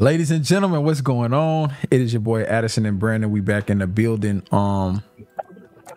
Ladies and gentlemen, what's going on? It is your boy Addison and Brandon. We back in the building. Um,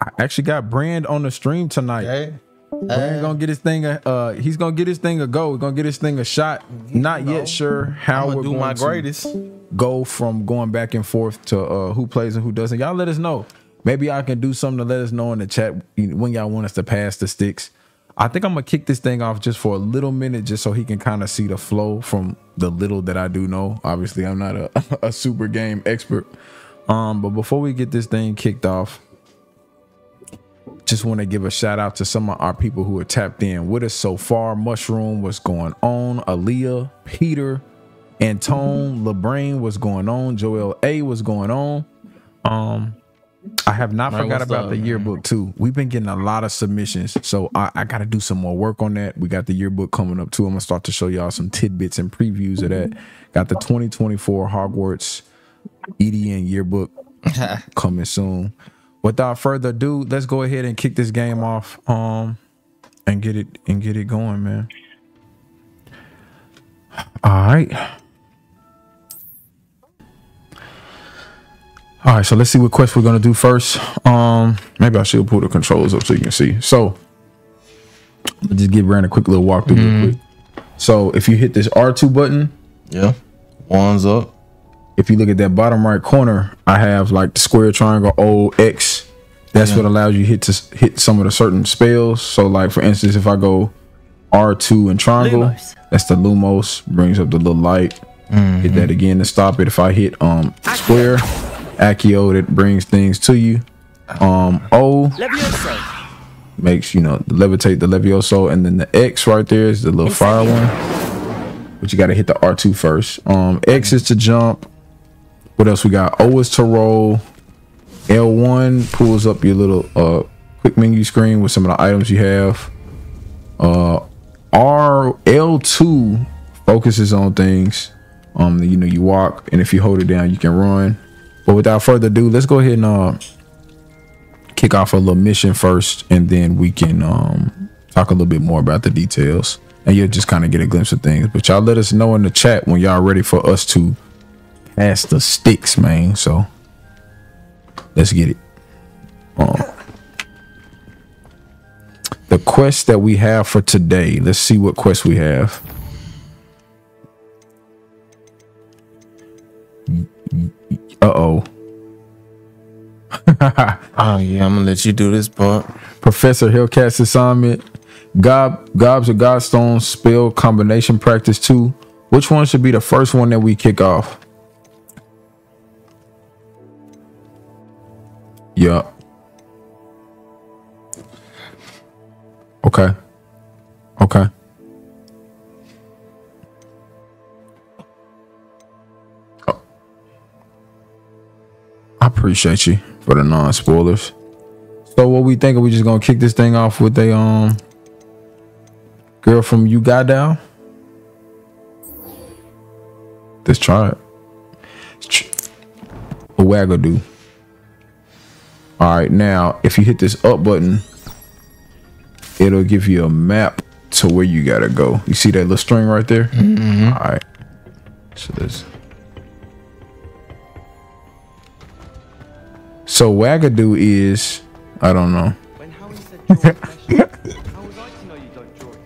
I actually got Brand on the stream tonight. Hey, Brand gonna get his thing. A, uh, he's gonna get his thing a go. He's gonna get his thing a shot. Not yet sure how we're do going my to greatest. go from going back and forth to uh, who plays and who doesn't. Y'all let us know. Maybe I can do something to let us know in the chat when y'all want us to pass the sticks. I think I'm gonna kick this thing off just for a little minute, just so he can kind of see the flow from the little that I do know. Obviously, I'm not a, a super game expert. Um, but before we get this thing kicked off, just want to give a shout out to some of our people who are tapped in with us so far. Mushroom, what's going on? Aaliyah, Peter, Antone, LeBrain, what's going on? Joel A, what's going on? Um, I have not Man, forgot about up, the man? yearbook too. We've been getting a lot of submissions, so I, I got to do some more work on that. We got the yearbook coming up too. I'm gonna start to show y'all some tidbits and previews of that. Got the 2024 Hogwarts EDN yearbook coming soon. Without further ado, let's go ahead and kick this game off. Um, and get it and get it going, man. All right. All right, so let's see what quest we're gonna do first. Um, maybe I should pull the controls up so you can see. So, I'll just give Brandon a quick little walkthrough. Real quick. So, if you hit this R2 button, Yeah, one's up. if you look at that bottom right corner, I have like the square, triangle, O, X. That's Yeah. what allows you hit to hit some of the certain spells. So, like for instance, if I go R2 and triangle, Lumos. that's the Lumos, brings up the little light. Hit that again to stop it. If I hit um square, Accio, that brings things to you. Um O Levioso. makes you know levitate the Levioso, and then the X right there is the little fire one. But you got to hit the R2 first. Um, X is to jump. What else we got? O is to roll. L1 pulls up your little uh quick menu screen with some of the items you have. Uh, R L2 focuses on things. Um, you know you walk, and if you hold it down, you can run. But without further ado, let's go ahead and uh kick off a little mission first, and then we can um talk a little bit more about the details, and you'll just kind of get a glimpse of things. But y'all let us know in the chat when y'all ready for us to pass the sticks, man. So let's get it. Um, the quest that we have for today. Let's see what quest we have. Uh oh. Oh yeah, I'm gonna let you do this part. Professor Hecat's assignment. Gob Gobs of Gobstone spell combination practice two. Which one should be the first one that we kick off? Yup. Okay. Okay. I appreciate you for the non spoilers. So what we think? Are we just gonna kick this thing off with a um girl from Uganda? Let's try it. A Uagadou. All right, now if you hit this up button, it'll give you a map to where you gotta go. You see that little string right there? All right. So this. So Uagadou is I don't know. When Howie said draw a question, how was I to know you don't draw it?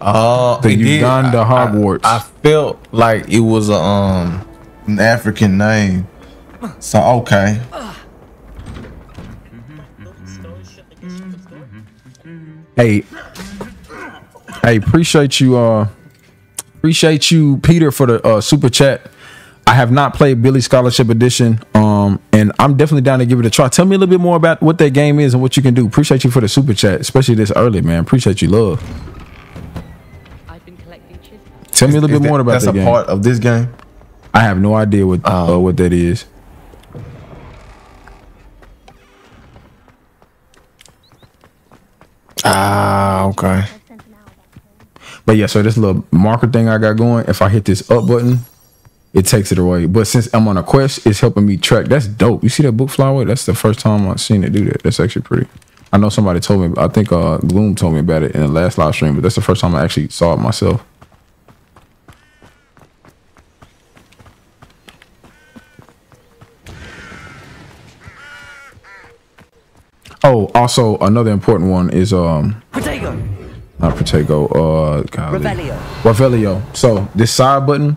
Oh, The it did. Uganda I- I- Hogwarts. I, felt like it was a um an African name. So okay. Hey, hey, appreciate you, uh, appreciate you, Peter, for the uh, super chat. I have not played Bully Scholarship Edition, um, and I'm definitely down to give it a try. Tell me a little bit more about what that game is and what you can do. Appreciate you for the super chat, especially this early, man. Appreciate you, love. I've been collecting chisels. Tell me a little bit that- more about that's that a game. part of this game. I have no idea what uh, what that is. Ah, okay. But yeah, so this little marker thing I got going, if I hit this up button, it takes it away. But since I'm on a quest, it's helping me track. That's dope. You see that book flower? That's the first time I've seen it do that. That's actually pretty. I know somebody told me. I think uh, Gloom told me about it in the last live stream, but that's the first time I actually saw it myself. Oh, also another important one is um Protego. Not Protego, uh golly. Revelio. Revelio. So this side button,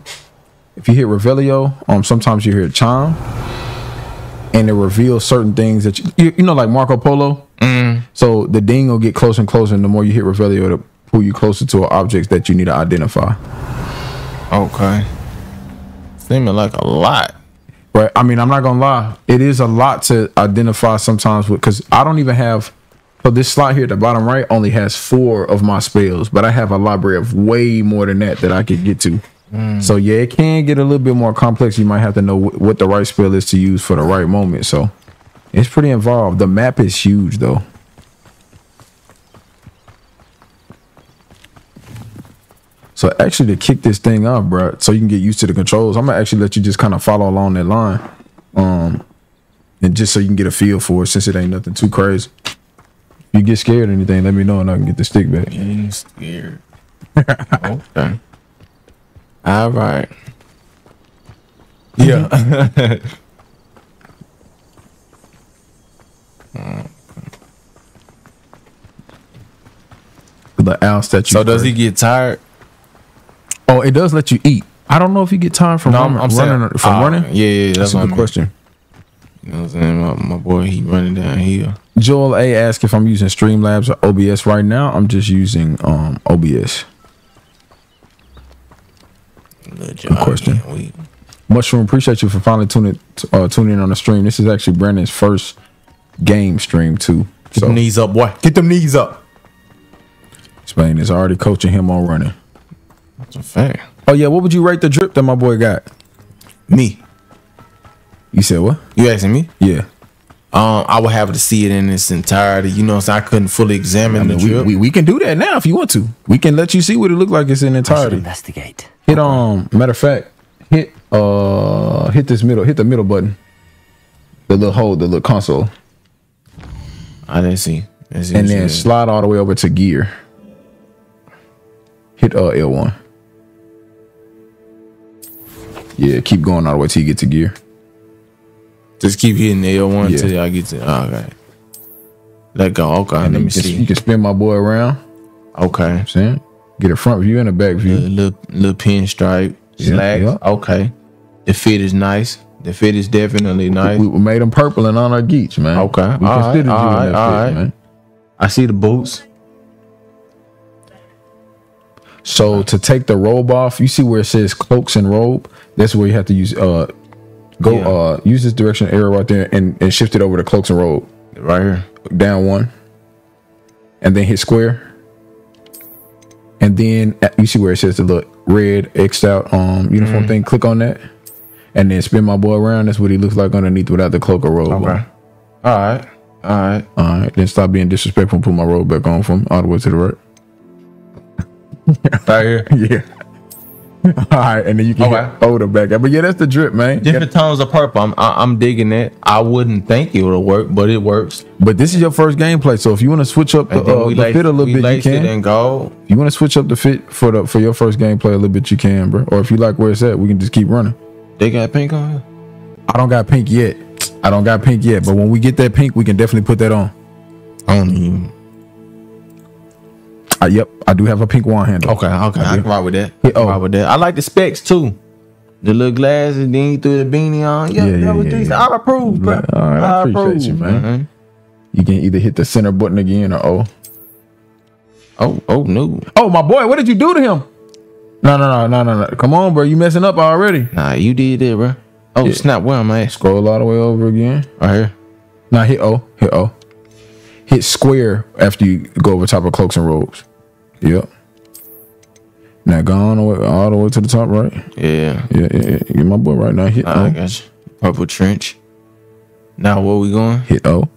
if you hit Revelio, um sometimes you hear a chime and it reveals certain things that you you, you know like Marco Polo. So the ding will get closer and closer and the more you hit Revelio it'll pull you closer to an object that you need to identify. Okay. Seeming like a lot. But I mean, I'm not gonna lie, it is a lot to identify sometimes with because I don't even have. So this slot here at the bottom right only has four of my spells, but I have a library of way more than that that I could get to. So yeah, it can get a little bit more complex. You might have to know wh- what the right spell is to use for the right moment. So it's pretty involved. The map is huge though. So actually, to kick this thing off, bro, so you can get used to the controls, I'm gonna actually let you just kind of follow along that line, um, and just so you can get a feel for it, since it ain't nothing too crazy. If you get scared or anything, let me know and I can get the stick back. Getting scared. okay. All right. Yeah. The ounce that you. so does he get tired? Oh, it does let you eat. I don't know if you get tired from running, running or- from Ah, running. Yeah, yeah, that's, That's a what I good mean. question. You know what I'm saying? My, my boy, he running down here. Joel A asked if I'm using Streamlabs or OBS right now. I'm just using um OBS. Good job. question. Mushroom, appreciate you for finally tuning uh, tuning in on the stream. This is actually Brandon's first game stream too. get So them knees up, boy. Get them knees up. Spain is already coaching him on running. That's a fact. Oh yeah, what would you rate the drip that my boy got? Me. You said what? You asking me? Yeah. Um, I would have to see it in its entirety. You know, what I'm saying I couldn't fully examine I mean, the we, drip. we, we can do that now if you want to. We can let you see what it looked like it's in I entirety. investigate. Hit um matter of fact, hit uh hit this middle, hit the middle button. The little hole, the little console. I didn't see. Let's see And then you- slide all the way over to gear. Hit uh L1. Yeah, keep going all the way till you get to gear. Just keep hitting L one Yeah. till I get to. oh, okay. Let go. Okay. And let me you can, see. you can spin my boy around. Okay. See? Get a front view and a back view. little little pinstripe Yeah, slacks. yeah. Okay. The fit is nice. The fit is definitely nice. We, we made them purple and on our geeks, man. Okay. We All right, you all in that all fit, right. man. I see the boots. So to take the robe off, you see where it says cloaks and robe. That's where you have to use uh go Yeah. uh use this direction arrow right there and, and shift it over to cloaks and robe. Right here. Down one. And then hit square. And then uh, you see where it says the little red X'd out um uniform thing. Click on that. And then spin my boy around. That's what he looks like underneath without the cloak or robe. Okay. All right. All right. All right. Then stop being disrespectful and put my robe back on from all the way to the right. Right here. Yeah. All right, and then you can Okay. older back. But yeah, that's the drip, man. Different tones of purple. I'm I, I'm digging it. I wouldn't think it would work, but it works. But this is your first gameplay, so if you want to switch up the, uh, the laced- fit a little bit, you can. gold. If you want to switch up the fit for the for your first gameplay a little bit, you can, bro. Or if you like where it's at, we can just keep running. They got pink on. I don't got pink yet. I don't got pink yet, but when we get that pink, we can definitely put that on. I don't even. Uh, yep, I do have a pink wand handle. Okay, okay, I can ride with that. Yeah, I can oh. ride with that. I like the specs too. The little glasses, then you threw the beanie on. Yeah, Yeah, yeah, that was yeah, decent. yeah. I approve, bro. All right, I appreciate you, man. Mhm. You can either hit the center button again or oh. Oh, oh no. Oh my boy, what did you do to him? No, no, no, no, no, no. Come on, bro. You messing up already. Nah, you did it, bro. Oh, Yeah. snap. Where am I? at? Scroll all the way over again. Right here. Now hit O. Hit O. Hit square after you go over top of cloaks and robes. Yep. Now go on the all the way to the top, right? Yeah. Yeah, yeah, yeah. Get my boy right now. Hit I O. got you. Purple trench. Now where we going? Hit O.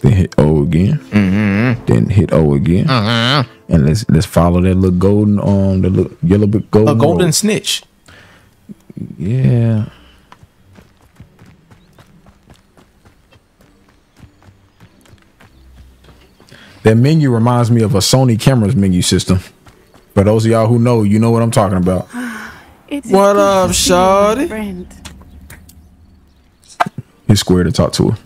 Then hit O again. Mm-hmm. Then hit O again. Uh-huh. And let's let's follow that little golden um the little yellow bit golden. A golden robe. snitch. Yeah. That menu reminds me of a Sony cameras menu system. For those of y'all who know, you know what I'm talking about. It is What up, to see you, my shawty? friend. He's square to talk to her.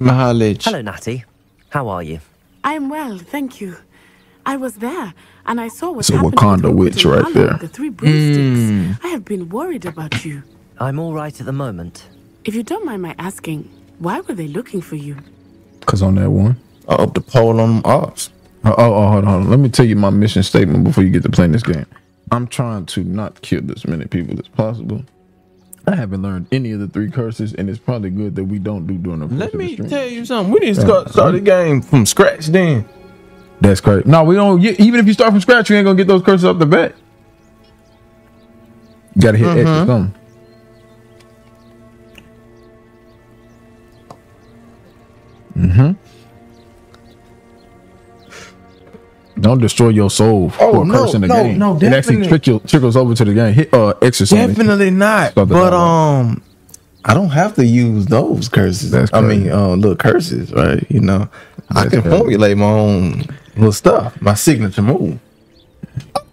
Mileage. Hello, Natty. How are you? I'm well, thank you. I was there and I saw what It's a happened Wakanda with witch right Harlow, there. The three broomsticks. Hmm. I have been worried about you. I'm all right at the moment. If you don't mind my asking, why were they looking for you? Cause on that one. Up the pole on them ops. Uh, oh, oh, oh, hold on. Let me tell you my mission statement before you get to playing this game. I'm trying to not kill as many people as possible. I haven't learned any of the three curses, and it's probably good that we don't do during the course Let of the me stream. tell you something. We need to uh, start, start the game from scratch then. That's crazy. No, we don't. Even if you start from scratch, you ain't gonna get those curses up the bat. You gotta hit X or something. Mm-hmm. Don't destroy your soul Oh, no, curse in the no, game. no, it actually definitely. trickle, trickles over to the game. Hit uh something. Definitely not. The But um, I don't have to use those curses. That's I mean, uh, little curses, right? You know, I can crazy. formulate my own little stuff, my signature move.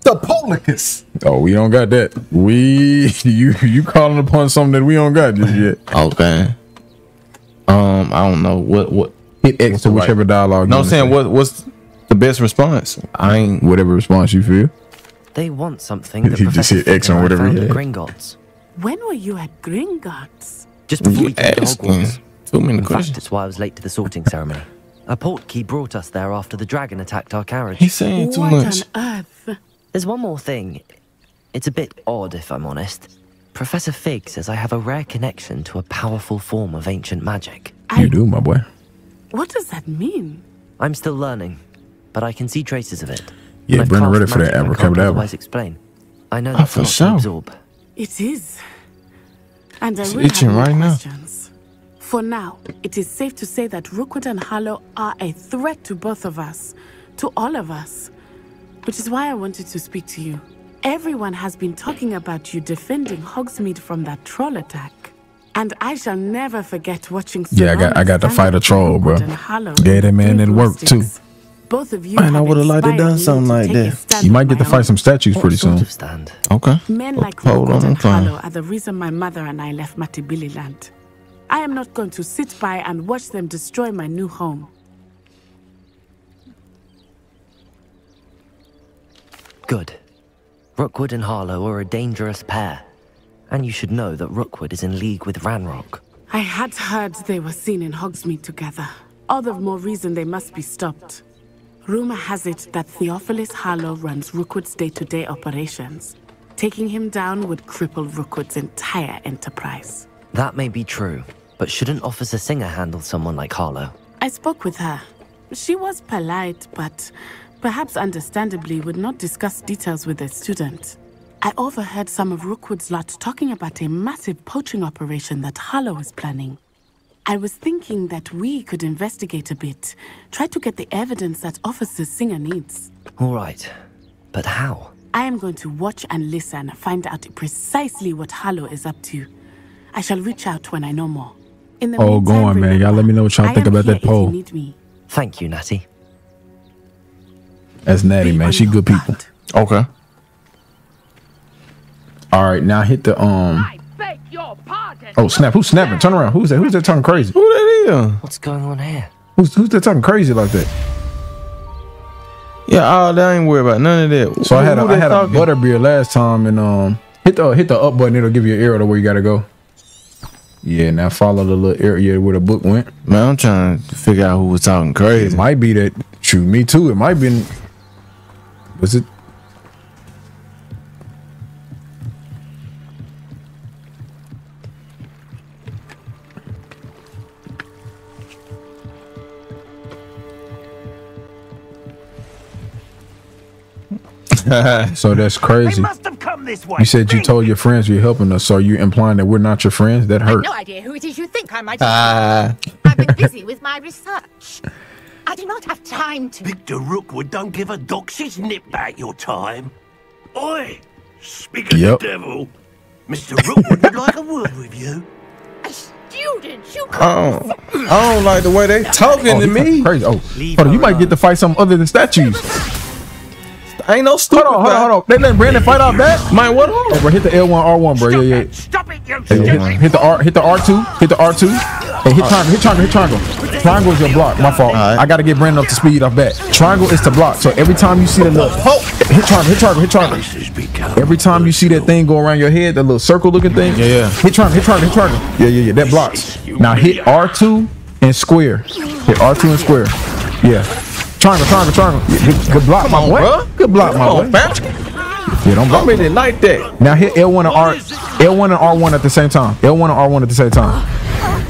The Policus. Oh, we don't got that. We you you calling upon something that we don't got just yet. Okay. Um, I don't know what what. Hit X to the right- whichever dialogue. No, I'm saying what what's the best response? I ain't. whatever response you feel. They want something that He just hit X Figure on whatever he at had. Gringotts. When were you at Gringotts? Just before You we came to asking Hogwarts. too many In fact, questions. why I was late to the sorting ceremony. A portkey brought us there after the dragon attacked our carriage. He's saying too what much. on earth? There's one more thing. It's a bit odd, if I'm honest. Professor Fig says I have a rare connection to a powerful form of ancient magic. I, You do, my boy. What does that mean? I'm still learning, but I can see traces of it. Yeah, And I've Brennan cast ready for that magic I can't abracadabra. otherwise explain. I know that's for a lot sure. to absorb. It is. And I It's will itching have more right now. questions. For now, it is safe to say that Rookwood and Harlow are a threat to both of us, to all of us. Which is why I wanted to speak to you. Everyone has been talking about you defending Hogsmeade from that troll attack. And I shall never forget watching Yeah, I got- I got to fight a troll, bro. Rookwood and Harlow Gave in that man three that work, too. Broomsticks. Both of you Man, I would've liked to inspired done me something like take that. You might get to fight some statues pretty soon. of stand? Okay. Men like Hold Rookwood on, and I'm. Harlow are the reason my mother and I left Matabeleland. I am not going to sit by and watch them destroy my new home. Good. Rookwood and Harlow are a dangerous pair. And you should know that Rookwood is in league with Ranrock. I had heard they were seen in Hogsmeade together. All the more reason they must be stopped. Rumor has it that Theophilus Harlow runs Rookwood's day-to-day operations. Taking him down would cripple Rookwood's entire enterprise. That may be true, but shouldn't Officer Singer handle someone like Harlow? I spoke with her. She was polite, but perhaps understandably would not discuss details with a student. I overheard some of Rookwood's lot talking about a massive poaching operation that Harlow is planning. I was thinking that we could investigate a bit, try to get the evidence that Officer Singer needs. All right, but how? I am going to watch and listen, find out precisely what Harlow is up to. I shall reach out when I know more. In the Oh, meantime, go on, man. Y'all let me know what y'all I think about that if you poll. need me. Thank you, Natty. That's Natty, man. She good people. Okay. All right, now hit the um. I beg your pardon. Oh snap! Who's snapping? Turn around. Who's that? Who's that talking crazy? Who that is? What's going on here? Who's who's that talking crazy like that? Yeah, oh, they ain't worried about none of that. So I had a, Who I had a talking? butterbeer last time, and um, hit the hit the up button. It'll give you an arrow to where you gotta go. Yeah, now follow the little area where the book went. Man, I'm trying to figure out who was talking crazy. It crazy. might be that. Shoot, me too. It might been. Was it? So that's crazy. must have come this way. You said you told your friends you're helping us, so are you implying that we're not your friends? That hurt. No idea who it is you think I might Ah, I've been busy with my research. I do not have time to. Victor Rookwood don't give a doxy's nip back your time. Oi! Speak of Yep. the devil. Mr. Rookwood would like a word with you. A students. You I don't, I don't like the way they talking Oh, to me. Crazy. Oh, Leave hold on. You might get to fight something other than statues. Ain't no Hold on, hold on, hold on. They letting Brandon fight out back. Man, what? Hey, bro, hit the L1 R1, bro. Stop Yeah, yeah. it! Stop it, you Hey, stupid! hit, hit the R, hit the R2, hit the R2. Hey, hit triangle, hit triangle, hit triangle. Triangle is your block. My fault. Alright. I gotta get Brandon up to speed off back. Triangle is to block. So every time you see the little hit triangle, hit triangle, hit triangle. Every time you see that thing go around your head, that little circle looking thing. Yeah, yeah. Hit triangle, hit triangle, hit triangle. Yeah, yeah, yeah. That blocks. Now hit R2 and square. Hit R2 and square. Yeah. Triangle, triangle, triangle. Yeah, good, good block, my on, boy. bruh. Good block, my on, boy. fam. Yeah, don't block I really like that. now hit L1 and R, L1 and R1 at the same time. L1 and R1 at the same time.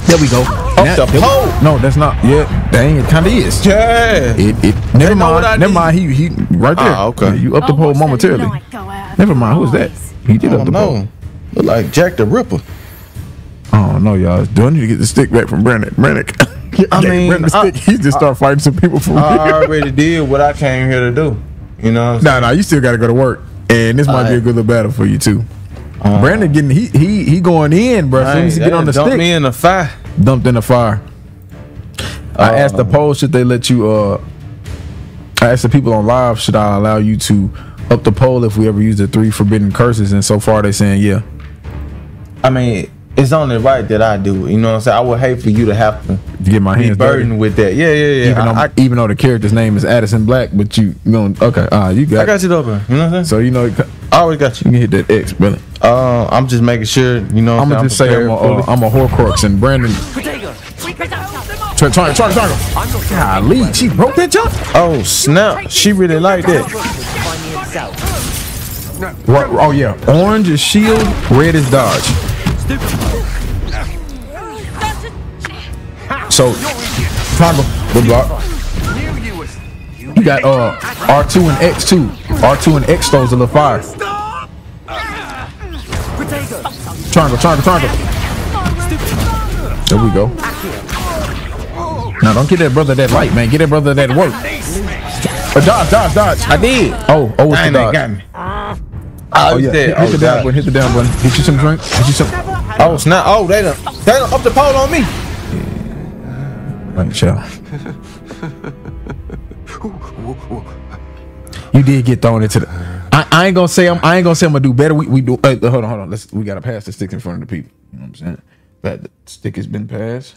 There we go. Now- the there we- pole. No, that's not. Yeah, dang, it kind of is. Yeah. It, it. Never know what I mind. Never need. mind. He, he, right there. Ah, okay. Yeah, you up the pole momentarily. light go out Never mind. Who's that? He did I up the don't pole. Look like Jack the Ripper. Oh no, y'all. Do I need to get the stick back from Brandon? Brandon. I mean, Brandon I- stick. He just start fighting some people for real. I already did what I came here to do. You know what I'm? Nah, nah. You still got to go to work, and this might be a good little battle for you too. Brandon getting he he he going in, bro. As soon as he get on the that dump stick. me in the fire. dumped in the fire. I asked the poll, should they let you? uh I asked the people on live, should I allow you to up the poll if we ever use the three forbidden curses? And so far, they saying yeah. I mean, it's only right that I do it. You know what I'm saying? I would hate for you to have to get my be hands dirty. burdened with that. Yeah, yeah, yeah. Even though, I, I, even though the character's name is Addison Black, but you you going okay? Ah, you got. I got you though, bro. You know what I'm saying? So you know, I always got you. can hit that X, brother. Uh, I'm just making sure, you know. I'm what gonna just say I'm a, uh, I'm a Horcrux and Brandon. Try, try, try, try. Golly, she broke that jump. Oh snap! She really like that. Find me himself. Right, oh yeah, orange is shield, red is dodge. So, triangle, good block. You got uh R2 and X2. R2 and X throws a little fire. Triangle, triangle, triangle. There we go. Now don't get that brother that light, man. Get that brother that work. Uh, dodge, dodge, dodge. I did. Oh, oh, it's the dodge. got me. Oh Oh yeah, yeah. hit, hit Oh, the down God. button, hit the down button. Get you some drink. Get you some. Oh snap! Oh, they done, they done up the pole on me. Right, chill. You did get thrown into the. I, I ain't gonna say I'm. I ain't gonna say I'm gonna do better. We, we do. Uh, hold on, hold on. Let's. We gotta pass the stick in front of the people. You know what I'm saying? That the stick has been passed.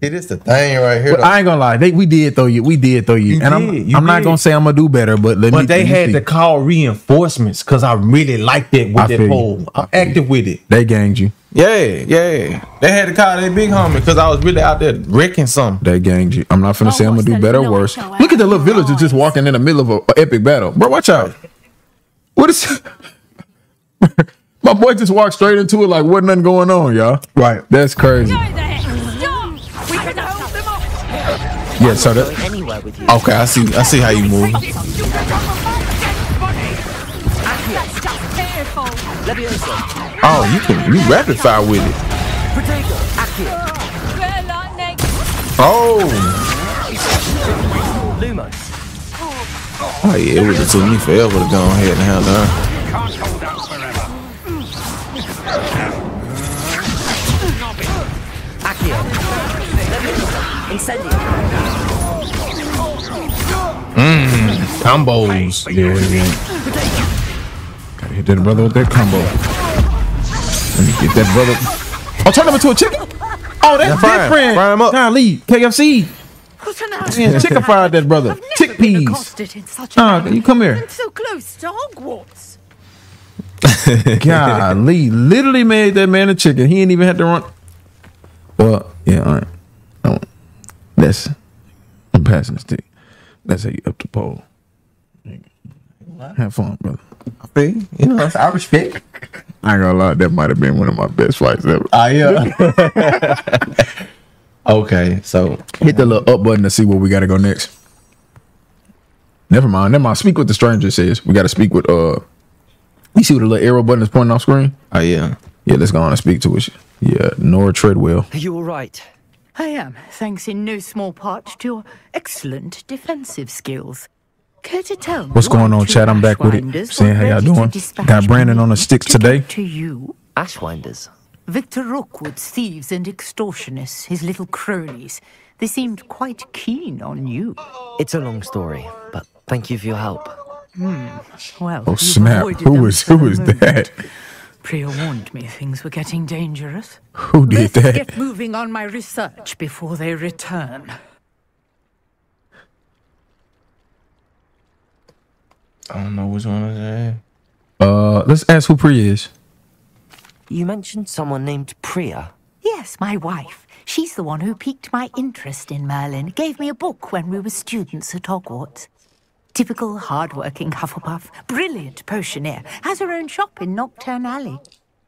It is the thing right here. But I ain't gonna lie. They we did throw you. We did throw you. You and I'm. you I'm not gonna say I'm gonna do better, but let me. But they had see. to call reinforcements because I really liked it with I that feel pole. I'm active with it. They ganged you. Yeah, yeah. They had to call their big homie because I was really out there wrecking something. They ganged you. I'm not finna say I'm gonna do better or worse. Look at the little out. villager just walking in the middle of a, a epic battle. Bro, watch out. What is My boy just walked straight into it like wasn't nothing going on, y'all. Right. That's crazy. Yeah, so Going that anywhere with you. Okay, I see. I see how you move. Levioso. Oh, you can you rapid fire with it. Oh, Lumos. oh yeah. It would have took me forever to go ahead and handle her. Can't mm, hold out forever. Accio. Levioso. Incendio. Combos. yeah, yeah. Gotta hit that brother with that combo. Let me get that brother. Oh, turn him into a chicken. Oh, that's fry him. different. Fry him up. Nah, Lee, KFC. Yeah, chicken fried that brother. Chickpeas. accosted in such a Nah, you come here. And so close to Hogwarts. God, Lee literally made that man a chicken. He ain't even had to run. Well, yeah, all right. I won't- That's I'm passing the stick. That's how you up the pole. Have fun, brother. See, you know, I respect. I ain't gonna lie, that might have been one of my best fights ever. Ah, yeah. okay, so Hit the little up button to see where we gotta go next. Never mind, never mind. Speak what the stranger says. We gotta speak with uh you see what the little arrow button is pointing off screen? oh yeah. Yeah, let's go on and speak to it. Yeah, Nora Treadwell. Are you all right? I am, thanks in no small part to your excellent defensive skills. Care to tell What's going on, two chat? I'm back with it. Ashwinders Seeing how y'all doing. Got Brandon on the sticks to today. To you, Ashwinders. Victor Rookwood's thieves and extortionists, his little cronies. They seemed quite keen on you. It's a long story, but thank you for your help. Hmm, well, Oh snap! avoided Who was who was that? Priya warned me things were getting dangerous. Who did Let's that? get moving on my research before they return. I don't know which one is that. Uh, let's ask who Priya is. You mentioned someone named Priya. Yes, my wife. She's the one who piqued my interest in Merlin. Gave me a book when we were students at Hogwarts. Typical hard-working Hufflepuff, brilliant potioneer, has her own shop in Knockturn Alley.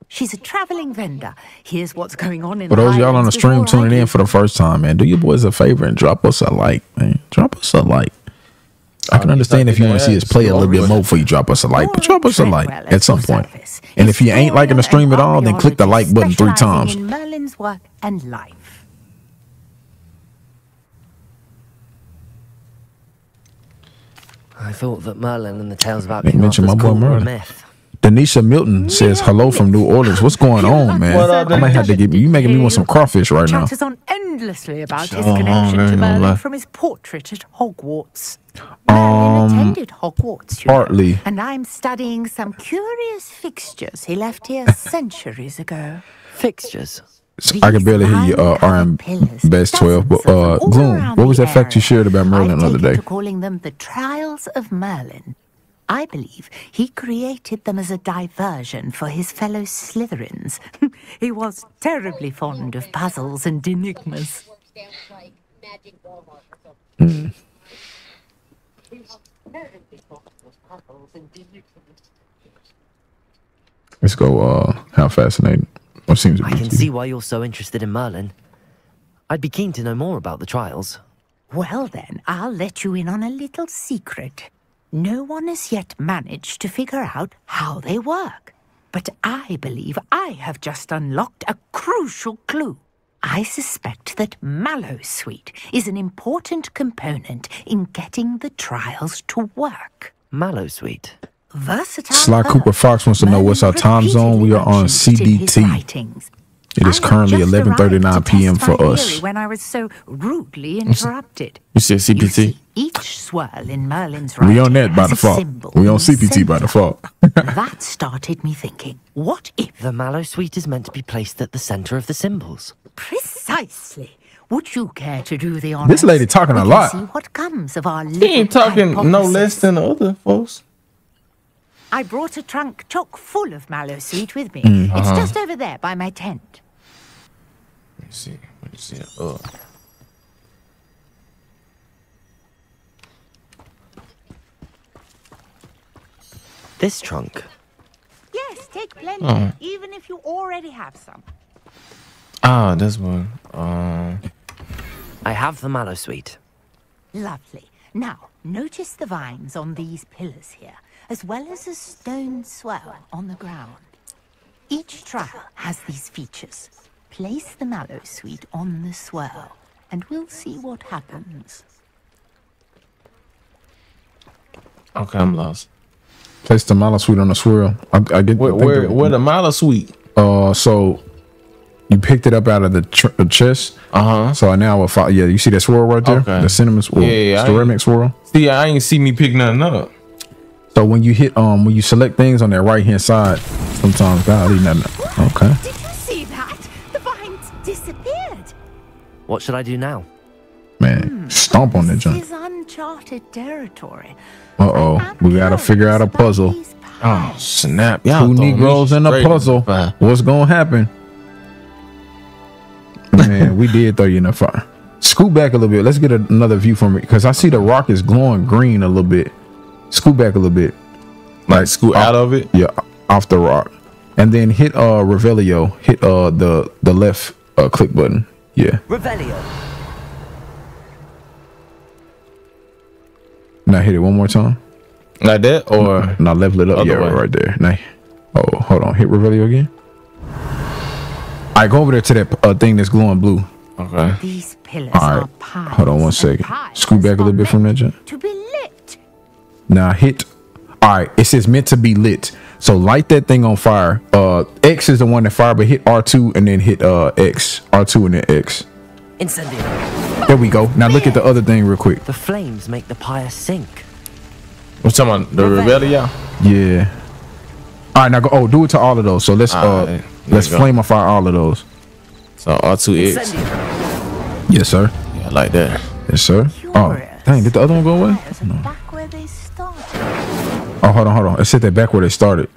She's a traveling vendor. Here's what's going on in For the those y'all on the stream tuning in for the first time, man, do your boys a favor and drop us a like, man. Drop us a like. I can understand if you want to see us play a little bit more before you drop us a like, but drop us a like at some point. And if you ain't liking the stream at all, then click the like button three times. Merlin's work and life. I thought that Merlin and the tales about They King mentioned Arthur's my boy court were a Merlin. myth. Denisha Milton says hello from New Orleans. What's going on, man? What up, I might have to get you making me want some crawfish right now. Chatters on endlessly about his connection I to gonna lie. Merlin from his portrait at Hogwarts. Merlin attended Hogwarts, you know, Um, partly. and I'm studying some curious fixtures he left here centuries ago. Fixtures. So I can barely hear you, uh, RM Best 12. But, uh, Gloom, what was that fact you shared about Merlin the other day? To calling them the Trials of Merlin. I believe he created them as a diversion for his fellow Slytherins. he was terribly fond of puzzles and enigmas. Let's go. Uh, how fascinating. What seems to I can to you. see why you're so interested in Merlin. I'd be keen to know more about the trials. Well, then, I'll let you in on a little secret. No one has yet managed to figure out how they work. But I believe I have just unlocked a crucial clue. I suspect that Mallowsweet is an important component in getting the trials to work. Mallowsweet. Versatile. Sly Cooper Fox wants to know what's our time zone. We are on repeatedly mentions it in his CDT. Writings. It is I currently 11:39 p.m. for us. When I was so rudely interrupted. You said You CPT? see, each swirl in Merlin's We writing on that by default. We on the CPT by default. that started me thinking, what if The Mallowsweet is meant to be placed at the center of the symbols. precisely? Would you care to do the honors? This lady talking a lot. See what comes of our He ain't talking no less than the other folks. I brought a trunk chock full of Mallowsweet with me. Mm. It's Uh-huh. just over there by my tent. Let me see. Let me see. Oh. This trunk. Yes, take plenty, Oh. even if you already have some. Ah, this one. Um, I have the Mallowsweet. Lovely. Now, notice the vines on these pillars here, as well as a stone swell on the ground. Each trial has these features. Place the Mallowsweet on the swirl, and we'll see what happens. okay, I'm lost. Place the Mallowsweet on the swirl. I, I get Where, I where, the- where the Mallowsweet? Uh, so you picked it up out of the tr- uh, chest. Uh huh. So now, if I, yeah, you see that swirl right there, Okay. the cinnamon swirl, Yeah, yeah, I- ceramic swirl. See, I ain't see me pick nothing up. So when you hit, um, when you select things on that right hand side, sometimes God, nothing. Okay. What should I do now? Man, stomp on that This is uncharted territory. Uh oh, we gotta figure out a puzzle. Oh snap! Y'all Two Negroes in a straight in puzzle. What's gonna happen? Man, we did throw you in the fire. Scoot back a little bit. Let's get a- another view from it because I see the rock is glowing green a little bit. Scoot back a little bit. Like scoot out of it. Yeah, off the rock, and then hit uh Revelio. Hit uh the the left uh click button. Yeah. Revelio. Now hit it one more time. Like that, or Now level it up. Yeah, way. right there. Now, oh, hold on. Hit Revelio again. All right, go over there to that uh, thing that's glowing blue. okay. These pillars All are right. piles. Hold on one and second. piles Scoot back a little bit are from that meant jump. To be lit. Now hit All right, it says meant to be lit. So light that thing on fire. Uh, X is the one that fire, but hit R two and then hit uh X, R two and then X. Incendio. There we go. Now look at the other thing real quick. The flames make the pyre sink. What's talking about? The rebellion? Yeah. All right, now go. Oh, do it to all of those. So let's uh All right, let's flame you go. flame fire all of those. So R2X. Incendio. Yes, sir. Yeah, I like that. Yes, sir. Oh, dang! Did the other one go away? There's a back where they started. Oh, hold on, hold on. It said that back where they started.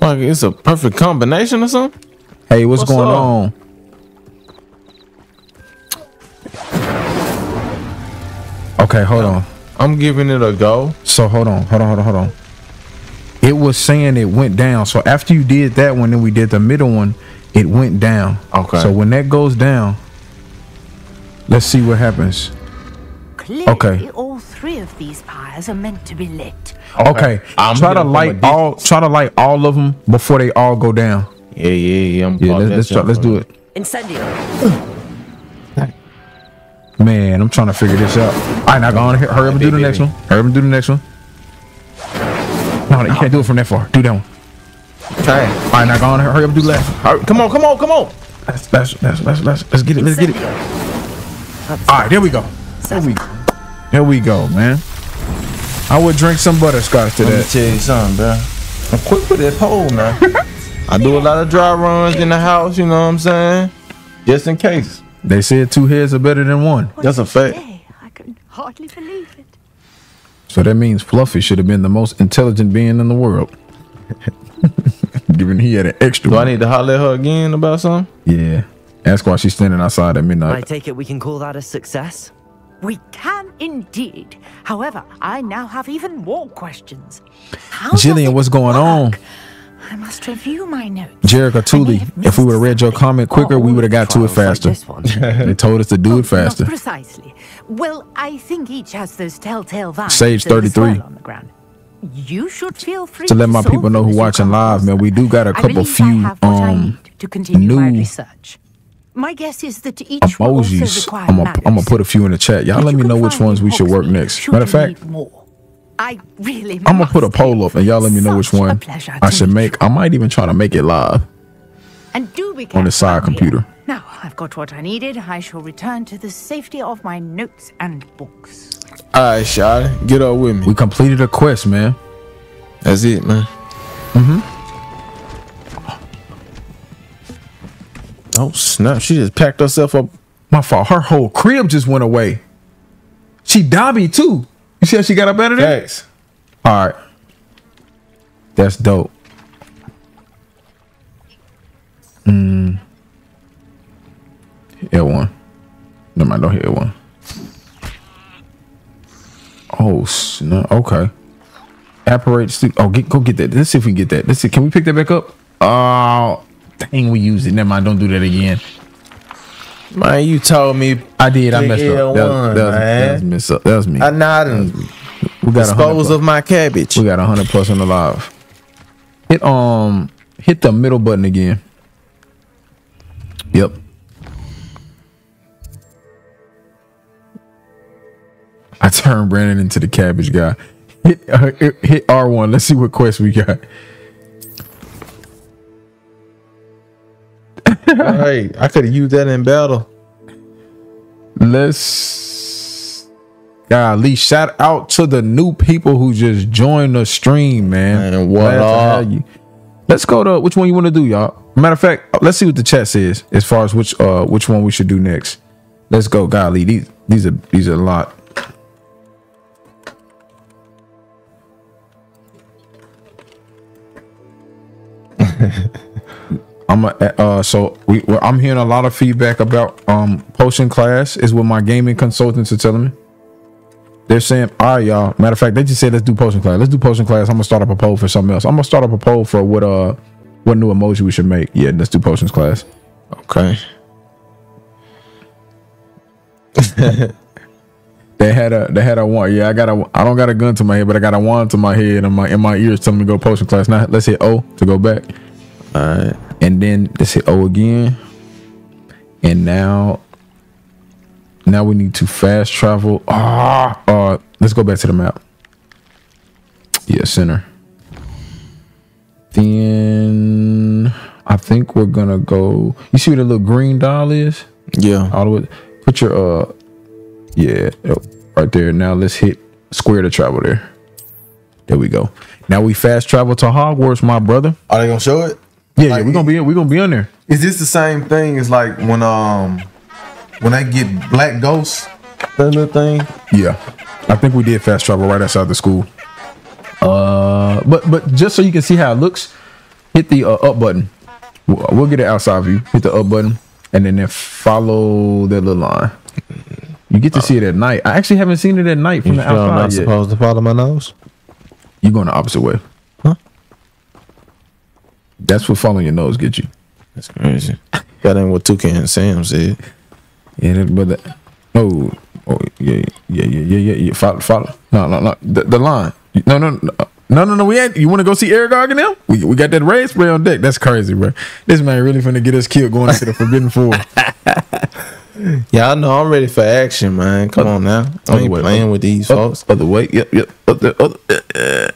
Like it's a perfect combination or something. Hey, what's, What's going up? on? Okay, hold on. I'm giving it a go. So hold on, hold on, hold on, hold on. It was saying it went down. So after you did that one, then we did the middle one. It went down. Okay. So when that goes down, let's see what happens. Clearly, Okay. All three of these pyres are meant to be lit. Okay. I'm try to hitting from a light all. Try to light all of them before they all go down. Yeah, yeah, yeah. I'm Yeah. Let's let's, try, let's do it. it. Incendio. Man, I'm trying to figure this out. All right, now go on. Hurry up and do the Baby, next one. Hurry up and do the next one. No, you can't do it from that far. Do that one. Okay. All right, now go on. Hurry up and do left. Hurry- Come on, come on, come on. Let's let's let's let's let's, let's get it. Let's get it. All right, there we go. There we go. There we go, man. I would drink some butterscotch to Let me tell you something, bro. I'm quick with that pole now. I do a lot of dry runs in the house, you know what I'm saying? Just in case. They said two heads are better than one. That's a fact. Hey, I can hardly believe it. So that means Fluffy should have been the most intelligent being in the world. Given he had an extra Do I need to holler at her again about something? Yeah. Ask why she's standing outside at midnight. I take it we can call that a success? We can indeed. However, I now have even more questions. How Jillian, what's going on? I must review my notes. Jericho I Tooley, if we would have read your comment quicker, we would have got to it faster. They told us to do Oh, it faster. Precisely. Well, I think each has those telltale vines. Sage 33. On the ground. You should feel free To let my people know who watching live, man, we do got a couple few um to continue my new research. My guess is that each will also emojis. require I'm gonna I'm gonna manners. put a few in the chat. Y'all let me know which ones we should work next. should Matter of fact. I really I'm gonna put a poll up and y'all let me know which one I should meet make. I might even try to make it live. And do be on the side here. computer. Now I've got what I needed. I shall return to the safety of my notes and books. All right, Shotty. Get up with me. We completed a quest, man. That's it, man. Mm-hmm. Oh, snap. She just packed herself up. My fault. Her whole crib just went away. She Dobby too. You see how she got up out of there? Thanks. All right. That's dope. Mm. Hit one. No mind, don't hit L one. Oh snap. Okay. Apparate Oh, get, go get that. Let's see if we can get that. Let's see. Can we pick that back up? Oh, dang, we used it. Never mind. Don't do that again. Man, you told me. I did. I messed up. That, L1, was- that, was, that was mess up. That was me. I nodded. we got Dispose of my cabbage. We got a hundred plus on the live. Hit um hit the middle button again. Yep. I turned Brandon into the cabbage guy. Hit uh, hit R one. Let's see what quest we got. Hey, I could have used that in battle. Let's golly shout out to the new people who just joined the stream, man. Man, what up? you. Let's go to which one you want to do, y'all. Matter of fact, let's see what the chat says as far as which uh which one we should do next. Let's go, golly. These these are these are a lot. I'm a, uh so we well, I'm hearing a lot of feedback about um potion class is what my gaming consultants are telling me. They're saying, all right, y'all. Matter of fact, they just said let's do potion class. Let's do potion class. I'm gonna start up a poll for something else. I'm gonna start up a poll for what uh what new emoji we should make. Yeah, let's do potions class. Okay. They had a they had a one. Yeah, I got a I don't got a gun to my head, but I got a wand to my head and my in my ears telling me to go potion class. Now let's hit O to go back. All right. And then let's hit O again. And now, now we need to fast travel. Ah, uh, let's go back to the map. Yeah, center. Then I think we're gonna go. You see where the little green dial is? Yeah. All the way. Put your uh, yeah, right there. Now let's hit square to travel there. There we go. Now we fast travel to Hogwarts, my brother. Are they gonna show it? Yeah, Like- yeah, we're gonna be we're gonna be on there. Is this the same thing as like when um when I get black ghosts? That little thing. Yeah, I think we did fast travel right outside the school. Uh, but but just so you can see how it looks, hit the uh, up button. We'll, we'll get it outside view. Hit the up button, and then, then follow that little line. You get to see it at night. I actually haven't seen it at night from You the sure I'm outside not yet. supposed to follow my nose? You're going the opposite way. Huh? That's what following your nose get you. That's crazy. That ain't what Toucan Sam said. Yeah, but that, no, oh, yeah, yeah, yeah, yeah, yeah, yeah. Follow, follow. No, no, no. The, the line. No, no, no, no, no, no. We ain't. You want to go see Aragog and them? We, we got that raid spray on deck. That's crazy, bro. This man really finna get us killed going into the Forbidden Forest. Y'all know I'm ready for action, man. Come on now. I ain't way, playing other- with these Other, folks. other way. Yep, yep. Other, other, uh, uh.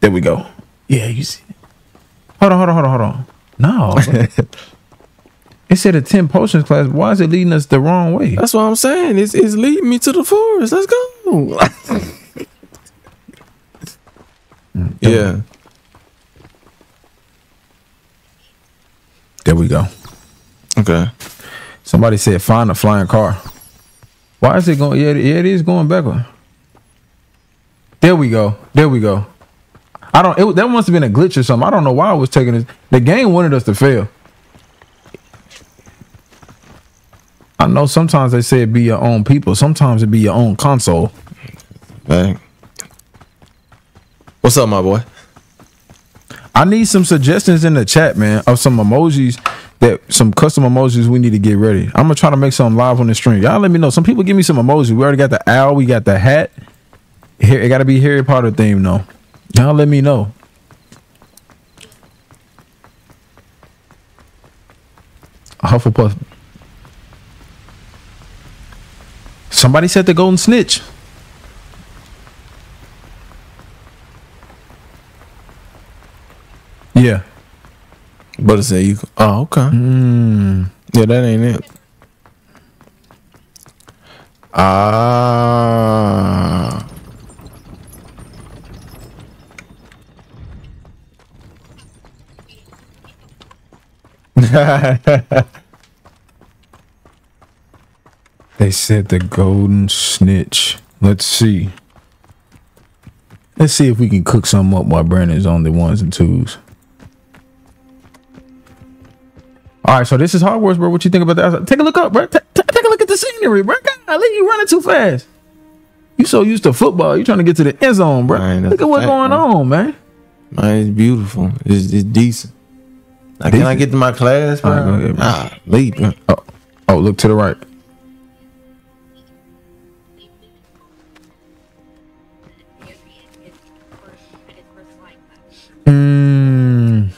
There we go. Yeah, you see. Hold on, hold on, hold on, hold on. No. it said a 10 potions class. Why is it leading us the wrong way? That's what I'm saying. It's, it's leading me to the forest. Let's go. yeah. There we go. Okay. Somebody said find a flying car. Why is it going? Yeah, yeah, it is going backward. There we go. There we go. I don't. It, that must have been a glitch or something. I don't know why I was taking this. The game wanted us to fail. I know sometimes they say it be your own people. Sometimes it be your own console. Hey. What's up, my boy? I need some suggestions in the chat, man, of some emojis that some custom emojis we need to get ready. I'm gonna try to make some live on the stream. Y'all let me know. Some people give me some emojis. We already got the owl, we got the hat. Here it gotta be Harry Potter theme though. Y'all let me know. Hufflepuff. Somebody said the golden snitch. Yeah. But it said you. Oh, okay. Yeah, that ain't it. Ah. They said the golden snitch. Let's see. Let's see if we can cook some up while Brandon's on the ones and twos. All right, so this is Hogwarts, bro. What you think about that? Take a look up, bro. Ta- take a look at the scenery, bro. Golly, you running too fast. You so used to football, you trying to get to the end zone, bro. Man, look at what's going on, man. Man, it's beautiful. It's, it's decent. Now, can I get to my class, All right, bro? go ahead, bro. Ah, leave. Oh, oh, look to the right. Mm.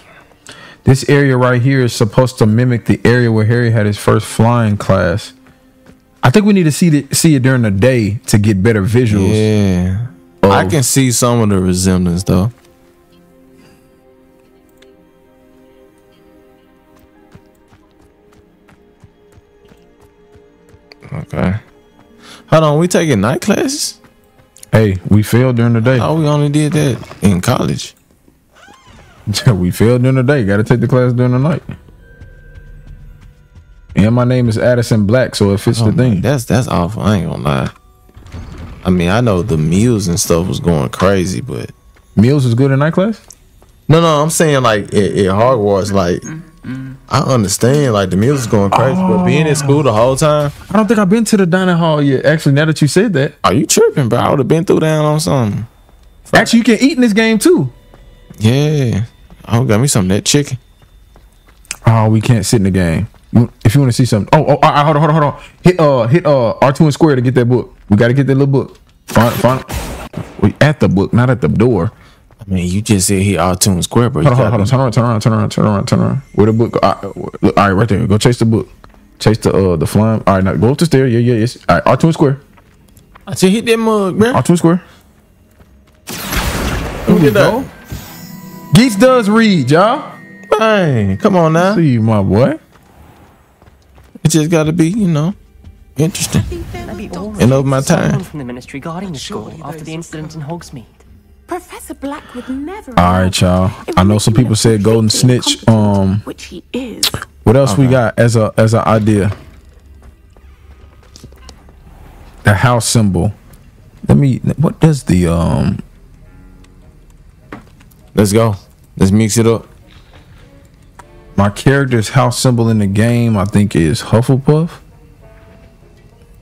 This area right here is supposed to mimic the area where Harry had his first flying class. I think we need to see it see it during the day to get better visuals. Yeah. Oh. I can see some of the resemblance, though. Okay. Hold on, we taking night classes? Hey, we failed during the day. Oh, we only did that in college. we failed during the day. Got to take the class during the night. And my name is Addison Black, so it fits Oh, the thing. that's that's awful. I ain't gonna lie. I mean, I know the meals and stuff was going crazy, but Meals is good in night class. no, no, I'm saying like at, at Hogwarts, like I understand like the is going crazy, but being in school the whole time, I don't think I've been to the dining hall yet. Actually, now that you said that, are you tripping, bro? I would have been through down on something. actually, you can eat in this game too. Yeah, I got me some of that chicken. Oh, we can't sit in the game. If you want to see something, oh, oh, all right, hold on, hold on, hold on. Hit, uh, hit, uh, R two and square to get that book. We got to get that little book. Find, find. We at the book, not at the door. I mean, you just said he all tune square, bro. Hold on, hold on, hold on. Turn around, turn around, turn around, turn around, turn around. Where the book? Go? Uh, look, all right, right there. Go chase the book. Chase the uh the flying. All right, now go up the stair. Yeah, yeah, yes. All right, R two and square. I just hit that mug, bro. R two and square. Look at that. Geese does read, y'all. Hey, come on now. See you, my boy. It just got to be, you know, interesting. Maybe all And over my someone time. from the ministry guarding the school after the incident in Hogsmeade. Professor Black would never. All right, y'all. I know some people said Golden Snitch. Um, which he is. what else we got as a as an idea? The house symbol. Let me. What does the um? Let's go. Let's mix it up. My character's house symbol in the game, I think, is Hufflepuff.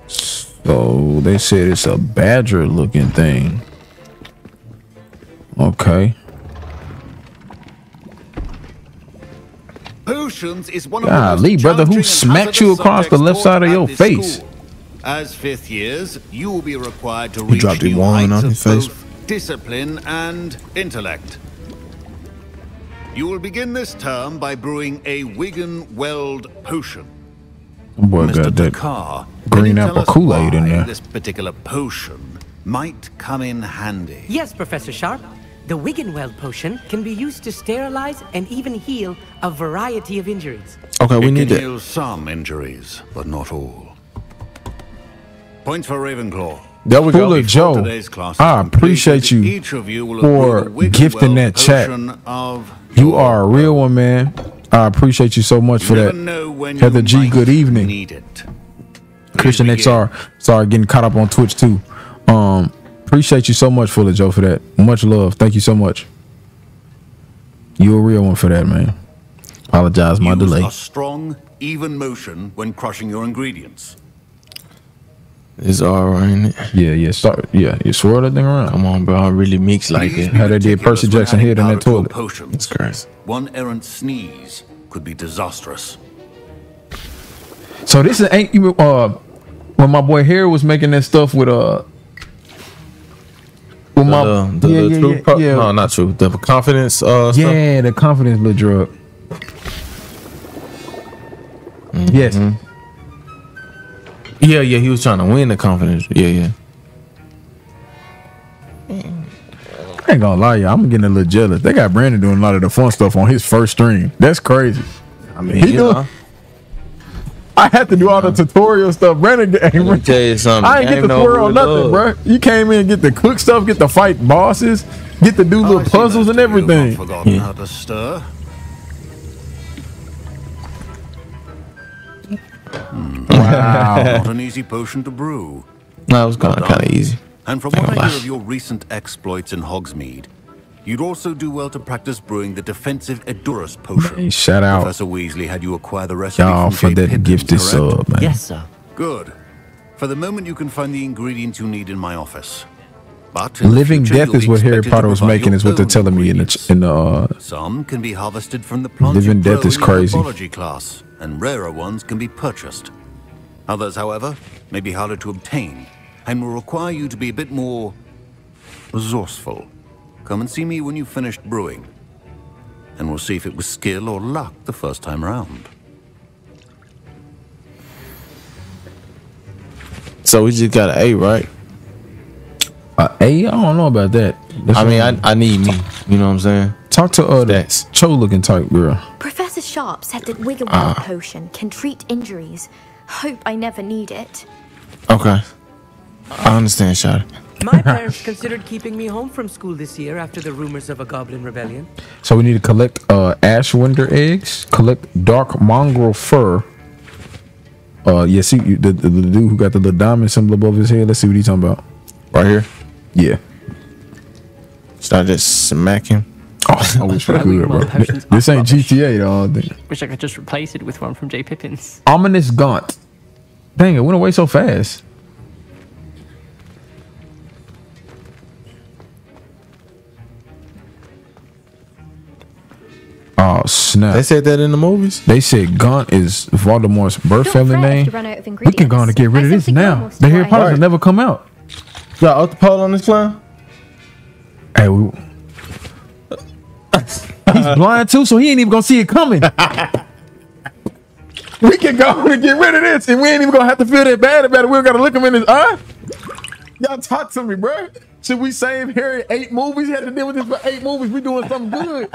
So they said it's a badger looking thing. Okay. Potions is one Golly, the brother, who smacked you across the left side of your face? school. As fifth years, you will be required to He reach dropped it new one heights on of his face. both discipline and intellect. You will begin this term by brewing a Wiggenweld potion. Boy, Mr. got that Dakar, green can you tell apple Kool-Aid in why there. This particular potion might come in handy. Yes, Professor Sharp. The Wiggenweld potion can be used to sterilize and even heal a variety of injuries. Okay, we it need can that. heal some injuries, but not all. Points for Ravenclaw. There we go. Fuller Joe, class I appreciate you Each of you will for have brewed a gifting that chat. Of You are a real one, man. I appreciate you so much You for that. Heather G, good evening. Need it. Christian XR, sorry, getting caught up on Twitch too. Um, appreciate you so much, Fuller Joe, for that. Much love. Thank you so much. You a real one for that, man. Apologize my Use delay. a strong, even motion when crushing your ingredients. It's all right. Yeah, yeah. Start. Yeah, you swirl that thing around. Come on, bro. I really mix like Please that. How they did Percy Jackson adding hid in that powder toilet. Potions. It's crazy. One errant sneeze could be disastrous. So this is ain't even uh when my boy Harry was making that stuff with uh with my The, the, yeah, the yeah, true yeah, pro- yeah. No, not true. The confidence uh, stuff. Yeah, the confidence little drug. Yes. Yeah, yeah. He was trying to win the confidence. Yeah, yeah. I ain't gonna lie, y'all. I'm getting a little jealous. They got Brandon doing a lot of the fun stuff on his first stream. That's crazy. I mean, He doing- know, I had to do all the tutorial stuff. Brandon, let me ain't, tell you something. I ain't get Game the over tutorial nothing, bro. You came in, get the cook stuff, get the fight bosses, get to do I little puzzles and of you have not everything. Forgotten Yeah. how to stir. Wow. Not an easy potion to brew. That was kind of easy. And from Ain't what I hear of your recent exploits in Hogsmeade, you'd also do well to practice brewing the defensive Edurus potion. Hey, shout out Professor Weasley had you acquire the recipe y'all from for Jay that Pippin, gifted correct? sub, man. Yes, sir. Good. For the moment, you can find the ingredients you need in my office. But Living future, Death is what Harry Potter was making, your is what they're telling me in the in the. Uh, Some can be harvested from the plants Living Death is in your crazy. herbology class, and rarer ones can be purchased. Others, however, may be harder to obtain, and will require you to be a bit more resourceful. Come and see me when you've finished brewing, and we'll see if it was skill or luck the first time round. So we just got an A, right? uh, A, I don't know about that. That's I mean, what- I, I need me. You know what I'm saying? talk to uh, the Stats. Cho looking type girl. Professor Sharp said that Wiggenweld Ah. potion can treat injuries. Hope I never need it. Okay. I understand, Shot. My parents considered keeping me home from school this year after the rumors of a goblin rebellion. So we need to collect uh Ashwinder eggs, collect dark mongrel fur. Uh, yeah, see you- the, the, the dude who got the little diamond symbol above his head. Let's see what he's talking about. Right here. Yeah. Start just smacking. Oh, I wish we Right, could, can bro. This ain't rubbish. GTA though. I think. Wish I could just replace it with one from J. Pippin's. Ominous Gaunt. Dang, it went away so fast. Oh snap! They said that in the movies. They said Gaunt is Voldemort's birth family name. you run out of We can go on and get rid of this now. The Harry what Potter had. will never come out. Got off the pole on this clown. Hey, we, he's blind too, so he ain't even gonna see it coming. we can go on and get rid of this, and we ain't even gonna have to feel that bad about it. We don't gotta look him in his eye. Y'all talk to me, bro. Should we save Harry eight movies? He had to deal with this for eight movies. We doing something good.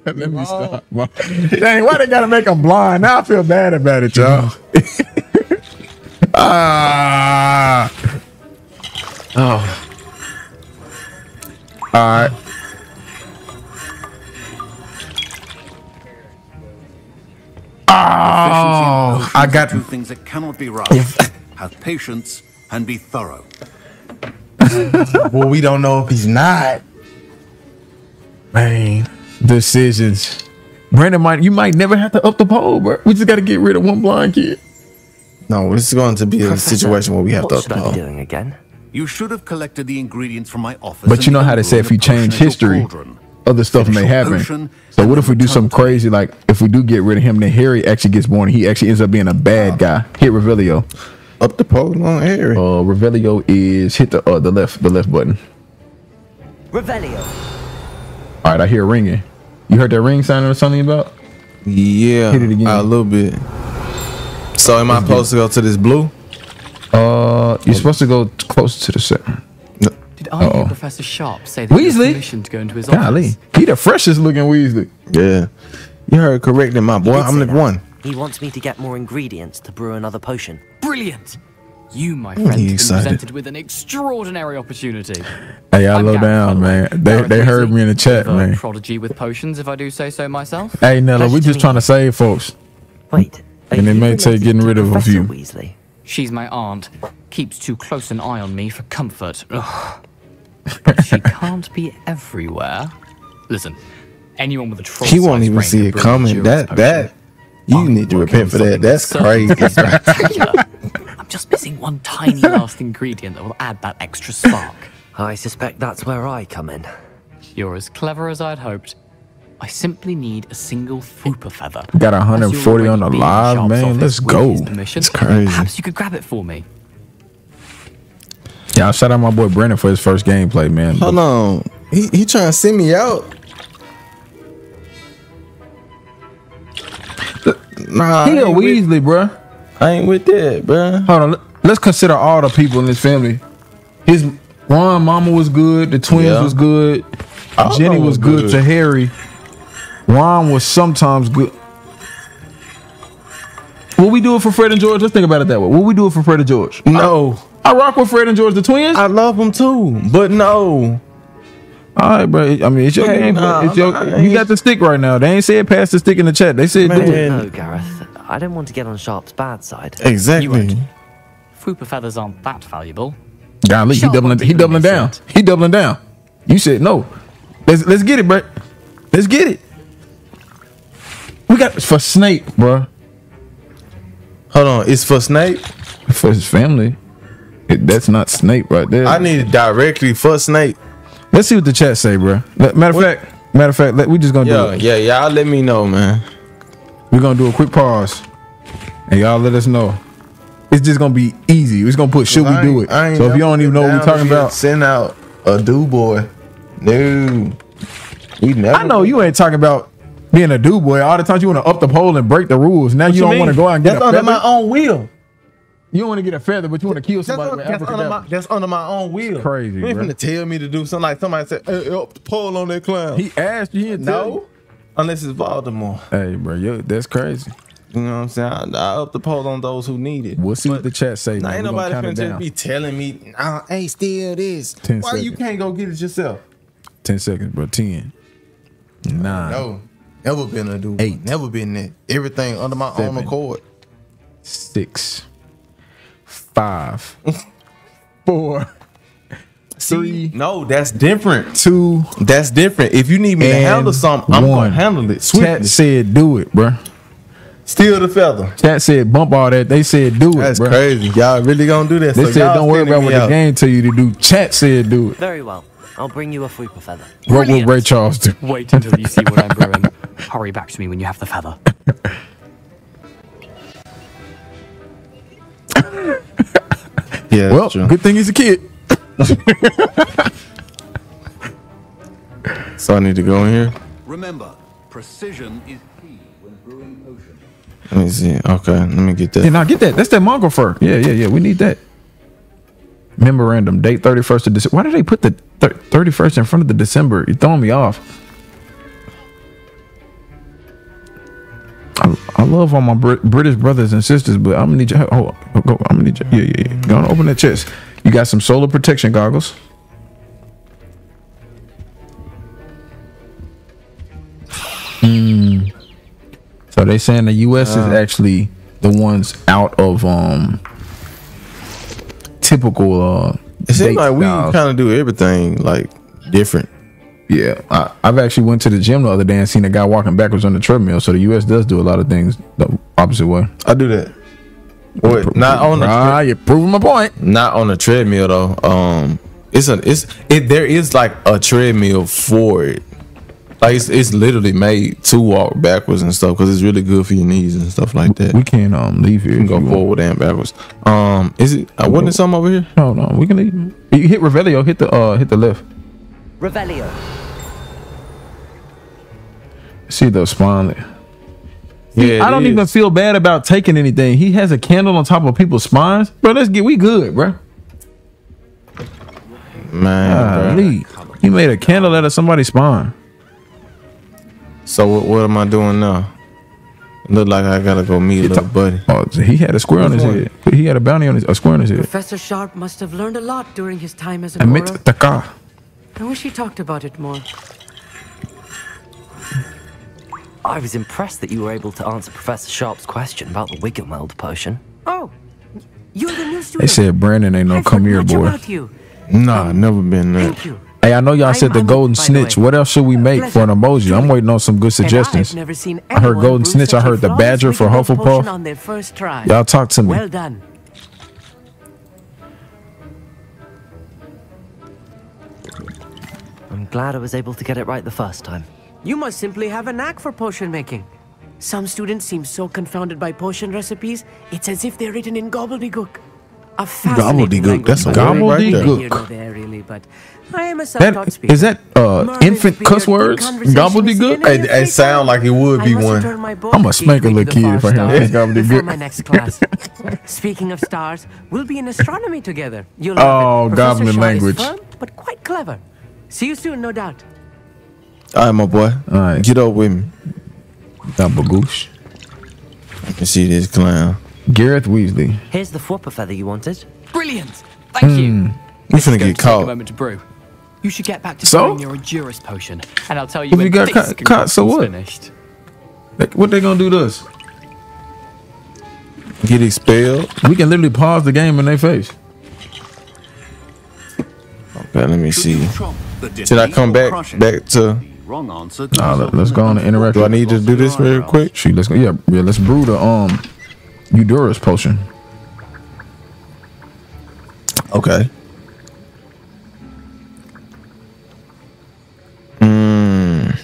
Let me stop. Dang, why they gotta make him blind? Now I feel bad about it, y'all. ah. Oh. All right. Oh, I got two things that cannot be rushed. Have patience and be thorough. well, we don't know if he's not. Man, decisions. Brandon might you might never have to up the pole, bro. We just got to get rid of one blind kid. No, this is going to be a situation where we have what to up should the I be pole. doing again? You should have collected the ingredients from my office. But you know how to say if you in a potion change history, other stuff Finish may happen. So what if we do return something crazy like if we do get rid of him, then Harry actually gets born. He actually ends up being a bad guy. Hit Revelio. Up the pole on Harry. Uh, Revelio is hit the uh, the left the left button. Revelio. All right, I hear ringing. You heard that ring sound or something about? Yeah, Hit it again. a little bit. So am I supposed to go to this blue? Uh, you're supposed to go close to the center. Did I Uh-oh. hear Professor Sharp say that you had Weasley? permission to go into his Golly, office? he the freshest looking Weasley. Yeah. You heard correctly, my boy. Did I'm the that. one. He wants me to get more ingredients to brew another potion. Brilliant! You, my friend, he have excited. presented with an extraordinary opportunity. Hey, y'all I'm low down, man. They they heard me in the chat, man. prodigy with potions, if I do say so myself. Hey, Nella, we to just trying to save folks, Wait. and it may take getting rid of a few. Weasley. She's my aunt. Keeps too close an eye on me for comfort. Ugh. But she can't be everywhere. Listen, anyone with a troll He won't even see it coming. That that you need to repent for that. That's crazy. spectacular. I'm just missing one tiny last ingredient that will add that extra spark. I suspect that's where I come in. You're as clever as I'd hoped. I simply need a single Fwooper feather. Got 140 on the live, man. Let's go. his It's crazy. Perhaps you could grab it for me. Yeah, shout out my boy Brandon for his first gameplay, man. Hold on. He he trying to send me out. Nah, He I a ain't with- Weasley, bruh. I ain't with that, bruh. Hold on. let- Let's consider all the people in this family. His Ron mama was good. The twins Yeah. was good. All Ginny was was good, good. to Harry. Ron was sometimes good. Will we do it for Fred and George? Let's think about it that way. Will we do it for Fred and George? No, I rock with Fred and George, the twins. I love them too, but no. All right, bro. I mean, it's your Hey, game. nah, it's your, nah, you got the stick right now. They ain't said pass the stick in the chat. They said do it. Man. Oh, no, Gareth. I don't want to get on Sharp's bad side. Exactly. Fwooper feathers aren't that valuable. Golly, he doubling, he doubling down. it. He doubling down. You said no. Let's let's get it, bro. Let's get it. We got for Snape, bro. Hold on, it's for Snape. For his family. It, that's not Snape right there. I need it directly for Snape. Let's see what the chat say, bro. Matter of fact, matter of fact, let, we just gonna do Yeah, it. yeah, y'all let me know, man. We're gonna do a quick pause, and y'all let us know. It's just gonna be easy. It's gonna put should we do it? So if you don't even know what we're talking about, send out a do boy. No, we never. I know you ain't talking about being a do boy. All the time you want to up the pole and break the rules. Now you don't want to go out and get That's a under my own will. You don't want to get a feather, but you want to kill That's, somebody with that's, under my, that's under my own will. crazy, You ain't finna tell me to do something like somebody said, hey, up the pole on that clown. He asked you. He didn't tell no, unless it's Voldemort. you. Hey, bro, yo, that's crazy. You know what I'm saying? I, I up the pole on those who need it. We'll see what the chat say. Now, ain't nobody finna just be telling me, nah, hey, still this. 10 Why you can't go get it yourself? Ten seconds, bro. Ten, nine, No, never been a dude. Eight. Never been that. Everything under my own accord. Six, five, four, See, no, that's different. two. That's different. If you need me to handle something, I'm one. gonna handle it Chat said do it, bro. Steal the feather. Chat said bump all that. They said do it, That's bro. crazy. Y'all really gonna do that? They So said don't worry sending about me what the out. game tell you to do. Chat said do it. Very well. I'll bring you a Fwooper feather. What will Ray Charles do? Wait until you see what I'm brewing. Hurry back to me when you have the feather. Yeah. Well, true. good thing he's a kid. So I need to go in here. Remember, precision is key when brewing potions. Let me see. Okay, let me get that. Yeah, now get that. That's that mongrel fur. Yeah, yeah, yeah. We need that. memorandum date 31st of December. Why did they put the thir- 31st in front of the December? You're throwing me off. I, I love all my Brit- British brothers and sisters, but I'm gonna need you. Hold on, go. I'm gonna need you. Yeah, yeah, yeah. Go on, open that chest. You got some solar protection goggles. Hmm. So they saying the U.S. is Uh. actually the ones out of um typical uh. It seems like we kind of do everything like different. Yeah, I, I've actually went to the gym the other day and seen a guy walking backwards on the treadmill. So the U.S. does do a lot of things the opposite way. I do that. Wait, not on the Ah, you're proving my point. Not on the treadmill though. Um, it's a it's it. There is like a treadmill for it. Like it's, it's literally made to walk backwards and stuff because it's really good for your knees and stuff like that. We can't um leave here. You can go forward and backwards. Um, is it? Uh, wasn't it something over here? No, no, we can leave. You hit Revelio, hit the uh, hit the left. Revelio. See the spine. Yeah, I don't even feel bad about taking anything. He has a candle on top of people's spines, bro. Let's get we good, bro. Man, bruh. Golly. He made a candle out of somebody's spine. So what, what am I doing now? Look like I gotta go meet little buddy. Oh, he had a square on his head. He had a bounty on his a square on his head. Professor Sharp must have learned a lot during his time as a Amit Goro. Taka. I wish he talked about it more. I was impressed that you were able to answer Professor Sharp's question about the Wiggenweld potion. Oh, you're the new student. They said Brandon ain't no I've come here boy. about you. Nah, never been there. Thank you. Hey, I know y'all I'm said the honored, golden by the snitch. way. What else should we uh, make for an emoji? I'm waiting on some good suggestions. I've never seen I heard golden snitch. I heard the badger for Hufflepuff. on their first try. Y'all talk to me. Well done. I'm glad I was able to get it right the first time. You must simply have a knack for potion making. Some students seem so confounded by potion recipes, it's as if they're written in gobbledygook. A Gobbledygook, language, that's a by the word way. right there. Neither here nor there, really, but I am a That is that uh infant cuss words? Gobbledygook. It, it sound like it would be one. book, I'ma spank a little kid if I Far hear Stars, gobbledygook. My next class. Speaking of stars, we'll be in astronomy together. You'll Oh. Goblin language. firm, but quite clever. See you soon, no doubt. All right, my boy. All right. Get up with me. Dabagoosh. Let me see this clown. Gareth Weasley. Here's the Fwooper feather you wanted. Brilliant. Thank hmm. you. We're is finna going get to take a caught. moment to brew. You should get back to So? brewing your Edurus potion, and I'll tell you If when you got this caught- caught, so concoction's what? finished. Like, what they gonna do to us? Get expelled. We can literally pause the game in their face. Okay, let me see. Trump Should I come back back to? Wrong answer. Nah, let, us go on and interact. Do I need to do this real quick? Shoot, let's go. Yeah, yeah. Let's brew the um Eudorus potion. Okay. Mm.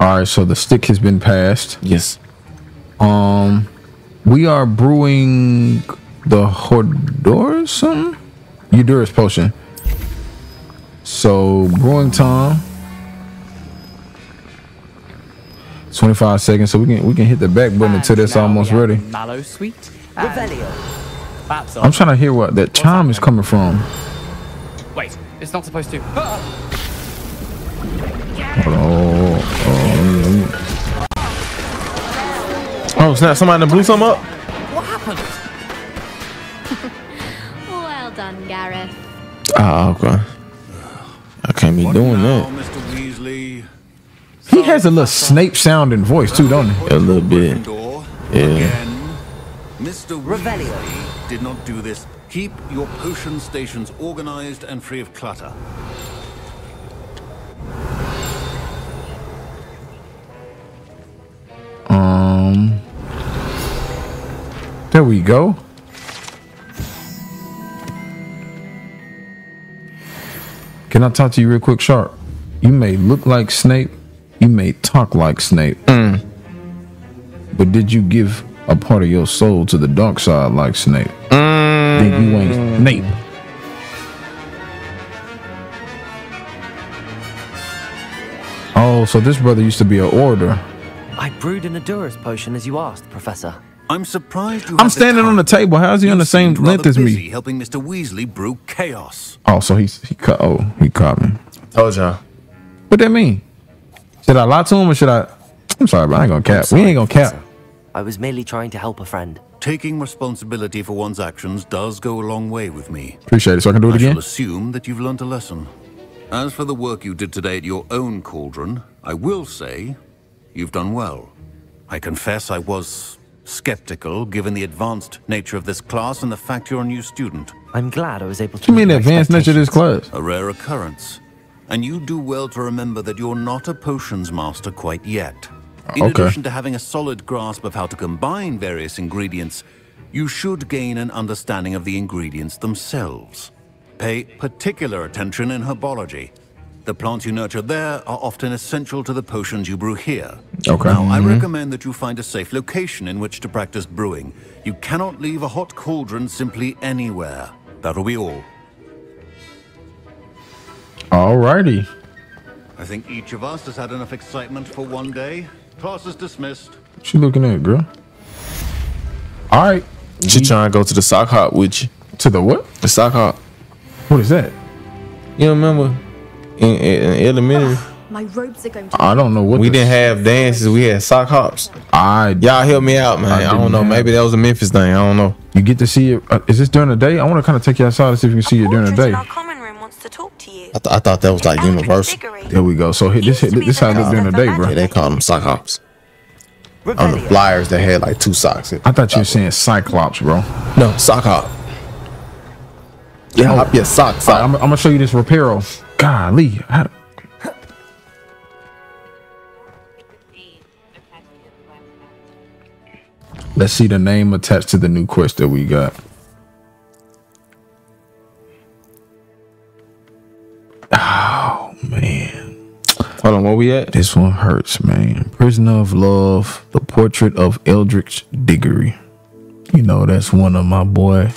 All right, so the stick has been passed. Yes. Um, we are brewing the Hodor something? Eudorus potion. So brewing time. 25 seconds, so we can we can hit the back button until that's almost ready. Mallow sweet. Revelio. I'm trying to hear what that chime is coming from. Wait, it's not supposed to. Hold on. Oh, Oh snap! Somebody done blew something up. What happened? Well done, Gareth. Ah, okay. I can't be doing Now, that. Mr. Weasley. he has a little Snape sounding voice too, don't he? A little bit. Yeah. Again. Mr. Revelio. Did not do this. Keep your potion stations organized and free of clutter. Um, there we go. Can I talk to you real quick, Sharp? You may look like Snape, you may talk like Snape, mm. but did you give a part of your soul to the dark side like Snape? Mm. Think you ain't Snape? Oh, Oh, so this brother used to be an orator. I brewed an Edurus potion as you asked, Professor. I'm surprised you I'm have standing on the table. How's he on the same length as me? helping Mr. Weasley brew chaos. Oh, so he's he cut. Oh, he caught me. Told y'all. What that mean? Should I lie to him or should I? I'm sorry, but I ain't gonna cap. We ain't gonna cap. I was merely trying to help a friend. Taking responsibility for one's actions does go a long way with me. Appreciate it. So I can do it I again. shall assume that you've learnt a lesson. As for the work you did today at your own cauldron, I will say you've done well. I confess I was skeptical given the advanced nature of this class and the fact you're a new student. I'm glad I was able to. What you mean meet your the advanced nature of this class? A rare occurrence. And you do well to remember that you're not a potions master quite yet. In Okay. addition to having a solid grasp of how to combine various ingredients, you should gain an understanding of the ingredients themselves. Pay particular attention in herbology. The plants you nurture there are often essential to the potions you brew here. Okay. Now, I Mhm. recommend that you find a safe location in which to practice brewing. You cannot leave a hot cauldron simply anywhere. That'll be all. Alrighty. I think each of us has had enough excitement for one day. Class is dismissed. What you looking at, girl? All right. She trying to go to the sock hop with you. To the what? The sock hop. What is that? You don't remember in, in, in elementary? My robes are going to. I don't know what we didn't have dances. We had sock hops. I y'all help me out, man. I I, don't know. have- Maybe that was a Memphis thing. I don't know. You get to see it. Uh, is this during the day? I want to kind of take you outside and see if you can see it during the day. common room wants to talk to you. I, th- I thought that was like universal. There we go. So here, this this how it look during the day, bro. Yeah, they call them sock hops. On the flyers, they had like two socks. I thought you were saying Cyclops, bro. No, sock hop. Yeah, hop your socks All right, I'm, I'm gonna show you this Reparo. Golly, how- let's see the name attached to the new quest that we got. Oh man, hold on, where we at? This one hurts, man. Prisoner of Love: The Portrait of Eldritch Diggory. You know that's one of my boy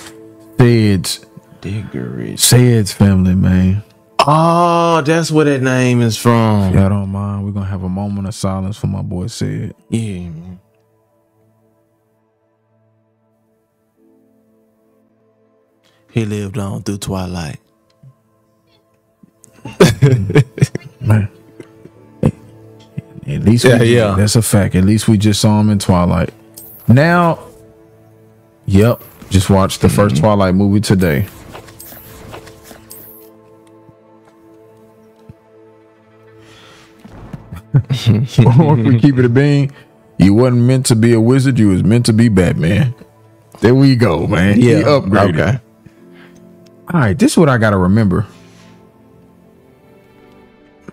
Fed's Diggory. Ced's family, man. Oh, that's where that name is from. If y'all don't mind, we're gonna have a moment of silence for my boy Ced. Yeah, man. He lived on through Twilight. Man. At least Yeah, we, yeah. that's a fact. At least we just saw him in Twilight. Now, yep, just watched the first mm-hmm. Twilight movie today. If we keep it a bean, you wasn't meant to be a wizard. You was meant to be Batman. There we go, man. Yeah, He upgraded. okay. All right, this is what I gotta remember.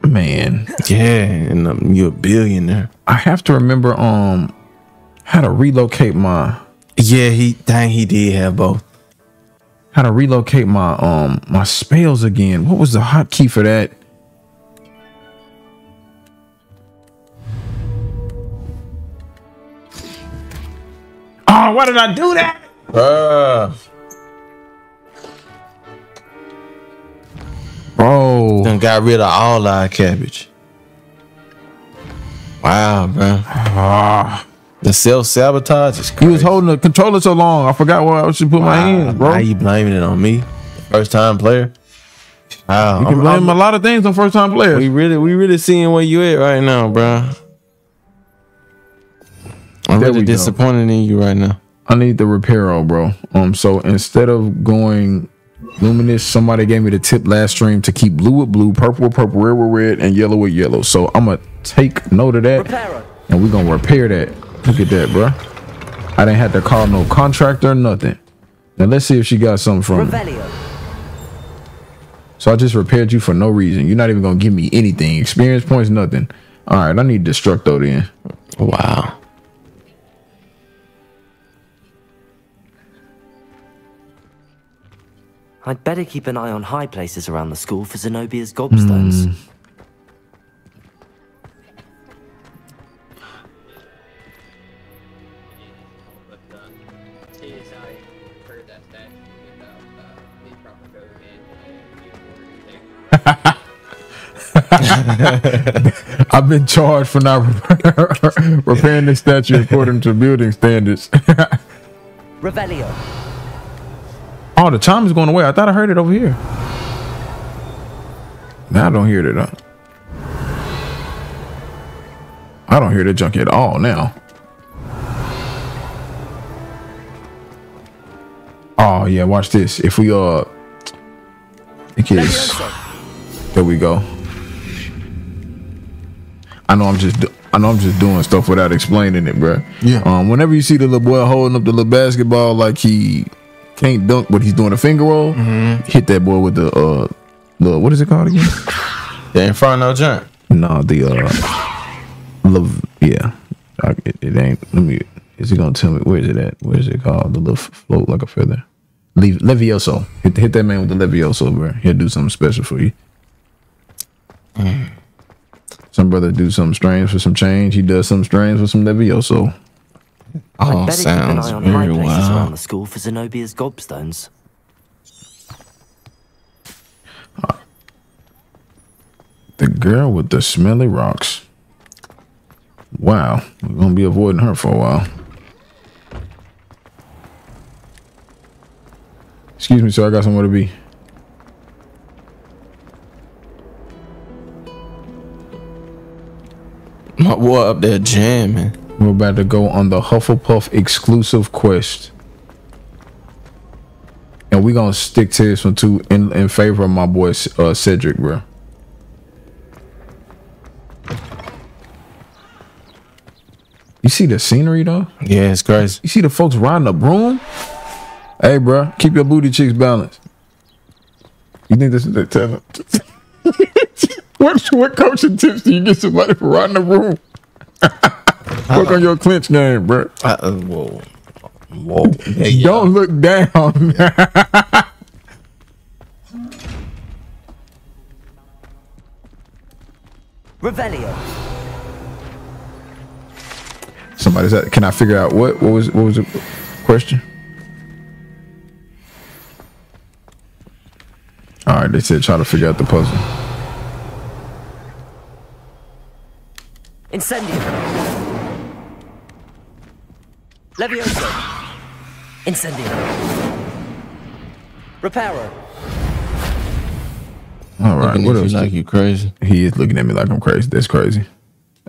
Man, Yeah, and um, you're a billionaire. I have to remember um how to relocate my Yeah, he dang he did have both. how to relocate my um my spells again. What was the hotkey for that? Oh, why did I do that? Bruh. Bro. Done got rid of all our cabbage. Wow, bro. Ah. The self sabotage is He was holding the controller so long. I forgot where I should put my hands, bro. Now you blaming it on me, first time player. Wow, You can I'm- blame I'm- a lot of things on first time players. we really, we really seeing where you at right now, bro. I'm There really we go. disappointed in you right now. I need the reparo, bro. Um, so instead of going luminous, somebody gave me the tip last stream to keep blue with blue, purple with purple, red with red, and yellow with yellow. So I'm gonna take note of that, and we're gonna repair that. Look at that, bro. I didn't have to call no contractor or nothing. Now let's see if she got something from me. So I just repaired you for no reason. You're not even gonna give me anything, experience points, nothing. All right, I need Destructo then. Wow. I'd better keep an eye on high places around the school for Zenobia's gobstones. Hmm. I've been charged for not repairing the statue according to building standards. Revelio. Oh, the chime is going away. I thought I heard it over here. Now I don't hear it. Though. I don't hear the junk at all now. Oh yeah, watch this. If we uh, I think it's there we go. I know I'm just I know I'm just doing stuff without explaining it, bro. Yeah. Um, whenever you see the little boy holding up the little basketball like he can't dunk, but he's doing a finger roll, hit that boy with the uh, the what is it called again? The Inferno jump. No, the uh, love. Yeah, I, it, it ain't. Let me. Is he gonna tell me where is it at? Where is it called? The little float like a feather. Leave Levioso. Hit, hit that man with the Levioso, bro. He'll do something special for you. Some brother do something strange for some change. He does something strange for some Levioso. I'd Oh, better keep an eye on high very places around the school for Zenobia's gobstones. The girl with the smelly rocks. Wow, we're gonna be avoiding her for a while. Excuse me, sir. I got somewhere to be. My boy up there jamming. We're about to go on the Hufflepuff exclusive quest. And we're gonna stick to this one too in, in favor of my boy uh, Cedric, bro. You see the scenery though? Yeah, it's crazy. You see the folks riding a broom? Hey, bro, keep your booty cheeks balanced. You think this is the tell what what coaching tips do you get somebody for riding a broom? Work on your clinch game, bro. Uh, uh, whoa, whoa. Yeah, yeah. Don't look down. Revelio. Somebody said, "Can I figure out what what was what was the question?" All right, they said try to figure out the puzzle. Incendio. Levioso. Incendio. Reparo. All right, Looking what at you else? like you crazy. He is looking at me like I'm crazy. That's crazy.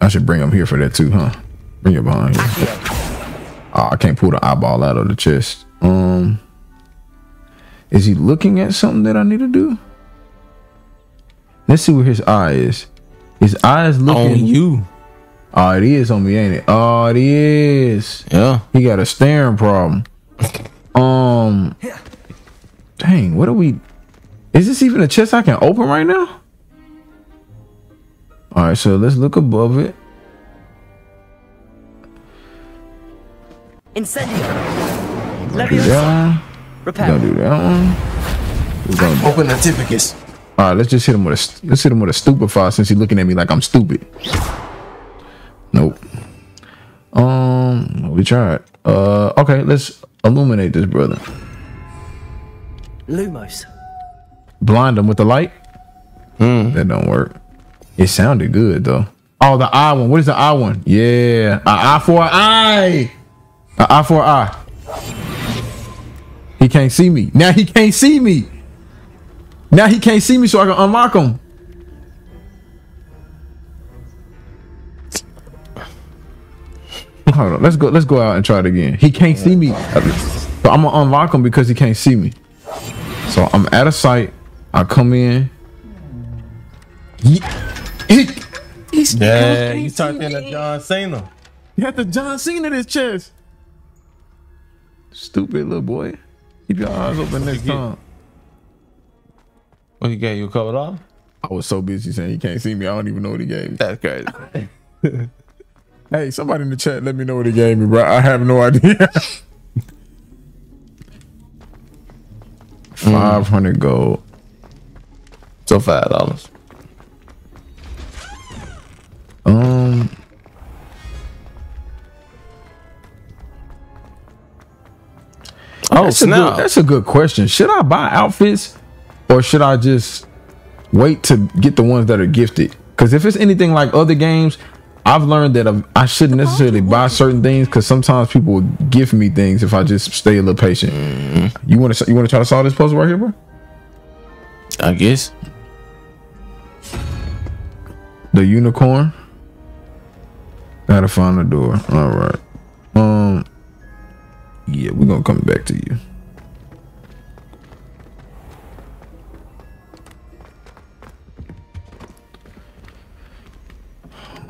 I should bring him here for that too, huh? Bring it behind here. Oh, I can't pull the eyeball out of the chest. Um, is he looking at something that I need to do? Let's see where his eye is. His eye is looking On you. Oh, it is on me, ain't it? Oh, it is. Yeah. He got a staring problem. Um, dang, what are we? Is this even a chest I can open right now? All right, so let's look above it. Incendio. Do Levioso. that one. We're gonna do that one. We're gonna Open the certificates. All right, let's just hit him with a let's hit him with a stupefy since he's looking at me like I'm stupid. Nope. Um, we tried. Uh, okay, let's illuminate this brother. Lumos. Blind him with the light. That don't work. It sounded good though. Oh, the eye one. What is the eye one? Yeah, a eye for an eye. A eye for an eye. He can't see me. Now he can't see me. Now he can't see me, so I can unlock him. Hold on. Let's go. Let's go out and try it again. He can't see me. So I'm gonna unlock him because he can't see me. So I'm out of sight. I come in. Ye- He- he's Yeah, you turned into John Cena. You had the John Cena this chest. Stupid little boy. Keep your eyes open next get? time. What he gave you covered off? I was so busy saying he can't see me. I don't even know what he gave me. That's crazy. Hey, somebody in the chat, let me know what he gave me, bro. I have no idea. Five hundred gold. So five dollars. Um. Oh that's a, good, that's a good question. Should I buy outfits or should I just wait to get the ones that are gifted? Because if it's anything like other games, I've learned that I'm- I shouldn't necessarily buy certain things because sometimes people will give me things if I just stay a little patient. You want to you want to try to solve this puzzle right here, bro? I guess. The unicorn. Gotta find the door. All right. Um. Yeah, we're gonna come back to you.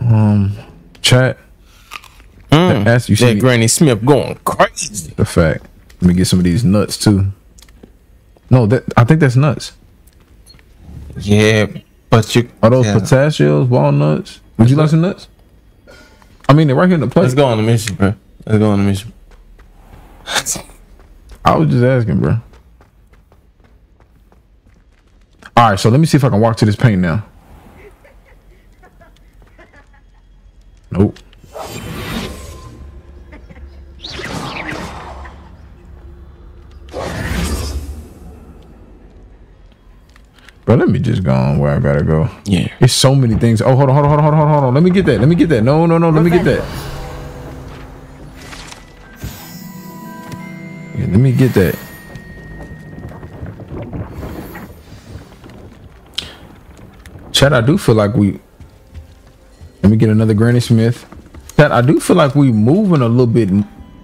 Um, chat. Mm, Ask you that see Granny Smith going crazy. the fact. Let me get some of these nuts too. No, that I think that's nuts. Yeah, but you Are those yeah. pistachios, walnuts? Would you like some nuts? I mean, they're right here in the plate. Let's go on the mission, bro. Let's go on the mission. I was just asking, bro. All right, so let me see if I can walk to this paint now. Nope. Bro, let me just go on where I gotta go. Yeah. It's so many things. Oh, hold on, hold on, hold on, hold on, hold on. Let me get that. Let me get that. No, no, no. Let me get that. Yeah, let me get that. Chad, I do feel like we. Let me get another Granny Smith. Chad, I do feel like we moving a little bit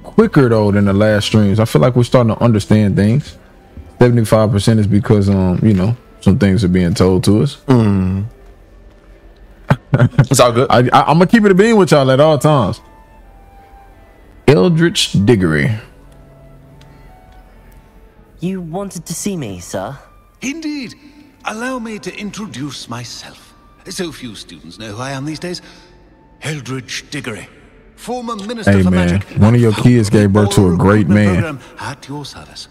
quicker though than the last streams. I feel like we're starting to understand things. Seventy-five percent is because um, you know, some things are being told to us. Mm. it's all good. I, I, I'm gonna keep it a being with y'all at all times. Eldritch Diggory. You wanted to see me, sir? Indeed. Allow me to introduce myself. So few students know who I am these days. Eldritch Diggory, former Minister Hey for man, Magic. one of your kids gave birth to a great man. at your service.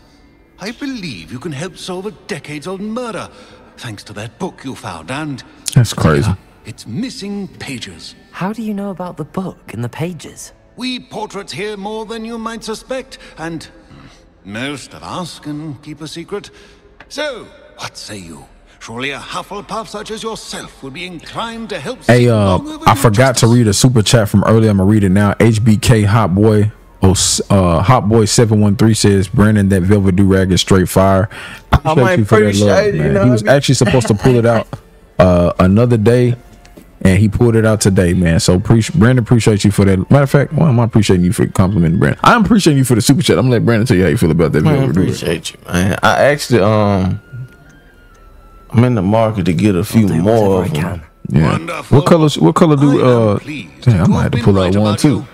I believe you can help solve a decades-old murder, thanks to that book you found, and That's crazy. it's missing pages. How do you know about the book and the pages? We portraits here more than you might suspect, and hmm, most of us can keep a secret. So, what say you? Surely a Hufflepuff such as yourself would be inclined to help Hey, uh, I forgot to read a super chat from earlier. I'm gonna read it now. HBK Hot Boy. Oh, uh, Hot Boy seven one three says, "Brandon, that velvet do rag is straight fire." I might for that appreciate love, it, you man. know He was I mean? actually supposed to pull it out uh, another day, and he pulled it out today, man. So, appreciate Brandon, appreciate you for that. Matter of fact, why am I appreciating you for complimenting Brandon? I'm appreciating you for the super chat. I'm gonna let Brandon tell you how you feel about that Man, I velvet do rag. appreciate you, man. I actually um, I'm in the market to get a few more of them. Yeah. What color? What color do? Uh, damn, I might have to pull out one too.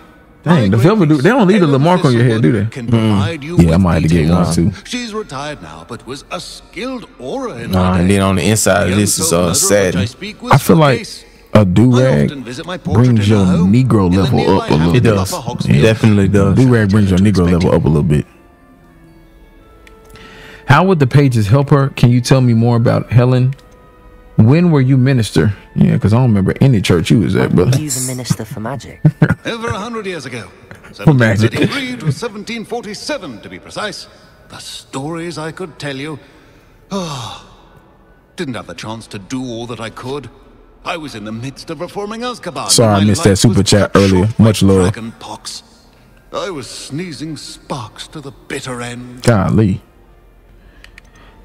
Dang, the velvet do. They don't leave a little mark on your head, do they? Mm. Yeah, I might have to get one too. She's retired now, but was a skilled Auror in Nah, and then on the inside of this is uh satin. I feel like a do rag brings your Negro level up a little It bit. does. It definitely does. Do rag brings your Negro level up a little bit. How would the pages help her? Can you tell me more about Helen? When were you minister? Yeah, because I don't remember any church you was at, brother. You a Minister for Magic. Over a hundred years ago. For magic. 1733 to 1747, to be precise. The stories I could tell you. Oh, didn't have the chance to do all that I could. I was in the midst of reforming Azkaban. Sorry, I missed that super chat earlier. Much love. Dragon pox. I was sneezing sparks to the bitter end. Golly.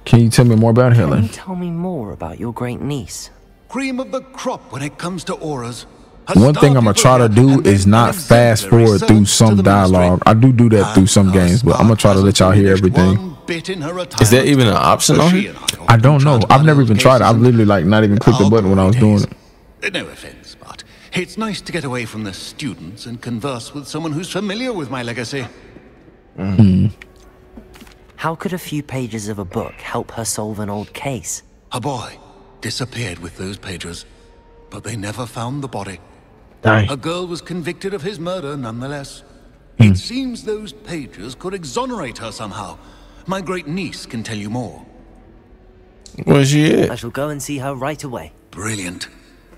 Can you tell me more about Can you Helen? tell me more about your great niece? Cream of the crop when it comes to Aurors. One thing I'm gonna try to do is not fast forward through some dialogue. I do do that through some games, but I'm gonna try to let y'all hear everything. Is that even an option on here? I don't know. I've never even tried it. I've literally like not even clicked the button when I was doing it. No offense, but it's nice to get away from the students and converse with someone who's familiar with my legacy. Hmm. How could a few pages of a book help her solve an old case? A boy disappeared with those pages, but they never found the body. Dang. A girl was convicted of his murder nonetheless. Hmm. It seems those pages could exonerate her somehow. My great niece can tell you more. Where's she I shall go and see her right away. Brilliant.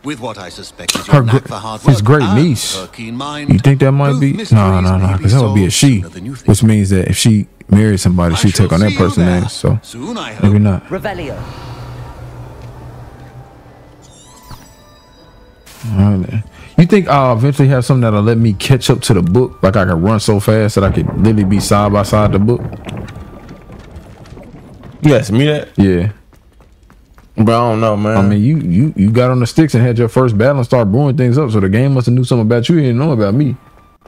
With what I suspect is Her your knack for hard his great niece. her keen mind. You think that might be? Both No, mysteries no, no, because that would be a she, sooner than you think. which means that if she married somebody, she take on that see person's name. So Soon, I maybe not. Revelio. Alright. You think I'll eventually have something that'll let me catch up to the book? Like I can run so fast that I could literally be side by side the book? You asked me that? Yeah. Bro, I don't know, man. I mean, you you you got on the sticks and had your first battle and start brewing things up. So the game must have knew something about you. You didn't know about me.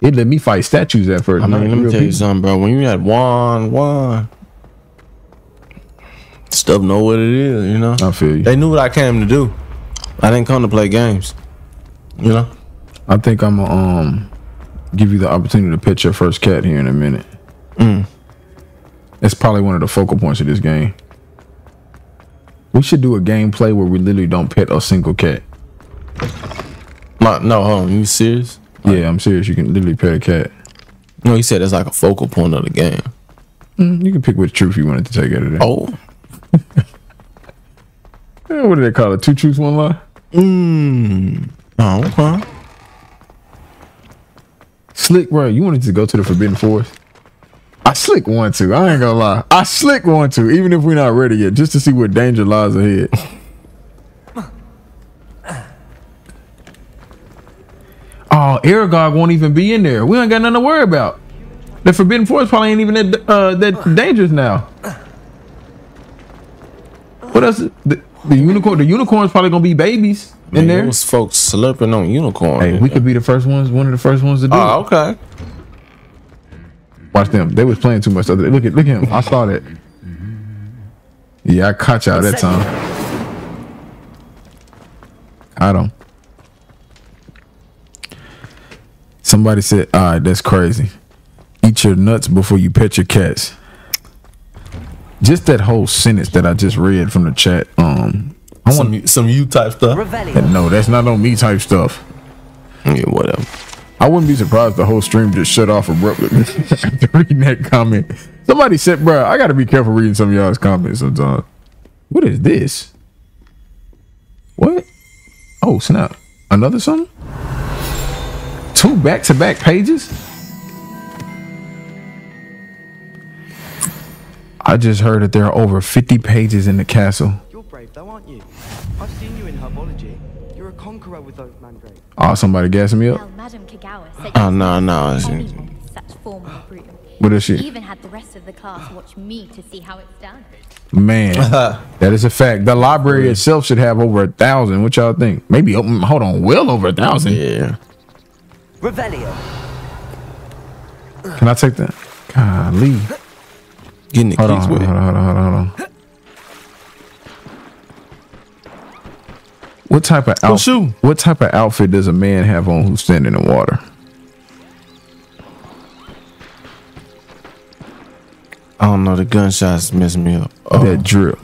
It let me fight statues at first. I mean, let me tell you something, bro. When you had one, one, stuff know what it is, you know? I feel you. They knew what I came to do. I didn't come to play games. You know? I think I'm gonna um give you the opportunity to pet your first cat here in a minute. Mm. It's probably one of the focal points of this game. We should do a gameplay where we literally don't pet a single cat. My, no, hold on. You serious? Yeah, I'm serious. You can literally pet a cat. No, he said it's like a focal point of the game. Mm, you can pick which truth you wanted to take out of there. Oh. What do they call it? Two truths, one lie? Mmm. Oh, okay. Slick, bro, you wanted to go to the Forbidden Forest? I slick one to. I ain't gonna lie. I slick one to, even if we're not ready yet, just to see what danger lies ahead. oh, Aragog won't even be in there. We ain't got nothing to worry about. The Forbidden Forest probably ain't even that uh, that dangerous now. What else? The, the unicorn. The unicorn's probably gonna be babies in there. Those folks slurping on unicorn. Hey, we could be the first ones. One of the first ones to do. Oh, it. okay. Watch them. They was playing too much the other day. Look at look at him. I saw that. Yeah, I caught y'all that time. Caught him. Somebody said, "All right, that's crazy. Eat your nuts before you pet your cats." Just that whole sentence that I just read from the chat. Um, I want Some, some you type stuff. no, that's not on me type stuff. Yeah, whatever. I wouldn't be surprised the whole stream just shut off abruptly after reading that comment. Somebody said, "Bro, I got to be careful reading some of y'all's comments sometimes." What is this? What? Oh snap! Another something? Two back-to-back pages? I just heard that there are over 50 pages in the castle. You're brave though, aren't you? I've seen you in herbology. You're a conqueror with those mandrakes. Oh, somebody gassing me up? Well, Madame Kogawa said Oh, no, no. it's- anyone with such form and brew. What is she? Even had the rest of the class watch me to see how it's done. Man, that is a fact. The library itself should have over a thousand. What y'all think? Maybe open. Hold on, well over a thousand. Yeah. Revelio. Can I take that? Golly. Getting the Hold on, keys hold on, it. hold on, hold on, hold on. What type of Well, shoot. outfit? What type of outfit does a man have on who's standing in water? I don't know. The gunshots messed me up. Oh, That uh-huh. drip.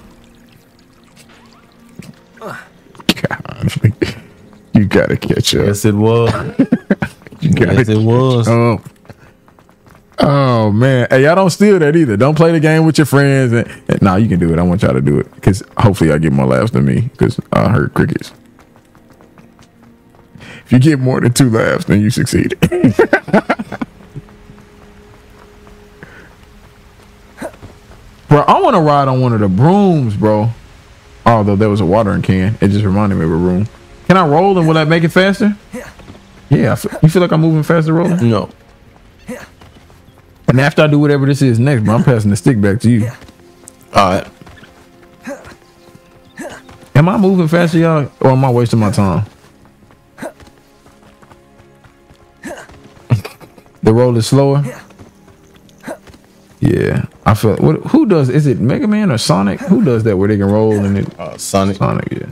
Golly. You gotta catch up. yes, it was. Yes, it was. Oh. Oh man. Hey, y'all don't steal that either. Don't play the game with your friends. And, and nah, you can do it. I want y'all to do it. Cause hopefully I get more laughs than me. Cause I heard crickets. If you get more than two laughs, then you succeed. bro, I want to ride on one of the brooms, bro. Although there was a watering can, it just reminded me of a room. Can I roll and will that make it faster? Yeah, feel, you feel like I'm moving faster rolling? No. And after I do whatever this is next, bro, I'm passing the stick back to you. All right. Am I moving faster, y'all, or am I wasting my time? the roll is slower. Yeah, I feel. What? Who does? Is it Mega Man or Sonic? Who does that where they can roll and it? Uh, Sonic. Sonic, yeah.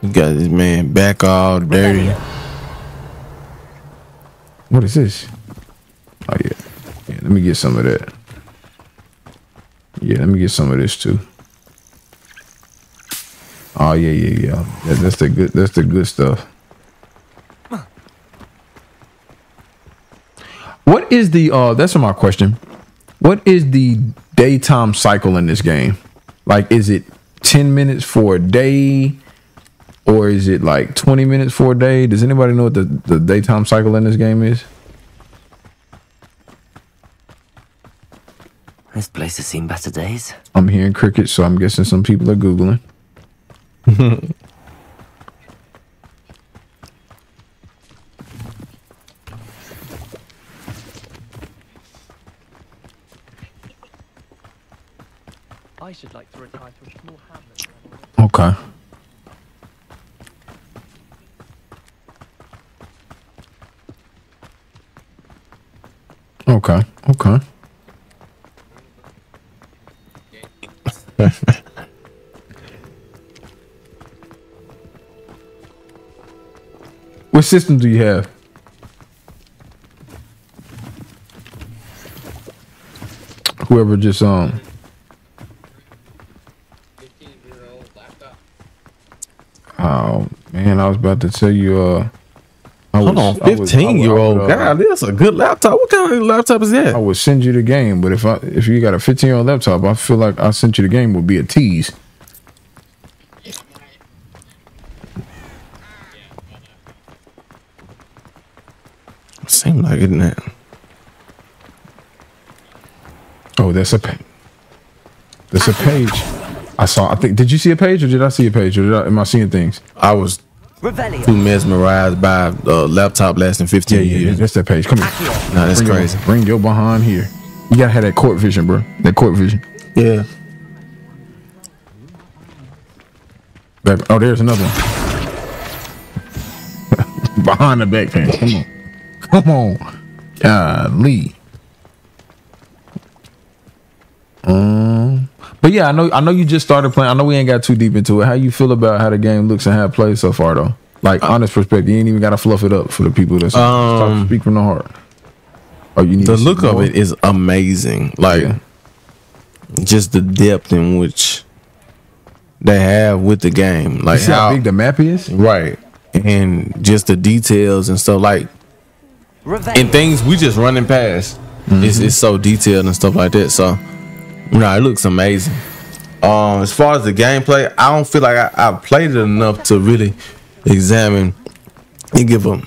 You got this man back all dirty. What is this? Oh yeah. Yeah, let me get some of that. Yeah, let me get some of this too. Oh yeah, yeah, yeah. That, that's the good. That's the good stuff. What is the? Uh, that's my question. What is the daytime cycle in this game? Like, is it ten minutes for a day, or is it like twenty minutes for a day? Does anybody know what the, the daytime cycle in this game is? This place has seen better days. I'm hearing crickets, so I'm guessing some people are googling. I should like to retire to a small hamlet. Okay. Okay. Okay. what system do you have? Whoever just um Oh man, I was about to tell you. Uh, I Hold on, I was- I fifteen year old God, that's a good laptop. What kind of laptop is that? I would send you the game, but if I if you got a 15 year old laptop, I feel like I sent you the game would be a tease. Seem like it? Oh, that's a pa- that's a page. I saw. I think. Did you see a page, or did I see a page, or did I, am I seeing things? I was too mesmerized by a laptop lasting 15 Yeah, yeah, years. that's that page. Come here. Nah, that's bring crazy. Your, bring your behind here. You gotta have that court vision, bro. That court vision. Yeah. Back- Oh, there's another one. behind the back fence. Come on. Come on. Golly. Um, but yeah, I know I know you just started playing. I know we ain't got too deep into it. How you feel about how the game looks and how it plays so far though? Like honest perspective, you ain't even gotta fluff it up for the people that's Um, speak from the heart. Oh, you need the look of it is amazing. Like just the depth in which they have with the game. Like see how big the map is? Right. And just the details and stuff like and things we just running past. It's, it's so detailed and stuff like that. So no, it looks amazing. Um, as far as the gameplay, I don't feel like I, I played it enough to really examine and give a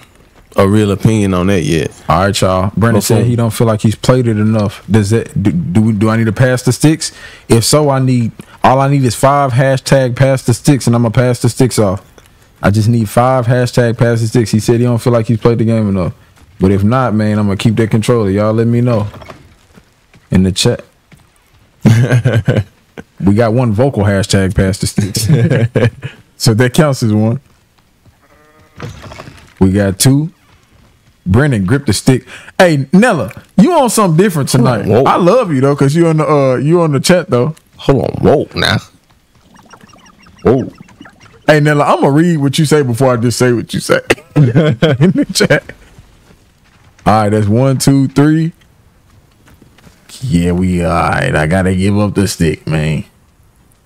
a real opinion on that yet. All right, y'all. Brandon said he don't feel like he's played it enough. Does that do, do? Do I need to pass the sticks? If so, I need all I need is five hashtag pass the sticks, and I'm gonna pass the sticks off. I just need five hashtag pass the sticks. He said he don't feel like he's played the game enough. But if not, man, I'm gonna keep that controller. Y'all let me know in the chat. we got one vocal hashtag pass the sticks, so that counts as one. We got two. Brennan grip the stick. Hey Nella, you on something different tonight. I love you though, cause you on the uh you on the chat though. Hold on, whoa now. Whoa. Hey Nella, I'm gonna read what you say before I just say what you say in the chat. All right, that's one, two, three. Yeah, we all right. I gotta give up the stick, man.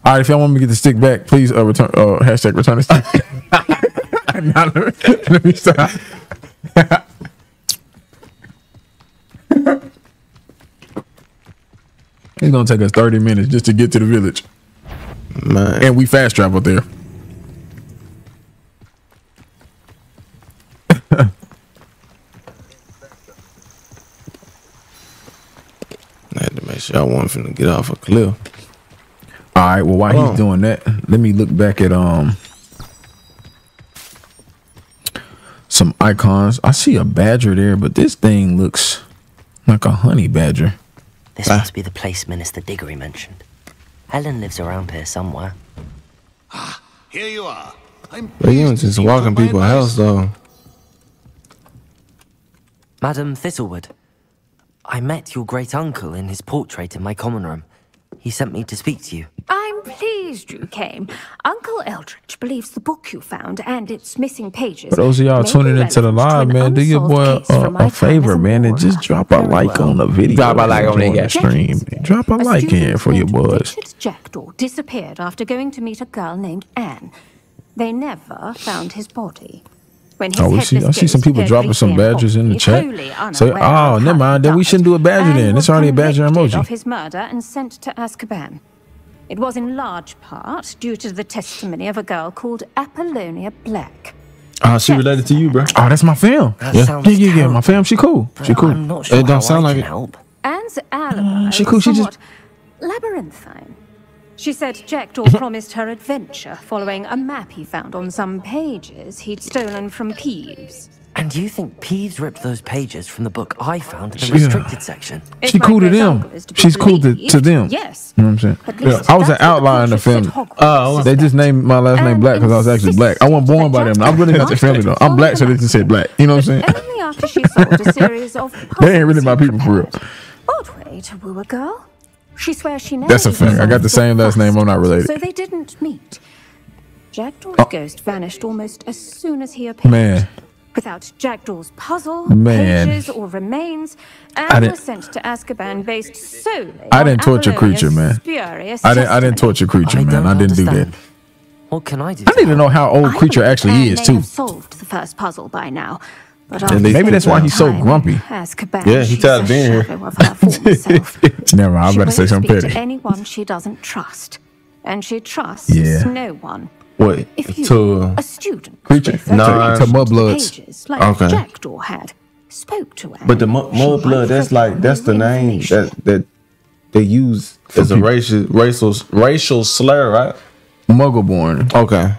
All right, if y'all want me to get the stick back, please uh, return uh, hashtag return the stick. Nah, let, me, let me stop. it's gonna take us 30 minutes just to get to the village. Man. And we fast travel there. I had to make sure I wasn't finna get off a cliff. All right. Well, while Hold he's doing that, let me look back at um some icons. I see a badger there, but this thing looks like a honey badger. This must be the place Minister Diggory mentioned. Helen lives around here somewhere. Ah, here you are. I'm But you don't just walking people's house though. Madam Thistlewood, I met your great uncle in his portrait in my common room. He sent me to speak to you. I'm pleased you came. Uncle Eldritch believes the book you found and its missing pages. For those of y'all may be tuning into the live, man, do your boy unsolved case a, from my a favor, man, and just drop a like on the video. Drop a like on Join the stream. Drop a A like in for your named boys. Richard Jackdaw disappeared after going to meet a girl named Anne. They never found his body. When his Oh, we see. I see some people dropping some briefly in badges in the chat. wholly So, oh, never mind. he Then we shouldn't do a badger and then. It's already a badger convicted emoji. Of his murder and sent to Azkaban. It was in large part due to the testimony of a girl called Apollonia Black. Oh, she related to you, bro. Oh, ah, that's my fam. That Yeah, yeah, yeah, yeah. My fam, she cool. She cool. I'm not sure It don't sound I like it. help. Anne's alibi she cool, she just- somewhat labyrinthine. She said Jackdaw promised her adventure following a map he found on some pages he'd stolen from Peeves. And do you think Peeves ripped those pages from the book I found in the Yeah. restricted section? If She my cool to them. uncle is to be She's cool to, to them. yes. You know what I'm saying? At least I was an that's outlier in the conscience family. said Hogwarts they just named my last name Black because I was actually black. I wasn't born by them. I'm really not the family though. I'm black, so they just said black. You know what I'm saying? Only after she solved a series of They ain't really my people for real. odd way to woo a girl. She swears she knows. That's a fact. I got the same last name. I'm not related. So they didn't meet. Jackdaw's Oh. ghost vanished almost as soon as he appeared. Man, Without Jackdaw's puzzle, Man. pages, or remains, I and didn't- was sent to Azkaban based solely I didn't torture Apollonia's Kreacher, man. I didn't. I didn't torture Kreacher, man. I didn't do that. What can I do? I need to know how old creature Anne actually is may too. have solved the first puzzle by now. But At Maybe that's why he's so grumpy. Yeah, he she's tired of being here. shadow of her former self. Never mind. I She better say something speak petty. anyone she doesn't trust, and she trusts Yeah. no one. What? If you, To a student, Creature. with Nah. To mudbloods. like Okay. Jackdaw had, spoke to Anne, But the mu- mud blood, that's like that's the name that that they use as a racial racial racial slur, right? Muggleborn. Okay.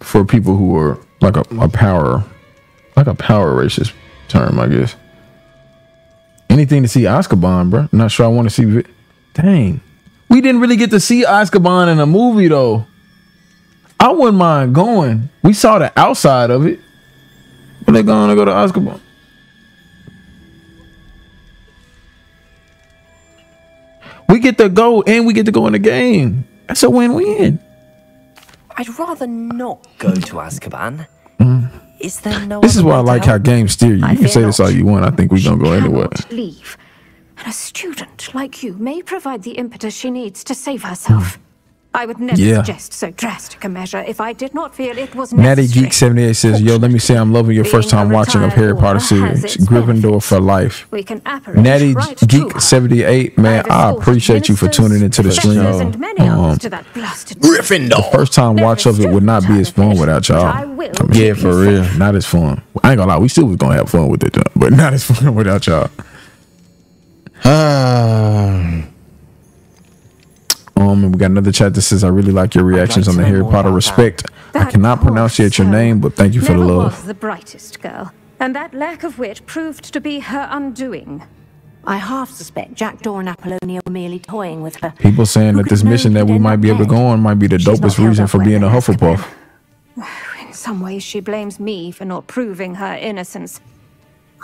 For people who are like a, a power, like a power racist term, I guess. Anything to see Azkaban, bro. Not sure I want to see. Dang, we didn't really get to see Azkaban in a movie though. I wouldn't mind going. We saw the outside of it. When they going to go to Azkaban. We get to go and we get to go in the game. That's a win-win. I'd rather not go to Azkaban. Mm. Is there no. This is why I like how games steer you. I You can say this all you want. I think we're gonna go anywhere. leave. And a student like you may provide the impetus she needs to save herself. I would never Yeah. suggest so drastic a measure if I did not feel it was Natty necessary. Geek seventy eight says, "Yo, let me say I'm loving your first time watching of Harry Potter series, Gryffindor for life." We can Natty right Geek seventy eight, man, I appreciate you for tuning into the stream. and many Um, others to that the first time watch of it would not be as fun without y'all. I mean, Yeah, for real. not as fun. I ain't gonna lie, we still was gonna have fun with it, though, but not as fun without y'all. Um, Um, and we got another chat that says, "I really like your reactions on the Harry Potter. Respect. I cannot pronunciate your name, but thank you for the Never love." was the brightest girl, and that lack of wit proved to be her undoing. I half suspect Jackdaw and Apollonia were merely toying with her. People saying that this mission that we might be able to go on might be the dopest reason for being a Hufflepuff. In some ways, she blames me for not proving her innocence.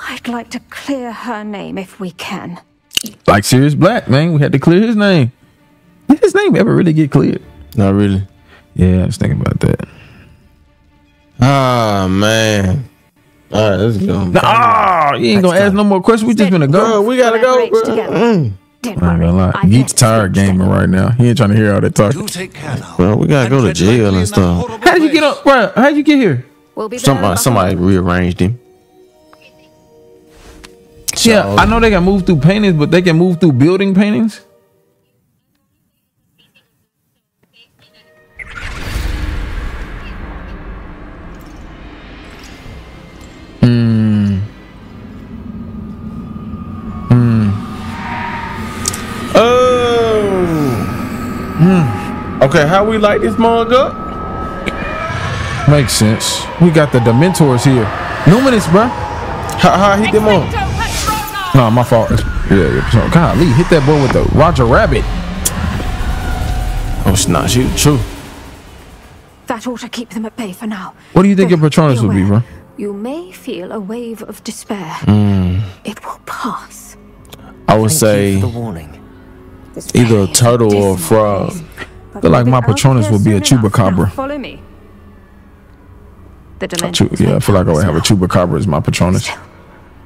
I'd like to clear her name if we can. Like Sirius Black, man, we had to clear his name. Did his name ever really get cleared? Not really. Yeah, I was thinking about that. Ah man. All right, let's go. Ah, you ain't gonna ask no more questions. We just gonna go. Bro, we gotta go. bro. Mm. I ain't gonna lie. Geek's tired gaming right now. He ain't trying to hear all that talking. Bro, we gotta go to jail and stuff. How'd you get up, bro? How'd you get here? We'll Somebody, somebody rearranged him. Yeah, I know they can move through paintings, but they can move through building paintings. Okay, how we light this mug up? Makes sense. We got the Dementors here. Luminous, bro. How, how hit them on? Nah, my fault. Yeah, yeah. So, golly, hit that boy with the Roger Rabbit. Oh, snap. She true. That ought to keep them at bay for now. What do you think your Patronus would be, bro? You may feel a wave of despair. Mm, It will pass. I would say either a turtle or a frog. Feel like my Patronus would be a chupacabra. Follow me. The A dimension. yeah, I feel like I would have a chupacabra as my Patronus.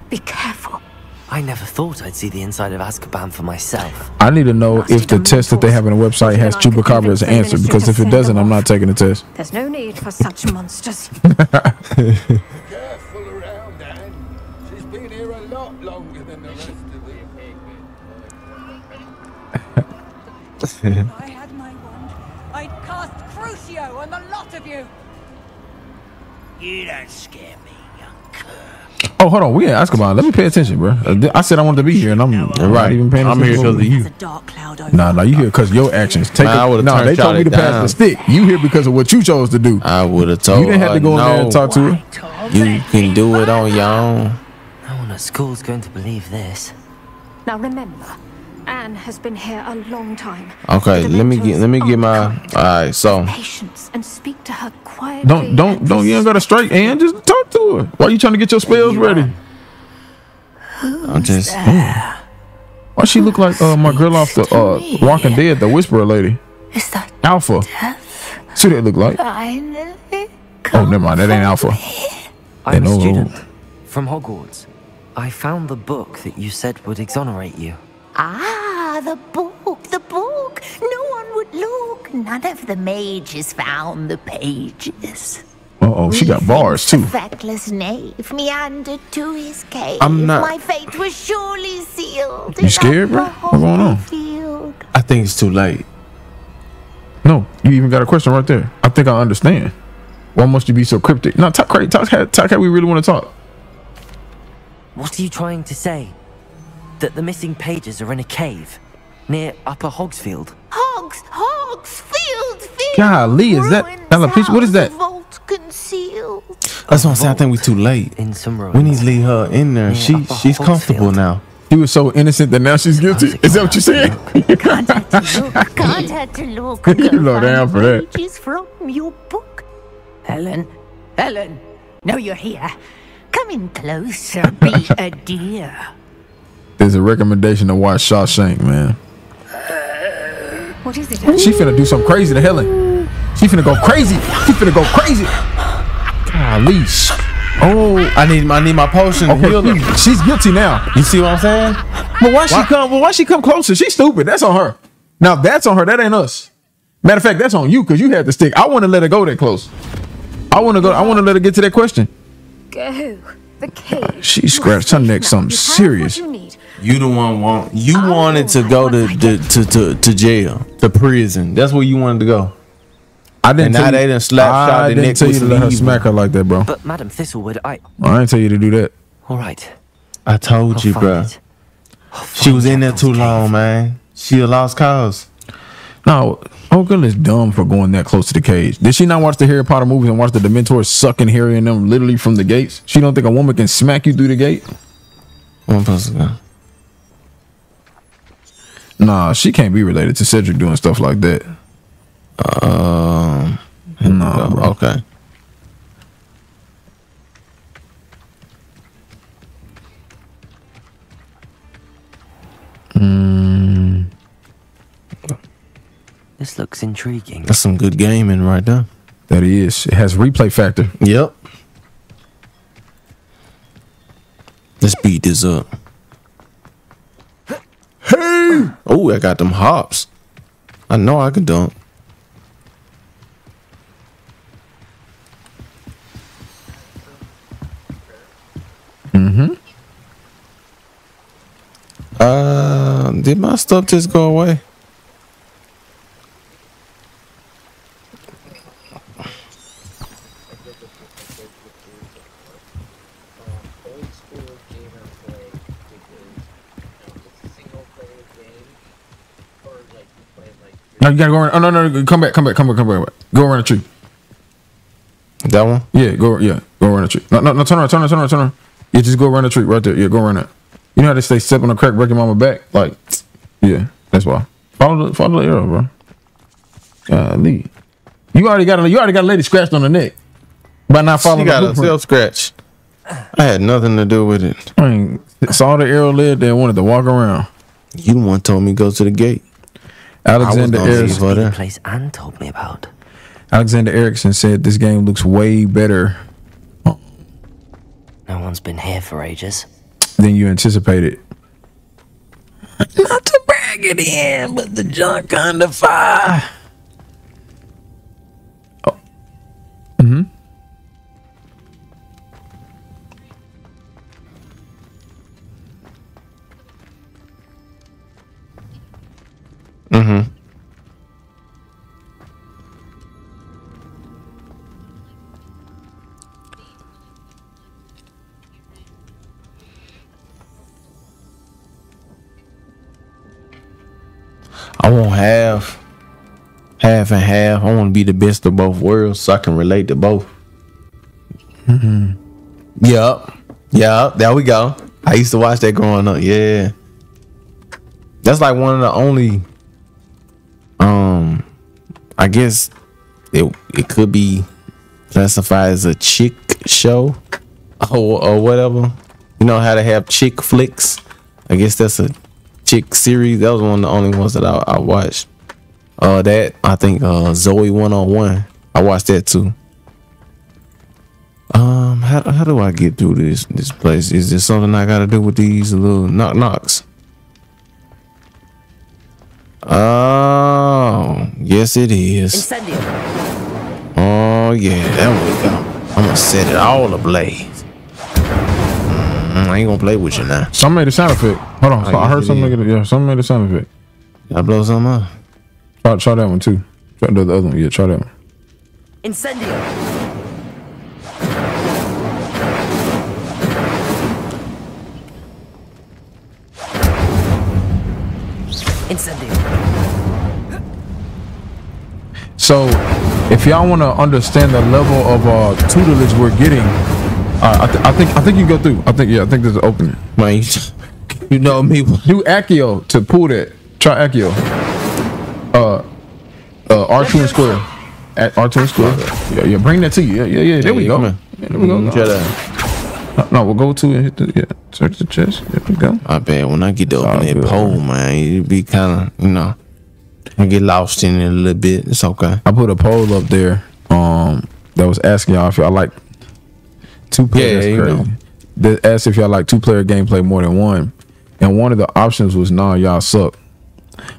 Be careful. I never thought I'd see the inside of Azkaban for myself. I need to know if the test that they have on the website has chupacabra as an answer, because if it doesn't, I'm not taking the test. There's no need for such monsters. She's been here a lot longer than the rest of the you. You don't scare me, young cur. Oh, hold on. We ain't Azkaban. Let me pay attention, bro. Uh, I said I wanted to be here, and I'm not Right. even paying I'm attention. here 'cause of you. Nah, nah, you here because your actions. Take Man, I it. would've No, turned they told me Charlie to pass the stick. You here because of what you chose to do. I would have told You didn't have to her, go in there and talk to her. You can do it on your own. No one at school's going to believe this. Now remember, Anne has been here a long time. Okay, let me get let me get my. All right, so Patience and speak to her quietly. Don't, don't, don't. You ain't got to strike and just talk to her. Why are you trying to get your spells ready? I'm just. Why she look like uh, my girl off the uh, Walking Dead, the Whisperer lady? Is that Alpha. See what it look like? Oh, never mind. That ain't Alpha. I'm a student from Hogwarts. I found the book that you said would exonerate you. Ah, the book, the book. No one would look. None of the mages found the pages. Uh oh, she got bars too. The feckless knave meandered to his cave. I'm not- My fate was surely sealed. You scared, bro? What's going on? Field. I think it's too late. No, you even got a question right there. I think I understand. Why must you be so cryptic? No, talk crazy. Talk, talk how we really want to talk. What are you trying to say? That the missing pages are in a cave near Upper Hogsfield? Hogs, hogs, field, field. Golly, is that alopecia? What is that? Vault concealed. That's what I'm saying. I think we're too late. In some We need to leave her in there. She she's comfortable now. She was so innocent that now she's guilty. Is that what you're saying? Can't have to look. You Go low down find for that. Pages from your book. Helen, Helen, no, you're here. Come in closer. Be a dear. There's a recommendation to watch Shawshank, man. What is it? She finna do something crazy to Helen. She finna go crazy. She finna go crazy. Golly. Oh, I need I need my potion. to okay. heal her. She's guilty now. You see what I'm saying? But why she come? Well, why she come closer? She's stupid. That's on her. Now that's on her. That ain't us. Matter of fact, that's on you because you had the stick. I want to let her go that close. I want to go. I want to let her get to that question. Go. The cave. She scratched her neck something serious. You need. You the one want you oh, wanted to go to, to to to to jail, to prison. That's where you wanted to go. I didn't. And now you- they done slapped I shot the didn't tell you to let her smack her like that, bro. But Madam Thistlewood, I. I didn't tell you to do that. All right. I told I'll you, bro. She was in there too long, man. She a lost cause. No, oh, Oakland is dumb for going that close to the cage. Did she not watch the Harry Potter movies and watch the Dementors sucking Harry and them literally from the gates? She don't think a woman can smack you through the gate? One person go. Nah, she can't be related to Cedric doing stuff like that. Um, Nah, bro. okay. Mm, This looks intriguing. That's some good gaming right there. that is. It has replay factor. Yep. Let's beat this up. Hey! Oh, I got them hops. I know I can dunk. Mm-hmm. Uh, did my stuff just go away? No, you gotta go around. Oh no, no, no, come back, come back, come back, come back. Go around the tree. That one? Yeah, go. Yeah, go around the tree. No, no, no. Turn around, turn around, turn around, turn around. Yeah, just go around the tree right there. Yeah, go around that. You know how they say step on a crack, break your mama back. Like, yeah, that's why. Follow the follow the arrow, bro. Golly. You already got a you already got a lady scratched on the neck by not She following got the a self scratch. I had nothing to do with it. I mean, saw the arrow led there, wanted to walk around. You the one told me go to the gate. Alexander I Erickson. leave her there. Place Anne told me about. Alexander Erickson said this game looks way better No one's been here for ages. than you anticipated. Not to brag it in, but the junk kind of fire. Mm-hmm. Mm-hmm. I won't have half and half. I want to be the best of both worlds so I can relate to both. Mm-hmm. Yep. Yep. There we go. I used to watch that growing up. Yeah. That's like one of the only um, I guess it it could be classified as a chick show or, or whatever. You know how to have chick flicks. I guess that's a chick series. That was one of the only ones that I, I watched. Uh, that I think uh Zoe one on one. I watched that too. Um, how how do I get through this this place? Is there something I got to do with these little knock knocks? Oh, yes it is. Incendio. Oh yeah, there we go. I'm gonna set it all ablaze. Mm, I ain't gonna play with you now. Some made a sound effect. Hold on. Oh, so I heard something. is. Make it, yeah, something made a sound effect. I blow something up. Try, try that one too. Try the other one. Yeah, try that one. Incendio. Incendio. So, if y'all want to understand the level of uh, tutelage we're getting, uh, I, th- I think I think you go through. I think yeah, I think there's an opening. Man, you, know me. Do Accio to pull that. Try Accio. Uh, uh, R two and square. At R two and square. Yeah, yeah. Bring that to you. Yeah, yeah, yeah. There we yeah, go. come here. Yeah, there we go. Mm, try that. No, we'll go to and hit the yeah. Search the chest. There we go. I bet when I get to open that pole, man, you be kind of, you know, I get lost in it a little bit. It's okay. I put a poll up there um that was asking y'all if y'all like two players. Yeah, you know. That asked if y'all like two player gameplay more than one. And one of the options was nah, y'all suck.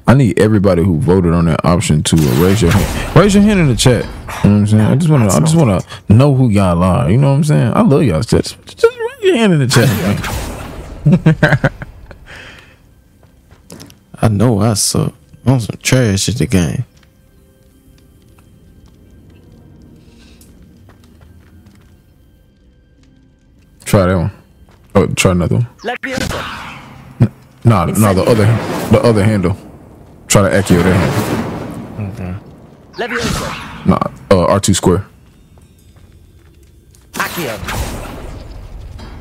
I need everybody who voted on that option to raise your hand. Raise your hand in the chat. You know what I'm saying? I just wanna I just wanna know who y'all are. You know what I'm saying? I love y'all. Just, just raise your hand in the chat. I know I suck. I'm some trash at the game. Try that one. Oh, try another one. Leviosa. No, no, the other the other handle. Try to echo that handle. Leviosa. Nah, uh, R two square. Accio.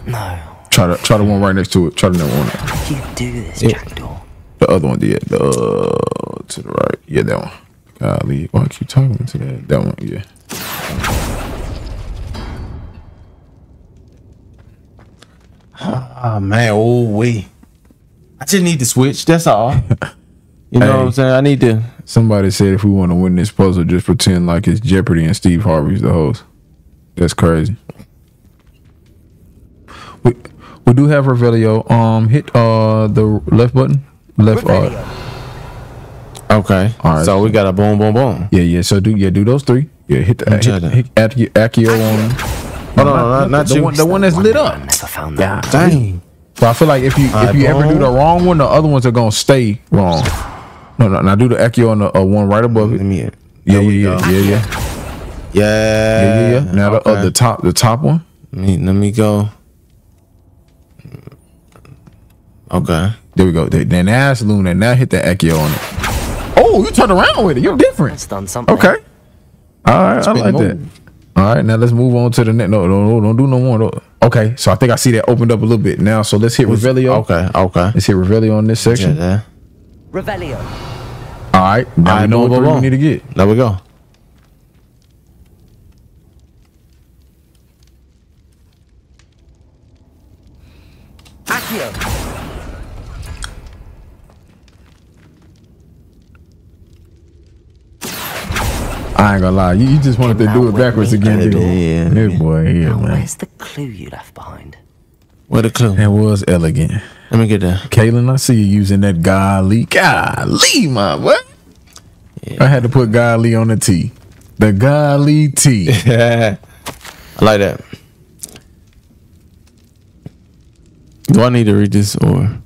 No. Try to try the one right next to it. Try the one. How do you do this, Yeah. Jackdaw? The other one did. The uh, to the right. Yeah, that one. Golly, why I keep talking to that? That one. Yeah. Oh man, oh we. I just need to switch. That's all. You know Hey. what I'm saying? I need to. Somebody said if we want to win this puzzle, just pretend like it's Jeopardy and Steve Harvey's the host. That's crazy. We we do have Revelio. Um, hit uh the left button. Left. Uh, Okay. All right. So we got a boom, boom, boom. yeah, yeah. So do yeah, do those three. Yeah, hit the Let me hit, that. hit Accio, Accio on. Hold on, not, not the you. one, the one that's lit up. Never found that. Yeah. Dang. So I feel like if you if you ever do the wrong one, the other ones are gonna stay wrong. No, no. Now do the Accio on the uh, one right above it. Let me. Yeah, yeah, yeah, yeah, yeah, Yeah. yeah, yeah. Now the, uh, the top the top one. Let me, let me go. Okay. There we go. Then that's Luna. Now hit the Accio on it. Oh, you turned around with it. You're different. It's done something. Okay. All right, I Spin like that. All right, now let's move on to the next. No, no, no, don't do no more. No. Okay, so I think I see that opened up a little bit now. So let's hit Revelio. Okay. Okay. Let's hit Revelio on this section. there. Revelio. All right, now All we know what boom, three we boom. need to get. There we go. Accio. I ain't gonna lie, you, you just wanted to do it backwards again, didn't you? Yeah. This boy here, Now, man. where's the clue you left behind? What a clue. That was elegant. Let me get that. Kaylin, I see you using that golly. Golly, my what? I had to put golly on the T. The golly T. Yeah. I like that. Do I need to read this or?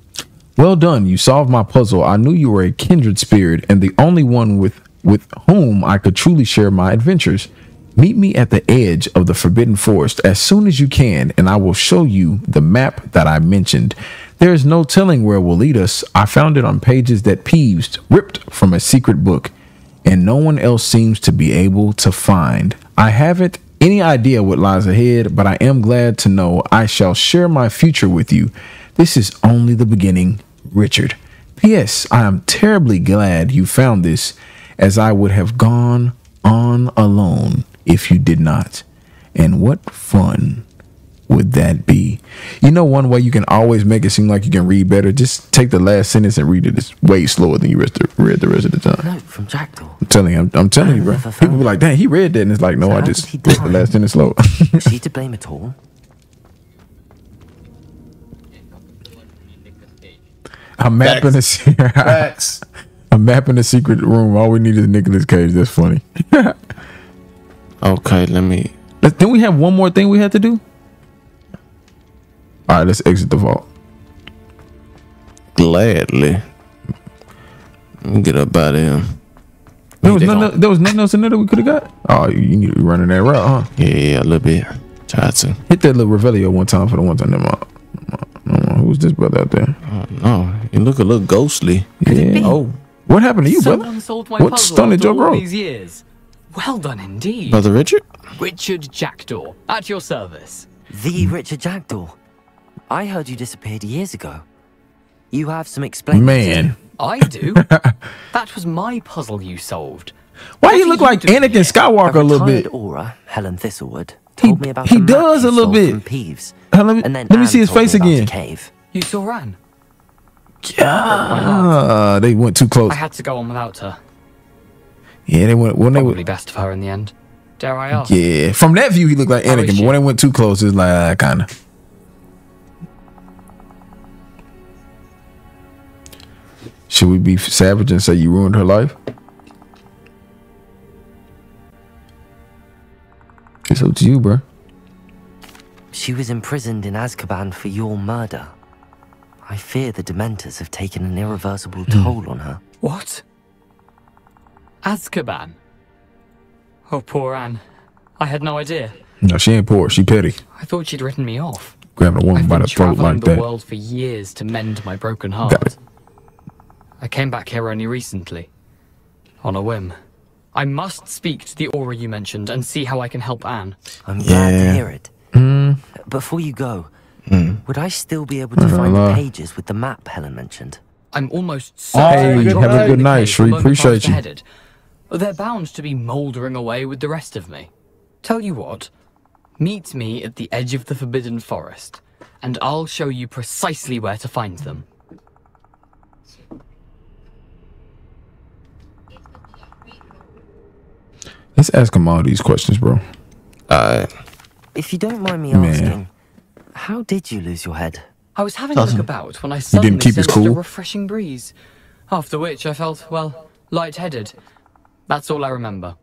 Well done. You solved my puzzle. I knew you were a kindred spirit and the only one with with whom I could truly share my adventures. Meet me at the edge of the forbidden forest as soon as you can, and I will show you the map that I mentioned. There's no telling where it will lead us. I found it on pages that Peeves ripped from a secret book, and no one else seems to be able to find. I haven't any idea what lies ahead, but I am glad to know I shall share my future with you. This is only the beginning, Richard. P.S. I am terribly glad you found this, as I would have gone on alone if you did not. And what fun would that be? You know, one way you can always make it seem like you can read better. Just take the last sentence and read it. It's way slower than you rest read the rest of the time. Note from Jackdaw. I'm telling you, I'm, I'm telling you, bro. People be like, "Dang, he read that," and it's like, "No, I just read the last sentence slow." Is she to blame at all? I'm mapping the se- Facts. I'm mapping the secret room. All we need is Nicolas Cage. That's funny. okay, let me. Let's, then we have one more thing we have to do. All right, let's exit the vault. Gladly. Let me get up out of here. There was nothing. There was nothing else in there that we could have got. Oh, you you need to be running that route, huh? Yeah, yeah, a little bit. Try to. Hit that little Revelio one time for the one time. Never mind. Never mind. Who's this brother out there? Oh, no, you look a little ghostly. Yeah. Oh, what happened to you, Someone brother? solved my What stunned your all growth? these years. Well done indeed. Brother Richard? Richard Jackdaw, at your service. The Richard Jackdaw. I heard you disappeared years ago. You have some explaining. to do. Man, I do. that was my puzzle you solved. why do you look like Anakin Skywalker a little bit? Auror, Helen Thistlewood, told me about he the map does a little bit. From Peeves. Uh, let me, And then let me see his face again. Cave. You saw Anne. Ah, they went too close. I had to go on without her. Yeah, they went when they Probably went. best for her in the end. Dare I ask? Yeah, from that view he looked like How is Anakin, but when they went too close, it's like kind of. Should we be savage and say you ruined her life? It's up to you, bro. She was imprisoned in Azkaban for your murder. I fear the Dementors have taken an irreversible toll on her. What? Azkaban. Oh, poor Anne. I had no idea. No, she ain't poor. She petty. I thought she'd written me off. Grabbing a woman I've by the throat traveling like the that. The world for years to mend my broken Got heart. it. I came back here only recently, on a whim. I must speak to the Auror you mentioned and see how I can help Anne. I'm glad to hear it. Mm. Before you go, Mm. would I still be able to Not gonna find the pages with the map Helen mentioned? I'm almost Hey, certain I have a good night, cave Shri. the moment I was Appreciate you. beheaded. They're bound to be mouldering away with the rest of me. Tell you what, meet me at the edge of the Forbidden Forest, and I'll show you precisely where to find them. Let's ask him all these questions, bro. Alright. If you don't mind me Man. asking, how did you lose your head? I was having a Doesn't- look about when I didn't suddenly keep his sensed a refreshing breeze. After which I felt, well, lightheaded. That's all I remember.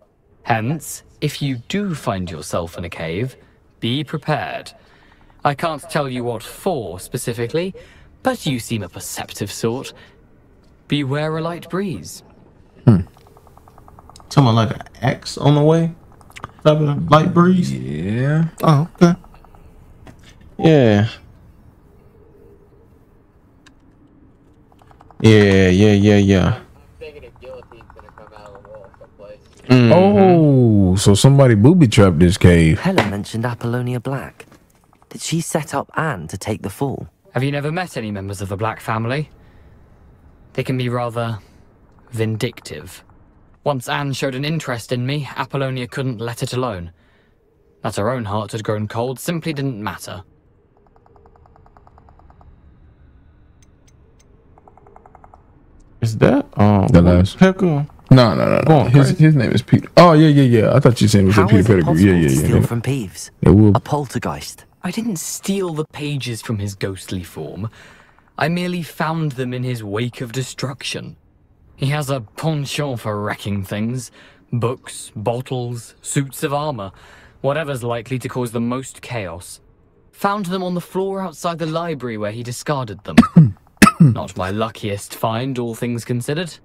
Hence, if you do find yourself in a cave, be prepared. I can't tell you what for specifically, but you seem a perceptive sort. Beware a light breeze. Hmm. Someone like an axe on the way? Type of light breeze? Yeah. Oh, okay. Yeah. Yeah, yeah, yeah, yeah. Mhm. Oh, so somebody booby trapped this cave. Helen mentioned Apollonia Black. Did she set up Anne to take the fall? Have you never met any members of the Black family? They can be rather vindictive. Once Anne showed an interest in me, Apollonia couldn't let it alone. That her own heart had grown cold simply didn't matter. Is that um The last- Pecker? No, no, no, no. on, His, crazy. his name is Peter. Oh yeah, yeah, yeah. I thought you said it was How Peter Pettigrew. Yeah, yeah, yeah. steal yeah. from Peeves? It will. A poltergeist. I didn't steal the pages from his ghostly form. I merely found them in his wake of destruction. He has a penchant for wrecking things books, bottles, suits of armor, whatever's likely to cause the most chaos. Found them on the floor outside the library where he discarded them. Not my luckiest find, all things considered.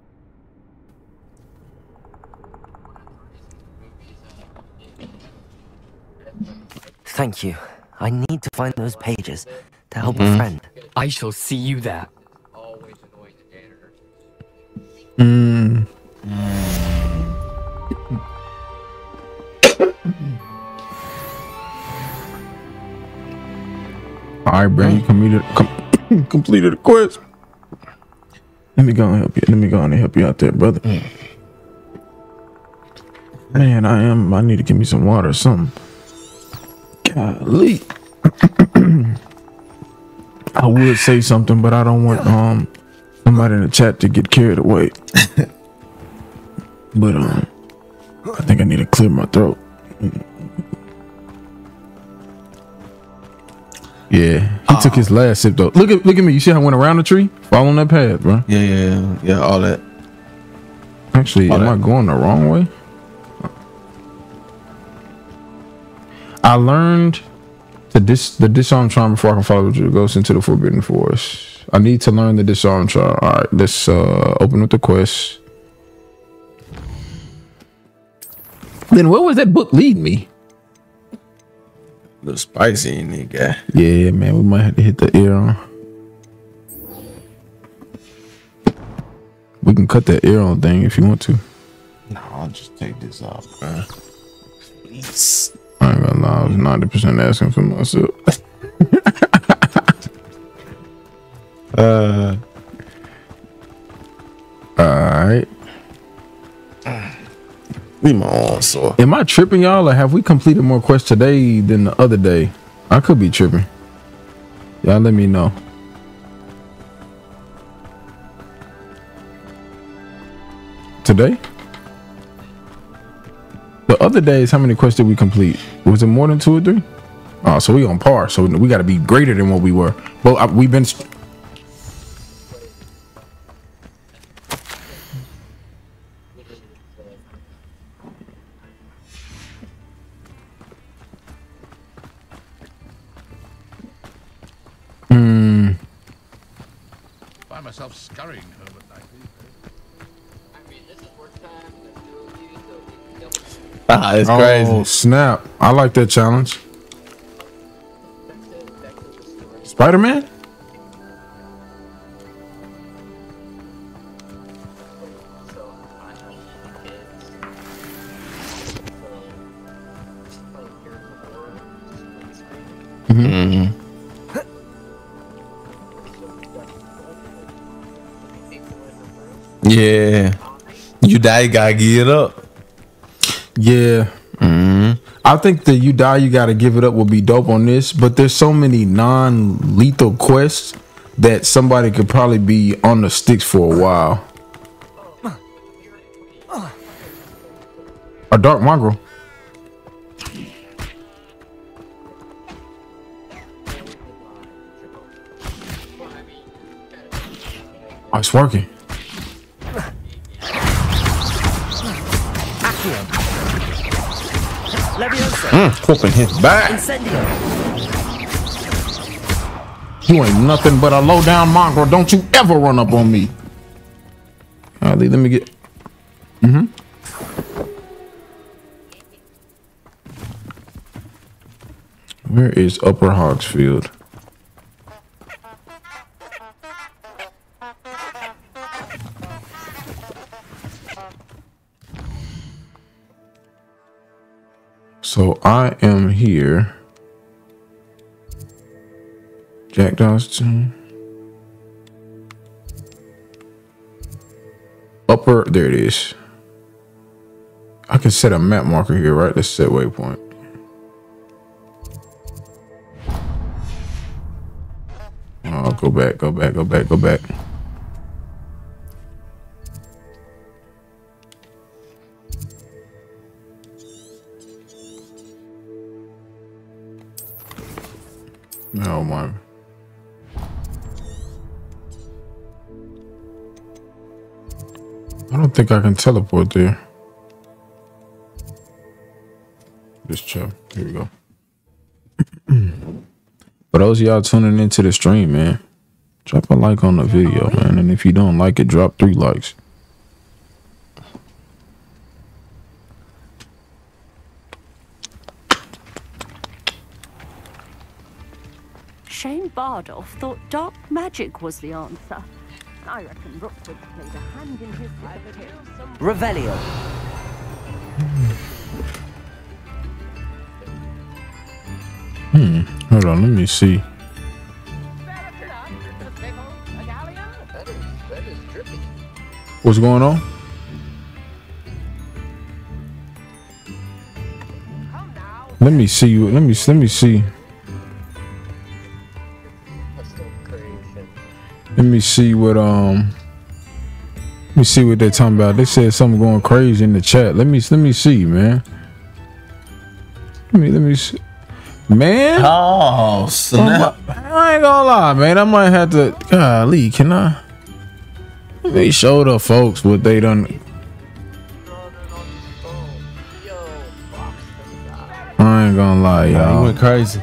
Thank you. I need to find those pages. to help Mhm. a friend. I shall see you there. Mm. All right, bro. You completed com- completed the quest. Let me go and help you. Let me go and help you out there, brother. Man, I am. I need to give me some water or something. Golly. I would say something, but I don't want um somebody in the chat to get carried away. but um, I think I need to clear my throat. Yeah, he took his last sip though. Look at look at me. You see how I went around the tree, following that path, bro. Yeah, yeah, yeah, yeah. All that. Actually, All am I going the wrong way? I learned the dis the disarm charm before I can follow the ghost into the forbidden forest. I need to learn the disarm charm. All right, let's uh open up the quest. Then where was that book lead me? Little spicy in there, guy. Yeah, man, we might have to hit the ear on. We can cut that ear on thing if you want to. No, I'll just take this off, bro. Please. I ain't gonna lie, I was ninety percent asking for myself. uh, all right. My sore. Am I tripping, y'all, or have we completed more quests today than the other day? I could be tripping. Y'all, let me know. Today? The other days, how many quests did we complete? Was it more than two or three? Oh, so we on par. So we got to be greater than what we were. Well, I, uh, we've been. Myself scurrying home at night. Ah, it's oh, crazy. snap. I like that challenge. Spider Man? Mm-hmm. Yeah. You die, you gotta give it up. Yeah. I think the you die, you gotta give it up will be dope on this, but there's so many non lethal quests that somebody could probably be on the sticks for a while. A dark mongrel. Oh, it's working. Mm, his back. You ain't nothing but a low down mongrel. Don't you ever run up on me. Ali, let me get. Mm-hmm. Where is Upper Hogsfield? So I am here. Jack Dawson. Upper, there it is. I can set a map marker here, right? Let's set waypoint. Oh, go back, go back, go back, go back. Oh my. I don't think I can teleport there. Just chill. Here we go. For those of y'all tuning into the stream, man, drop a like on the video, man. And if you don't like it, drop three likes. Shane Bardolph thought dark magic was the answer. I reckon Rookwood played a hand in his disappearance. Revelio. Hmm. Hold on, let me see. What's going on? Let me see you. Let me let me see. Let me see what um. Let me see what they're talking about. They said something going crazy in the chat. Let me let me see, man. Let me let me see. Man. Oh, snap. I ain't gonna lie, man. I might have to. Golly, can I? Let me show the folks what they done. I ain't gonna lie, y'all. he went crazy.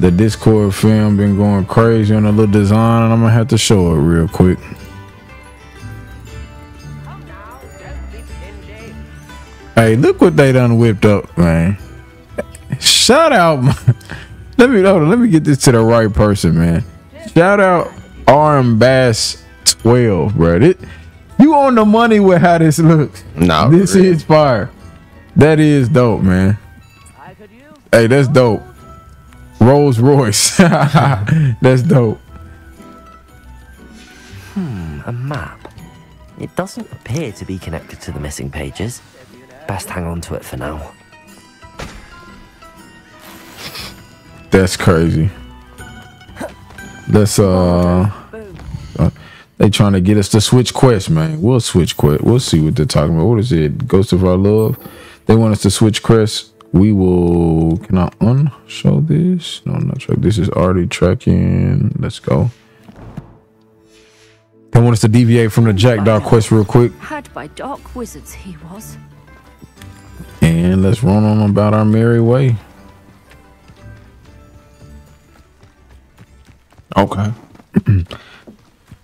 The Discord film been going crazy on a little design, and I'm gonna have to show it real quick. Hey, look what they done whipped up, man. Shout out. let me hold on, let me get this to the right person, man. Shout out Arm Bass 12, bro. It, you on the money with how this looks. Nah, this really. is fire. That is dope, man. Hey, that's dope. Rolls Royce. that's dope. Hmm, a map. It doesn't appear to be connected to the missing pages. Best hang on to it for now. That's crazy. Let's uh, uh they trying to get us to switch quest, man. We'll switch quest. We'll see what they're talking about. What is it? Ghost of Our Love. They want us to switch quest. We will. Can I unshow this? No, I'm not track. This is already tracking. Let's go. They want us to deviate from the Jackdaw quest real quick, Had by dark wizards he was. and let's run on about our merry way. Okay.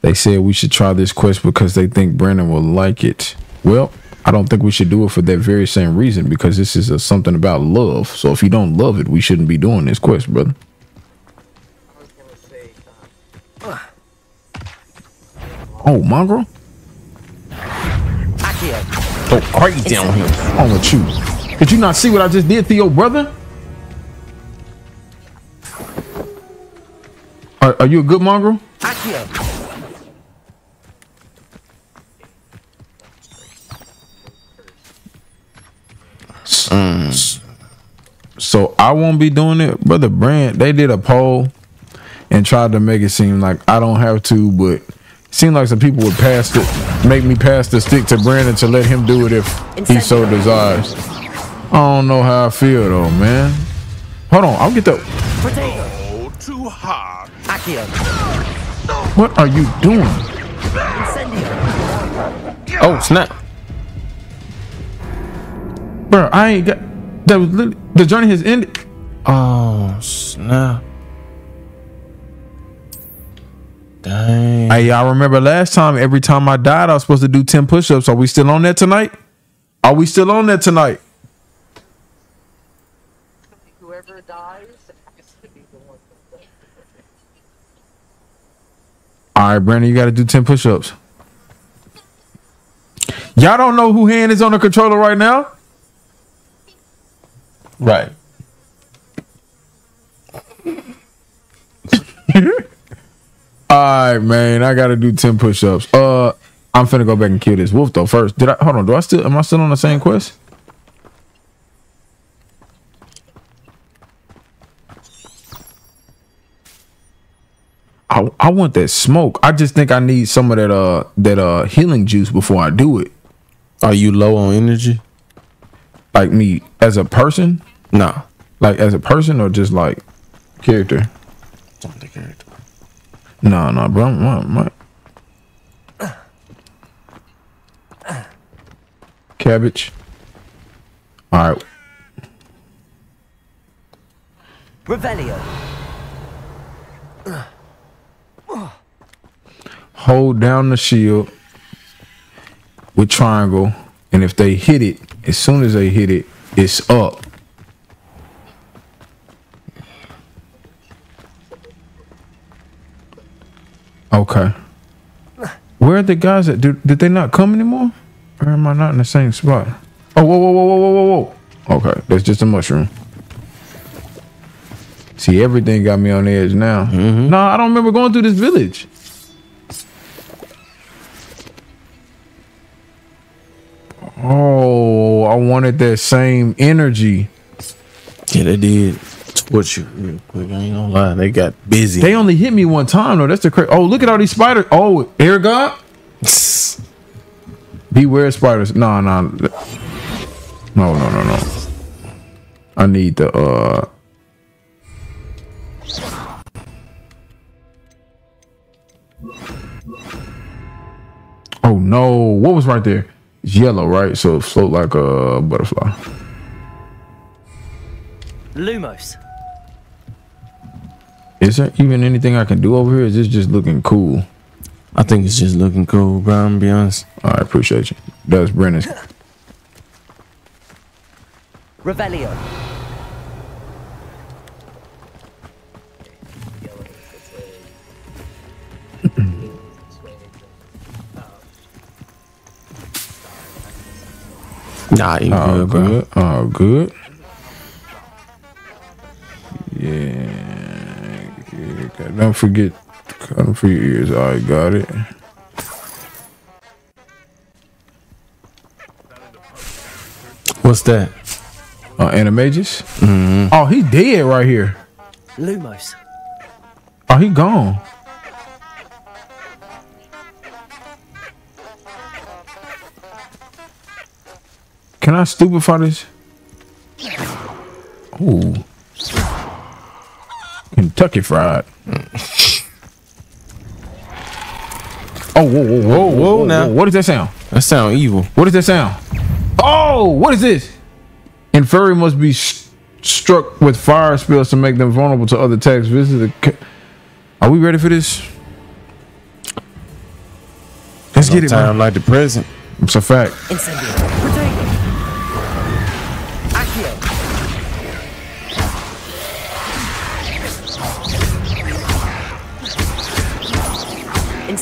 They said we should try this quest because they think Brandon will like it. Well, I don't think we should do it for that very same reason because this is a, something about love. So if you don't love it, we shouldn't be doing this quest, brother. Oh, mongrel. Go crazy down here. On with you. Did you not see what I just did to your brother? Are, are you a good mongrel? So I won't be doing it, brother. Brand they did a poll and tried to make it seem like I don't have to, but it seemed like some people would pass it, make me pass the stick to Brandon to let him do it if he so desires. I don't know how I feel though, man. Hold on, I'll get the. Oh, too hard. Accio. What are you doing? Oh, snap. Bro, I ain't got. That was literally, the journey has ended. Oh, snap. Dang. Hey, I remember last time. Every time I died, I was supposed to do ten push-ups. Are we still on that tonight? Are we still on that tonight? Whoever dies has to be the one. All right, Brandon, you got to do 10 push ups. Y'all don't know who hand is on the controller right now? Right. All right, man. I got to do 10 push ups. Uh, I'm finna go back and kill this wolf though first. Did I hold on? Do I still am I still on the same quest? I, I want that smoke. I just think I need some of that uh that uh healing juice before I do it. Are you low on energy? Like me as a person? No. Like as a person or just like character? the character. No, no, bro. My, my. Cabbage. All right. Revelio. Hold down the shield with triangle, and if they hit it, as soon as they hit it, it's up. Okay. Where are the guys that did, did they not come anymore? Or am I not in the same spot? Oh, whoa, whoa, whoa, whoa, whoa, whoa, whoa. Okay, that's just a mushroom. See, everything got me on edge now. Mm-hmm. No, I don't remember going through this village. Oh, I wanted that same energy. Yeah, they did torch you real quick. I ain't gonna lie, they got busy. They only hit me one time though. That's the crazy. Oh, look at all these spiders. Oh, air god. Beware spiders. No, no, no, no, no, no. I need the uh. Oh no! What was right there? It's yellow, right? So it float like a butterfly. Lumos. Is there even anything I can do over here? Is this just looking cool? I think it's just looking cool, bro. I'm be honest. I appreciate you. That's Brennan. Revelio. Nah, you Oh, good, bro. good. Oh, good. Yeah. yeah. Don't forget, cut them for your ears. All right, got it. What's that? Uh, Animagus? Mm-hmm. Oh, he dead right here. Lumos. Oh, he gone. Can I stupefy this? Ooh. Kentucky fried. Oh, whoa, whoa, whoa, whoa, whoa, now. What does that sound? That sound evil. What does that sound? Oh, what is this? Inferi must be s- struck with fire spells to make them vulnerable to other attacks. Visit the. ca- Are we ready for this? Let's get it, Time man. like the present. It's a fact. Incendio.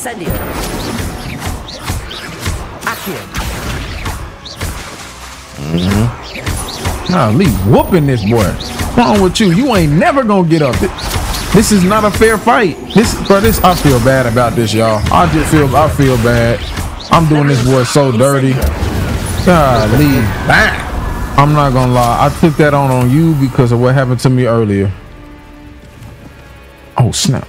Incendio. Accio. Mm-hmm. Nah, Lee whooping this boy. What's wrong with you? You ain't never gonna get up. Th- This is not a fair fight. This, bro, this I feel bad about this, y'all. I just feel, I feel bad. I'm doing this boy so dirty. Golly, back. I'm not gonna lie. I took that on on you because of what happened to me earlier. Oh snap.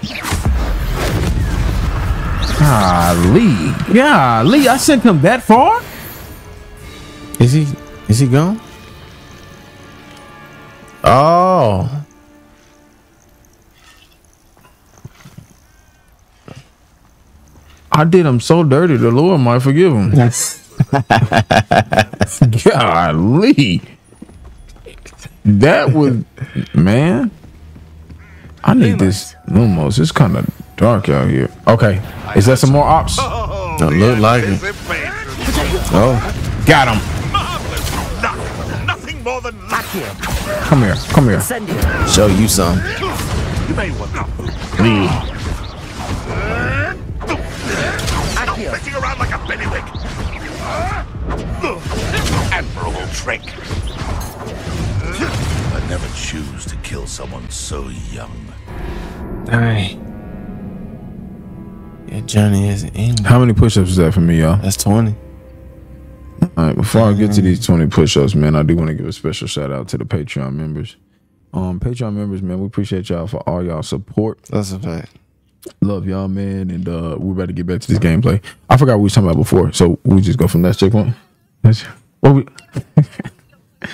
Golly, golly, I sent him that far. Is he? Is he gone? Oh, I did him so dirty, the Lord might forgive him. Yes. Golly. That was, man. I need this Lumos. It's kind of dark out here. Okay. Is that some more ops? don't look like it. Oh, got him. Nothing more than Accio. Come here. Come here. Show you some. You may want to. Lee. Accio. Flitting around like a billywig. Admirable trick. I never choose to kill someone so young. Alright. Your journey isn't ending. How many push-ups is that for me, y'all? That's 20. All right, before I get to these 20 push-ups, man, I do want to give a special shout out to the Patreon members. Um, Patreon members, man, we appreciate y'all for all y'all support. That's a fact. Love y'all, man, and uh we're about to get back to this gameplay. I forgot what we was talking about before, so we just go from that checkpoint. That's what we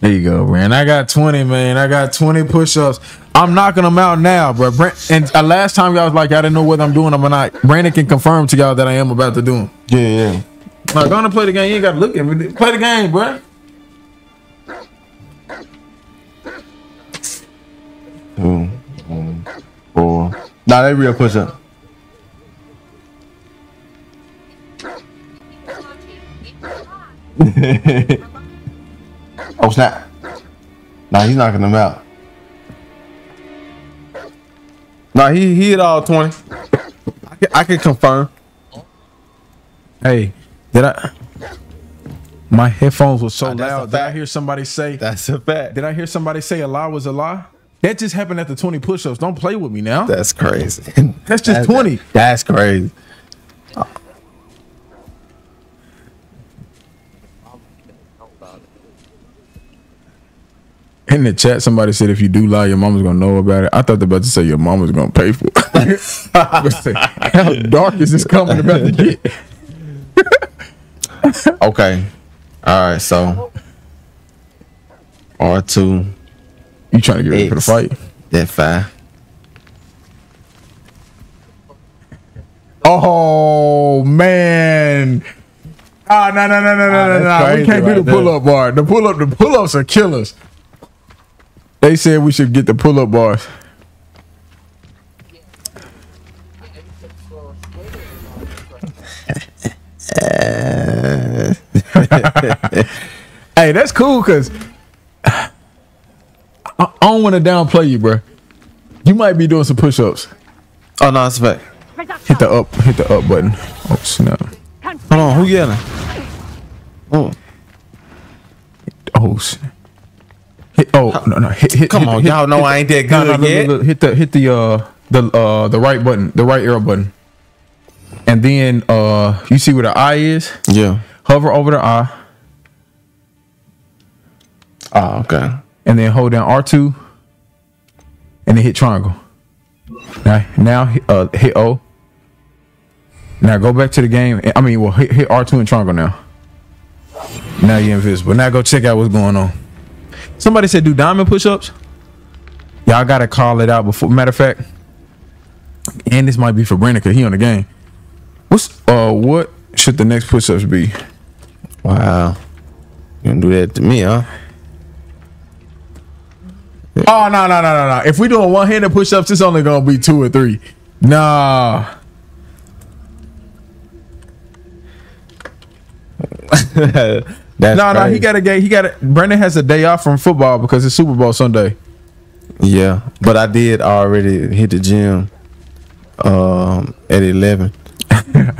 There you go, man. I got 20, man. I got 20 push-ups. I'm knocking them out now, bro. Brent, and uh, last time y'all was like, I didn't know whether I'm doing them or not. Brandon can confirm to y'all that I am about to do them. Yeah, yeah. Now, go on and play the game. You ain't got to look at me. Play the game, bro. Two, one, four. Nah, they real push up. oh snap! Nah, he's knocking them out. Nah, he he hit all twenty. I can, I can confirm. Hey, did I? My headphones were so loud. Did I hear somebody say? That's a fact. Did I hear somebody say a lie was a lie? That just happened at the 20 push-ups. Don't play with me now. That's crazy. That's just That- 20. That's crazy. In the chat, somebody said if you do lie, your mama's gonna know about it. I thought they were about to say your mama's gonna pay for it. How dark is this coming about to get? Okay. All right. So R two. You trying to get ready for the fight? That five. Oh man. Ah, no, no, no, no, no, no, no. We can't do right the pull up bar. The pull up, the pull ups are killers. They said we should get the pull up bars. hey, that's cool because I, I don't want to downplay you, bro. You might be doing some push ups. Oh no, it's a fact. Hit the up, hit the up button. Oh snap! Hold on, who yelling? Oh, Oh snap! Hit, oh no no! Hit, hit, Come hit- on, y'all know I ain't that no, no, good look, yet. look, look, Hit the hit the uh the uh the right button, the right arrow button, and then uh you see where the eye is. Yeah. Hover over the eye, Oh, okay. and then hold down R two, and then hit triangle. Now now hit, uh hit O. Now go back to the game. I mean, well hit, hit R two and triangle now. Now you're invisible. Now go check out what's going on. Somebody said do diamond push-ups. Y'all gotta call it out before. Matter of fact, and this might be for Brandon because he on the game. What's uh what should the next push-ups be? Wow. You gonna do that to me, huh? Oh no no no no no! If we doing one-handed push-ups, it's only gonna be two or three. Nah. That's no, no, he got a gay. He got a. Brandon has a day off from football because it's Super Bowl Sunday. Yeah, but I did already hit the gym um at eleven.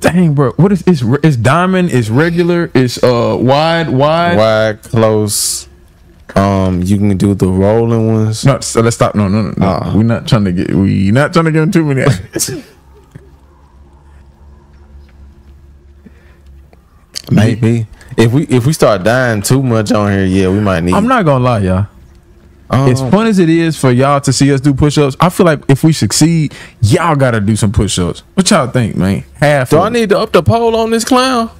Dang, bro, what is it's, it's diamond? It's regular? It's uh wide, wide. Wide, close. Um, you can do the rolling ones. No, so let's stop. No, no, no. no. Uh-uh. We're not trying to get. We not trying to get too many. Maybe if we if we start dying too much on here, yeah, we might need. I'm not gonna lie, y'all. Um, as fun as it is for y'all to see us do push-ups, I feel like if we succeed, y'all gotta do some push-ups. What y'all think, man? Half. Do I need to up the pole on this clown?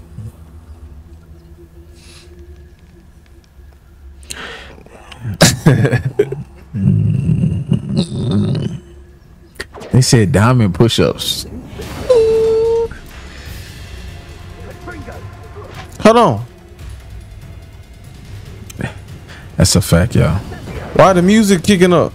They said diamond push-ups. Hold on. That's a fact, y'all. Why the music kicking up?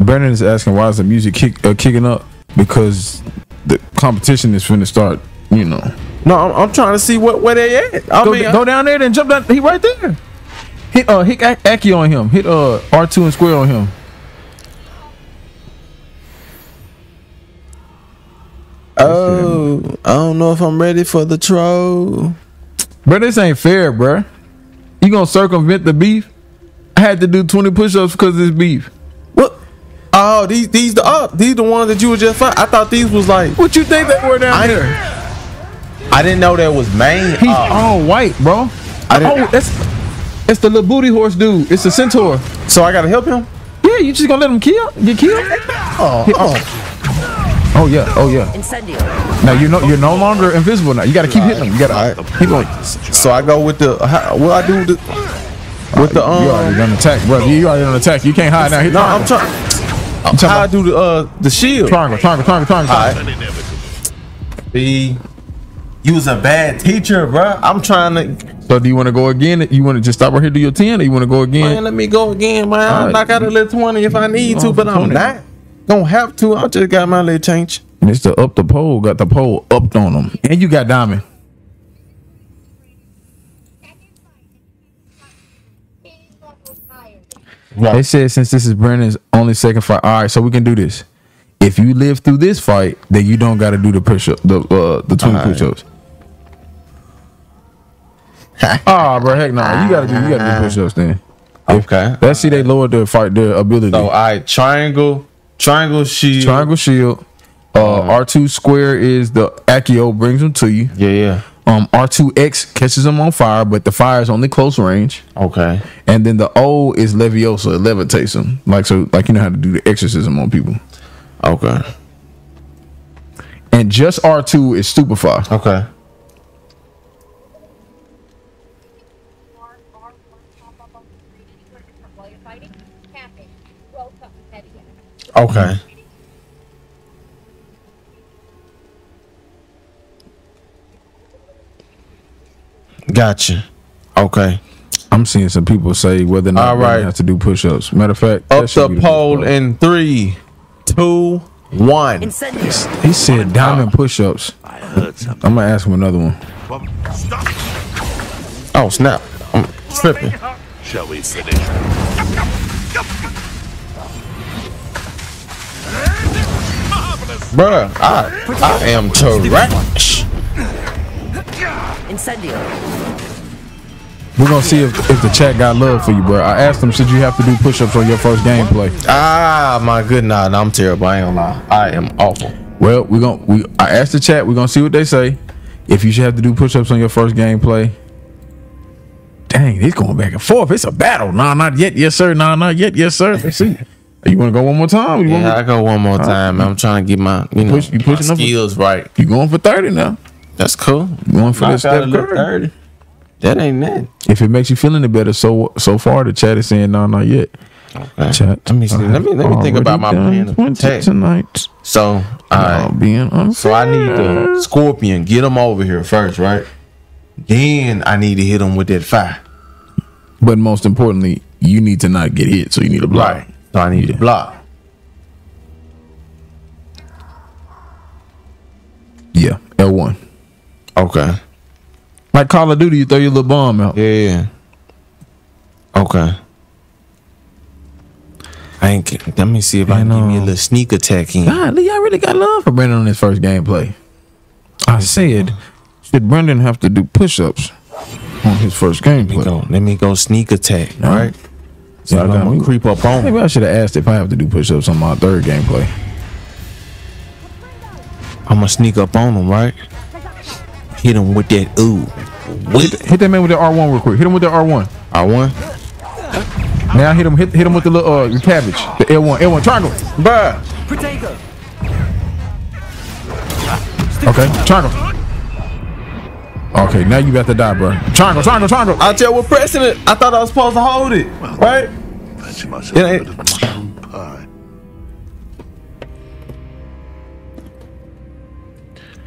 Brandon is asking why is the music kick, uh, kicking up because the competition is finna start. You know. No, I'm, I'm trying to see what where they at. I go, mean, go down there and jump down. He right there. Hit uh hit Accio on him. Hit uh R two and square on him. Oh, I don't know if I'm ready for the troll. Bro, this ain't fair, bro. You gonna circumvent the beef? I had to do twenty push-ups because this beef. What? Oh, these these the up. These the ones that you were just find. I thought these was like. What you think they were down I, there? I didn't know that was main. He's Oh. Uh, all white, bro. I didn't- oh, that's it's the little booty horse dude. It's the centaur. So I gotta help him. Yeah, you just gonna let him kill? Get killed? Oh, oh. Oh yeah, oh yeah. Incendio. Now you know you're no longer invisible. Now you got to keep hitting him. You got to keep going. So I go with the. How, what I do with the with the um. you already on attack, brother. You already on attack. You can't hide now. Hit No, I'm triangle. trying. I'm talking How I do the uh the shield? triangle, triangle, triangle, triangle. All triangle. right. The you was a bad teacher, bro. I'm trying to So do you want to go again? You want to just stop right here, do your ten, or you want to go again? man. Let me go again, man. All I'll right. knock out a little twenty if I need to, Oh, but I'm not gonna have to. I just got my little change. And it's the up the pole. Got the pole upped on them, and you got diamond. They said since this is Brandon's only second fight, all right, so we can do this. If you live through this fight, then you don't got to do the push up, the uh, the twin All right. push ups. Ah, bro, heck no, you gotta do you gotta do push ups then. Okay. Let's see they lowered their fight their ability. So I triangle, triangle shield. Triangle shield. Uh, R two square is the Accio brings them to you. Yeah, yeah. Um, R two X catches them on fire, but the fire is only close range. Okay. And then the O is Leviosa, it levitates them. Like so, like you know how to do the exorcism on people. Okay. And just R two is stupefy. Okay. Okay. Mm-hmm. Gotcha. Okay. I'm seeing some people say whether or not All they right. have to do push ups. Matter of fact, Up that should be the pole in three, two, one. He said diamond push ups. I'm gonna ask him another one. Oh snap! I'm tripping. Shall we finish? Bruh, I, I am trash. Incendio. We're gonna see if, if the chat got love for you, bro. I asked them, should you have to do push ups on your first gameplay? Ah, my good nah, nah, I'm terrible. I ain't gonna lie. I am awful. Well, we're gonna we I asked the chat, we're gonna see what they say. If you should have to do push ups on your first gameplay. Dang, he's going back and forth. It's a battle. Nah, not yet. Yes, sir. Nah, not yet. Yes, sir. Let's see. You wanna go one more time? You Yeah, wanna- I go one more time. I'm trying to get my you know Push- you my pushing up- skills right. You going for 30 now. That's cool. You going for Knock this out Steph a little Curry. 30. That ain't that. If it makes you feel any better, so so far the chat is saying no, not yet. Okay. Chat. Let me see. Let me let me think about my plan of attack. tonight. So, all right. being unfair. So I need the scorpion. Get him over here first, right? Then I need to hit him with that fire. But most importantly, you need to not get hit, so you need to block. Right. So I need to block. Yeah, L one. Okay. Like Call of Duty, you throw your little bomb out. Yeah. Okay. I ain't. Let me see if I can give me a um, little sneak attack in. God, Lee, I really got love for Brendan on his first gameplay. I said, should Brendan have to do push ups on his first gameplay? Go. Let me go sneak attack. All right. So Yeah, I'm got gonna me. creep up on him. Maybe I should have asked if I have to do push ups on my third gameplay. I'm gonna sneak up on him, right? Hit him with that ooh. Hit, hit that man with the R1 real quick. Hit him with the R1. R1? Now hit him hit, hit him with the little uh your cabbage. The L1. L1 triangle. Bruh. Okay, triangle. Okay, now you about to die, bro. Triangle, triangle, triangle. I tell you, we're pressing it. I thought I was supposed to hold it. Right? Fancy myself It a ain't- bit of town pie.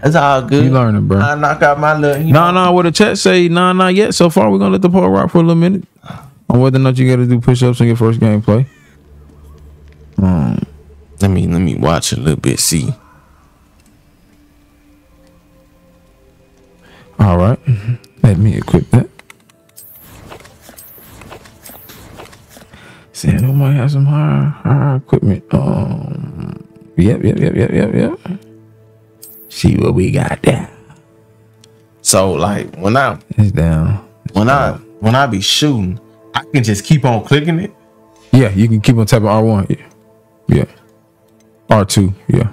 That's all good. You learning, bro. I knock out my little. You Nah, nah, what the chat say, nah, nah, yet. So far, we're gonna let the poll rock for a little minute on whether or not you gotta do push ups on your first gameplay. Um, Let me let me watch a little bit. See. All right. Let me equip that. Who might have some higher, higher equipment. Um, yep, yep, yep, yep, yep, yep. See what we got there. So like when I It's down. when I when I be shooting, I can just keep on clicking it. Yeah, you can keep on tapping R1. Yeah. Yeah. R2. Yeah.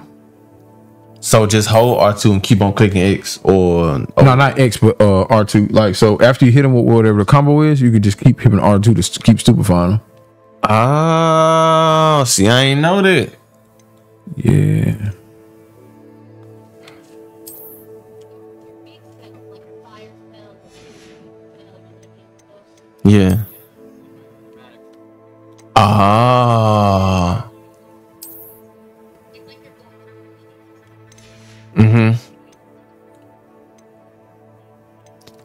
So just hold R2 and keep on clicking X or No, not X, but uh, R2. Like, so after you hit him with whatever the combo is, you could just keep hitting R2 to keep stupefying him. Oh, see, I ain't know that. Yeah. Yeah. Ah. Mm hmm.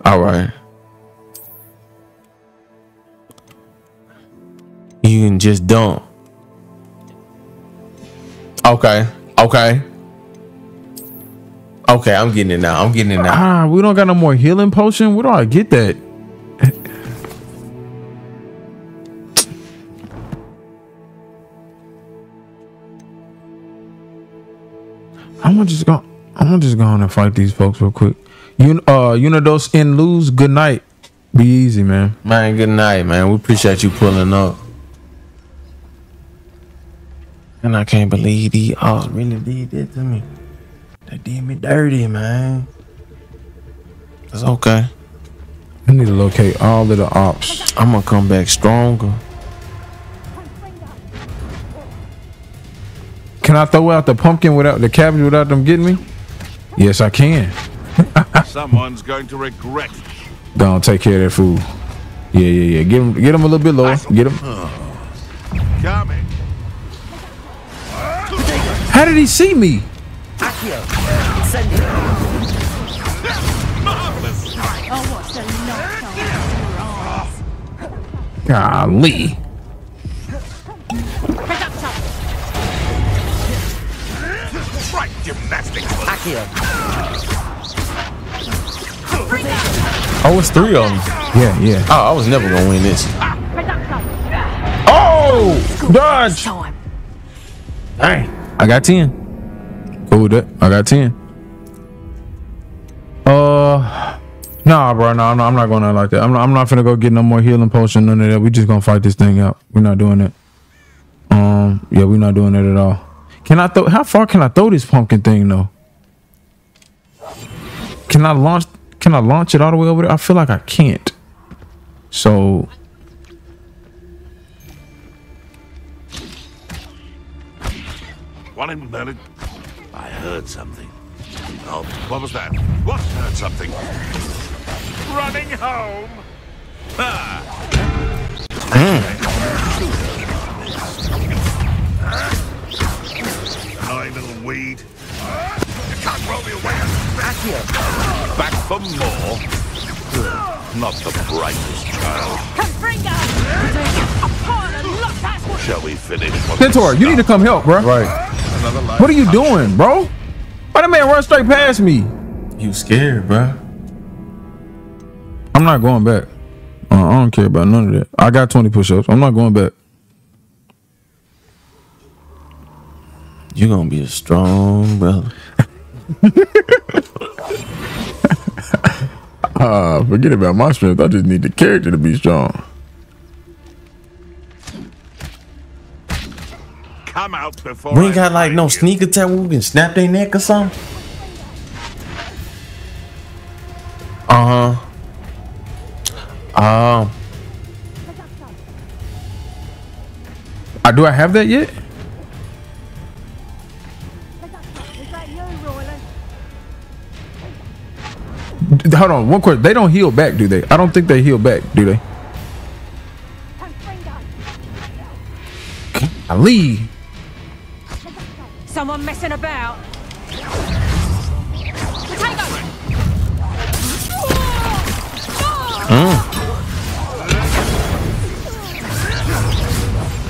All right. You can just dump. Okay. Okay. Okay, I'm getting it now. I'm getting it now. Ah, we don't got no more healing potion. Where do I get that? How much is gone? I'm just gonna just go on and fight these folks real quick. You uh Unidos in lose. Good night. Be easy, man. Man, good night, man. We appreciate you pulling up. And I can't believe these ops really did that to me. They did me dirty, man. It's okay. I need to locate all of the ops. I'm gonna come back stronger. Can I throw out the pumpkin without the cabbage without them getting me? Yes, I can. Someone's going to regret. Gonna take care of that food. Yeah, yeah, yeah. Get him, get him a little bit lower. Get him. Coming. How did he see me? Accio, Right gymnastics. Accio. Oh, it's three of them. Yeah, yeah. Oh, I was never gonna win this. Oh, dodge. Dang. I got 10. Cool with that. I got 10. Uh, nah, bro. No, no, I'm not going out like that. I'm not, I'm not finna go get no more healing potion, none of that. We just gonna fight this thing out. We're not doing it. Um, yeah, we're not doing it at all. Can I throw, how far can I throw this pumpkin thing though? Can I launch, can I launch it all the way over there? I feel like I can't. So, One in minute. I heard something. Oh, what was that? What heard something? Running home. Annoying little weed. You can't roll me away. Back for more. Not the brightest child. Confringo! Upon and what Shall we finish? what Centaur, you need to come help, bro. Right. What are you doing, bro? Why that man run straight past me? You scared, bro? I'm not going back. Uh, I don't care about none of that. I got 20 push-ups. I'm not going back. You're gonna be a strong brother. Uh, forget about my strength. I just need the character to be strong. Come out before We ain't got like no sneak attack where we can snap their neck or something. Uh huh. Um. Uh, do I have that yet? Hold on, one question. They don't heal back, do they? I don't think they heal back, do they? Ali. Someone messing about.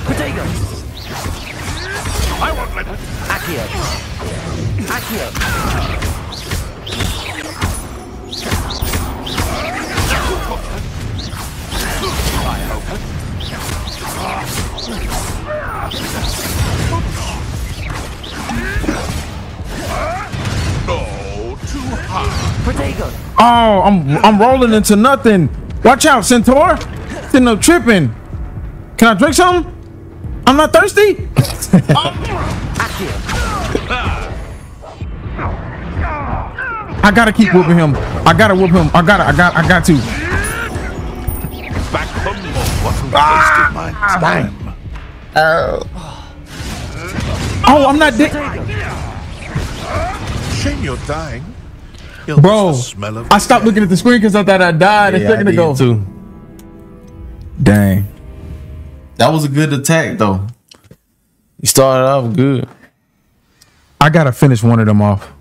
Potato. I won't let it. Accio. Accio. Oh, I'm I'm rolling into nothing. Watch out, Centaur. Sitting up tripping. Can I drink something? I'm not thirsty. I gotta keep whooping him. I gotta whoop him. I gotta. I got. I got to. Wasted ah! my time. Oh, I'm not dead. Shame you're dying. Bro, I stopped looking at the screen because I thought I died a Yeah, I second did ago. too. Dang. That was a good attack though. You started off good. I gotta finish one of them off.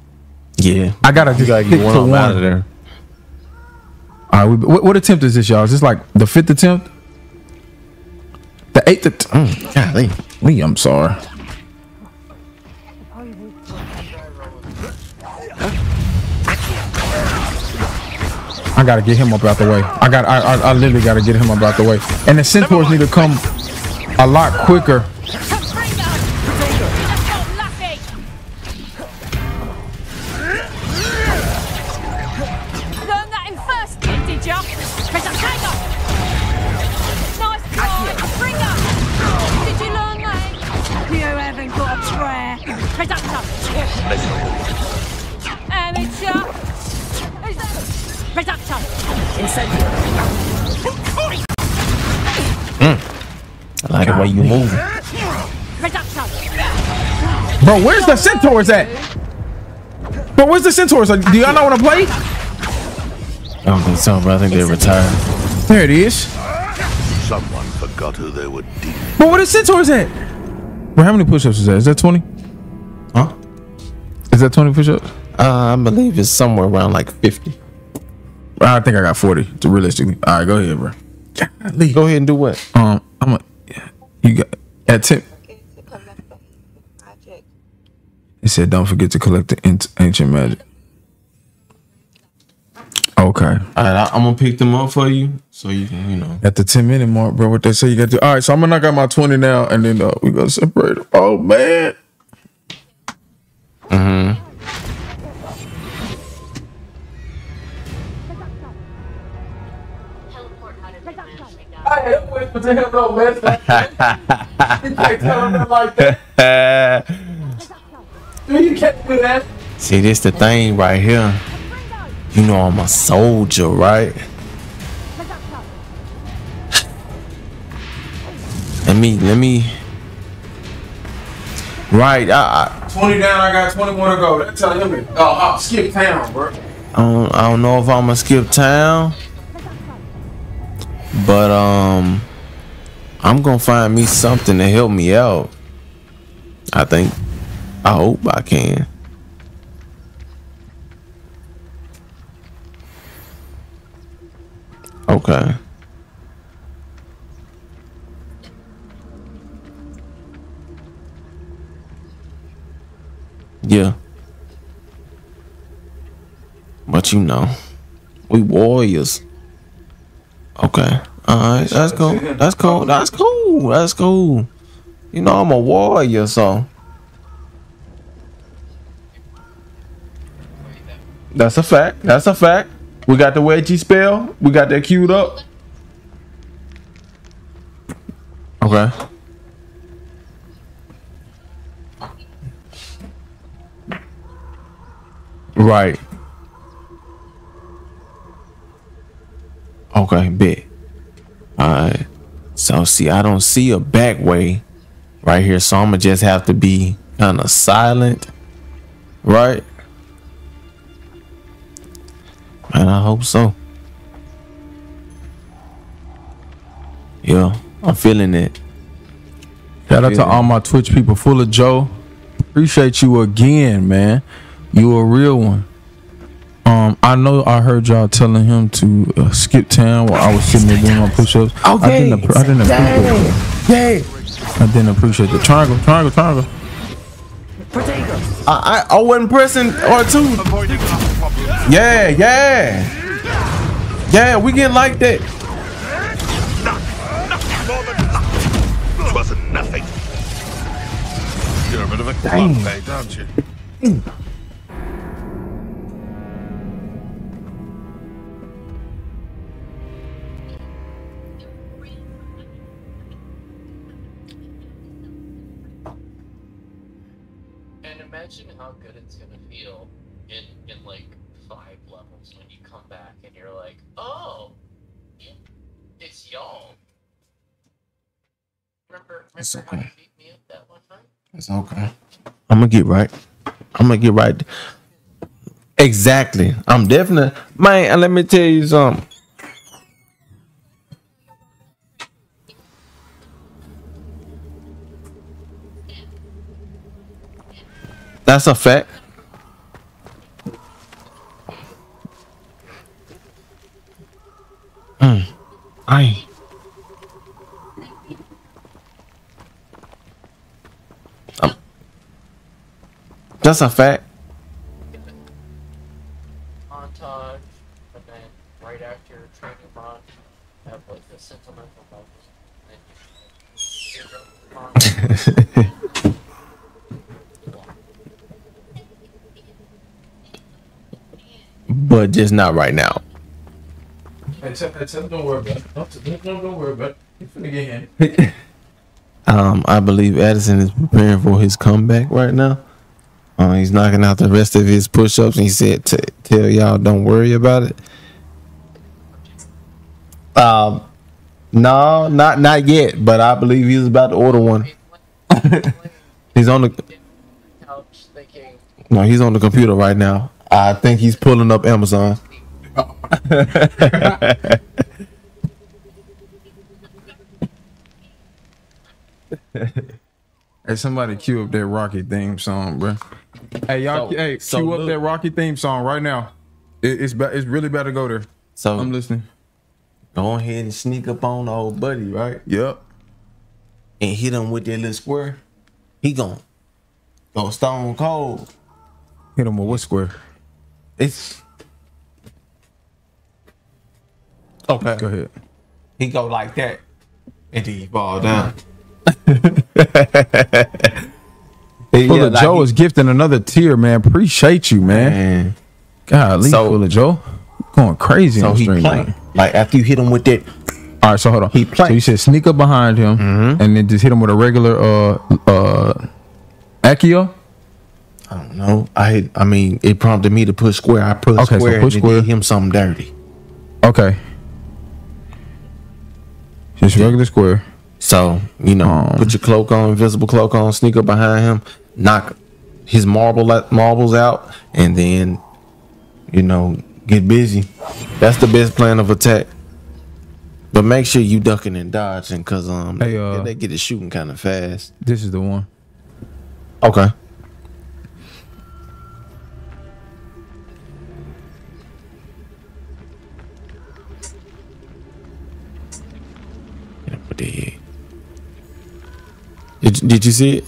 Yeah. I gotta just gotta get one to up one. out of there. All right, we, what, what attempt is this, y'all? Is this like the fifth attempt? The eighth attempt? Mm, golly. Lee, I'm sorry. I gotta get him up out the way. I got. I, I, I literally gotta get him up out the way. And the centaurs need to come a lot quicker. Amateur! Reduction! I like the way you move. Reduction! Bro, where's the centaurs at? Bro, where's the centaurs? Like, do y'all not want to play? I don't think so, bro. I think they're retired. There it is. Someone forgot who they were dealing. Bro, where the centaurs at? Bro, how many push-ups is that? Is that 20? Is that 20 push-ups? Uh, I believe it's somewhere around like 50. I think I got 40, to realistically. All right, go ahead, bro. Golly. Go ahead and do what? Um, I'm a, you got, at 10. It said, don't forget to collect the ancient magic. Okay. All right, I, I'm gonna pick them up for you, so you can, you know. At the 10 minute mark, bro, what they say you got to do. All right, so I'm gonna knock out my 20 now, and then uh, we gonna separate them. Oh, man. Mm-hmm. The hell, no, tell like that. You that. See, this the thing right here. You know I'm a soldier, right? Let me, let me. Right, I, I, 20 down, I got 20 more to go. That's telling him, oh, I'll skip town, bro. I don't, I don't know if I'm gonna skip town, but um, I'm gonna find me something to help me out. I think, I hope I can. Okay. Yeah. But you know, we warriors. Okay. Alright, that's cool. That's cool. That's cool. That's cool. You know I'm a warrior, so That's a fact. That's a fact. We got the wedgie spell. We got that queued up. Okay. Right. Okay, bet. Alright. So see, I don't see a back way right here, so I'm gonna just have to be kind of silent. Right? Man, I hope so. Yeah, I'm feeling it. Shout out to all my Twitch people, full of Joe. Appreciate you again, man. You a real one. Um, I know I heard y'all telling him to uh, skip town while I was sitting there doing my push-ups. I Okay. didn't, appre- I didn't appreciate Yay! I didn't appreciate the triangle, triangle, triangle. I, I I wasn't pressing or two. Yeah, yeah. Yeah, we get like that. It wasn't nothing. You're a bit of a Dang. club mate, aren't you? It's y'all. Remember, It's remember how okay. you beat me up that one time? It's okay. I'm gonna get right. I'm gonna get right. Exactly. I'm definitely man. Let me tell you something. That's a fact. Mm. Aye. Um, that's a fact. Montage, and then right after your training mod, have like the sentimental moments. And then you but just not right now. Tell, don't worry about it. Don't, worry about it. Get in. Um, I believe Addison is preparing for his comeback right now. Uh, he's knocking out the rest of his push-ups, and he said, "T- "Tell y'all, don't worry about it." Um, no, not not yet, but I believe he's about to order one. he's on the no, he's on the computer right now. I think he's pulling up Amazon. Hey, somebody cue up that Rocky theme song, bro. Hey, y'all, So- hey, so cue up look- that Rocky theme song right now. It, it's it's really about to go there. So I'm listening. Go ahead and sneak up on the old buddy, right? Yep. And hit him with that little square. He gon' go stone cold. Hit him with what square? It's okay. Go ahead. He go like that, and then he fall down. Full Yeah, like Joe he- is gifting another tier, man. Appreciate you, man. God, So- Full of Joe going crazy So on stream. playing. Like after you hit him with that, All right, so hold on. He So you said sneak up behind him Mm-hmm. and then just hit him with a regular uh uh Accio. I don't know. I I mean, it prompted me to push square. I pushed Okay, so square push and square. did him something dirty. Okay. Just regular square. So you know, Um, put your cloak on, invisible cloak on, sneak up behind him, knock his marble marbles out, and then you know get busy. That's the best plan of attack. But make sure you ducking and dodging, cause um Hey, uh, they get it shooting kind of fast. This is the one. Okay. What? Did, did you see it?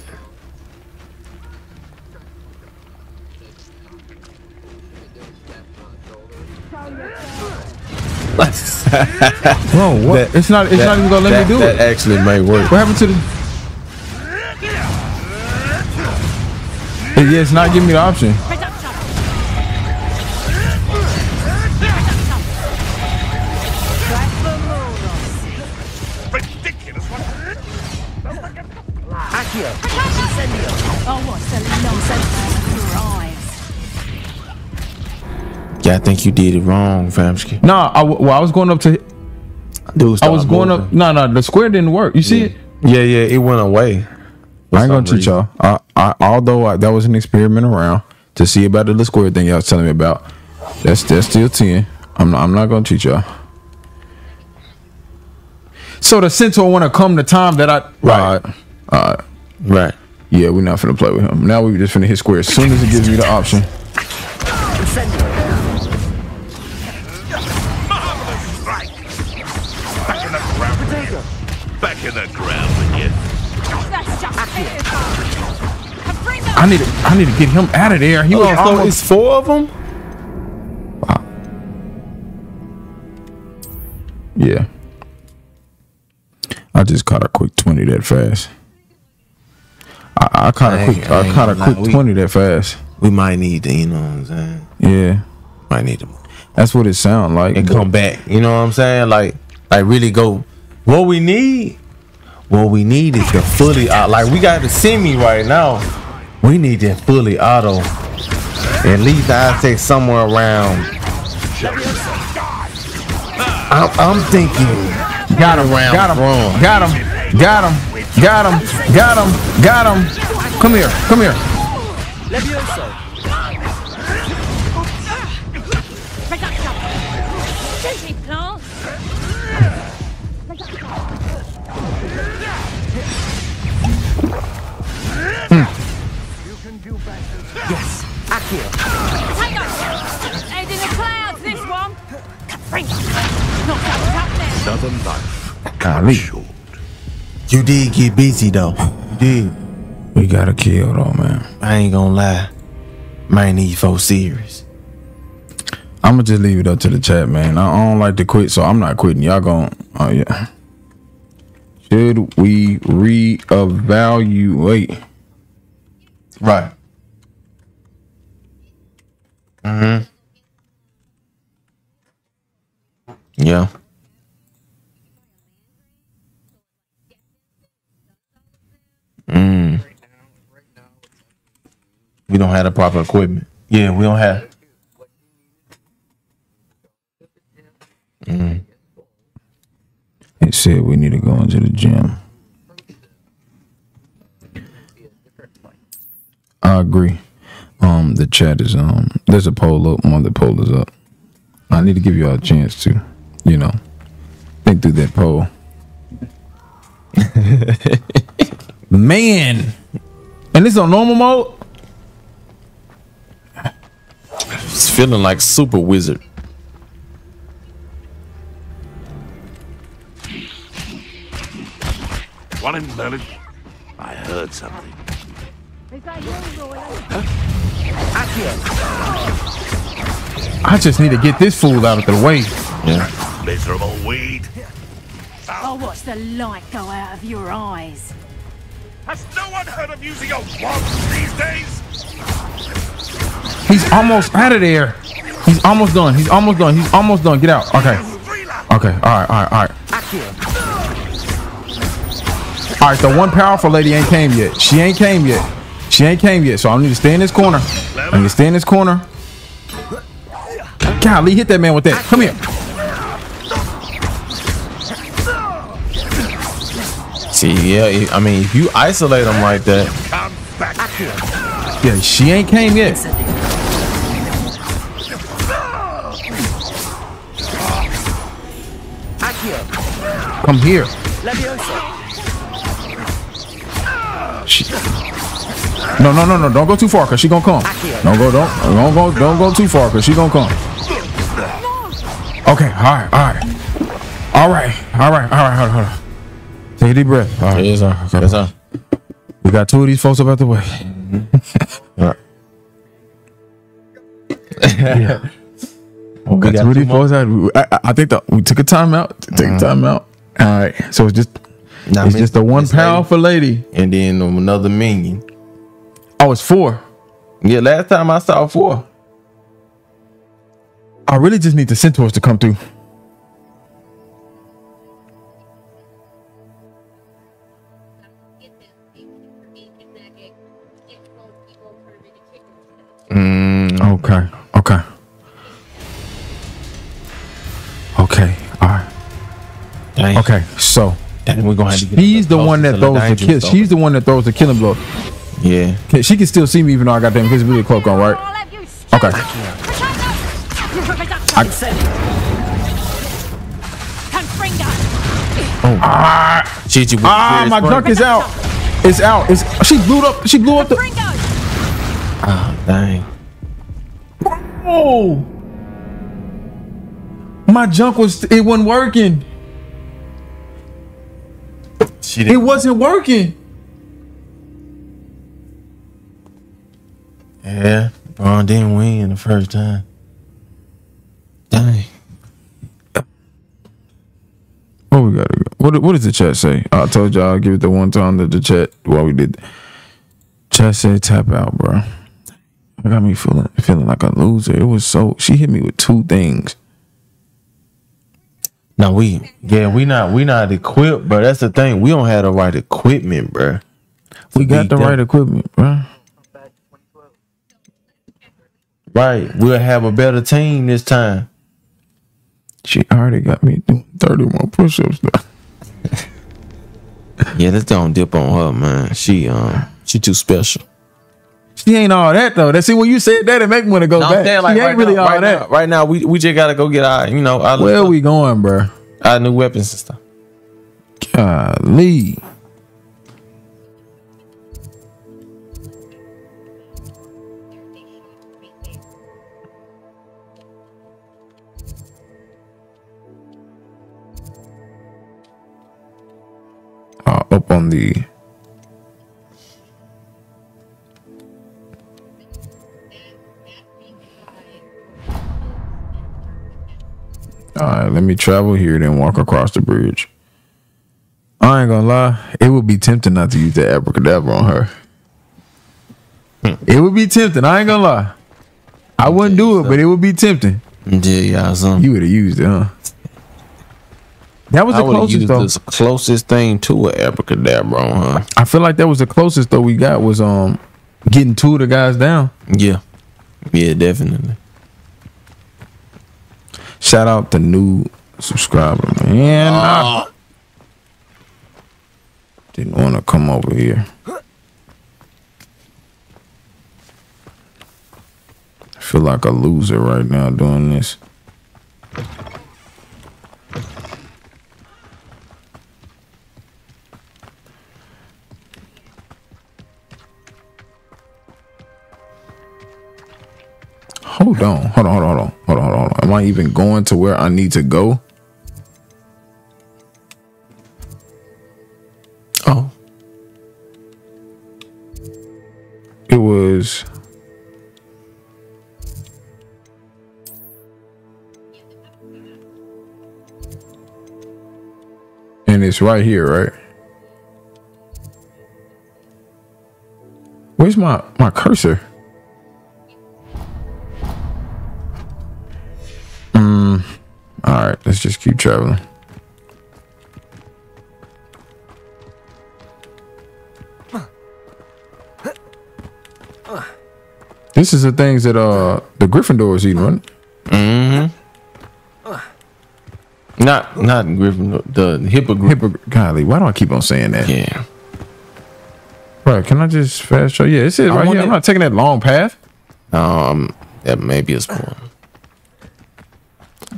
What? That- it's not. It's that- not even gonna let that- me do that it. actually might work. What happened to the? Yeah, it's not giving me the option. Accio! Incendio! Oh, what's the nonsense? Yeah, I think you did it wrong, Famsky. No, I w- well, I was going up to. Dude, I was going up. No, no, the square didn't work. You see it? Yeah, yeah, it went away. I ain't gonna some teach y'all. I, I, although I, that was an experiment around to see about the square thing y'all was telling me about. That's that's still ten. I'm not, I'm not gonna teach y'all. So the centaur want to come the time that I right, all right, right. Yeah, we're not finna play with him. Now we just finna hit square as soon as it gives me the option. Back in the ground. Back in the ground with you. That's just I need to, I need to get him out of there. He Oh, was so it's four of them. Yeah. I just caught a quick 20 that fast. I, I caught a I quick I, I ain't caught a gonna quick we- 20 that fast. We might need to, you know what I'm saying? Yeah. Might need to That's what it sound like. and come back. You know what I'm saying? Like, like really go. What we need, what we need is the fully out. Like we got the semi right now. We need that fully auto. At least I take somewhere around. I'm, I'm thinking. Got him, around got him, got him, got him, got him, got him, got him. Come here, come here. Levioso! Gently, plant. Yes! Accio! Tango! Head in the clouds, this one. Bring Not up there. Another life. Golly. You did get busy though. You did. We gotta kill though, man. I ain't gonna lie. Might need four serious. I'm gonna just leave it up to the chat, man. I don't like to quit, so I'm not quitting. Y'all gonna oh yeah. Should we reevaluate? Right. Mm-hmm. Yeah. Mm. We don't have the proper equipment. Yeah, we don't have. Mm. It said we need to go into the gym. I agree. Um, the chat is um. There's a poll up. One of the poll is up. I need to give you all a chance to, you know, think through that poll. Man, and this on normal mode. It's feeling like super wizard. One in Merlin. I heard something. I just need to get this fool out of the way. Yeah. Miserable weed. Oh, I'll watch the light go out of your eyes. Has no one heard of using a wand these days? He's almost out of there. He's almost done. He's almost done. He's almost done. Get out. Okay. Okay. All right. All right. All right. All right. The one powerful lady ain't came yet. She ain't came yet. She ain't came yet. So I need to stay in this corner. I need to stay in this corner. Golly, hit that man with that. Come here. See, yeah, I mean, if you isolate them like that, Yeah, she ain't came yet. Come here. She, no, no, no, no! Don't go too far, cause she gonna come. Don't go, don't, don't go, don't go too far, cause she gonna come. Okay, all right, all right, all right, all right, all right, hold on, hold on. Take a deep breath. All right, yes, sir. Yes, sir. we got two of these folks up out the way. yeah. We got two of these folks out. I, I- think that we took a time out. Take a mm-hmm. time out. All right, so it's just Now, it's just the one Miss Lady. powerful lady. and then another minion. Oh, it's four. Yeah, last time I saw four. I really just need the centaurs to come through. Okay. Okay. Okay. All right. dang. Okay. So Dang, we're gonna have to get she's the one that throws the danger kill. zone. She's the one that throws the killing blow. Yeah. Okay, She can still see me even though I got that invisibility cloak on, right? Okay. Ah, Shit, you with ah, the my spirit junk is out. It's out. It's she blew up. She blew up the. Oh, dang. Oh, my junk was. It wasn't working. She It didn't. wasn't working. Yeah, Bron didn't win the first time. Dang. What we gotta go? What what does the chat say? I told y'all I'll give it the one time that the chat while we did. Chat said tap out, bro. It got me feeling feeling like a loser. It was so she hit me with two things. Now we yeah, we not we not equipped, bro. That's the thing. We don't have the right equipment, bro. We got the right equipment, bro. Right. We'll have a better team this time. She already got me doing thirty more push-ups. Now. Yeah, let's don't dip on her, man. She um she too special. She ain't all that though. That see when you said that, it make me want to go No, back. saying, she ain't right really now, all right that. Now, right now, we, we just gotta go get our, you know, our, Where we going, bro? our new weapons and stuff. Golly. Uh, up on the All right, let me travel here, then walk across the bridge. I ain't gonna lie, it would be tempting not to use that abracadabra on her. It would be tempting. I ain't gonna lie. I wouldn't do it, but it would be tempting. Yeah, yeah, some. You would have used it, huh? That was the closest though. the closest thing to an abracadabra on her. I feel like that was the closest though we got was um getting two of the guys down. Yeah. Yeah, definitely. Shout out the new subscriber, man. I didn't want to come over here. I feel like a loser right now doing this. Hold on, hold on, hold on, hold on, hold on. Am I even going to where I need to go? Oh. It was. And it's right here, right? Where's my my cursor? All right, let's just keep traveling. This is the things that uh the Gryffindor is eating, right? Mm-hmm. Not not Gryffindor, the hippogriff. Hippo, golly, why do I keep on saying that? Yeah. Right, can I just fast show? Yeah, it says I right here. I'm not taking that long path. Um, that may be a spoil.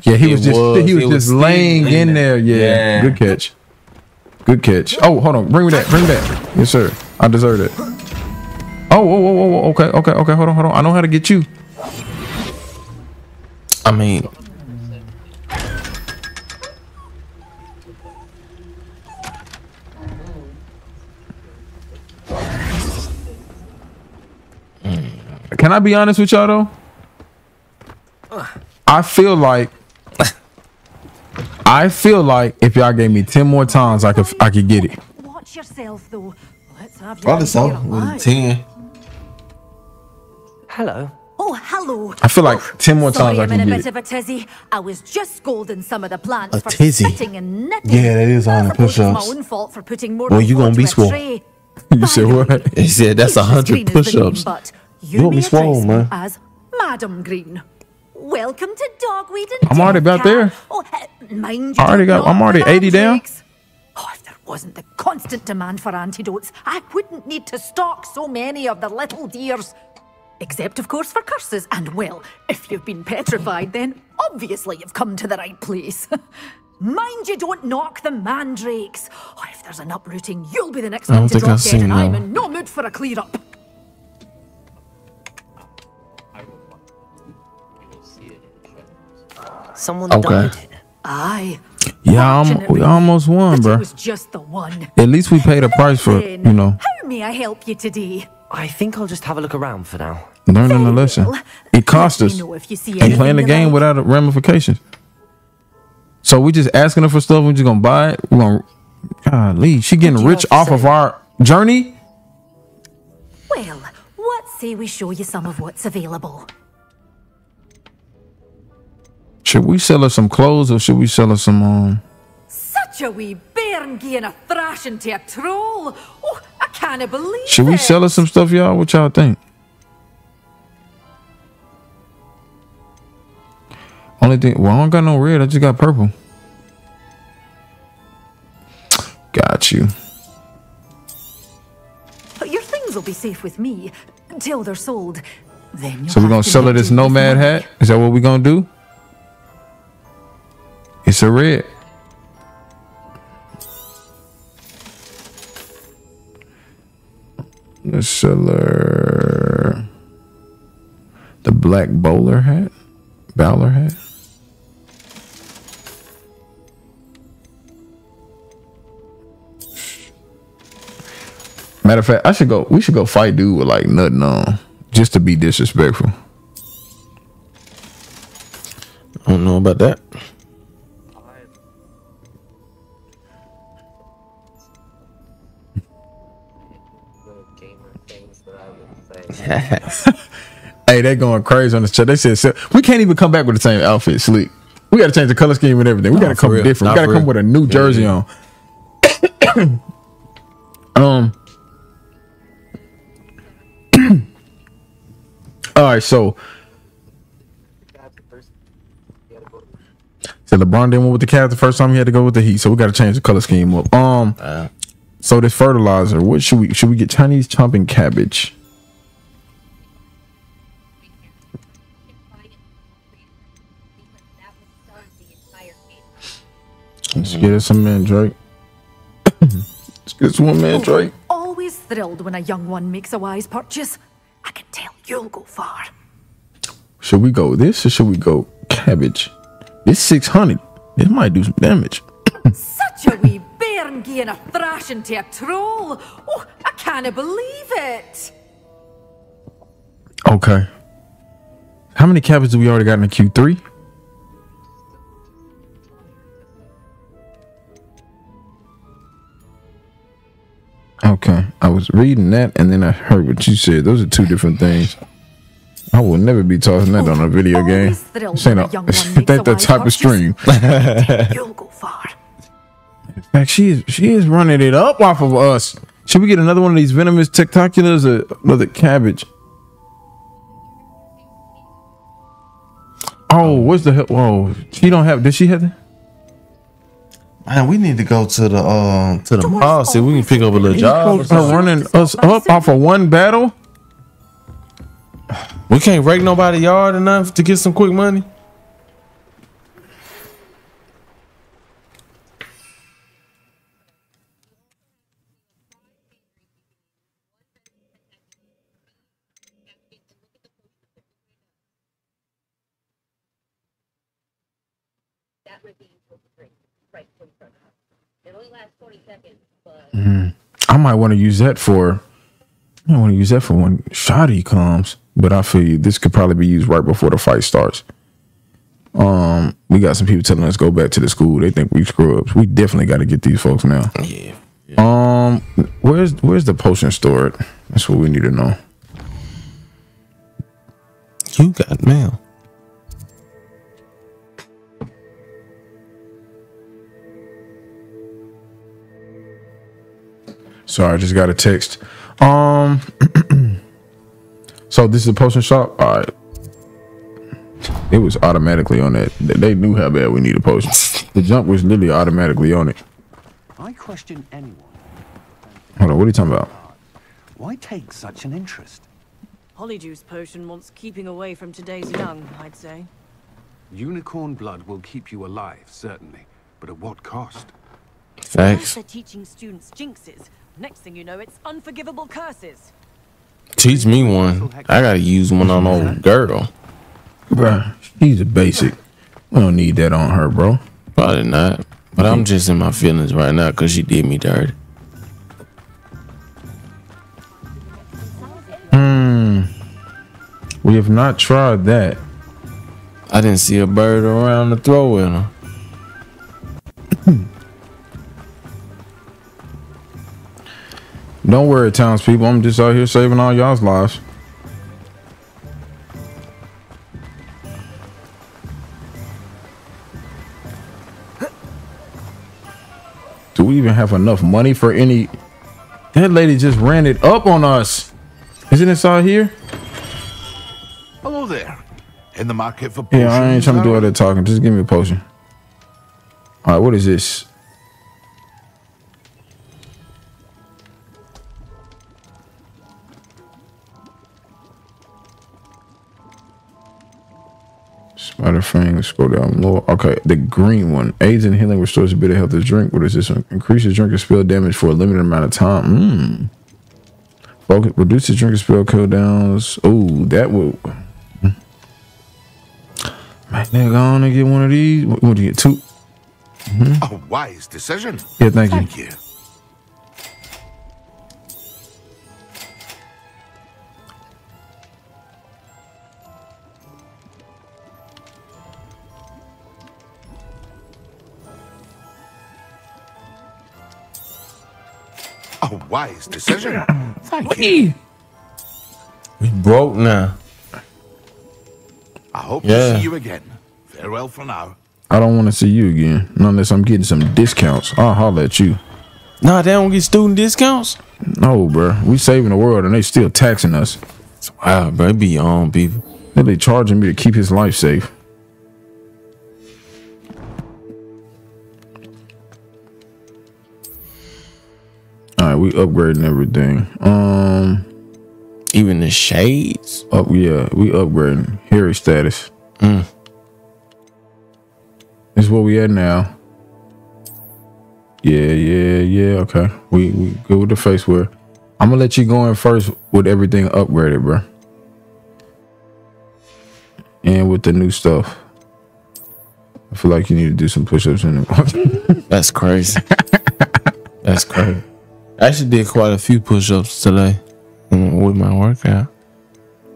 Yeah, he It was just was- he was just was laying in there. Yeah. Yeah. good catch. Good catch. Oh, hold on, bring me that, bring me that. Yes, sir. I deserve it. Oh, whoa, whoa, whoa, whoa. Okay, okay, okay. Hold on, hold on. I know how to get you. I mean, hmm. Can I be honest with y'all though? I feel like I feel like if y'all gave me ten more times, I could I could get it. Watch yourself, though. Let's have you probably so. With ten. Hello. Oh, hello. I feel like oh, ten more times I I'm in can a get bit it. of a tizzy. I was just scolding some of the plants A for tizzy? spitting and knitting. Yeah, that is on the I suppose it's push-ups. my own fault for putting more Well, than you gonna be to swole. You said what? He said that's a hundred green as the name, push-ups. but You you want me may swole, man? as Madam Green. Welcome to Dogweed and I'm already about there. Oh, uh, mind you I already got. I'm already the eighty down. Oh, if there wasn't the constant demand for antidotes, I wouldn't need to stock so many of the little dears. Except, of course, for curses. And, well, if you've been petrified, then obviously you've come to the right place. Mind you don't knock the mandrakes. Oh, if there's an uprooting, you'll be the next one to drop dead, and I'm in no mood for a clear Someone Okay. died here. Aye. Yeah, I'm, we almost won, bro. It was just the one. At least we paid a price for it, you know How may I help you today? I think I'll just have a look around for now. learning the lesson. It cost Let us. me know if you see and playing the game like. without ramifications. So we just asking her for stuff. We just gonna buy it. We're gonna. Golly, she getting rich have to off of our journey. Well, what say we show you some of what's available? Should we sell her some clothes or should we sell her some um? Such a wee bairn giving a thrashing to a troll. Oh, I can't believe Should we sell her some stuff, y'all? What y'all think? Only thing, well, I don't got no red. I just got purple. Got you. Your things will be safe with me until they're sold. Then So we're gonna to sell her this nomad hat. Is that what we're gonna do? It's a red. Let's sell her the black bowler hat, bowler hat. Matter of fact, I should go. We should go fight dude with like nothing on, just to be disrespectful. I don't know about that. Hey, they going crazy on the chat. They said so, we can't even come back with the same outfit. Sleep. We got to change the color scheme and everything. We Nah, got to come real. different. Nah, we got to come with a new jersey yeah. on. um. all right, so so LeBron didn't went with the Cavs the first time he had to go with the Heat, so we got to change the color scheme up. Um, so this fertilizer, what should we should we get Chinese Chomping Cabbage? Let's get us some man, Drake. Let's get us one man, oh, Drake. Always thrilled when a young one makes a wise purchase. I can tell you'll go far. Should we go this or should we go cabbage? This 600. This might do some damage. Such a wee bairn getting a thrashing to a troll. Oh, I can't believe it. Okay. How many cabbages do we already got in the Q3? Okay, I was reading that and then I heard what you said. Those are two different things. I will never be tossing that on a video game. This ain't a, that type of stream. You'll go far. In fact, she is she is running it up off of us. Should we get another one of these venomous tentaculas or another cabbage? Oh, what's the hell? Whoa, she don't have. Did she have? The, Man, we need to go to the uh to the mall see we can pick up a little job. or folks are something. running us up off of one battle. We can't rake nobody yard enough to get some quick money. Mm. I might want to use that for. I want to use that for when Shotty comes, but I feel you, this could probably be used right before the fight starts. Um, we got some people telling us go back to the school. They think we scrubs. We definitely got to get these folks now. Yeah. Um, where's where's the potion stored? That's what we need to know. You got mail. Sorry, I just got a text. Um, so this is a potion shop. All right. It was automatically on that. They knew how bad we need a potion. The jump was literally automatically on it. I question anyone. Hold on, what are you talking about? Why take such an interest? Polyjuice potion wants keeping away from today's young, I'd say. Unicorn blood will keep you alive, certainly. But at what cost? Thanks. Facts. they're teaching students jinxes. Next thing you know, it's unforgivable curses. Teach me one. I gotta use one on old girl. Bruh, she's a basic. We don't need that on her, bro. Probably not. But I'm just in my feelings right now because she did me dirty. Hmm. We have not tried that. I didn't see a bird around to throw in her. Don't worry, townspeople. I'm just out here saving all y'all's lives. Do we even have enough money for any? That lady just ran it up on us. Isn't this out here? Hello there. In the market for Yeah, I ain't trying to do all that talking. Just give me a potion. All right, what is this? Spider Fang, let's go down low. Okay, the green one. Aids in healing restores a bit of health to drink. What is this uh, one? Increases drink and spell damage for a limited amount of time. Mmm. Focus, reduces drink and spell cooldowns. Oh, that will. Man, nigga, I want to get one of these. What, what do you get? 2 mm-hmm. A wise decision. Yeah, thank you. Thank you. A wise decision. Thank you. We broke now. I hope Yeah. to see you again. Farewell for now. I don't want to see you again. Not unless I'm getting some discounts. I'll holler at you. Nah, they don't get student discounts. No, bro. We saving the world and they still taxing us. Wow, bro, it be on people. They be charging me to keep his life safe. We upgrading everything. Um, even the shades. Up, yeah, we upgrading Harry status. Mm. This is where we at now. Yeah, yeah, yeah. Okay, we we good with the face wear. I'm gonna let you go in first with everything upgraded, bro, and with the new stuff. I feel like you need to do some push-ups in it. That's crazy. That's crazy. I actually did quite a few push-ups today mm, with my workout.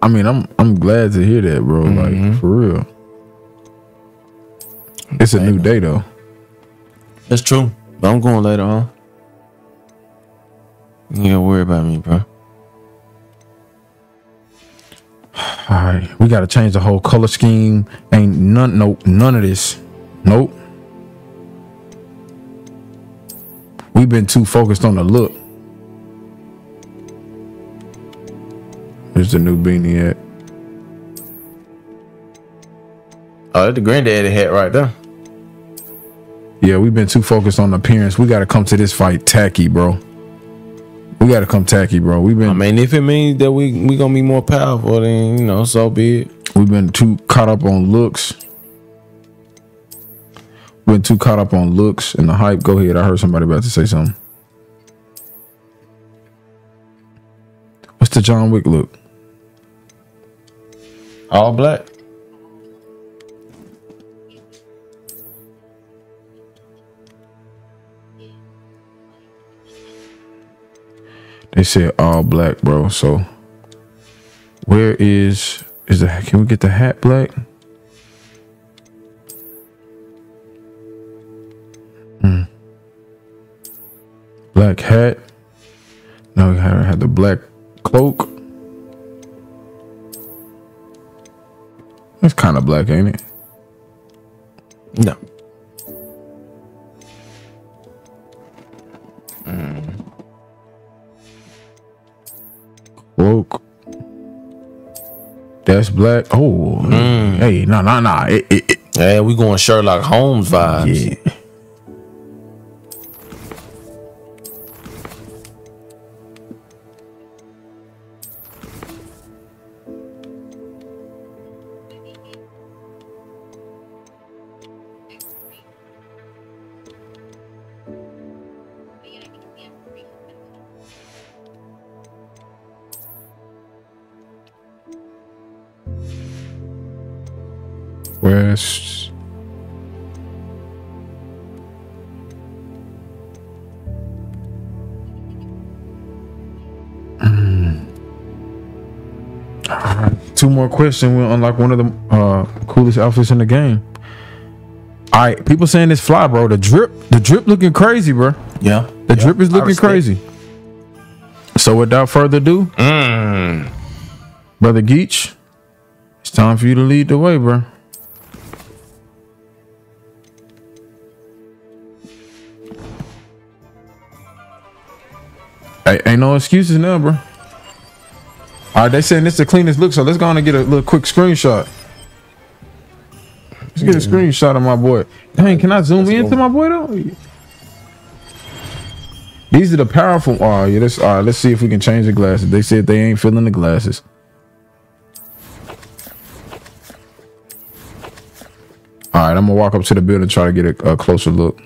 I mean, I'm I'm glad to hear that, bro. Like for real. It's a new day though. That's true. But I'm going later on. You gotta worry about me, bro. All right, we got to change the whole color scheme. Ain't none, nope, none of this. Nope. We've been too focused on the look. There's the new beanie at. Oh, that's the granddaddy hat right there. Yeah, we've been too focused on appearance. We got to come to this fight tacky, bro. We got to come tacky, bro. We've been. I mean, if it means that we we gonna be more powerful, then you know, so be it. We've been too caught up on looks. Been too caught up on looks and the hype. Go ahead. I heard somebody about to say something. What's the John Wick look? All black. They said all black, bro. So where is is the can we get the hat black? Black hat. Now we had the black cloak. It's kind of black, ain't it? No. Mm. Cloak. That's black. Oh, mm. hey, no, no, no. Yeah, we going Sherlock Holmes vibes. Yeah. West. Mm. Alright, Two more questions. We'll unlock one of the uh, coolest outfits in the game. All right, people saying this fly, bro. The drip, the drip looking crazy, bro. Yeah, the yeah, drip is looking crazy. So without further ado, Mm. brother Geach, it's time for you to lead the way, bro. Hey, ain't no excuses now, bro. All right, they saying this the cleanest look, so let's go on and get a little quick screenshot. Let's get a screenshot of my boy. Dang, can I zoom into my boy though? These are the powerful. Oh yeah, let's all right. Let's see if we can change the glasses. They said they ain't filling the glasses. All right, I'm gonna walk up to the building and try to get a, a closer look.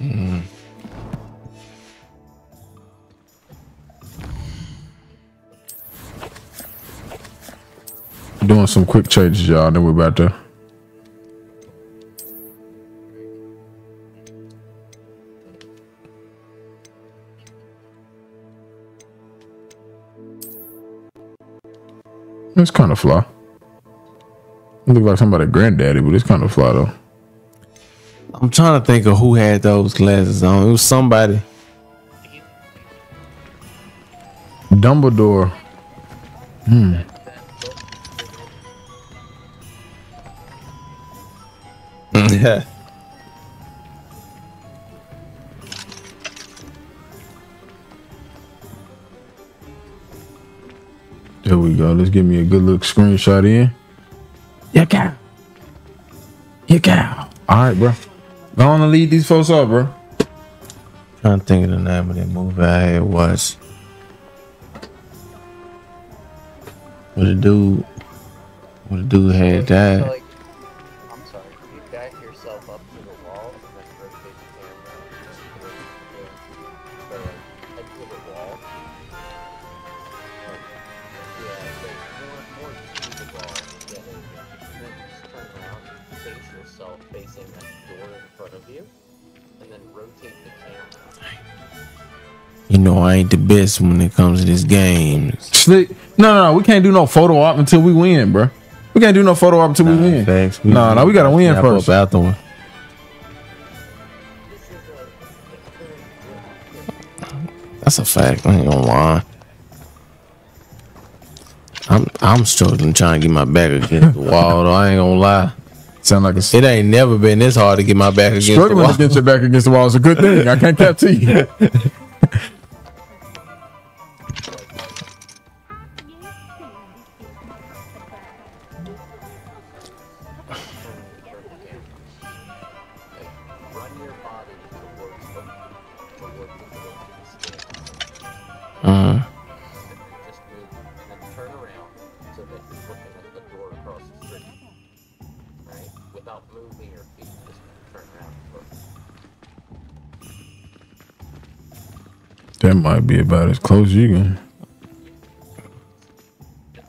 In. Doing some quick changes, y'all. Then we're about to. It's kind of fly. It look like somebody granddaddy, but it's kind of fly though. I'm trying to think of who had those glasses on. It was somebody. Dumbledore. Hmm. Yeah. There we go. Let's give me a good look screenshot in. Yeah, cow. Yeah, cow. All right, bro. Go on and lead these folks up, bro. Trying to think of the name of that movie I had. Where the dude, what a dude had died. You know I ain't the best when it comes to this game. No, no, no. We can't do no photo op until we win, bro. We can't do no photo op until we win. Thanks. No, no, we gotta win first. Up after one. That's a fact. I ain't gonna lie. I'm I'm struggling trying to get my back against the wall. Though I ain't gonna lie. Sound like a it ain't never been this hard to get my back against the Struggling wall. against your back against the wall is a good thing. I can't cap to you. first. That might be about as close as you can.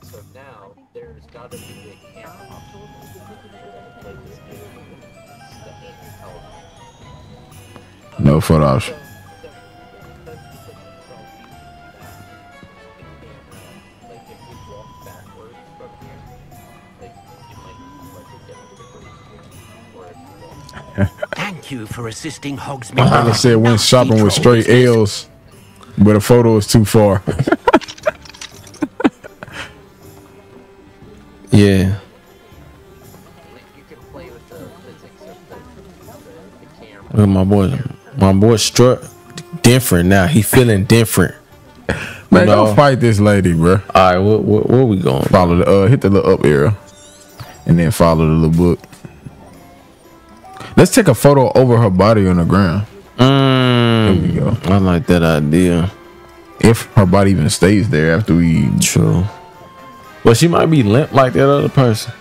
So now there's got to be a camera. No photo option. Thank you for assisting Hogsmeade. I said, went shopping with straight L's, but the photo is too far. yeah. Look at my boy. My boy struck different now. He feeling different. Man, You know? don't fight this lady, bro. All right, where, where, where we going? Follow the uh, hit the little up arrow, and then follow the little book. Let's take a photo over her body on the ground. Mm, there we go. I like that idea. If her body even stays there after we true. Well, she might be limp like that other person.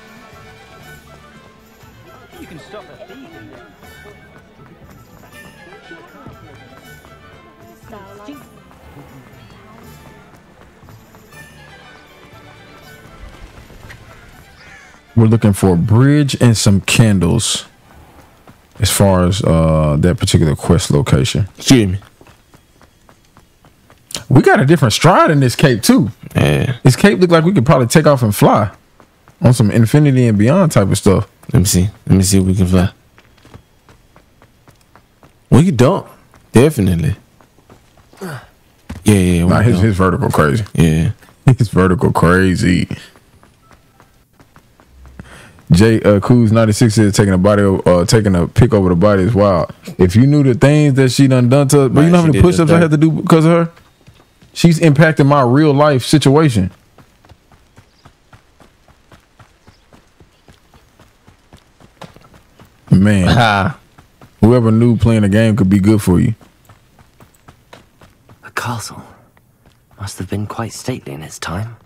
We're looking for a bridge and some candles as far as uh that particular quest location. Excuse me. We got a different stride in this cape too. Yeah. This cape look like we could probably take off and fly on some infinity and beyond type of stuff. Let me see. Let me see if we can fly. We can dump. Definitely. Yeah, yeah. Nah, his, dump. his vertical crazy. Yeah. His vertical crazy. J uh Coos 96 is taking a body uh taking a pick over the body is wild. If you knew the things that she done done to but you know how many did push ups I thing. had to do because of her? She's impacting my real life situation. Man. Whoever knew playing a game could be good for you. A castle. Must have been quite stately in its time.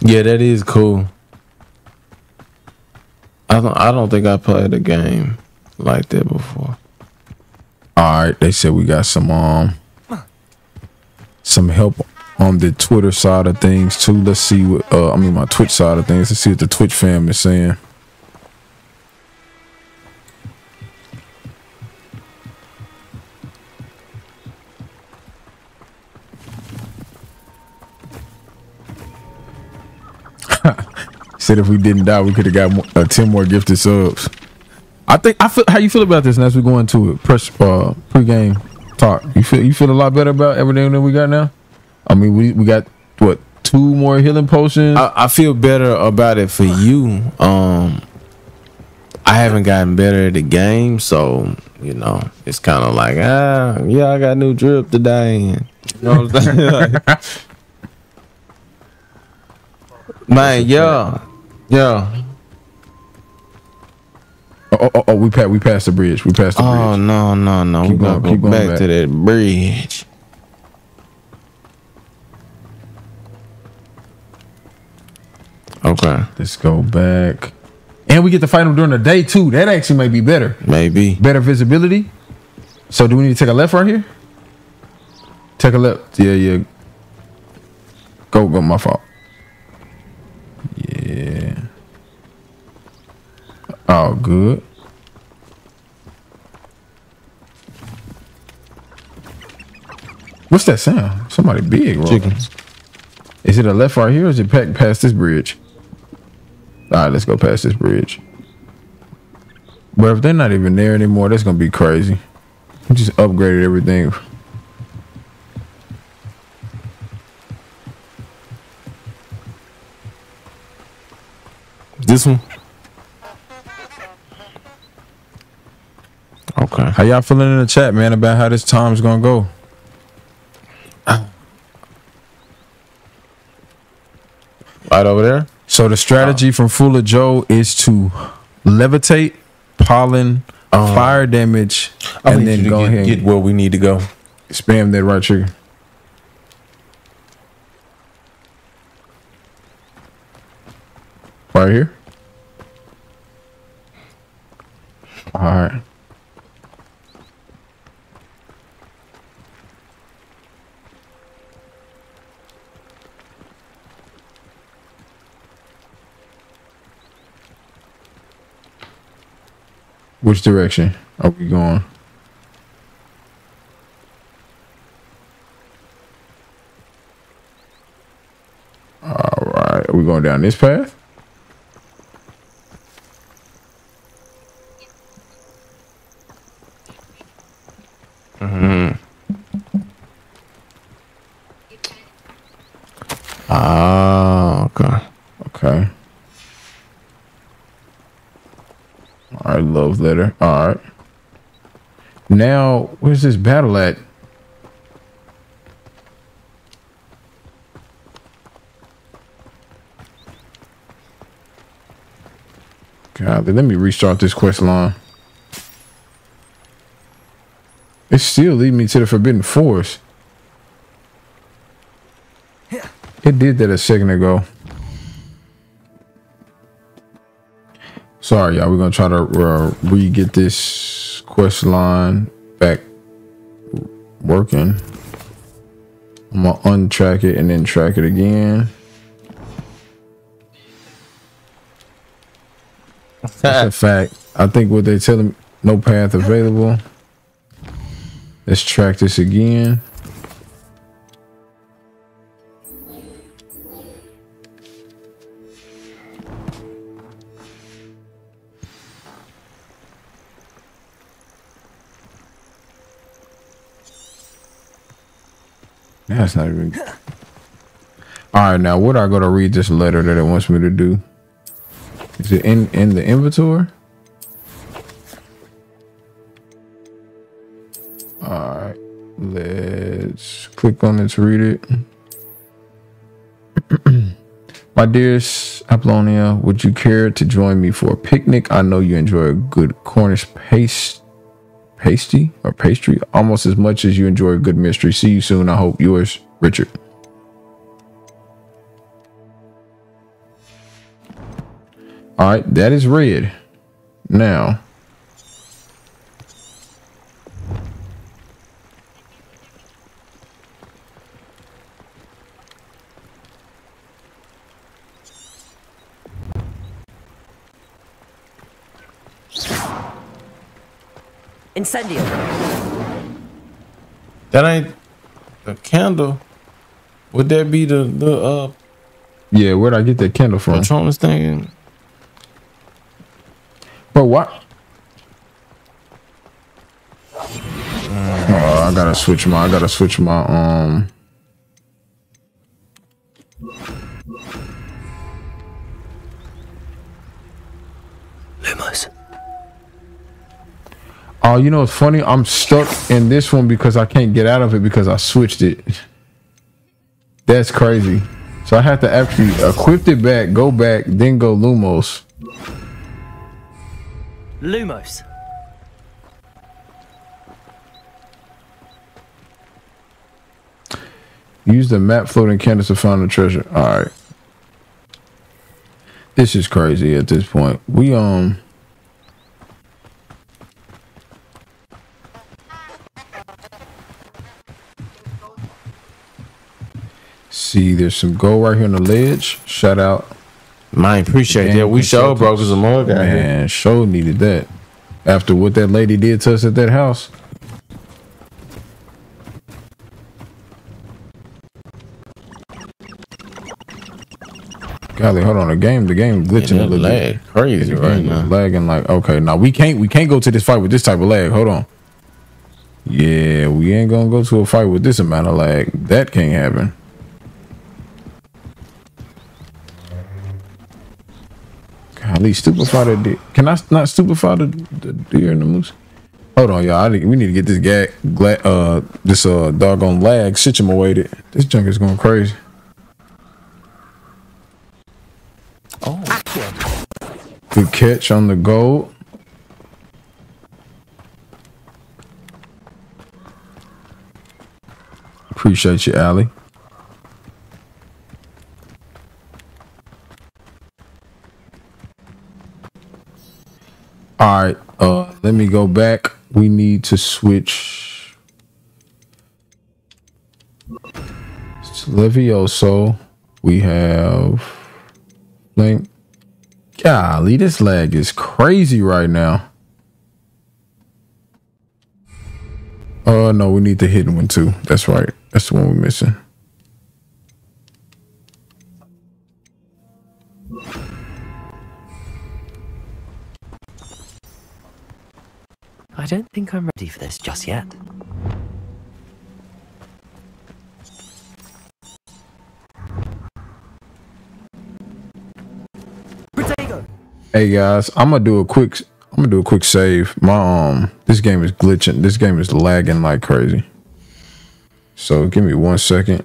Yeah, that is cool. I don't. I don't think I played a game like that before. All right, they said we got some um some help on the Twitter side of things too. Let's see what uh I mean my Twitch side of things. Let's see what the Twitch fam is saying. Said if we didn't die, we could have got more, uh, ten more gifted subs. I think I feel how you feel about this, and as we go into it, press uh pregame talk. You feel you feel a lot better about everything that we got now. I mean, we we got what two more healing potions. I, I feel better about it for you. Um, I haven't gotten better at the game, so you know it's kind of like ah, yeah, I got new drip today. You know what I'm saying? Man, yeah, yeah. Oh, oh, oh, oh, we passed. We passed the bridge. We passed the oh, bridge. Oh no, no, no. Keep we going, go keep going back, back. to that bridge. Okay. Let's go back. And we get to fight them during the day too. That actually might be better. Maybe. Better visibility. So do we need to take a left right here? Take a left. Yeah, yeah. Go, go, my fault. Yeah. Oh, good. What's that sound? Somebody big, rolling. Chicken. Is it a left right here or is it packed past this bridge? All right, let's go past this bridge. But if they're not even there anymore, that's gonna be crazy. We just upgraded everything. This one. Okay. How y'all feeling in the chat, man, about how this time's gonna go? Right over there. So the strategy from Fuller Joe is to levitate, pollen, oh. fire damage, I and then go get- ahead and get where we need to go. Spam that right trigger. Right here. Right. Which direction are we going? All right. Are we going down this path? Hmm Ah, okay. Okay. All right, love letter. All right. Now, where's this battle at? God, let me restart this quest line. It still lead me to the Forbidden Forest. It did that a second ago. Sorry, y'all. We're gonna try to uh, re-get this quest line back working. I'm gonna untrack it and then track it again. That's a fact. I think what they're telling me, no path available. Let's track this again. That's not even. All right, now what I go to read this letter that it wants me to do? Is it in in the inventory? All right, let's click on it to read it. My dearest Apollonia, would you care to join me for a picnic? I know you enjoy a good Cornish paste, pasty or pastry almost as much as you enjoy a good mystery. See you soon. I hope yours, Richard. All right, that is red. Now, Incendio. That ain't a candle. Would that be the the uh? Yeah, where'd I get that candle from? Patronus thing. But what? Mm. Oh, I gotta switch my. I gotta switch my. Um. Lumos. Oh, you know what's funny? I'm stuck in this one because I can't get out of it because I switched it. That's crazy. So I have to actually equip it back, go back, then go Lumos. Lumos. Use the map floating candles to find the treasure. All right. This is crazy at this point. We um. See, there's some gold right here on the ledge. Shout out. Man, appreciate that. We sure broke us a mug out here. Man, sure needed that. After what that lady did to us at that house. Golly, hold on. The game, the game glitching a little lag bit. crazy right now. Lagging like okay. Now we can't we can't go to this fight with this type of lag. Hold on. Yeah, we ain't gonna go to a fight with this amount of lag. That can't happen. Golly, stupefy the deer. Can I not stupefy the, the deer and the moose? Hold on, y'all. We need to get this gag, gla- uh, this uh doggone lag situated. This junk is going crazy. Oh. Good catch on the gold. Appreciate you, Allie. All right, uh, let me go back. We need to switch. It's Levioso. We have Link. Golly, this lag is crazy right now. Oh no, we need the hidden one too. That's right. That's the one we're missing. I don't think I'm ready for this just yet. Hey guys, I'm gonna do a quick. I'm gonna do a quick save. My um, this game is glitching. This game is lagging like crazy. So give me one second.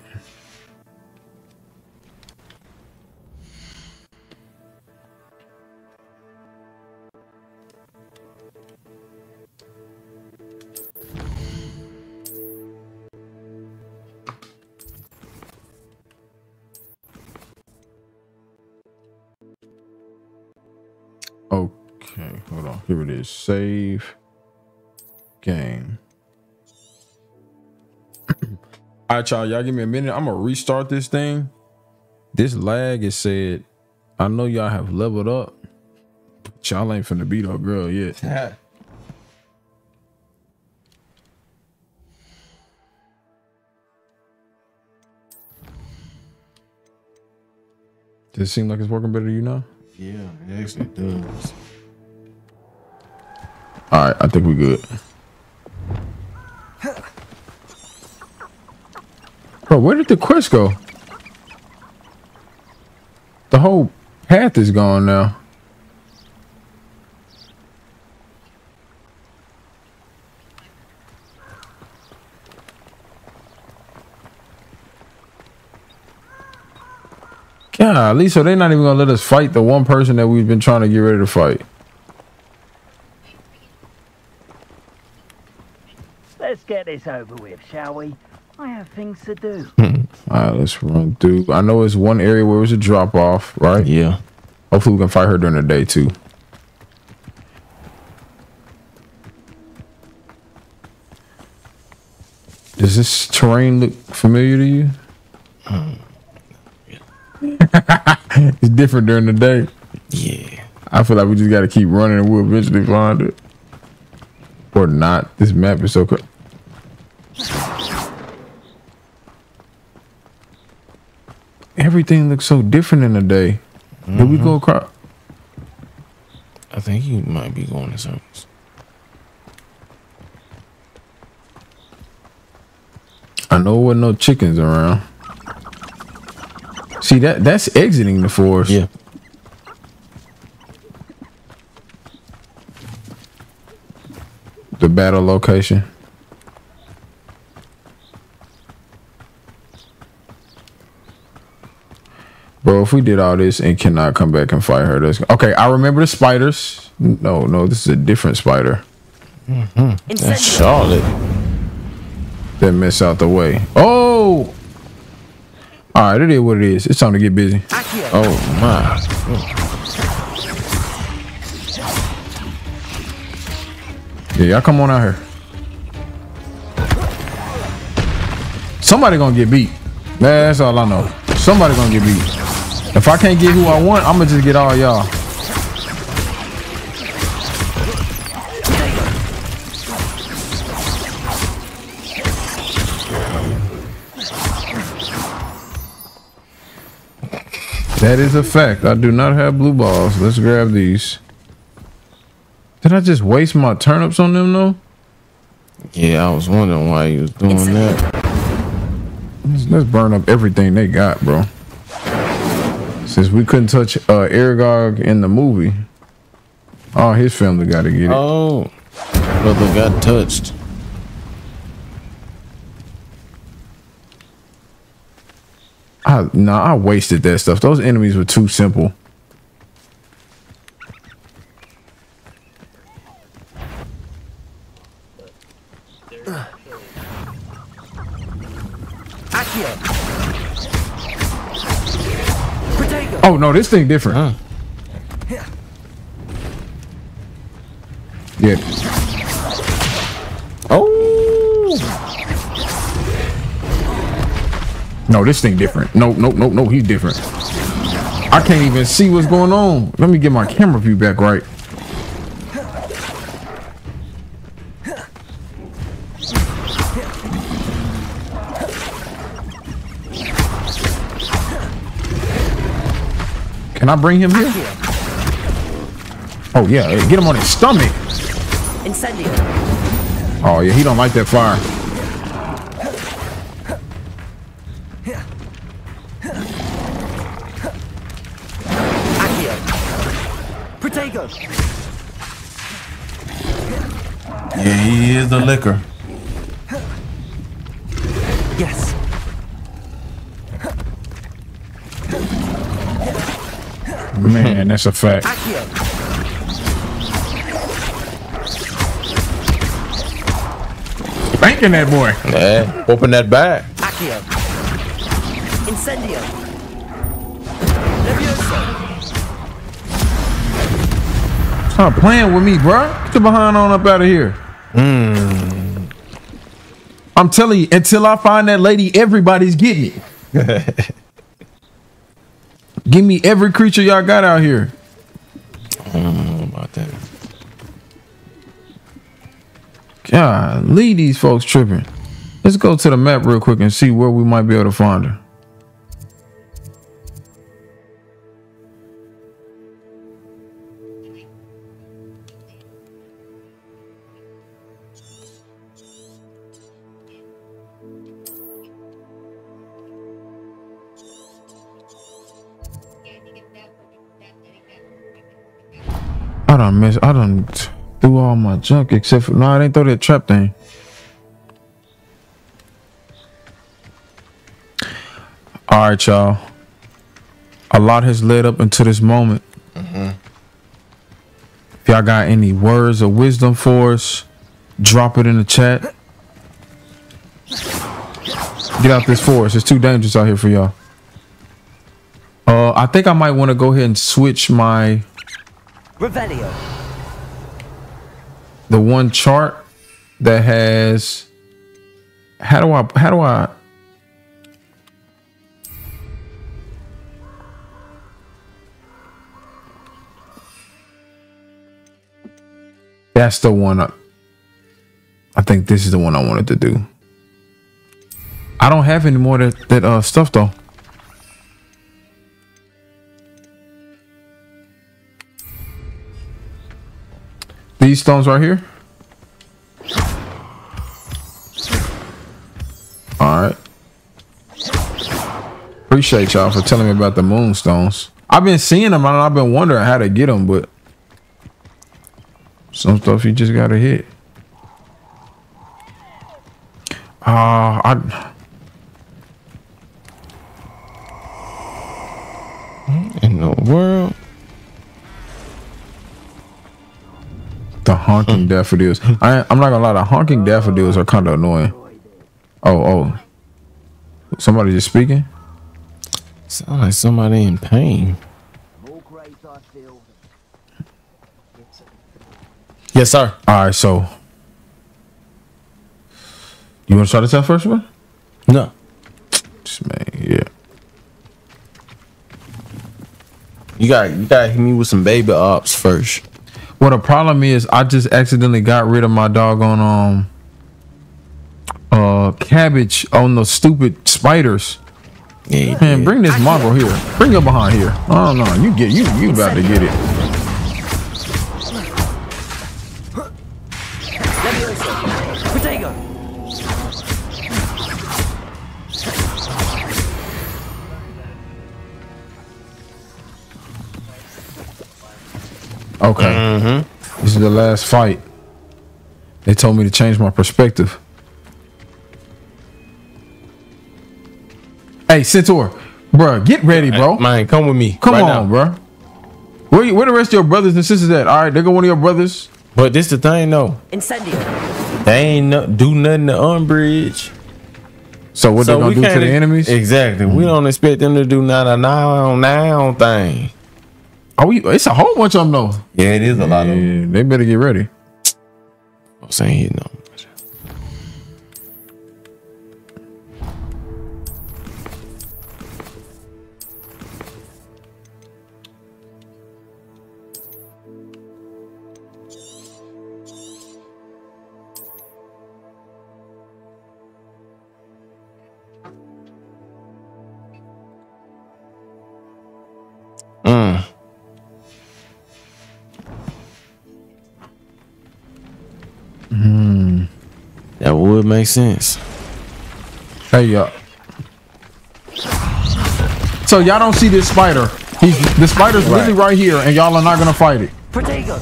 Is. Save game. All right, y'all. Y'all give me a minute. I'm gonna restart this thing. This lag is said. I know y'all have leveled up. But y'all ain't finna beat our girl yet. Does it seem like it's working better to you now? Yeah, it actually does. All right, I think we're good. Bro, where did the quest go? The whole path is gone now. Golly, so they're not even gonna let us fight the one person that we've been trying to get ready to fight. Let's get this over with, shall we? I have things to do. All right, let's run through. I know it's one area where it's a drop off, right? Yeah. Hopefully, we can fight her during the day too. Does this terrain look familiar to you? Mm. it's different during the day. Yeah. I feel like we just got to keep running and we'll eventually find it. Or not. This map is so cool. Everything looks so different in the day. Did we go mm-hmm. across? I think you might be going in circles. I know there wasn't no chickens around. See that that's exiting the forest. Yeah. The battle location. Bro, if we did all this and cannot come back and fight her, that's okay. I remember the spiders. No, no, this is a different spider. Mm-hmm. That's Charlotte. That mess out the way. Oh! All right, it is what it is. It's time to get busy. Oh my. Yeah, y'all come on out here. Somebody gonna get beat. That's all I know. Somebody gonna get beat. If I can't get who I want, I'm gonna just get all y'all. That is a fact. I do not have blue balls. Let's grab these. Did I just waste my turnips on them though? Yeah, I was wondering why you was doing that. Let's, let's burn up everything they got, bro. Since we couldn't touch uh Aragog in the movie, oh, his family got to get it. Oh, brother got touched. I no, I wasted that stuff. Those enemies were too simple. Oh no, this thing different. Huh? Yeah. Oh. No, this thing different. No, no, no, no, he's different. I can't even see what's going on. Let me get my camera view back right. Can I bring him here? Oh yeah, hey, get him on his stomach. Incendio. Oh yeah, he don't like that fire. Accio. Protego. Yeah, he is the liquor. Yes. Man, that's a fact. Spanking that boy. Yeah, open that bag. Accio. Incendio. Levioso. Stop playing with me, bro. Get your behind on up out of here. Hmm. I'm telling you, until I find that lady, everybody's getting it. Give me every creature y'all got out here. I don't know about that. God, leave these folks tripping. Let's go to the map real quick and see where we might be able to find her. I done miss. I done threw all my junk except for no, I didn't throw that trap thing. All right, y'all. A lot has led up into this moment. Mhm. If y'all got any words of wisdom for us, drop it in the chat. Get out this forest. It's too dangerous out here for y'all. Uh, I think I might want to go ahead and switch my Revelio. the one chart that has how do I how do I That's the one I, I think this is the one I wanted to do. I don't have any more that, that uh stuff though. These stones right here. All right. Appreciate y'all for telling me about the moonstones. I've been seeing them and I've been wondering how to get them, but some stuff you just gotta hit. Uh, I In the world. The honking hmm. daffodils. I I'm not gonna lie, the honking daffodils are kind of annoying. Oh oh, somebody just speaking. Sound like somebody in pain. Yes, sir. All right, so you want to try this out first one? No. Just man, yeah. You got you got to hit me with some baby ops first. Well, the problem is I just accidentally got rid of my doggone um uh cabbage on those stupid spiders. Yeah, Man, bring this mongrel here. Bring your behind here. Oh no, you get you you about to get it. Okay. Mm-hmm. This is the last fight. They told me to change my perspective. Hey, Centaur, bruh, get ready, bro. Man, come with me. Come right on, now. bruh. Where, you- where the rest of your brothers and sisters at? All right, they go one of your brothers. But this the thing though. Incendio. They ain't no, do nothing to Umbridge. So what they gonna we do to the enemies? Exactly. We hmm. don't expect them to do not a now now thing. Oh, we, it's a whole bunch of them though. Yeah, it is a lot of them. They better get ready. I'm saying you no. Make sense. Hey, y'all. So y'all don't see this spider. He's the spider's Right. really right here, and y'all are not gonna fight it.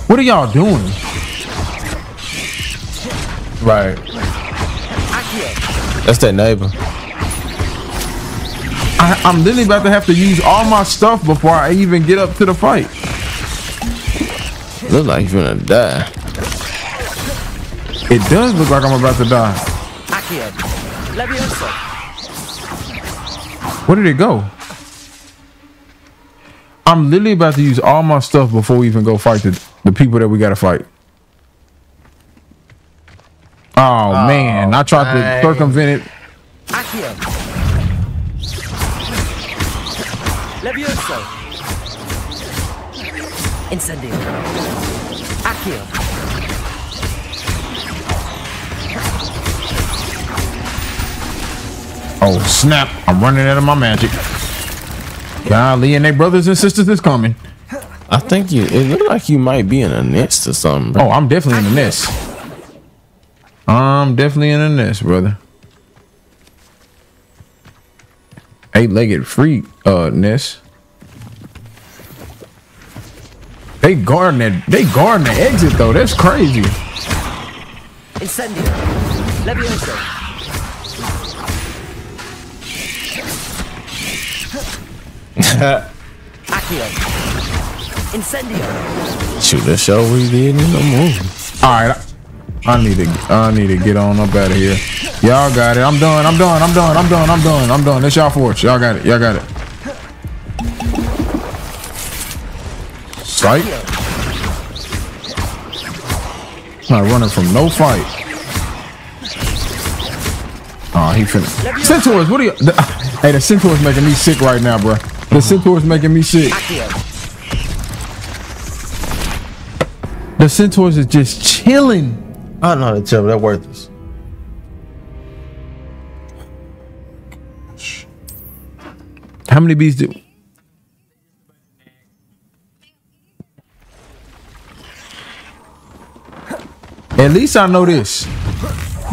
What are y'all doing? Right. That's that neighbor. I, I'm literally about to have to use all my stuff before I even get up to the fight. Look like you're gonna die. It does look like I'm about to die. Where did it go? I'm literally about to use all my stuff before we even go fight the, the people that we gotta fight. Oh, oh man, I tried to circumvent it. Accio. Levioso. Incendio. Accio. Oh snap! I'm running out of my magic. Golly, and they brothers and sisters is coming. I think you. It look like you might be in a nest or something. Bro. Oh, I'm definitely in the nest. I'm definitely in the nest, brother. Eight-legged freak uh nest. They guarding that. They guarding the exit though. That's crazy. Incendio. Levioso. Incendio. Shoot, that show we did in the movie. All right, I, need to. I need to get on up out of here. Y'all got it. I'm done. I'm done. I'm done. I'm done. I'm done. I'm done. It's y'all force. Y'all got it. Y'all got it. Sight. Not running from no fight. Oh, he finna. Centaurs, what are you? The, hey, the centaur's making me sick right now, bro. The centaur's making me sick. The centaurs is just chilling. I don't know how to tell, but they're worthless. How many bees do? At least I know this.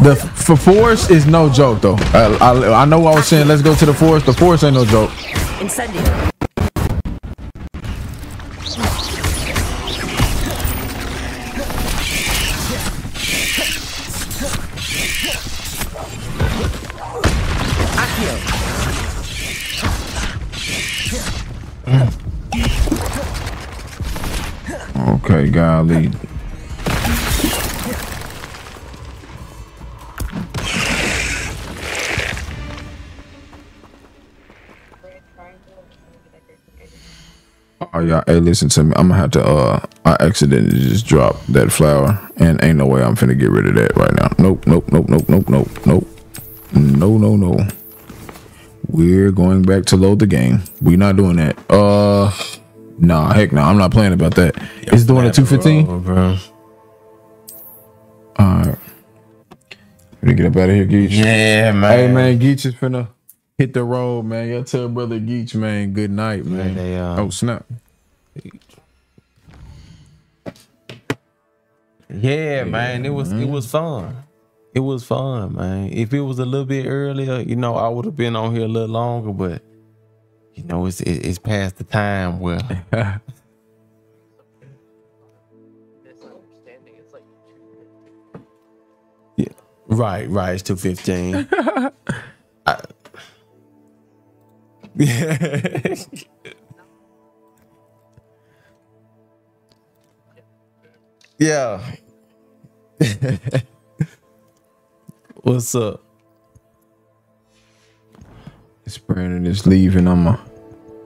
The for forest is no joke though. I, I, I know I was saying let's go to the forest. The forest ain't no joke. Incendio. Oh yeah, hey, listen to me. I'm gonna have to. Uh, I accidentally just dropped that flower, and ain't no way I'm finna get rid of that right now. Nope, nope, nope, nope, nope, nope, nope. No, no, no. We're going back to load the game. we not doing that. Uh, nah, heck no. I'm not playing about that. It's doing a 215. bro. All right. Gonna get up out of here, Geach. Yeah, man. Hey, man, Geach is finna hit the road, man. Y'all tell brother Geach, man, good night, man. they, uh, oh, snap. Yeah, man. It was it was fun. It was fun, man. If it was a little bit earlier, you know, I would have been on here a little longer, but you know, it's it, it's past the time where yeah, right, right. It's two fifteen. I- yeah. Yeah. What's up? It's Brandon is leaving. I'm gonna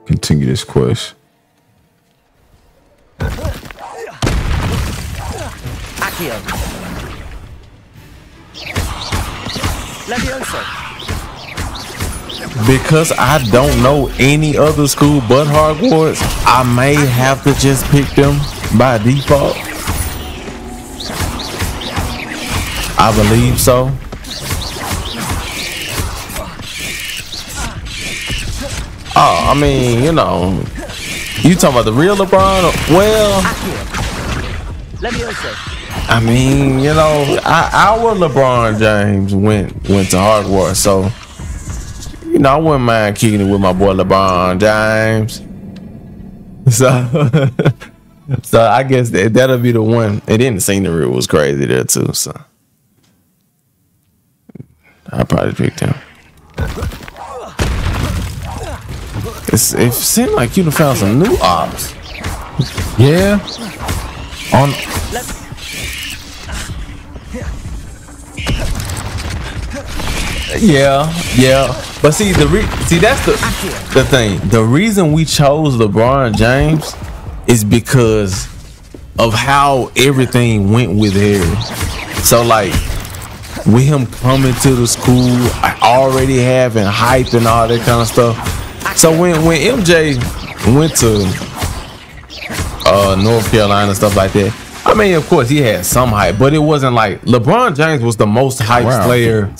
continue this quest. Accio. Levioso. Because I don't know any other school but Hogwarts, I may have to just pick them by default. I believe so. Oh, I mean, you know, you talking about the real LeBron? Well. I mean, you know, I, our LeBron James went went to Hogwarts, so you know, I wouldn't mind kicking it with my boy LeBron James. So, so I guess that that'll be the one. And then the scenery was crazy there too. So, I probably picked him. It's, it seemed like you found some new ops. Yeah. On Yeah, yeah. But see the re- see that's the the thing. The reason we chose LeBron James is because of how everything went with Harry. So like with him coming to the school, I already having hype and all that kind of stuff. So when when MJ went to uh North Carolina and stuff like that, I mean of course he had some hype, but it wasn't like LeBron James was the most hyped Wow. player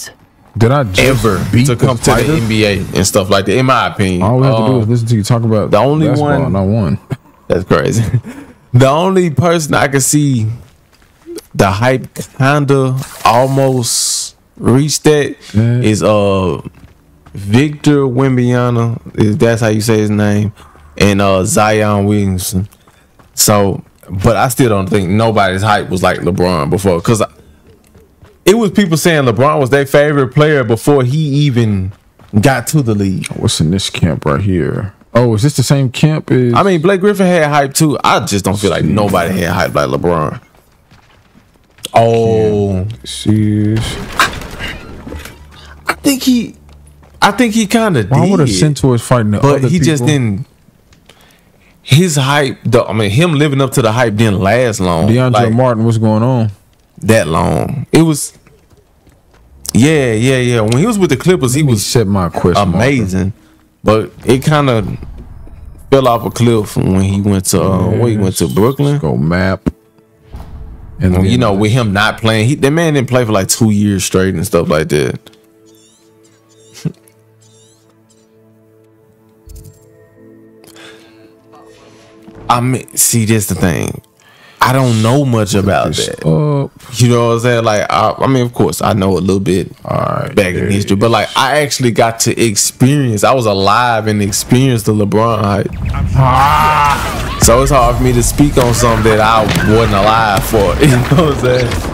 Did I just ever beat to the come to the? NBA and stuff like that. In my opinion, All we have to do Um, is listen to you talk about the only one- and I won. That's crazy. the only person I can see the hype kinda almost reached that is uh Victor Wimbiana, if that's how you say his name, and uh Zion Williamson. So, but I still don't think nobody's hype was like LeBron before, because it was people saying LeBron was their favorite player before he even got to the league. What's in this camp right here? Oh, is this the same camp as? I mean, Blake Griffin had hype too. I just don't feel like nobody had hype like LeBron. Oh, serious. I think he, I think he kind of Why would a centaur's fighting the but other he just didn't. His hype, the, I mean, him living up to the hype didn't last long. DeAndre Like, Martin, what's going on? that long. It was. Yeah, yeah, yeah. When he was with the Clippers, he was set my question amazing, but it kind of fell off a cliff when he went to uh, where he went to Brooklyn. Go map. And you know, with him not playing, he, that man didn't play for like two years straight and stuff like that. I mean, see, this the thing. I don't know much about that. You know what I'm saying? Like, I, I mean, of course, I know a little bit back in history, but like, I actually got to experience. I was alive and experienced the LeBron hype. Ah. So it's hard for me to speak on something that I wasn't alive for. You know what I'm saying?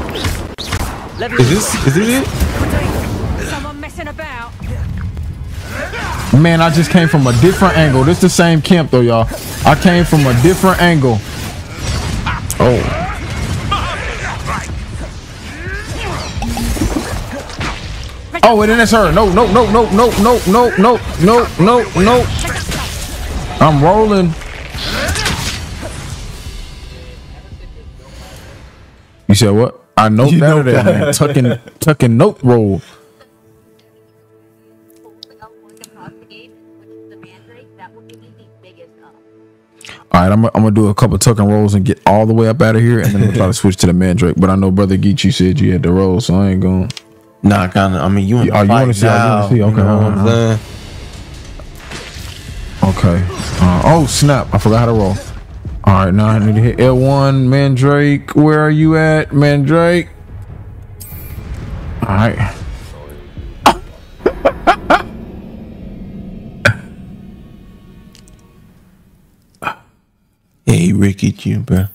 Is this is this it? Someone messing about. Man, I just came from a different angle. This the same camp though, y'all. I came from a different angle. Oh. Oh, and then it's her. No, no, no, no, no, no, no, no, no, no, no. I'm rolling. You said what? I know You that know that, that. man. Tucking, tucking note roll. Right, I'm, I'm gonna do a couple tuck and rolls and get all the way up out of here, and then we'll try to switch to the mandrake. But I know brother Geechee said you had to roll, so I ain't going. Nah, kind of. I mean, you in the Oh, you want to see? Oh, you now, want to see? you Okay, know what uh-huh. I'm saying? Okay. Uh, oh snap! I forgot how to roll. All right, now I need to hit L1. Mandrake, where are you at, Mandrake? All right. Hey, Ricky, you, bro.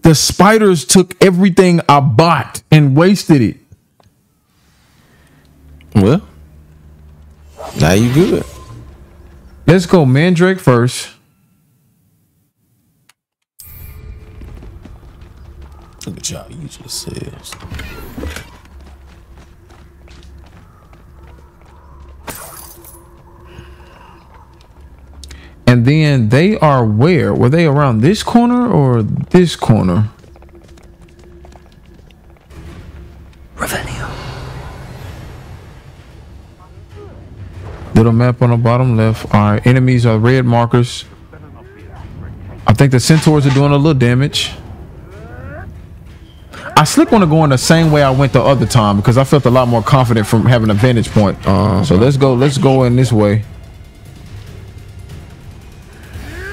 The spiders took everything I bought and wasted it. Well, now you good. Let's go Mandrake first. Look at y'all. You just said. And then they are where? Were they around this corner or this corner? Little map on the bottom left. Our enemies are red markers. I think the centaurs are doing a little damage. I slick want to go in the same way I went the other time because I felt a lot more confident from having a vantage point. Uh, so let's go. Let's go in this way.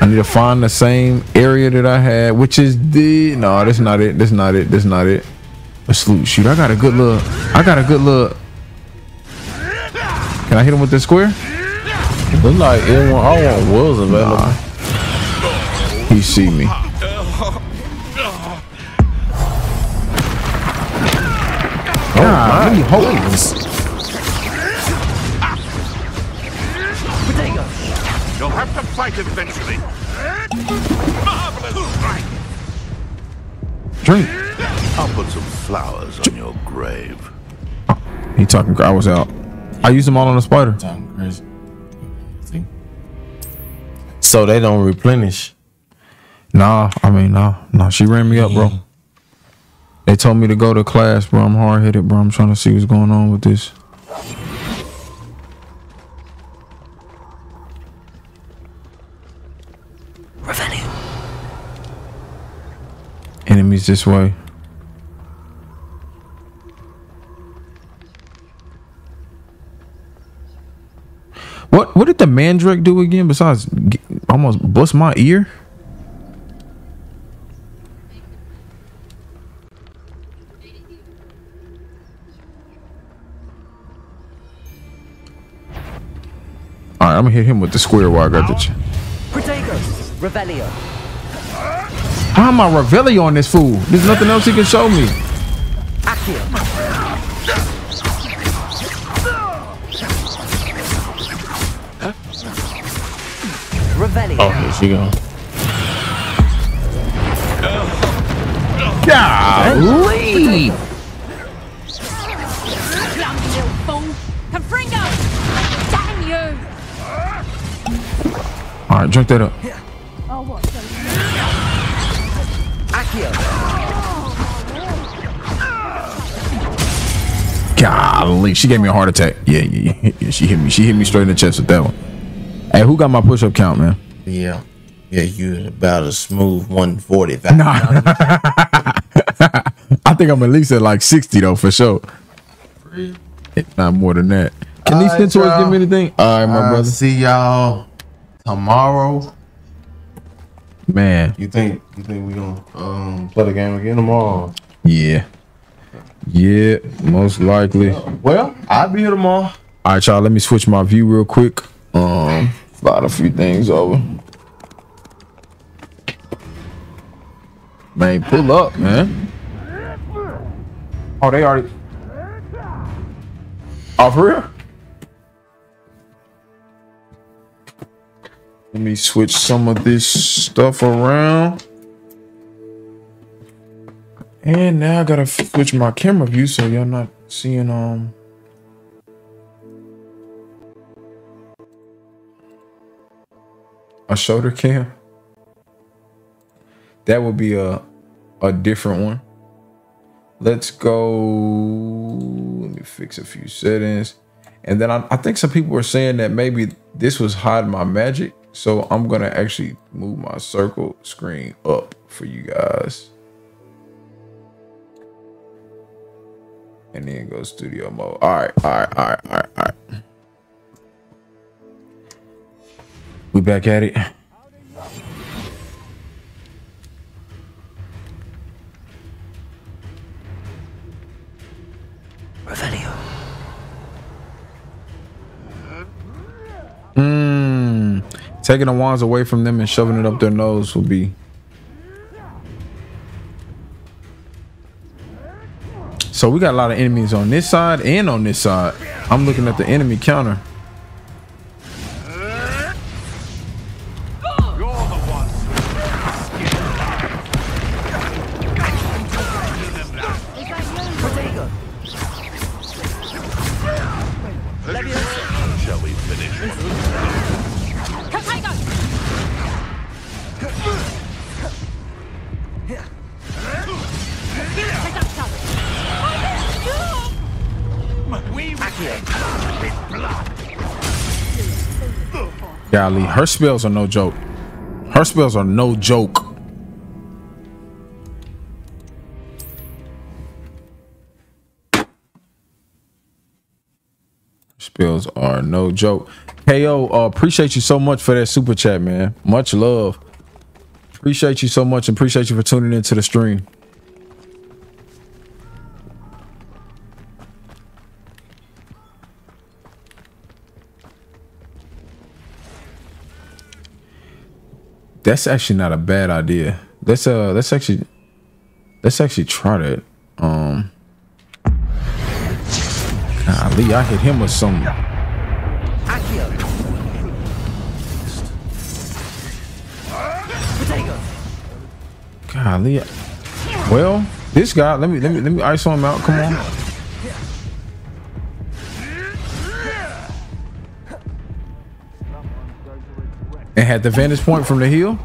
I need to find the same area that I had, which is the no. That's not it. That's not it. That's not it. A salute shoot. I got a good look. I got a good look. Can I hit him with this square? Look like L1 R1 was available. He see me. Oh, my holes. Have to fight eventually. Marvelous strike. Drink. I'll put some flowers on your grave. He talking. I was out. I used them all on the spider. So they don't replenish. Nah, I mean, nah, nah. She ran me up, bro. They told me to go to class, bro. I'm hard headed, bro. I'm trying to see what's going on with this. Enemies this way. What what did the mandrake do again besides g- almost bust my ear? All right, I'm gonna hit him with the square while I got the. Ch- Protego, Revelio. How am I Revelio on this fool? There's nothing else he can show me. Revelio. Oh, here she go. Golly! Clumsy little fool! Confringo! Damn you! All right, drink that up. Golly, she gave me a heart attack. Yeah, yeah, yeah. She hit me. She hit me straight in the chest with that one. Hey, who got my push-up count, man? Yeah. Yeah, you about a smooth 140. Nah. I think I'm at least at like 60 though, for sure. If not more than that. Can these All right, centaurs give me anything? All right, my I'll brother. See y'all tomorrow. Man, You think you think we gonna um play the game again tomorrow? yeah. Yeah, most likely. Well, I'll be here tomorrow. All right, y'all. Let me switch my view real quick. Um, slide a few things over. Man, pull up, man. Oh, they already. Oh, for real? Let me switch some of this stuff around. And now I gotta switch my camera view so y'all not seeing um a shoulder cam. That would be a a different one. Let's go. Let me fix a few settings. And then I, I think some people were saying that maybe this was hiding my magic. So I'm gonna actually move my circle screen up for you guys. And then go studio mode. All right, all right, all right, all right, all right. We back at it. Revelio. Mmm. Taking the wands away from them and shoving it up their nose will be. So we got a lot of enemies on this side and on this side. I'm looking at the enemy counter. Golly, her spells are no joke. Her spells are no joke. Spells are no joke. KO, uh, appreciate you so much for that super chat, man. Much love. Appreciate you so much and appreciate you for tuning into the stream. That's actually not a bad idea. Let's uh let's actually let's actually try that. Um Golly, I hit him with some I killed. Golly. Well, this guy, let me let me let me ice him out. Come on. And had the vantage point from the hill.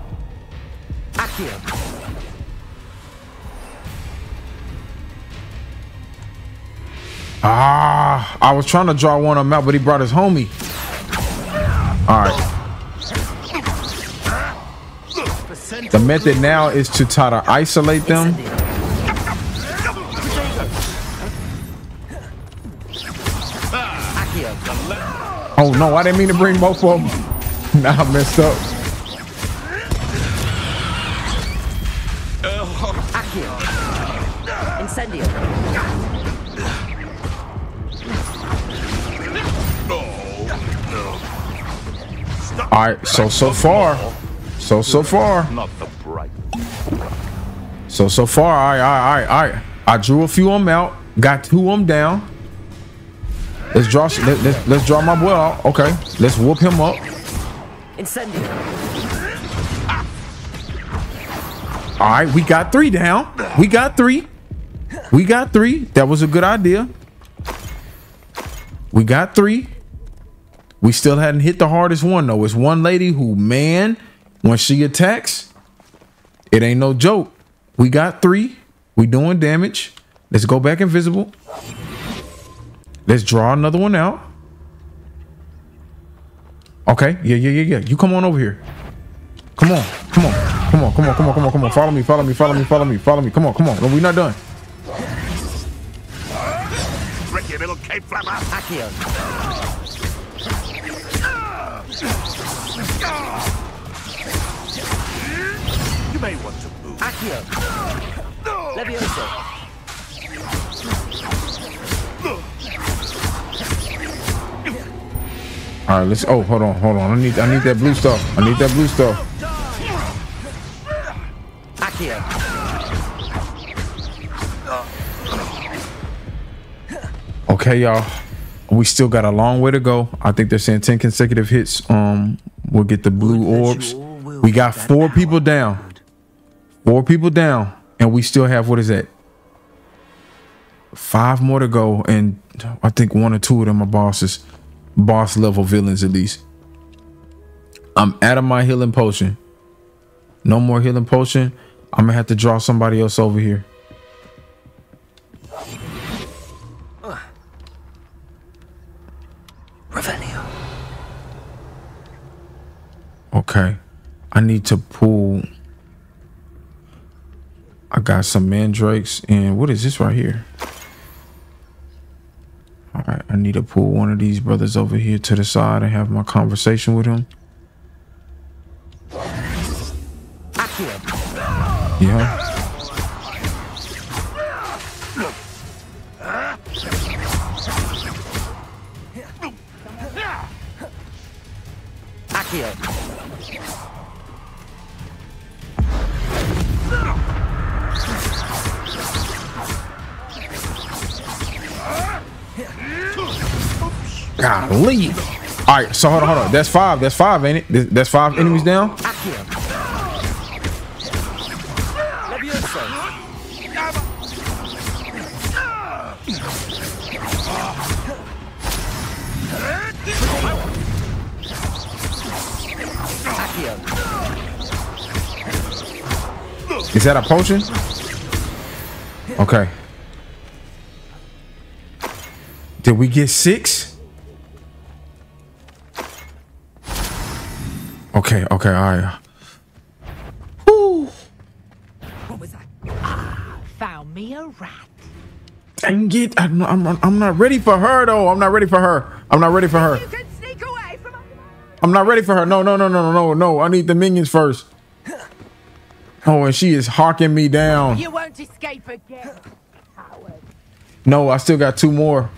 Ah, I was trying to draw one of them out, but he brought his homie. All right. The method now is to try to isolate them. Oh no, I didn't mean to bring both of them. Now I messed up. Incendio. All right, so so far, so so far, so so far. All right, all right, all right. I drew a few of them out, got two of them down. Let's draw. Let, let's let's draw my boy out. Okay, let's whoop him up. Incendio. All right, we got three down. We got three. We got three. That was a good idea. We got three. We still hadn't hit the hardest one though. It's one lady who, man, when she attacks, it ain't no joke. We got three. We doing damage. Let's go back invisible. Let's draw another one out. Okay. Yeah, yeah, yeah, yeah. You come on over here. Come on. Come on. Come on. Come on. Come on. Come on. Come on. Follow me. Follow me. Follow me. Follow me. Follow me. Come on. Come on. We're not done. Tricky little cape flapper. You may want to move. Accio. Levioso. All right. Let's. Oh, hold on. Hold on. I need. I need that blue stuff. I need that blue stuff. Okay, y'all. We still got a long way to go. I think they're saying 10 consecutive hits um We'll get the blue orbs. We got four people down. Four people down, and we still have what is that? Five more to go, and I think one or two of them are bosses, boss level villains at least. I'm out of my healing potion. No more healing potion. I'm gonna have to draw somebody else over here. Revelio. Okay. I need to pull. I got some mandrakes and what is this right here? All right, I need to pull one of these brothers over here to the side and have my conversation with him. Yeah. Accio. Golly. All right, so hold on, hold on. That's five. That's five, ain't it? Th- That's five enemies down. Is that a potion? Okay. Did we get six? Okay, okay, all right. Ah, found me a rat. Dang get. I'm, I'm, I'm not ready for her though. I'm not ready for her. I'm not ready for her. I'm not ready for her. No, no, no, no, no, no, no. I need the minions first. Oh, and she is hawking me down. You won't escape again. No, I still got two more.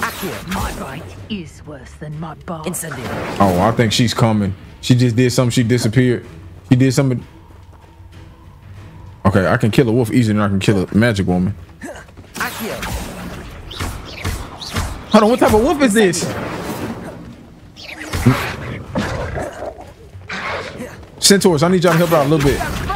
My bite is worse than my bark. Oh, I think she's coming. She just did something. She disappeared. She did something. Okay, I can kill a wolf easier than I can kill a magic woman. Hold on, what type of wolf is this? Centaurs, I need y'all to help out a little bit.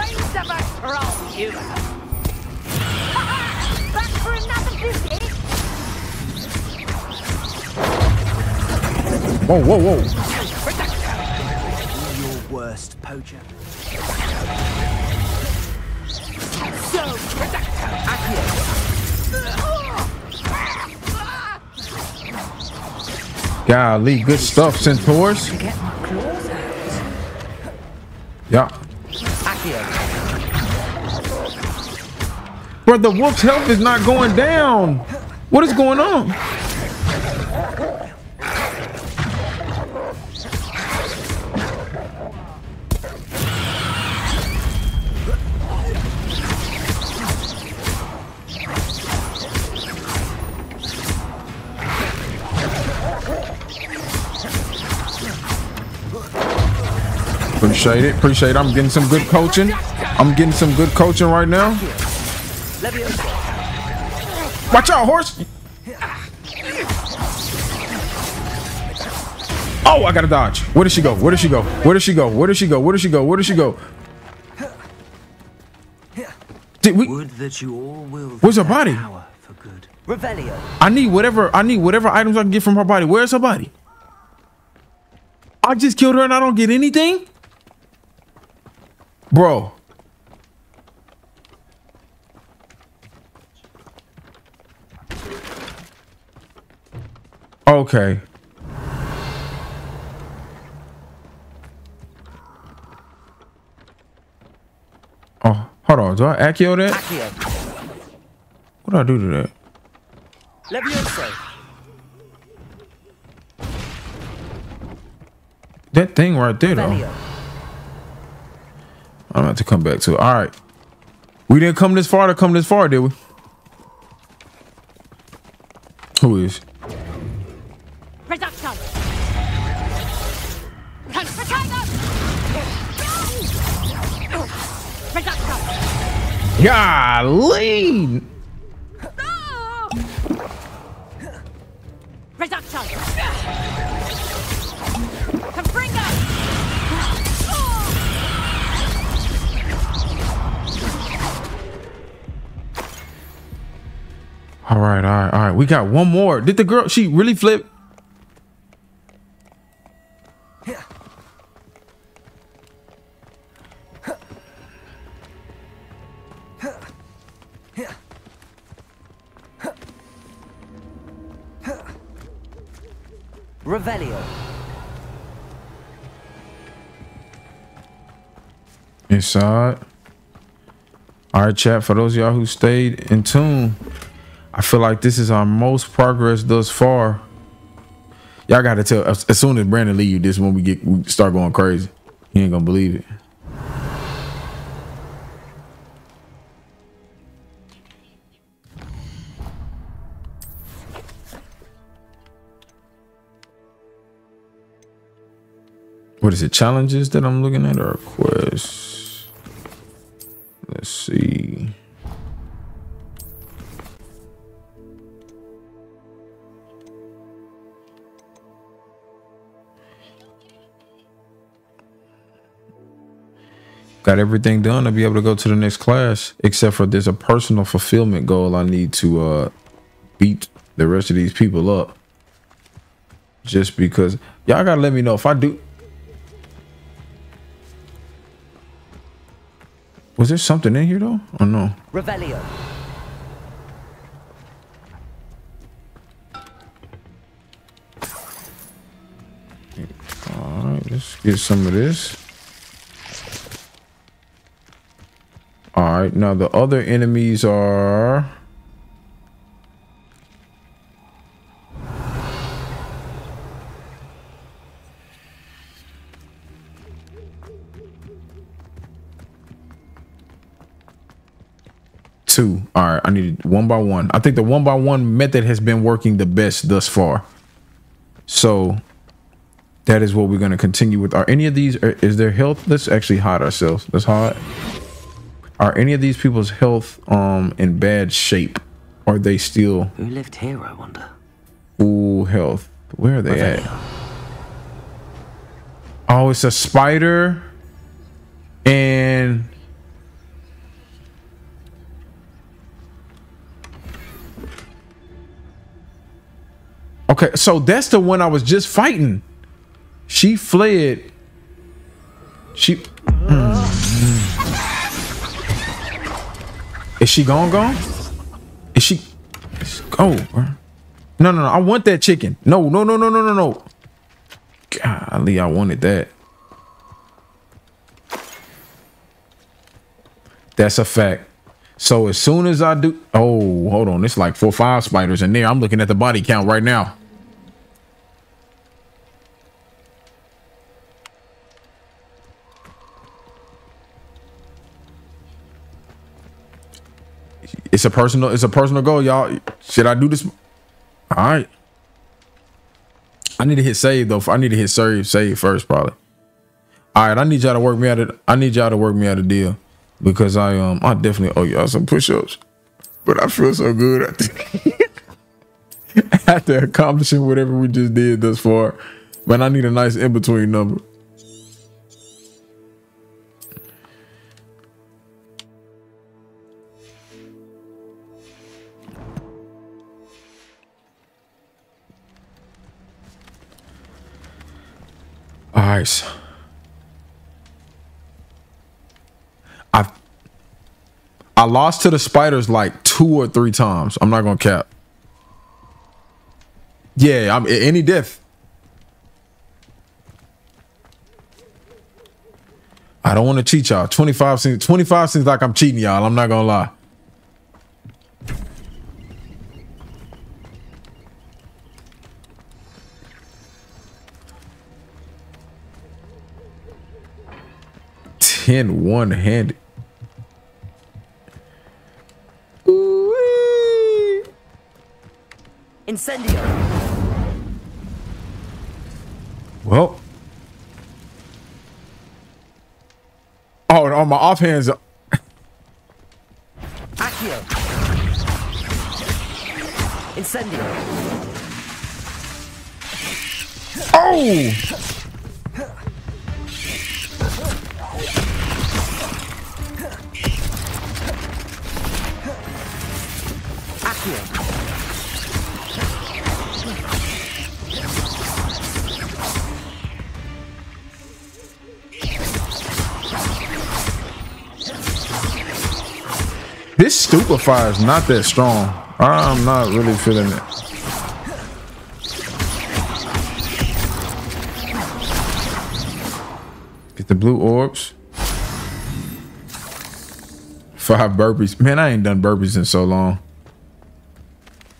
Whoa, whoa, whoa. Your worst poacher. Golly, good stuff, Centaurs. Yeah. Bro, the wolf's health is not going down. What is going on? Appreciate it. Appreciate it. I'm getting some good coaching. I'm getting some good coaching right now. Watch out, horse. Oh, I gotta dodge. Where does she go? Where does she go? Where does she go? Where does she go? Where does she go? Where does she go? Did we? Would that you all will Where's her body? Revelio. I need whatever. I need whatever items I can get from her body. Where's her body? I just killed her and I don't get anything, bro. Okay. Oh, hold on. Do I accio that? What do I do to that? Let me Levioso. That thing right there, though. I'm gonna have to come back to it. All right. We didn't come this far to come this far, did we? Who is? Reducto! Golly! Reducto! All right, all right, all right. We got one more. Did the girl? She really flip? Revelio. Inside. All right, chat. For those of y'all who stayed in tune, I feel like this is our most progress thus far. Y'all got to tell as, soon as Brandon leave, this is when we get we start going crazy. He ain't gonna believe it. What is it? Challenges that I'm looking at or quests? Let's see. Got everything done to be able to go to the next class, except for there's a personal fulfillment goal I need to uh beat the rest of these people up. Just because y'all gotta let me know if I do Was there something in here though? Or no? Revelio. Alright, let's get some of this. Alright, now the other enemies are two. All right, I need one by one. I think the one by one method has been working the best thus far. So that is what we're going to continue with. Are any of these, are, is there health? Let's actually hide ourselves. Let's hide. Are any of these people's health um in bad shape? Are they still? Who lived here, I wonder? Full health. Where are they at? Oh, it's a spider and Okay, so that's the one I was just fighting. She fled. She. Mm. Is she gone? Gone? Is she? Go. Oh, no, no, no. I want that chicken. No, no, no, no, no, no, no. Golly, I wanted that. That's a fact. So as soon as I do, oh, hold on, it's like four, five spiders in there. I'm looking at the body count right now. It's a personal, it's a personal goal, y'all. Should I do this? All right. I need to hit save though. I need to hit save, save first, probably. All right, I need y'all to work me out. I need y'all to work me out a deal because I um I definitely owe y'all some push-ups, but I feel so good after, after accomplishing whatever we just did thus far. But I need a nice in between number. Right. I I lost to the spiders like two or three times. I'm not gonna cap. Yeah, I'm any death. I don't want to cheat y'all. 25 seems 25 seems like I'm cheating y'all. I'm not gonna lie. Ten one handed. Incendio. Well. Oh, and on my offhands. Accio. Incendio. Oh! Stupefier is not that strong. I'm not really feeling it. Get the blue orbs. Five burpees. Man, I ain't done burpees in so long.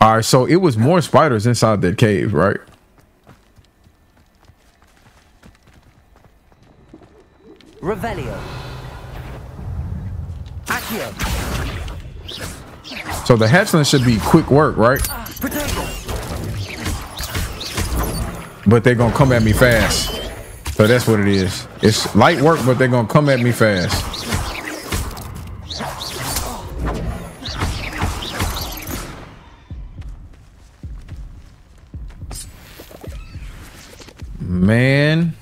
All right, so it was more spiders inside that cave, right? Revelio. Accio. So the hatchling should be quick work, right? But they're gonna come at me fast. So that's what it is. It's light work, but they're gonna come at me fast. Man.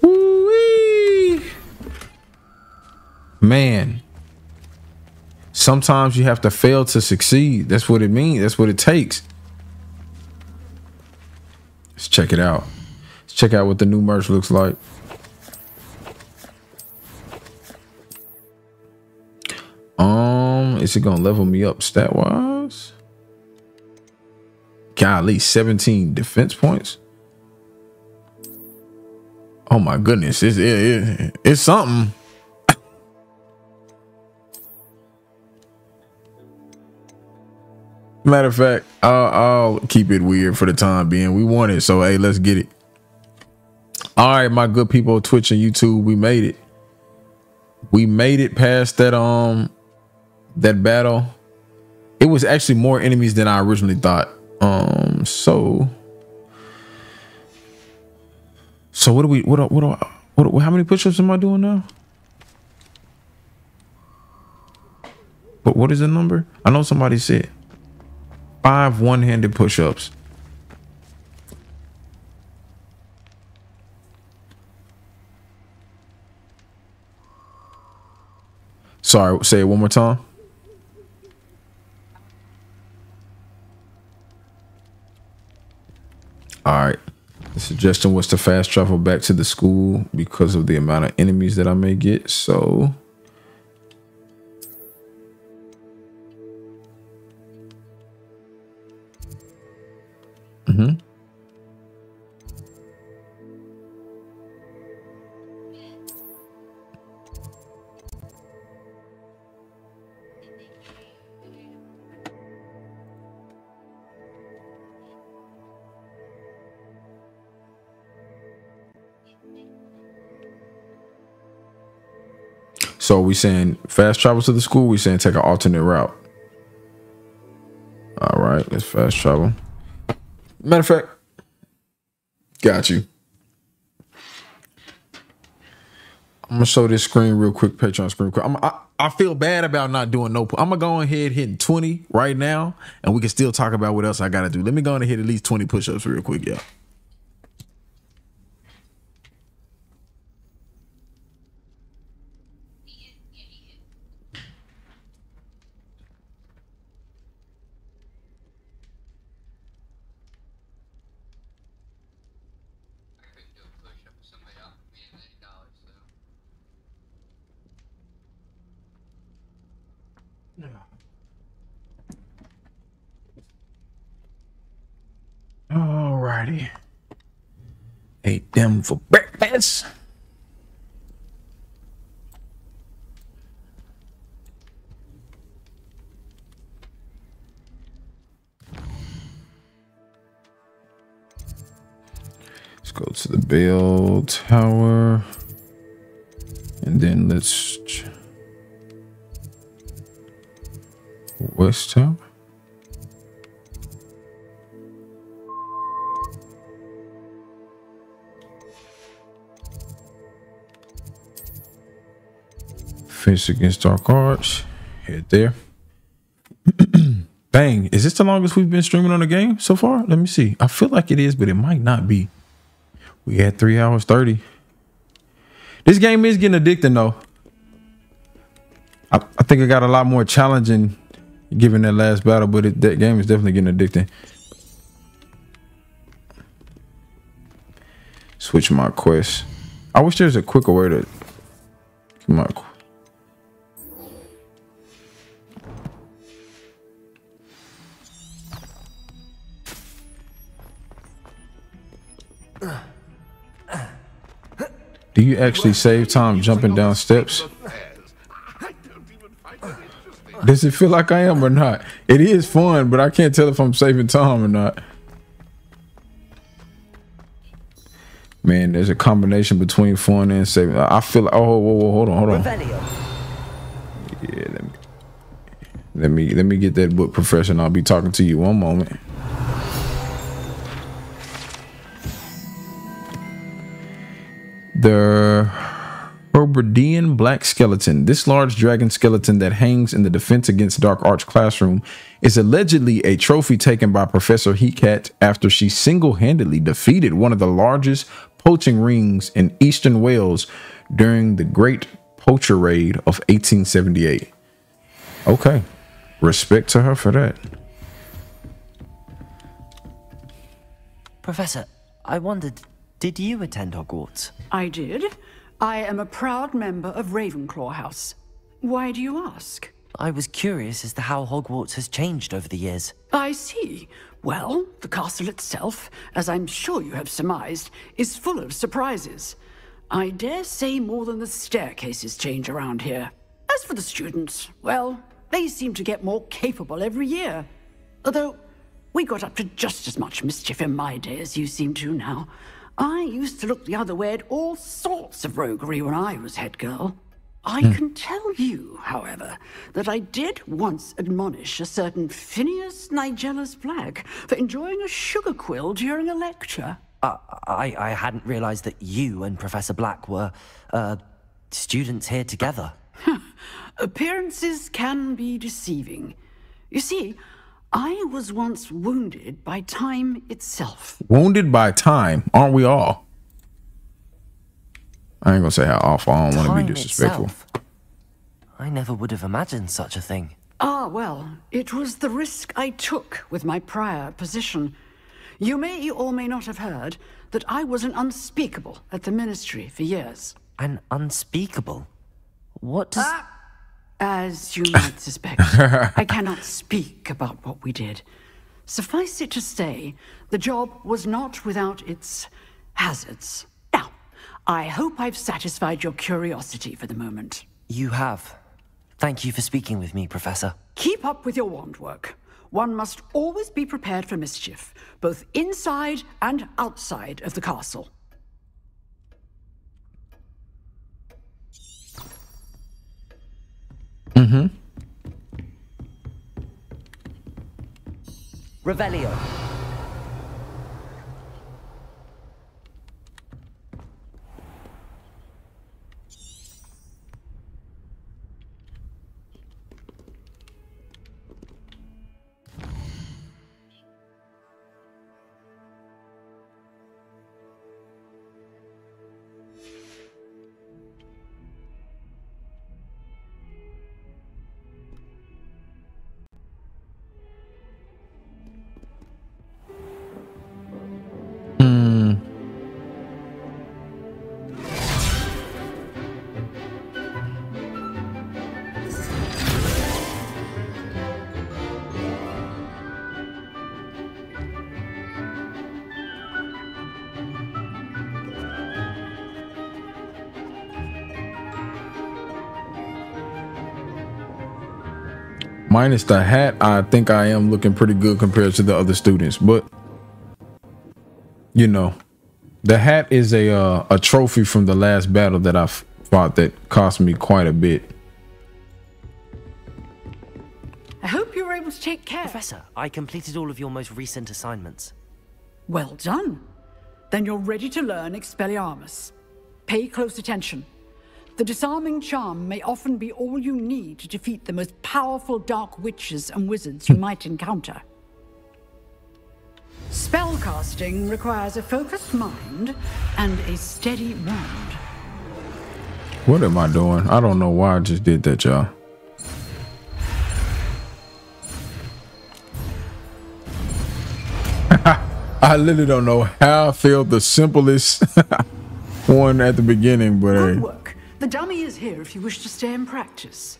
Woo-wee. Man. Sometimes you have to fail to succeed. That's what it means. That's what it takes. Let's check it out. Let's check out what the new merch looks like. Um, is it gonna level me up stat wise? Golly, 17 defense points. Oh my goodness, it's it, it, it's something. Matter of fact, I'll, I'll keep it weird for the time being. We want it, so hey, let's get it. All right, my good people Twitch and YouTube, we made it. We made it past that um that battle. It was actually more enemies than I originally thought. Um, so so what do we what what do I, what, how many push-ups am I doing now? But what is the number? I know somebody said five one-handed push-ups. Sorry, say it one more time. All right. The suggestion was to fast travel back to the school because of the amount of enemies that I may get. So Mm-hmm. So we saying fast travel to the school. We saying take an alternate route. All right, let's fast travel. Matter of fact, got you. I'm gonna show this screen real quick, Patreon screen. Quick. I'm, I, I feel bad about not doing no. I'm gonna go ahead hitting 20 right now, and we can still talk about what else I gotta do. Let me go ahead and hit at least 20 push-ups real quick, yeah. Alrighty. Ate them for breakfast. Let's go to the bell tower. And then let's West Tower. Face against dark arts. Hit there. Bang. Is this the longest we've been streaming on the game so far? Let me see. I feel like it is, but it might not be. We had three hours 30. This game is getting addicting though. I, I think it got a lot more challenging given that last battle, but it, that game is definitely getting addicting. Switch my quest. I wish there's a quicker way to my Do you actually save time jumping down steps? Does it feel like I am or not? It is fun, but I can't tell if I'm saving time or not. Man, there's a combination between fun and saving. I feel like, oh, whoa, whoa, hold on, hold on. Yeah, let me, let me let me get that book, Professor, and I'll be talking to you one moment. The Hebridean Black Skeleton. This large dragon skeleton that hangs in the Defense Against Dark Arts classroom is allegedly a trophy taken by Professor Hecat after she single-handedly defeated one of the largest poaching rings in eastern Wales during the Great Poacher Raid of 1878. Okay. Respect to her for that. Professor, I wondered, did you attend Hogwarts? I did. I am a proud member of Ravenclaw House. Why do you ask? I was curious as to how Hogwarts has changed over the years. I see. Well, the castle itself, as I'm sure you have surmised, is full of surprises. I dare say more than the staircases change around here. As for the students, well, they seem to get more capable every year. Although, we got up to just as much mischief in my day as you seem to now. I used to look the other way at all sorts of roguery when I was head girl. I Hmm. can tell you, however, that I did once admonish a certain Phineas Nigellus Black for enjoying a sugar quill during a lecture. Uh, I, I hadn't realized that you and Professor Black were, uh, students here together. Appearances can be deceiving. You see, I was once wounded by time itself. Wounded by time, aren't we all? I ain't gonna say how awful. I don't want to be disrespectful. itself. I never would have imagined such a thing. Ah, well, it was the risk I took with my prior position. You may or may not have heard that I was an unspeakable at the ministry for years. An unspeakable? What does. Ah, As you might suspect, I cannot speak about what we did. Suffice it to say, the job was not without its hazards. Now, I hope I've satisfied your curiosity for the moment. You have. Thank you for speaking with me, Professor. Keep up with your wand work. One must always be prepared for mischief, both inside and outside of the castle. Mm-hmm. Revelio. Minus the hat, I think I am looking pretty good compared to the other students, but you know, the hat is a uh, a trophy from the last battle that I fought that cost me quite a bit. I hope you were able to take care. Professor, I completed all of your most recent assignments. Well done. Then you're ready to learn Expelliarmus. Pay close attention. The disarming charm may often be all you need to defeat the most powerful dark witches and wizards you might encounter. Spellcasting requires a focused mind and a steady wand. What am I doing? I don't know why I just did that, y'all. I literally don't know how I failed the simplest one at the beginning, but hey. Work. The dummy is here if you wish to stay and practice.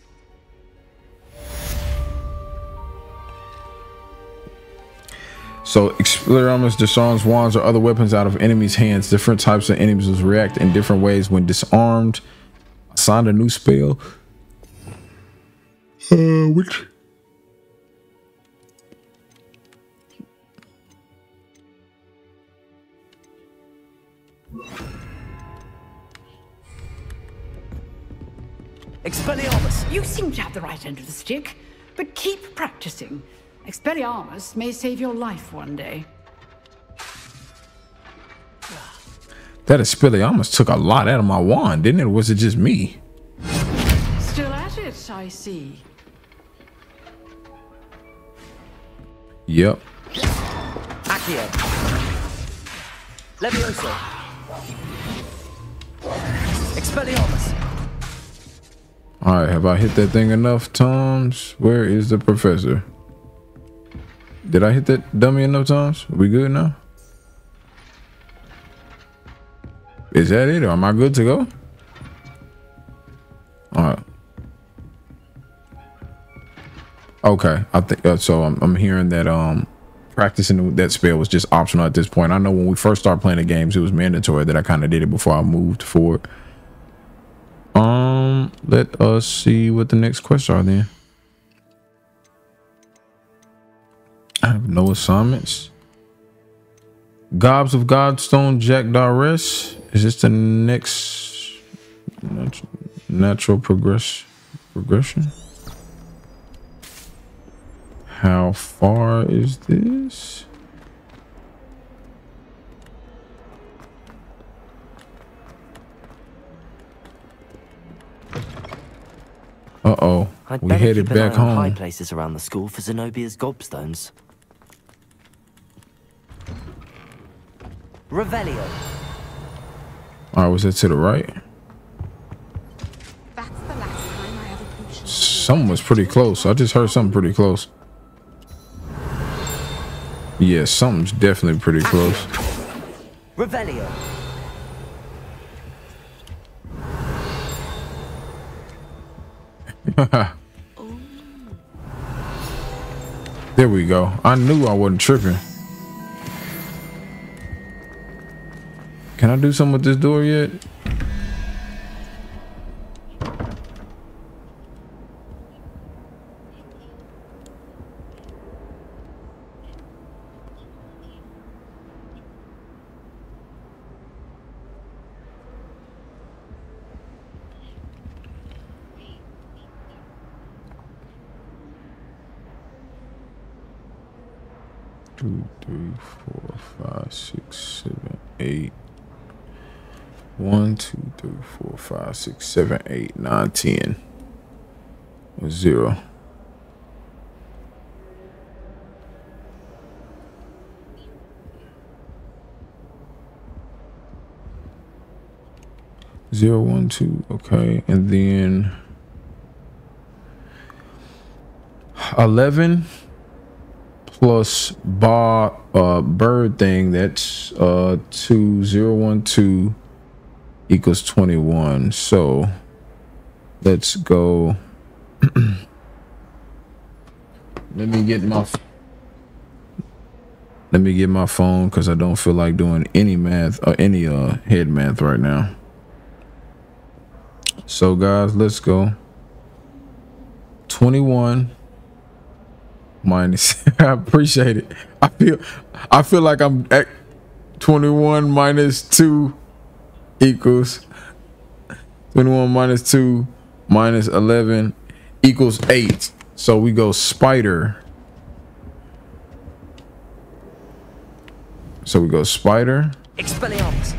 So Expelliarmus disarms wands or other weapons out of enemies' hands. Different types of enemies will react in different ways when disarmed. Assigned a new spell. Uh, which? Expelliarmus! You seem to have the right end of the stick, but keep practicing. Expelliarmus may save your life one day. That Expelliarmus took a lot out of my wand, didn't it? Or was it just me? Still at it, I see. Yep. Accio. Levioso. Expelliarmus. All right, have I hit that thing enough times? Where is the professor? Did I hit that dummy enough times? We good now? Is that it? Or am I good to go? All right. Okay, I think uh, so. I'm, I'm hearing that um practicing that spell was just optional at this point. I know when we first started playing the games, it was mandatory that I kind of did it before I moved forward. Um, let us see what the next quests are then. I have no assignments. Gobs of Gobstone, Jack Dares. Is this the next nat- natural progress progression? How far is this? Uh oh. We headed keep an back eye on high places around the school for Zenobia's gobstones. Revelio. All right, was that to the right? That's the last time I ever Something was pretty close. I just heard something pretty close. Yeah, something's definitely pretty close. Revelio. there we go. I knew I wasn't tripping. Can I do something with this door yet? Two, three, four, five, six, seven, eight. One, two, three, four, five, six, seven, eight, nine, ten. Zero. Zero, one, two. Okay, and then eleven plus bar uh bird thing. That's uh two zero one two equals 21 so let's go. Let me get my let me get my phone because i don't feel like doing any math or any uh head math right now. So guys let's go. 21 minus i appreciate it i feel i feel like i'm at 21 minus 2 equals 21 minus 2 minus 11 equals 8. So we go spider. So we go spider. Expelliarmus.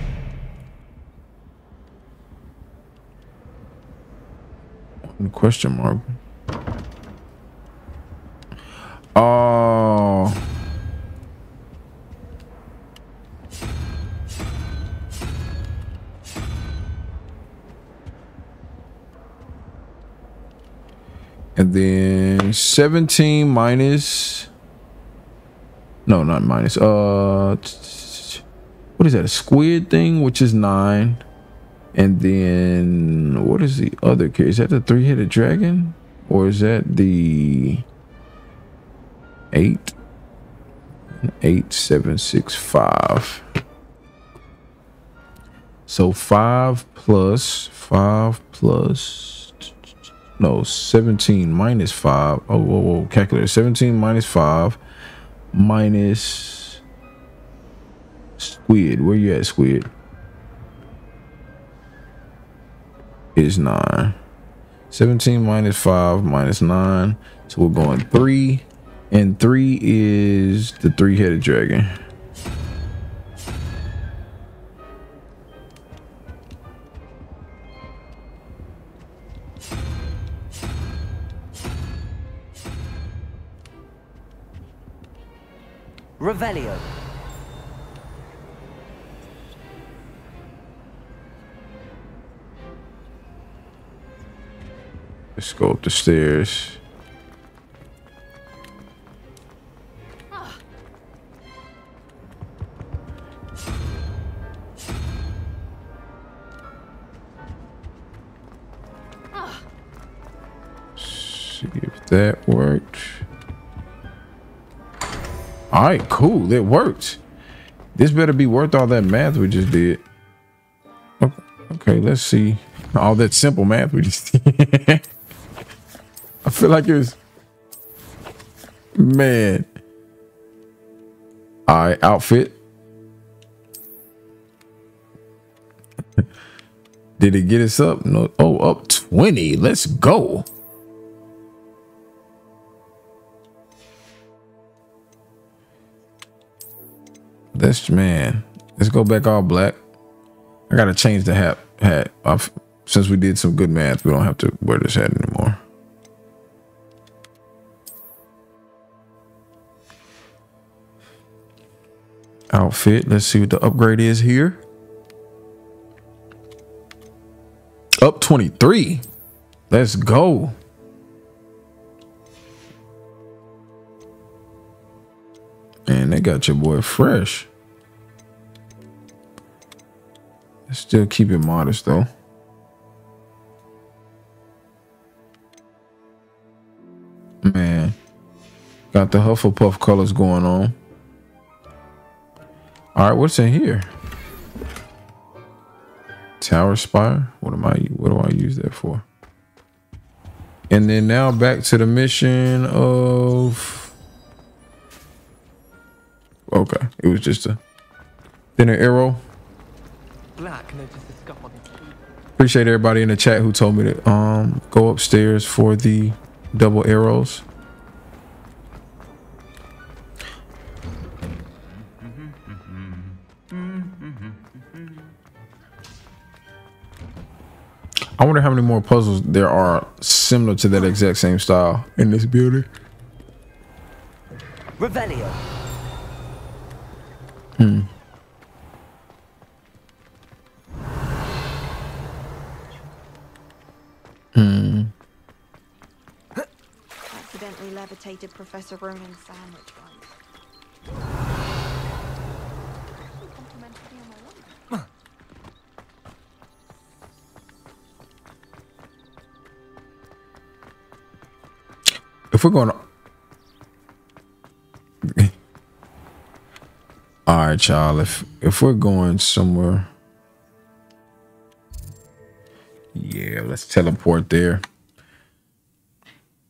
Question mark. Oh. And then 17 minus no, not minus. Uh what is that? A squid thing, which is 9. And then what is the other case? Is that the three-headed dragon or is that the 8? eight seven six five. So five plus five plus no seventeen minus five. Oh, whoa, whoa, calculator. Seventeen minus five minus squid. Where you at, squid? Is nine. 17 minus 5 minus 9. So we're going 3. And 3 is the three headed dragon. Revelio. Let's go up the stairs. See if that worked. All right, cool. It worked. This better be worth all that math we just did. Okay, okay let's see. All that simple math we just did. I feel like it was man. All right, outfit. Did it get us up? No. Oh, up 20. Let's go. This man. Let's go back all black. I gotta change the hat. Hat. I've, since we did some good math, we don't have to wear this hat anymore. Outfit. Let's see what the upgrade is here. Up 23. Let's go. And they got your boy fresh. Still keep it modest though. Man. Got the Hufflepuff colors going on. Alright, what's in here? Tower Spire? What am I what do I use that for? And then now back to the mission of Okay. It was just a thinner arrow. Black noticed the scuff on Appreciate everybody in the chat who told me to um go upstairs for the double arrows. I wonder how many more puzzles there are similar to that exact same style in this building. Revelio. Hmm. Hmm. Accidentally levitated Professor Ronen's sandwich once. If we're going to All right, y'all. If if we're going somewhere, yeah, let's teleport there.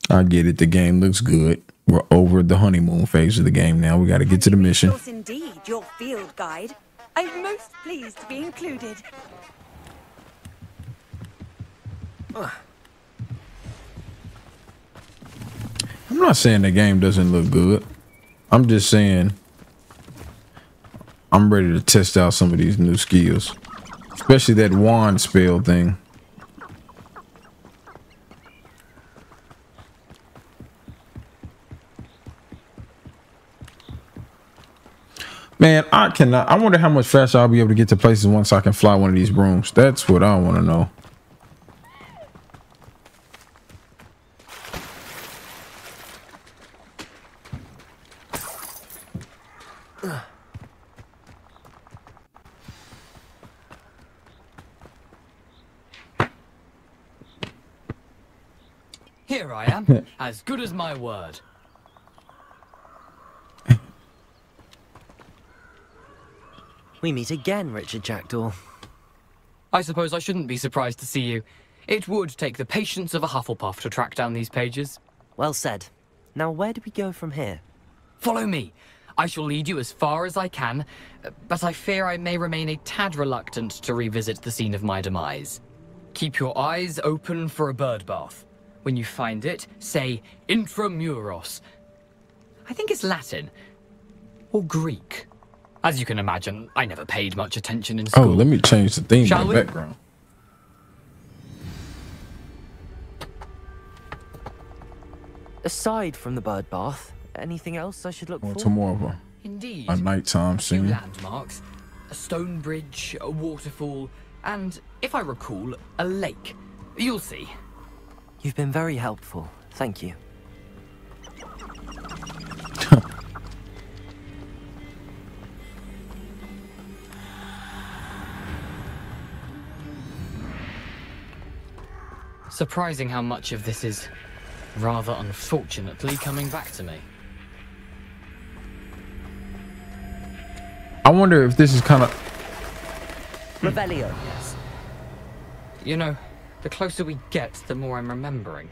I get it. The game looks good. We're over the honeymoon phase of the game now. We got to get to the mission. Indeed, your field guide. I'm most pleased to be included. I'm not saying the game doesn't look good. I'm just saying I'm ready to test out some of these new skills, especially that wand spell thing. Man, I cannot. I wonder how much faster I'll be able to get to places once I can fly one of these brooms. That's what I want to know. Here I am, as good as my word. We meet again, Richard Jackdaw. I suppose I shouldn't be surprised to see you. It would take the patience of a Hufflepuff to track down these pages. Well said. Now, where do we go from here? Follow me. I shall lead you as far as I can, but I fear I may remain a tad reluctant to revisit the scene of my demise. Keep your eyes open for a bird bath. When you find it, say intramuros. I think it's Latin. Or Greek. As you can imagine, I never paid much attention in oh, school. Oh, let me change the theme Shall in the we? background. Aside from the bird bath, anything else I should look Going for? to more of Indeed. a nighttime A few scene. landmarks, a stone bridge, a waterfall, and, if I recall, a lake. You'll see. You've been very helpful. Thank you. Surprising how much of this is, rather unfortunately, coming back to me. I wonder if this is kind of. Revelio. Yes. You know, the closer we get, the more I'm remembering.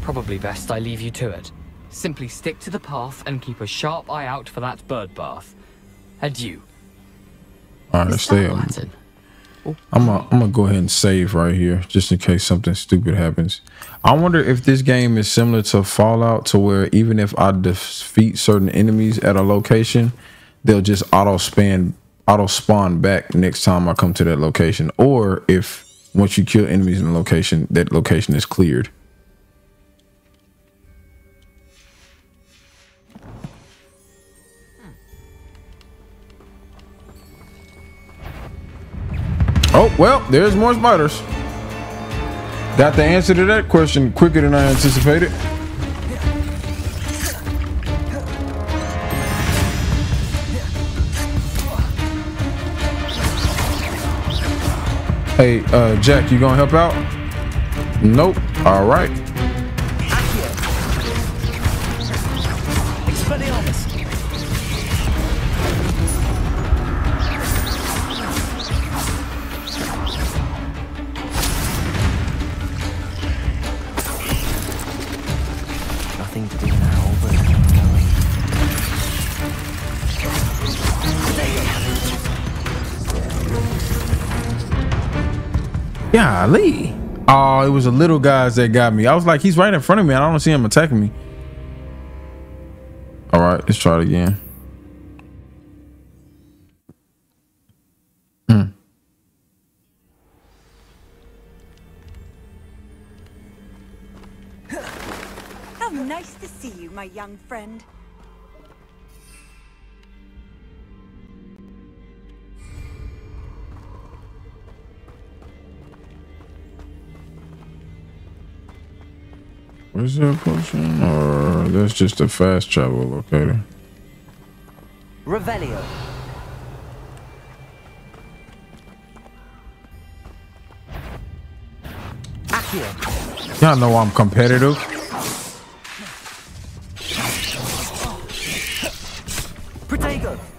Probably best I leave you to it. Simply stick to the path and keep a sharp eye out for that bird bath. Adieu. All right, stay up. I'm gonna I'm gonna go ahead and save right here just in case something stupid happens. I wonder if this game is similar to Fallout to where even if I defeat certain enemies at a location, they'll just auto span auto spawn back next time I come to that location. Or if once you kill enemies in a location, that location is cleared. Oh, well, there's more spiders. Got the answer to that question quicker than I anticipated. Hey, uh, Jack, you gonna help out? Nope. All right. Golly. Oh, it was the little guys that got me. I was like, he's right in front of me. and I don't see him attacking me. All right, let's try it again. Hmm. How nice to see you, my young friend. Where's that potion? Or that's just a fast travel locator. Revelio. Accio. Y'all know I'm competitive. Protego.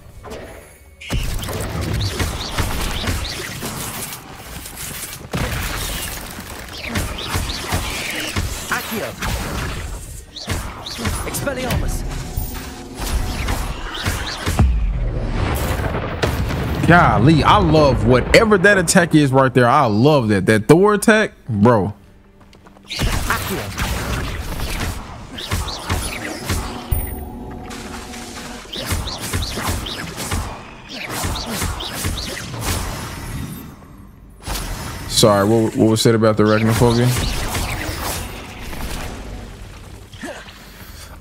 Accio. Expelliarmus. Golly, I love whatever that attack is right there. I love that. That Thor attack, bro. Accio. Sorry, what, what was said about the arachnophobia?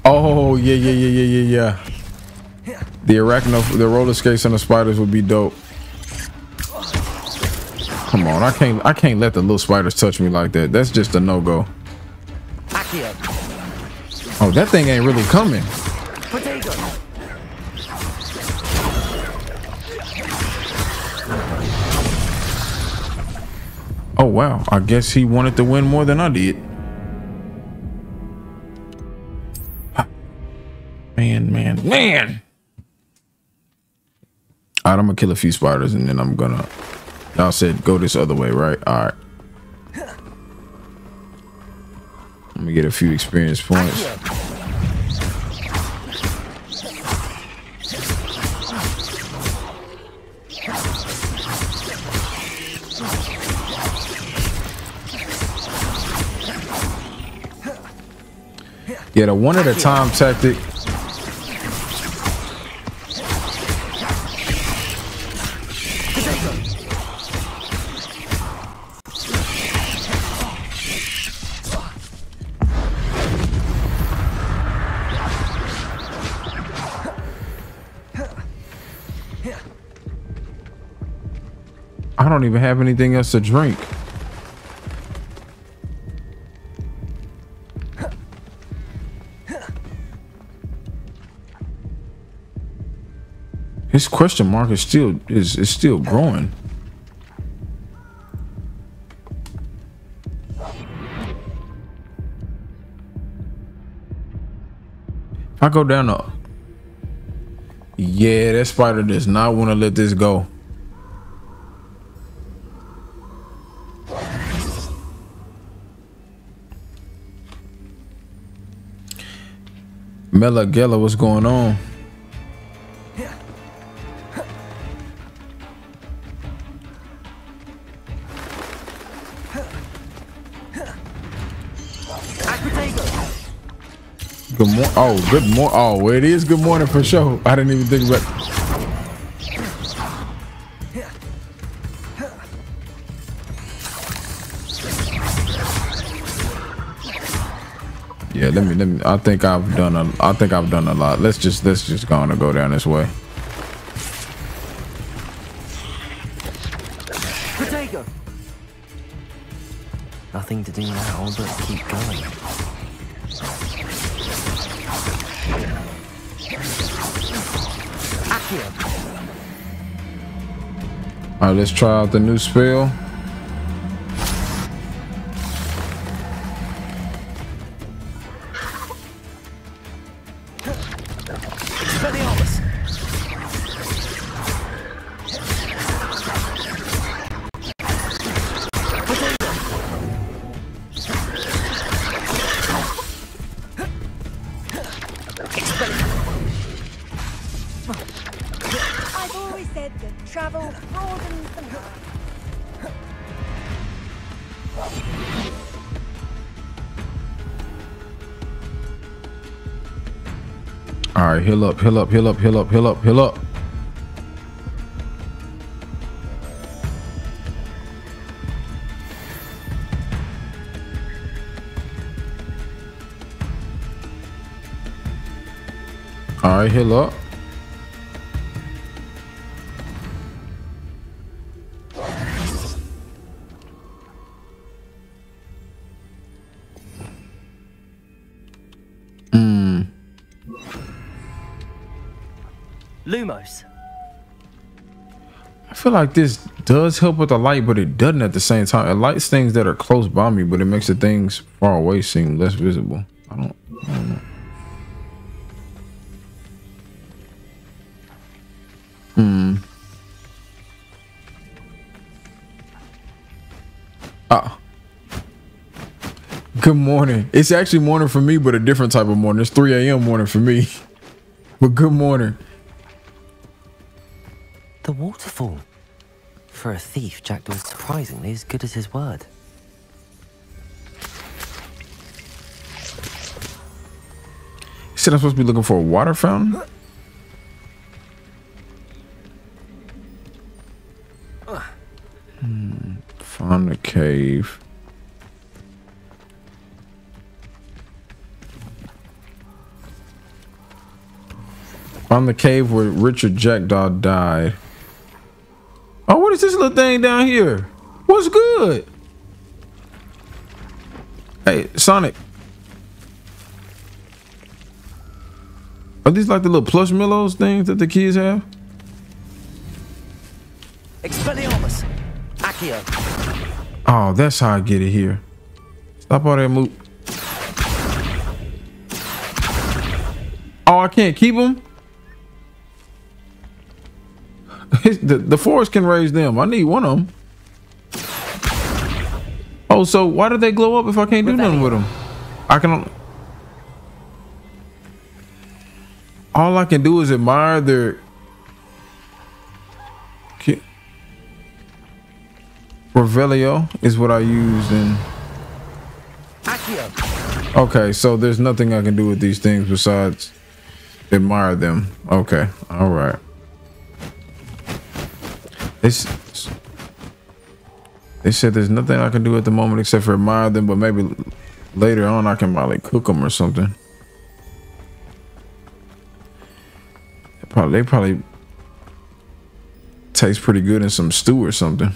Oh yeah, yeah, yeah, yeah, yeah, yeah. The arachno, the roller skates and the spiders would be dope. Come on, I can't, I can't let the little spiders touch me like that. That's just a no go. Accio. Oh, that thing ain't really coming. Oh wow, I guess he wanted to win more than I did. Man, man, man. All right, I'm gonna kill a few spiders and then I'm gonna. Y'all said go this other way, right? All right. Let me get a few experience points. Yeah, the one at a time tactic. I don't even have anything else to drink. His question mark is still is is still growing. If I go down the Yeah, that spider does not want to let this go. Mela Gela, what's going on? Good morning. Oh, good morning. Oh, it is good morning for sure. I didn't even think about. Yeah, let me let me. I think I've done a. I think I've done a lot. Let's just let's just go on and go down this way. Protego! Nothing to do now but keep going. Accio! All right, let's try out the new spell. Heal up, heal up, heal up, heal up, heal up, heal up. All right, heal up. Feel like this does help with the light, but it doesn't at the same time. It lights things that are close by me, but it makes the things far away seem less visible. I don't, I don't know. Hmm. Ah. Good morning. It's actually morning for me, but a different type of morning. It's 3 a.m. morning for me. But good morning. A thief, Jack was surprisingly as good as his word. He said I'm supposed to be looking for a water fountain? Hmm. Find the cave. Find the cave where Richard Jackdaw died. Oh, what is this little thing down here? What's good? Hey, Sonic. Are these like the little plush Millows things that the kids have? Expelliarmus! Accio! Oh, that's how I get it here. Stop all that move. Oh, I can't keep them? The, the forest can raise them. I need one of them. Oh, so why do they glow up if I can't do nothing with them? I can. All I can do is admire their. Revelio is what I used in. Okay, so there's nothing I can do with these things besides admire them. Okay, all right. It's they said there's nothing I can do at the moment except for admire them, but maybe later on I can probably cook them or something. They probably they probably taste pretty good in some stew or something.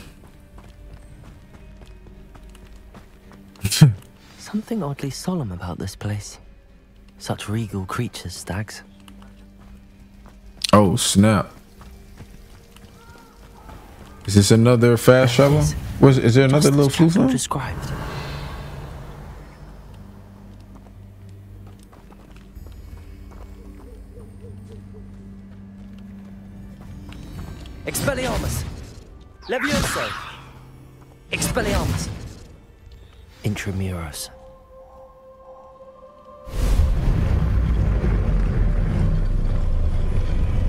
Something oddly solemn about this place. Such regal creatures, stags. Oh snap! Is this another fast travel? Was is there another little Floo Flame? Described. Expelliarmus! Levioso! Expelliarmus! Intramuros.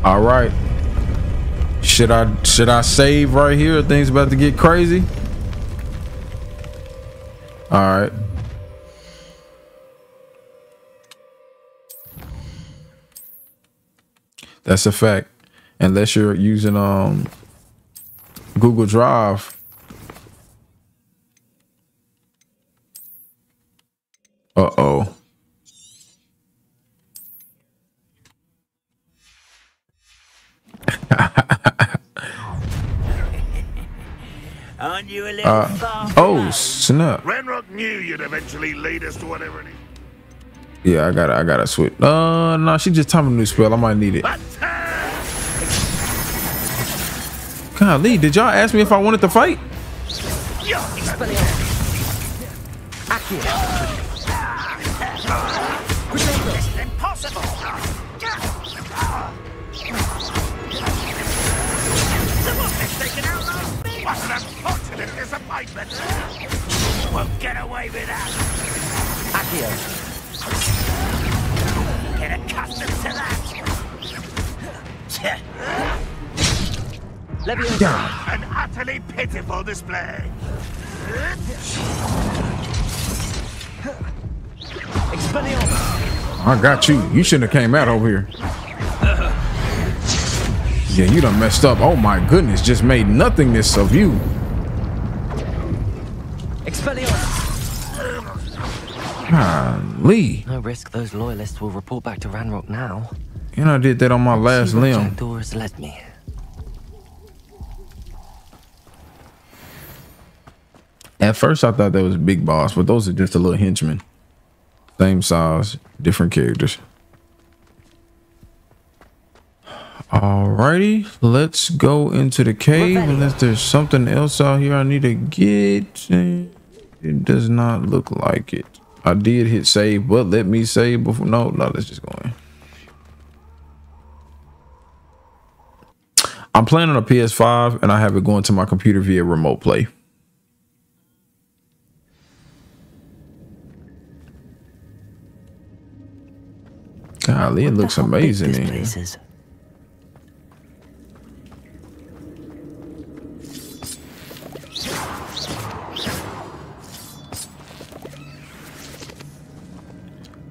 All right. Should I should I save right here? Things about to get crazy. All right. That's a fact. Unless you're using um Google Drive. Uh oh. Aren't you a little Uh, far oh snap! Ranrock knew you'd eventually lead us to whatever it is. Yeah, I gotta, I gotta switch. Uh, no, she just taught me a new spell. I might need it. Golly, did y'all ask me if I wanted to fight? Unfortunate disappointment! Won't get away with that! Accio! Get accustomed to that! Leviosa. An utterly pitiful display. I got you. You shouldn't have came out over here. Yeah, you done messed up. Oh my goodness, just made nothingness of you. Golly. No risk those loyalists will report back to Ranrock now. You know I did that on my last See limb. Jackdaw has led me. At first I thought that was big boss, but those are just a little henchmen. Same size, different characters. Alrighty, let's go into the cave unless there's something else out here I need to get. It does not look like it. I did hit save, but let me save before. No, no, let's just go in. I'm playing on a PS5 and I have it going to my computer via remote play. Golly, it looks amazing in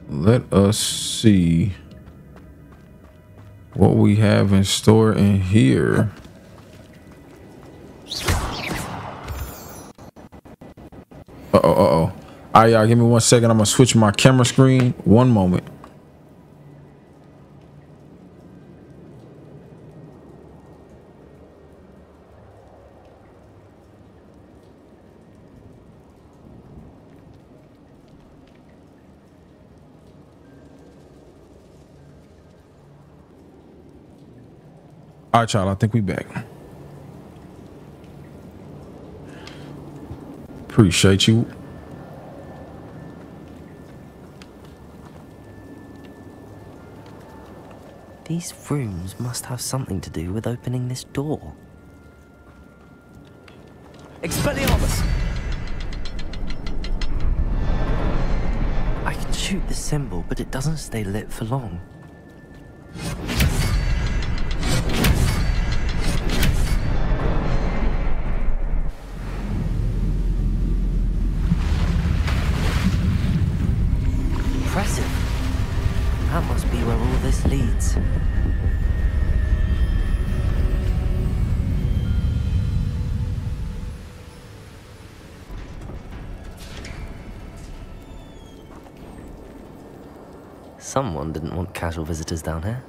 Let us see what we have in store in here. Uh oh, uh oh. All right, y'all, give me one second. I'm gonna switch my camera screen. One moment. All right, y'all. I think we back. Appreciate you. These rooms must have something to do with opening this door. Expelliarmus! I can shoot the symbol, but it doesn't stay lit for long. Impressive. That must be where all this leads. Someone didn't want casual visitors down here.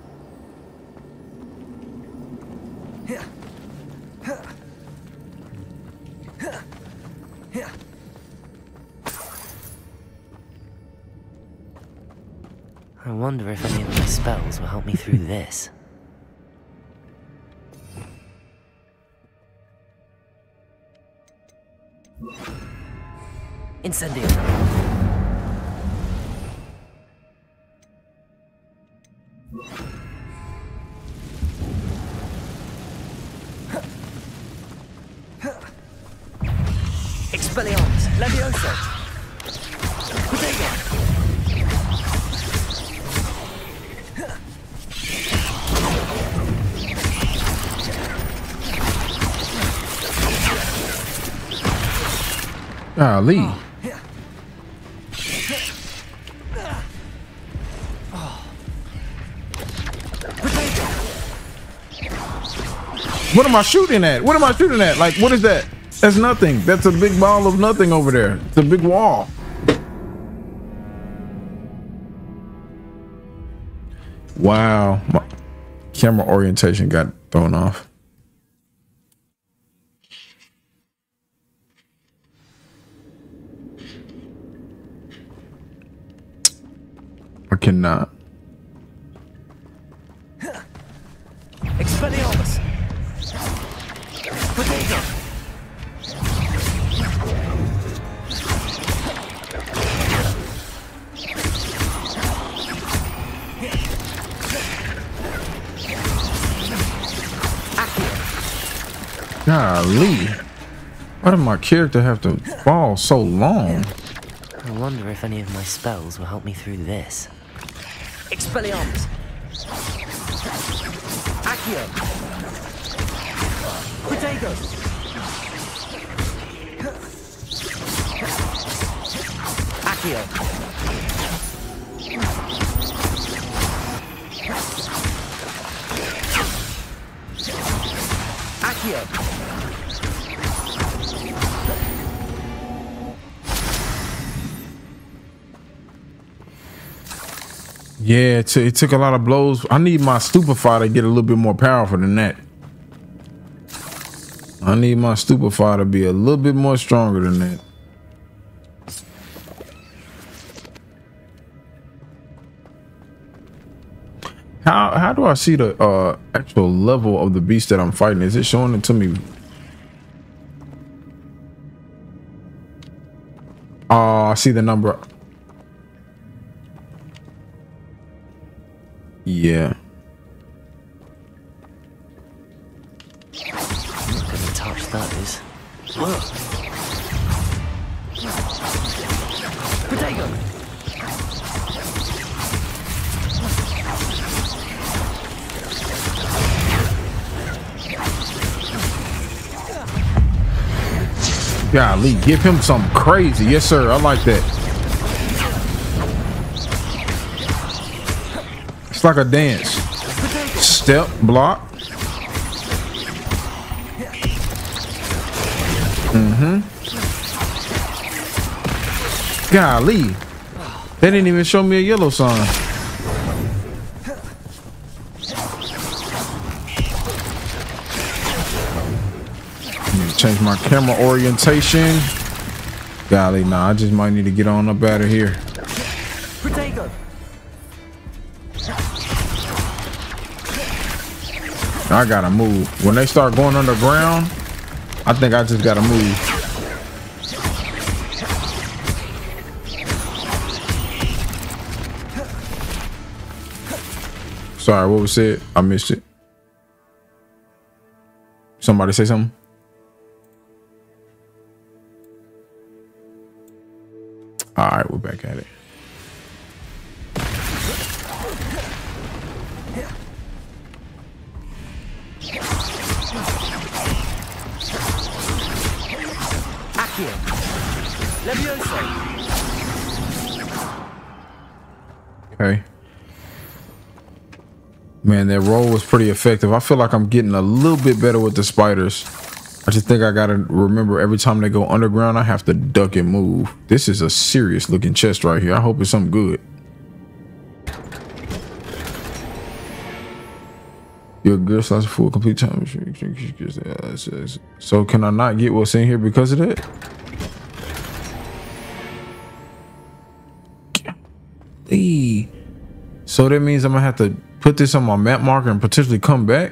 I wonder if any of my spells will help me through this. Incendio. Expelliarmus! Levioso! Protego! Golly. What am I shooting at? What am I shooting at? Like, what is that? That's nothing. That's a big ball of nothing over there. It's a big wall. Wow. My camera orientation got thrown off. I cannot. Expelliarmus! Protego! Golly. Why did my character have to fall so long? I wonder if any of my spells will help me through this. Expelliarmus! Accio! Protego! Accio! Accio! Yeah, it, t- it took a lot of blows. I need my stupefier to get a little bit more powerful than that. I need my stupefier to be a little bit more stronger than that. How how do I see the uh actual level of the beast that I'm fighting? Is it showing it to me? Oh, I see the number. Yeah. I'm not gonna touch those. Protego! Golly, give him something crazy. Yes, sir. I like that. It's like a dance. Step, block. Mm-hmm. Golly. They didn't even show me a yellow sign. Change my camera orientation. Golly, nah, I just might need to get on up out of here. I gotta move. When they start going underground, I think I just gotta move. Sorry, what was said? I missed it. Somebody say something? All right, we're back at it. Okay. Man, that roll was pretty effective. I feel like I'm getting a little bit better with the spiders. I just think I gotta remember every time they go underground, I have to duck and move. This is a serious looking chest right here. I hope it's something good. Your good slash full complete time. So can I not get what's in here because of that? Golly. So that means I'm gonna have to put this on my map marker and potentially come back.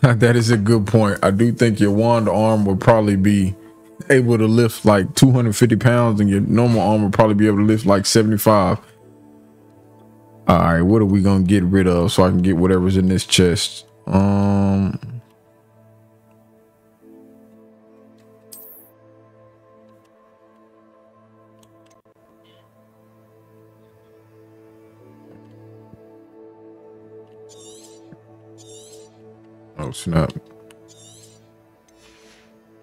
that is a good point. I do think your wand arm would probably be able to lift like 250 pounds, and your normal arm would probably be able to lift like 75. All right, what are we gonna get rid of so I can get whatever's in this chest? Um. Oh snap!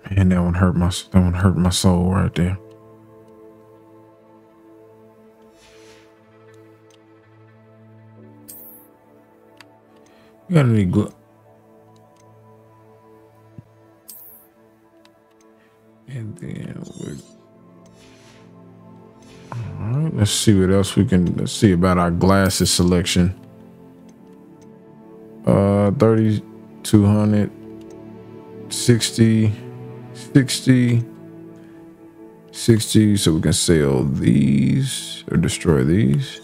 And that one hurt my that one hurt my soul right there. You got any glue? And then we're all right. Let's see what else we can. Let's see about our glasses selection. Uh, 30, 200, 60, 60, 60. So we can sell these or destroy these.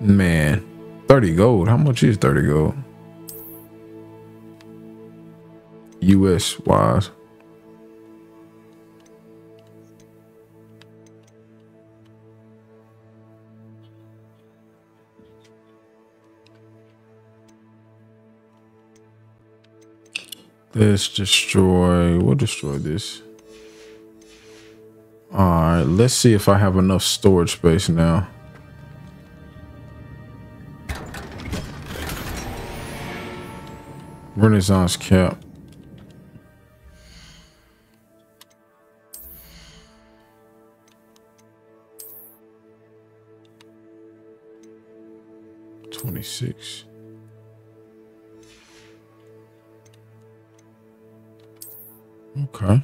Man, 30 gold. How much is 30 gold? US wise. Let's destroy. We'll destroy this. All right. Let's see if I have enough storage space now. Renaissance cap. Twenty-six. Okay.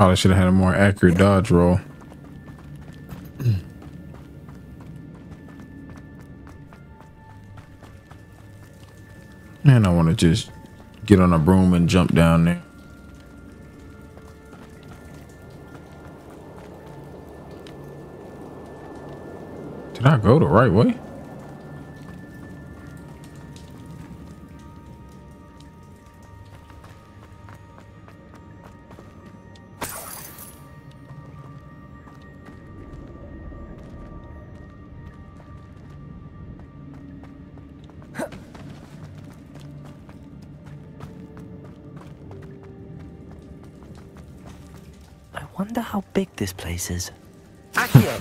Probably should have had a more accurate dodge roll. Man, I want to just get on a broom and jump down there. Did I go the right way? places. Accio!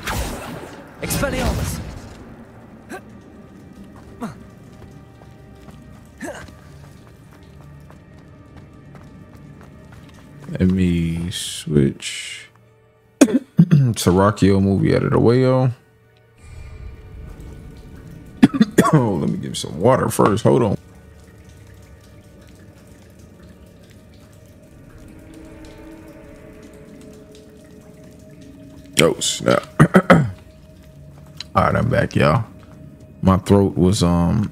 Expelliarmus! Let me switch to Rockio movie out of the way. oh, let me give some water first. Hold on. Back, y'all. My throat was um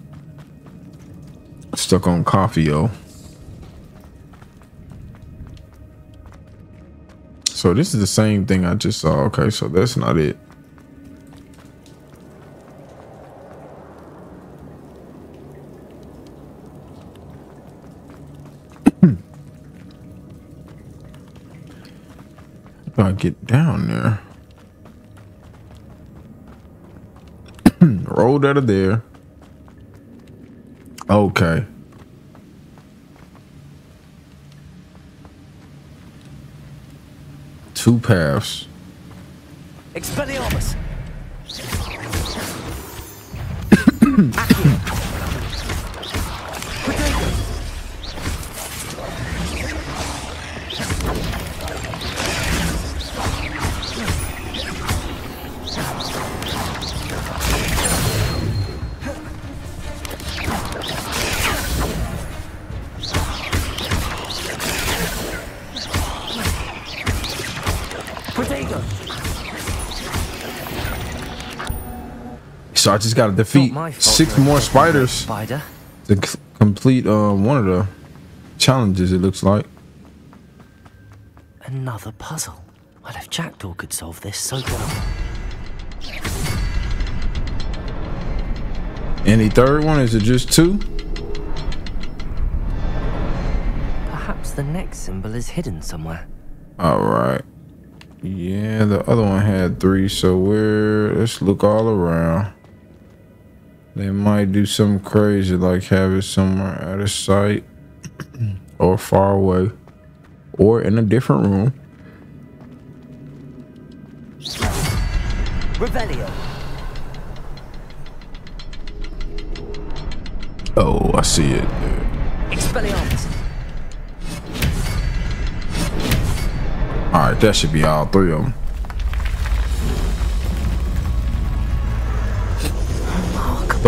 stuck on coffee, yo. So this is the same thing I just saw. Okay, so that's not it. Gotta get down there. Rolled out of there. Okay. Two paths. I just gotta defeat six more spiders Spider. to complete um one of the challenges. It looks like. Another puzzle. Well, if Jackdaw could solve this, so I. Any third one? Is it just two? Perhaps the next symbol is hidden somewhere. All right. Yeah, the other one had three, so we're let's look all around. They might do something crazy like have it somewhere out of sight or far away or in a different room. Revelio. Oh, I see it. Expelliarmus. All right, that should be all three of them.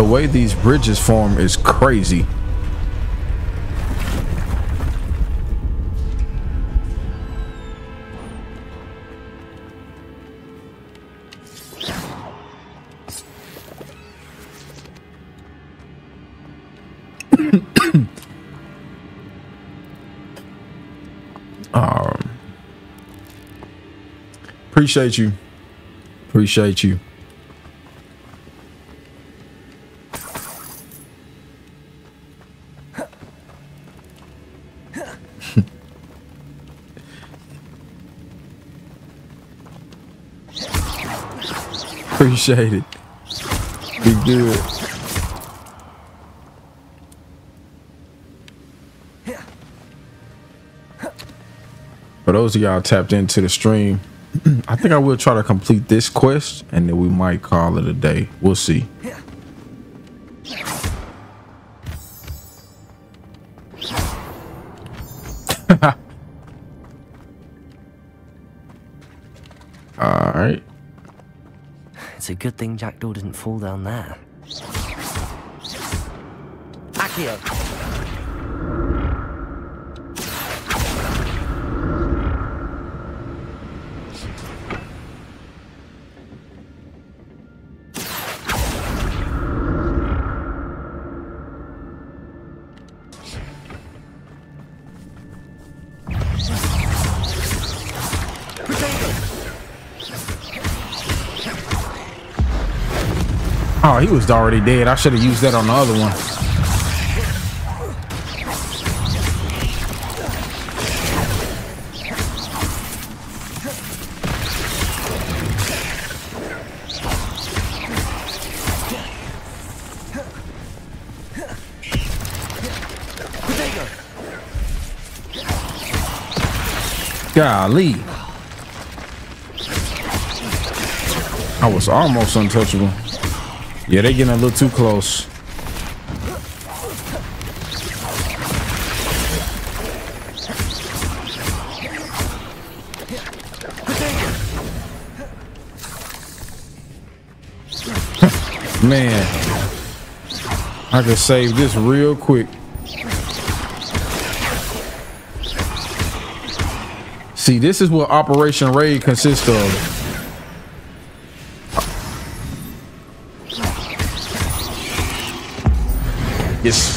The way these bridges form is crazy. um, appreciate you. Appreciate you. Appreciate it. Be good. For those of y'all tapped into the stream, I think I will try to complete this quest and then we might call it a day. We'll see. It's a good thing Jackdaw didn't fall down there. Accio. He was already dead. I should have used that on the other one. Golly. I was almost untouchable. Yeah, they're getting a little too close. Man, I can save this real quick. See, this is what Operation Raid consists of.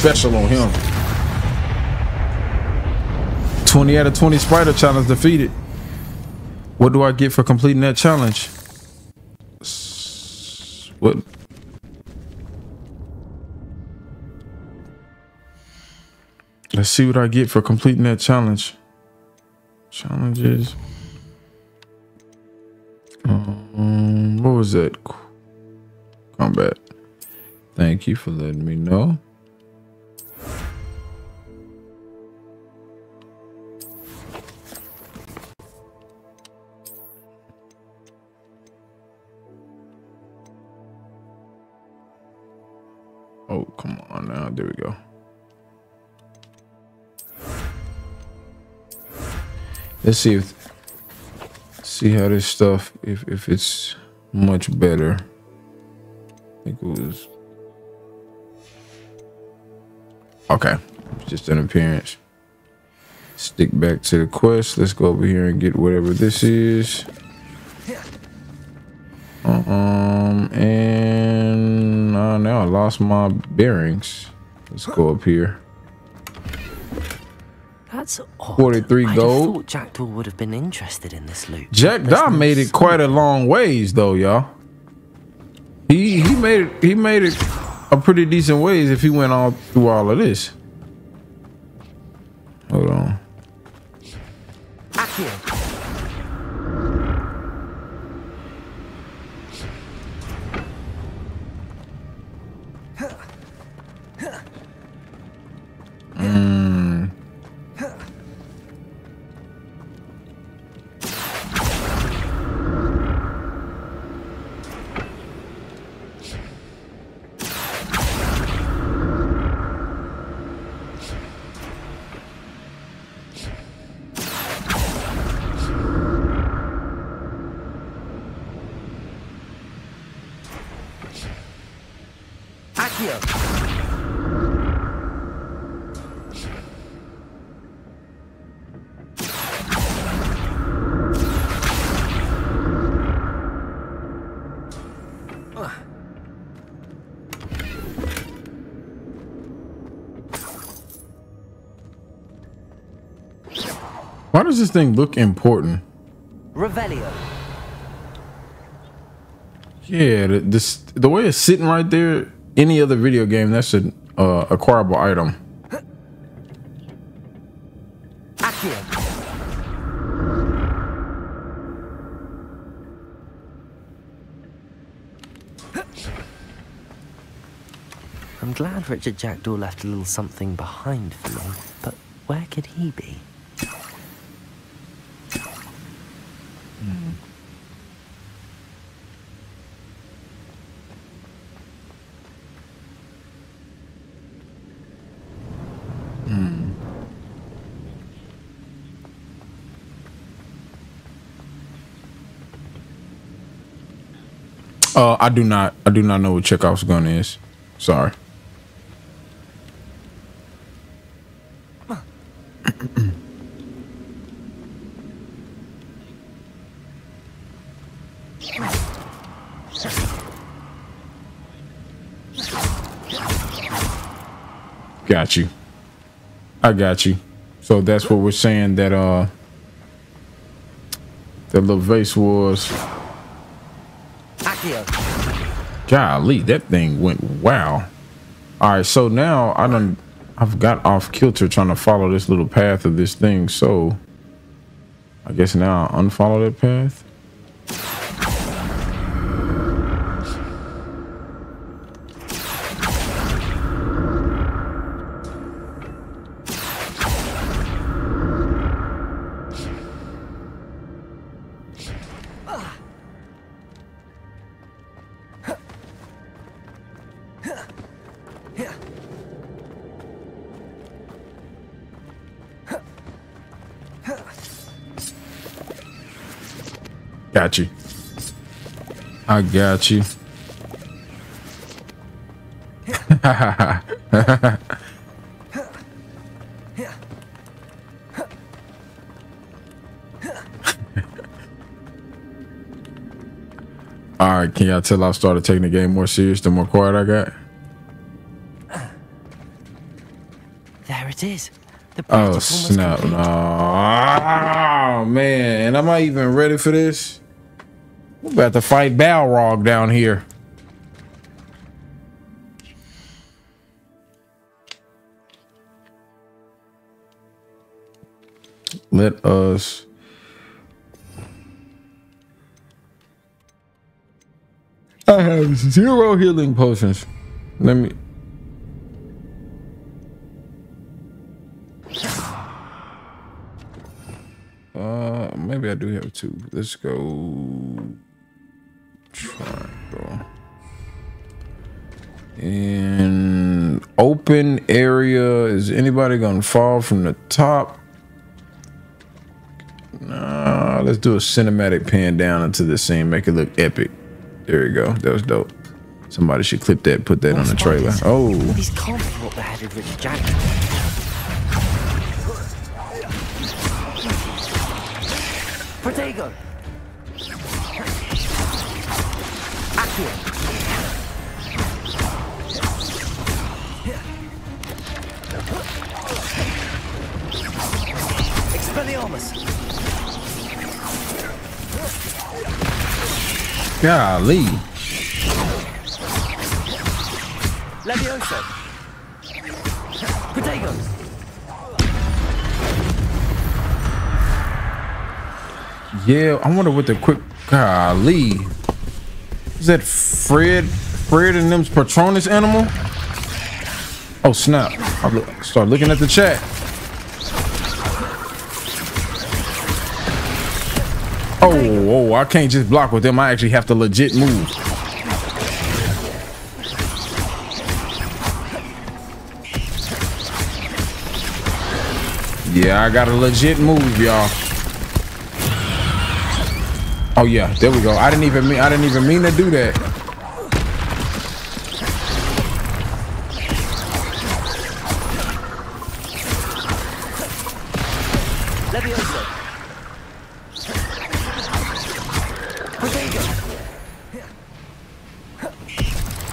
Special on him. 20 out of 20 spider challenge defeated. What do I get for completing that challenge? What? Let's see what I get for completing that challenge. Challenges. Um, what was that? Combat. Thank you for letting me know. Let's see if see how this stuff if if it's much better. It was Okay. Just an appearance. Stick back to the quest. Let's go over here and get whatever this is. Um and uh, now I lost my bearings. Let's go up here. That's odd. 43 I'd gold. Have thought Jackdaw would have been interested in this loot. Jackdaw no made it quite a long ways though, y'all. He he made it he made it a pretty decent ways if he went all through all of this. Hold on. Does this thing look important? Revelio. Yeah, the, this the way it's sitting right there. Any other video game, that's an uh, acquirable item. I'm glad Richard Jackdaw left a little something behind for me, but where could he be? I do not. I do not know what Chekhov's gun is. Sorry. Got you. I got you. So that's what we're saying that uh the little vase was. Accio. Golly, that thing went wow. All right, so now I don't. I've got off kilter trying to follow this little path of this thing. So I guess now I'll unfollow that path. Got you. I got you. All right, can y'all tell I started taking the game more serious the more quiet I got? There it is. The Oh snap! No, man, am I even ready for this? About to fight Balrog down here. Let us. I have zero healing potions. Let me. Uh, maybe I do have two. Let's go. Triangle. In open area, is anybody gonna fall from the top? Nah, let's do a cinematic pan down into the scene, make it look epic. There you go. That was dope. Somebody should clip that, put that on the trailer. Oh, These what beheaded Rich Jackson. Protego! Golly. Levioso! Yeah, I wonder what the quick golly. Is that Fred? Fred and them's Patronus animal? Oh snap! I look, start looking at the chat. Oh, oh! I can't just block with them. I actually have to legit move. Yeah, I got a legit move, y'all. Oh yeah, there we go. I didn't even mean I didn't even mean to do that.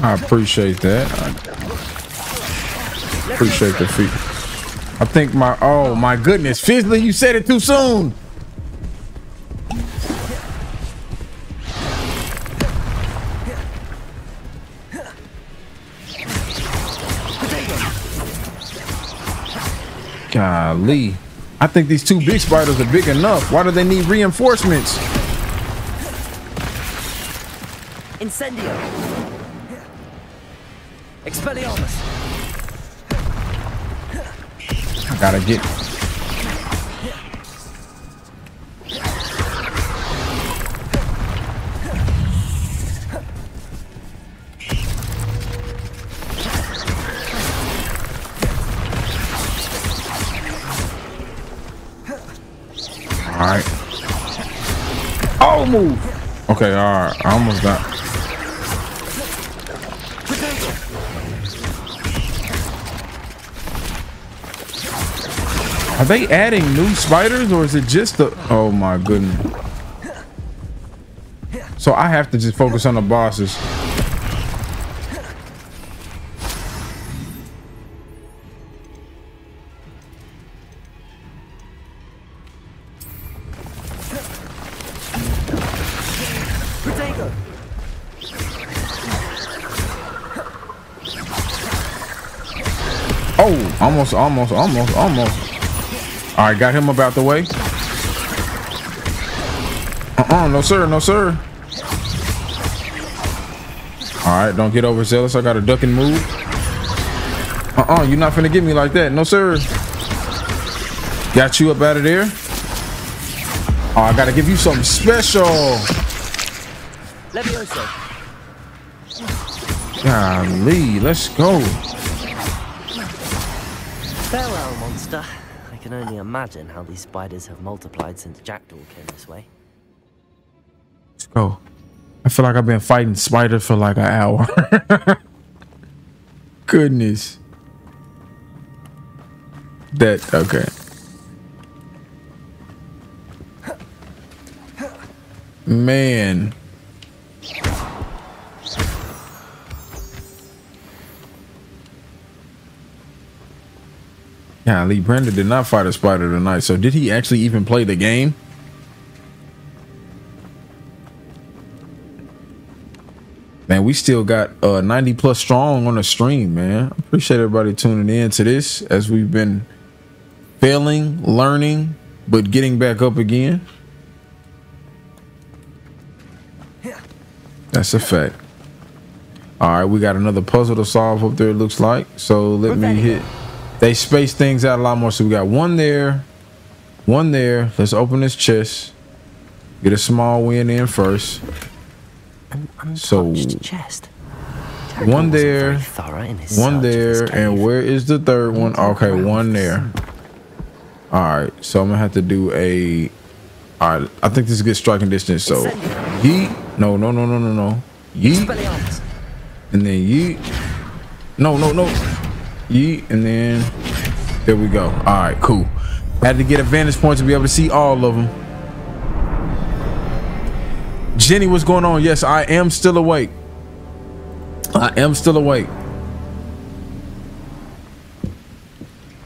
I appreciate that. I appreciate the feat. I think my oh my goodness, Fizzly, you said it too soon. Golly. I think these two big spiders are big enough. Why do they need reinforcements? Incendio! Expelliarmus! I gotta get. All right. Oh, move. Okay, all right. I almost got. Are they adding new spiders or is it just the Oh my goodness. So I have to just focus on the bosses. Almost, almost, almost, almost. All right, got him about the way. Uh-uh, no sir, no sir. All right, don't get overzealous. I got a duck and move. Uh-uh, you're not finna get me like that. No sir. Got you up out of there. Oh, I gotta give you something special. Let Levioso! Golly, let's go. Farewell, monster. I can only imagine how these spiders have multiplied since Jackdaw came this way. Let's go. I feel like I've been fighting spiders for like an hour. goodness. That okay. Man. Lee Brandon did not fight a spider tonight. So did he actually even play the game? Man, we still got uh 90 plus strong on the stream, man. Appreciate everybody tuning in to this as we've been failing, learning, but getting back up again. That's a fact. All right, we got another puzzle to solve up there, it looks like. So let me hit. They space things out a lot more. So we got one there, one there. Let's open this chest. Get a small win in first. So chest. one there, thorough in his one search of this there, and where is the third one? Okay, one there. All right, so I'm gonna have to do a. All right, I think this is good striking distance. So, yeet. No, no, no, no, no, no. Yeet. And then yeet. No, no, no. Yeet. And then there we go. All right, cool. Had to get a vantage point to be able to see all of them. Jenny, what's going on? Yes, I am still awake. I am still awake.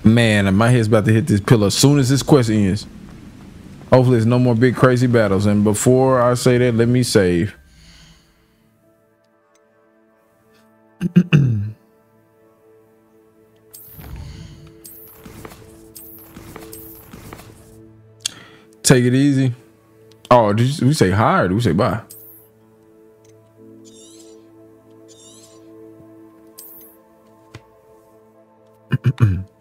Man, my head's about to hit this pillow as soon as this quest ends. Hopefully, there's no more big crazy battles. And before I say that, let me save. Take it easy. Oh, did you, we say hi or did we say bye?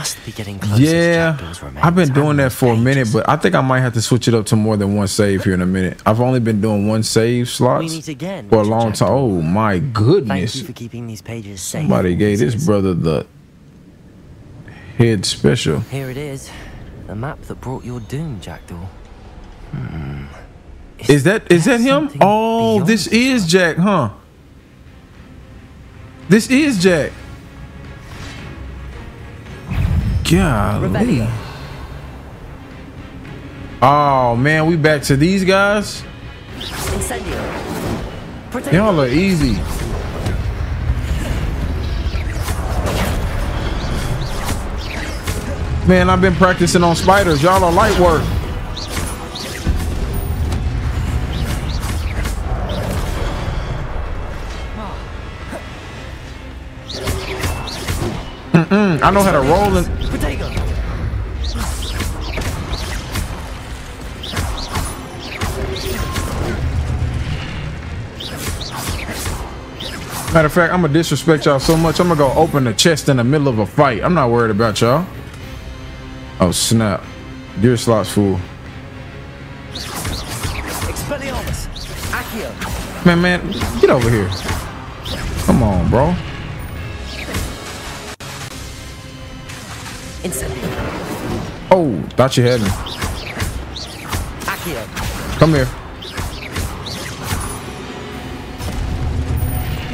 Must be getting close. Yeah, I've been doing that for a minute, but I think I might have to switch it up to more than one save here in a minute. I've only been doing one save slots again, for a long time. Oh my goodness! Thank you for keeping these pages safe. Somebody gave this brother the head special. Here it is, the map that brought your doom, Jackdaw. Hmm. Is that is that him? Oh, this is Jack, huh? This is Jack. Golly. Oh man, we back to these guys. Y'all are easy. Man, I've been practicing on spiders. Y'all are light work. Mm-mm, I know how to roll and Matter of fact, I'm gonna disrespect y'all so much. I'm gonna go open the chest in the middle of a fight. I'm not worried about y'all. Oh snap! Deer slots Accio. Man, man, get over here. Come on, bro. Incendio. Oh, thought you had me. Accio. Come here.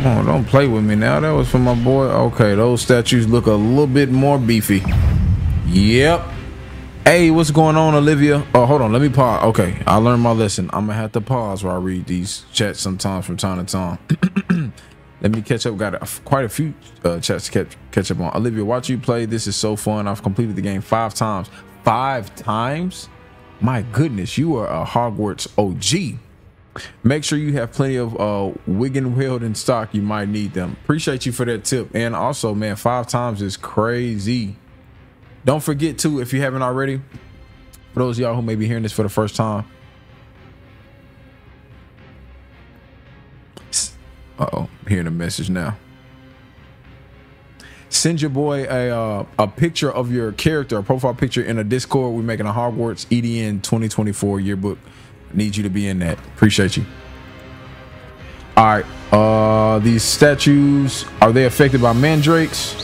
Come on, don't play with me now. That was for my boy. Okay, those statues look a little bit more beefy. Yep. Hey, what's going on, Olivia? Oh, hold on. Let me pause. Okay, I learned my lesson. I'm gonna have to pause while I read these chats sometimes from time to time. Let me catch up. Got a, quite a few uh, chats to catch, catch up on. Olivia, watch you play. This is so fun. I've completed the game five times. Five times? My goodness, you are a Hogwarts OG. Make sure you have plenty of uh Wiggenweld in stock. You might need them. Appreciate you for that tip. And also, man, five times is crazy. Don't forget to, if you haven't already, for those y'all who may be hearing this for the first time. Uh oh, hearing a message now. Send your boy a uh, a picture of your character, a profile picture in a Discord. We're making a Hogwarts EDN 2024 yearbook. Need you to be in that. Appreciate you. All right. Uh, these statues are they affected by mandrakes?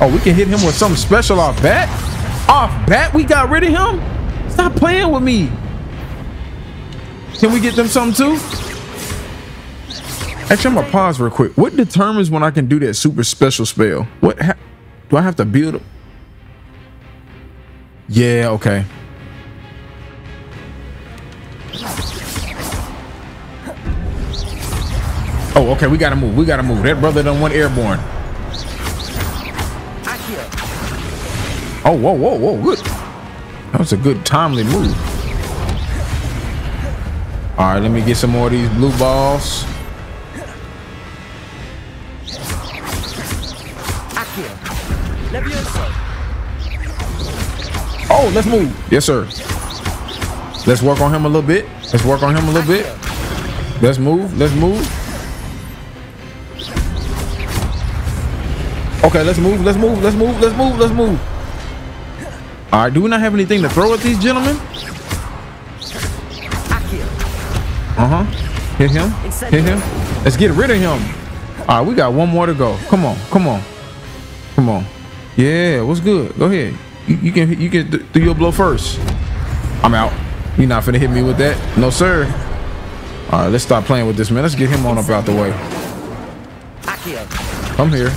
Oh, we can hit him with something special off bat. Off bat, we got rid of him. Stop playing with me. Can we get them something too? Actually, I'm gonna pause real quick. What determines when I can do that super special spell? What ha do I have to build? Yeah, okay. Oh, okay, we gotta move. We gotta move. That brother done went airborne. Oh, whoa, whoa, whoa, good. That was a good timely move. All right, let me get some more of these blue balls. Oh, let's move. Yes, sir. Let's work on him a little bit. Let's work on him a little bit. Let's move. Let's move. Okay, let's move. Let's move. Let's move. Let's move. Let's move. All right. Do we not have anything to throw at these gentlemen? Uh huh. Hit him. Hit him. Let's get rid of him. All right. We got one more to go. Come on. Come on. Come on. Yeah. What's good? Go ahead. You, you can you can do your blow first. I'm out. You're not finna hit me with that. No, sir. All right. Let's stop playing with this man. Let's get him on up out the way. Come here.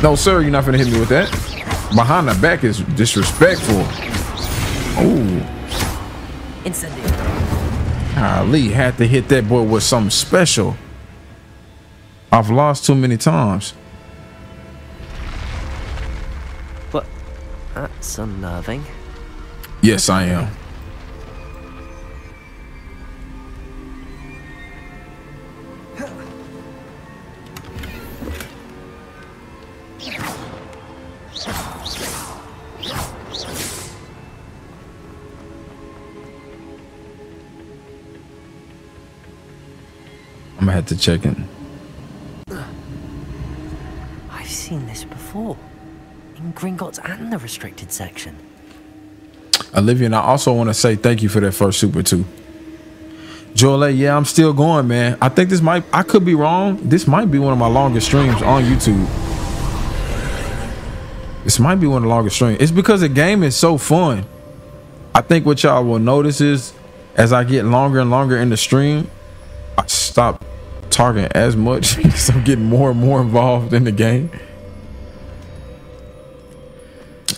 No, sir, you're not gonna hit me with that. Behind the back is disrespectful. Ooh. Ali had to hit that boy with something special. I've lost too many times. That's unnerving. Yes, I am. I'm gonna have to check in. I've seen this before. In Gringotts and the restricted section. Olivia, and I also want to say thank you for that first super too. Joel, yeah, I'm still going, man. I think this might, I could be wrong. This might be one of my longest streams on YouTube. This might be one of the longest streams. It's because the game is so fun. I think what y'all will notice is as I get longer and longer in the stream, I stop talking as much because I'm getting more and more involved in the game.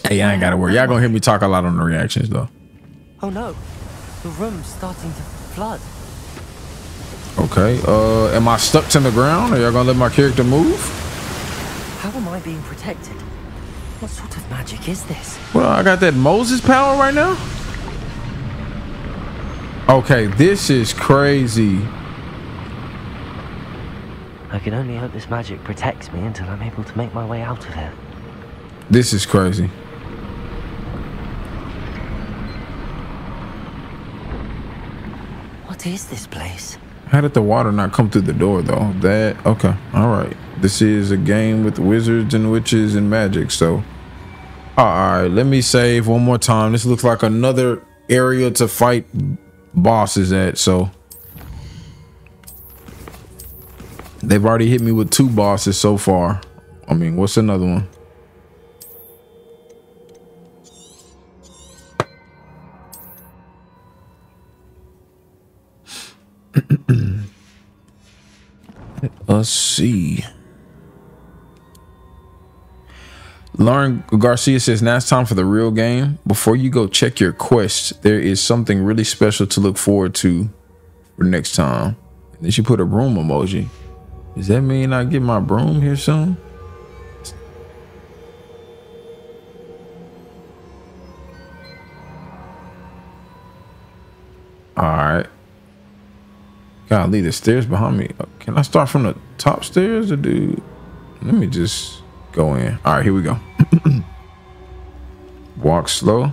Hey, I ain't gotta worry. Y'all gonna hear me talk a lot on the reactions though. Oh no, the room's starting to flood. Okay. Uh, am I stuck to the ground? Are y'all gonna let my character move? How am I being protected? What sort of magic is this? Well, I got that Moses power right now. Okay, this is crazy. I can only hope this magic protects me until I'm able to make my way out of here. This is crazy. What is this place? How did the water not come through the door though? That okay. All right. This is a game with wizards and witches and magic. So, all right. Let me save one more time. This looks like another area to fight bosses at. So, they've already hit me with two bosses so far. I mean, what's another one? Let's see. Lauren Garcia says, now it's time for the real game. Before you go check your quest, there is something really special to look forward to for next time. And then she put a broom emoji. Does that mean I get my broom here soon? All right. God, leave the stairs behind me. Can I start from the top stairs or do? Let me just go in. All right, here we go. Walk slow.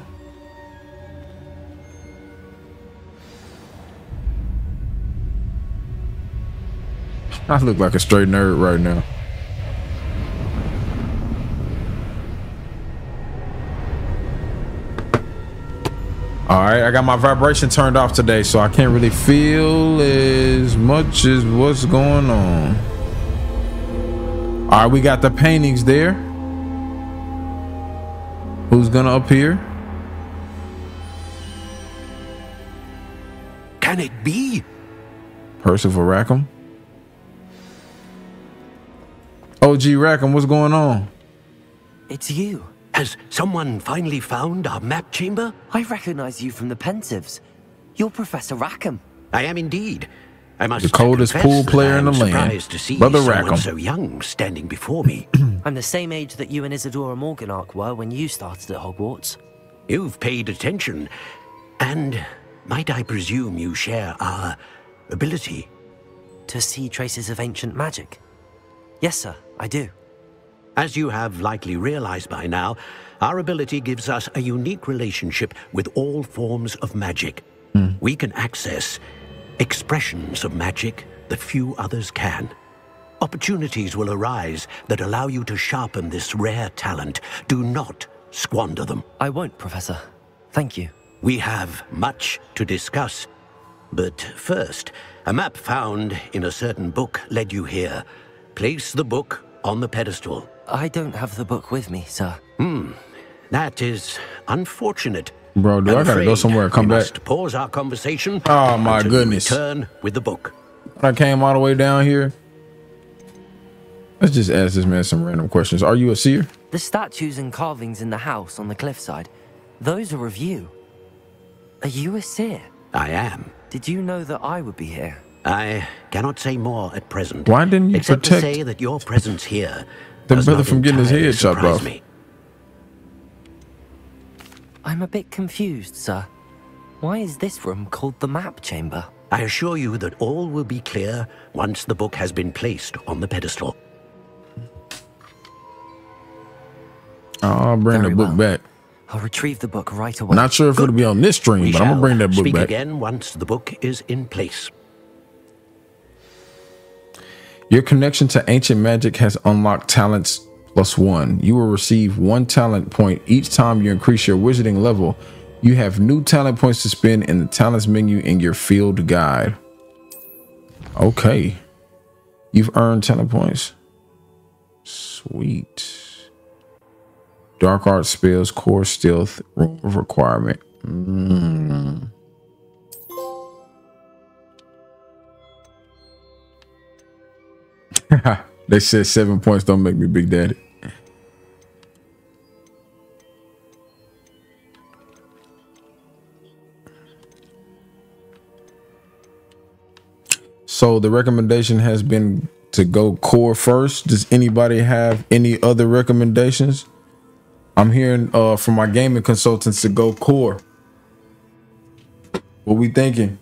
I look like a straight nerd right now. All right, I got my vibration turned off today, so I can't really feel as much as what's going on. All right, we got the paintings there. Who's gonna appear? can it be? Percival Rackham. OG Rackham, what's going on? It's you. Has someone finally found our map chamber? I recognize you from the Pensieves. You're Professor Rackham. I am indeed. I must The coldest confess pool player I in am the land. surprised to see Brother someone Rackham. so young standing before me. I'm the same age that you and Isidora Morganach were when you started at Hogwarts. You've paid attention, and might I presume you share our ability? To see traces of ancient magic? Yes, sir, I do. As you have likely realized by now, our ability gives us a unique relationship with all forms of magic. Hmm. We can access expressions of magic that few others can. Opportunities will arise that allow you to sharpen this rare talent. Do not squander them. I won't, Professor. Thank you. We have much to discuss. But first, a map found in a certain book led you here. Place the book on the pedestal. I don't have the book with me, sir. Hmm. That is unfortunate. Bro, do I'm I gotta go somewhere and come we back? Must pause our conversation. Oh, my goodness. Return with the book. I came all the way down here. Let's just ask this man some random questions. Are you a seer? The statues and carvings in the house on the cliffside, those are of you. Are you a seer? I am. Did you know that I would be here? I cannot say more at present. Why didn't you except protect to say that your presence here the does brother from getting his head chopped off? me. I'm a bit confused, sir. Why is this room called the map chamber? I assure you that all will be clear once the book has been placed on the pedestal. I'll bring Very the book back. I'll retrieve the book right away. Not sure if it'll be on this stream, We but I'm gonna bring that book speak back. again once the book is in place. Your connection to ancient magic has unlocked talents plus one. You will receive one talent point each time you increase your wizarding level. You have new talent points to spend in the talents menu in your field guide. Okay. You've earned talent points. Sweet. Dark art spells, core stealth, room of requirement. Mm. they said seven points don't make me big daddy. So the recommendation has been to go core first. Does anybody have any other recommendations? I'm hearing uh from my gaming consultants to go core. What we thinking?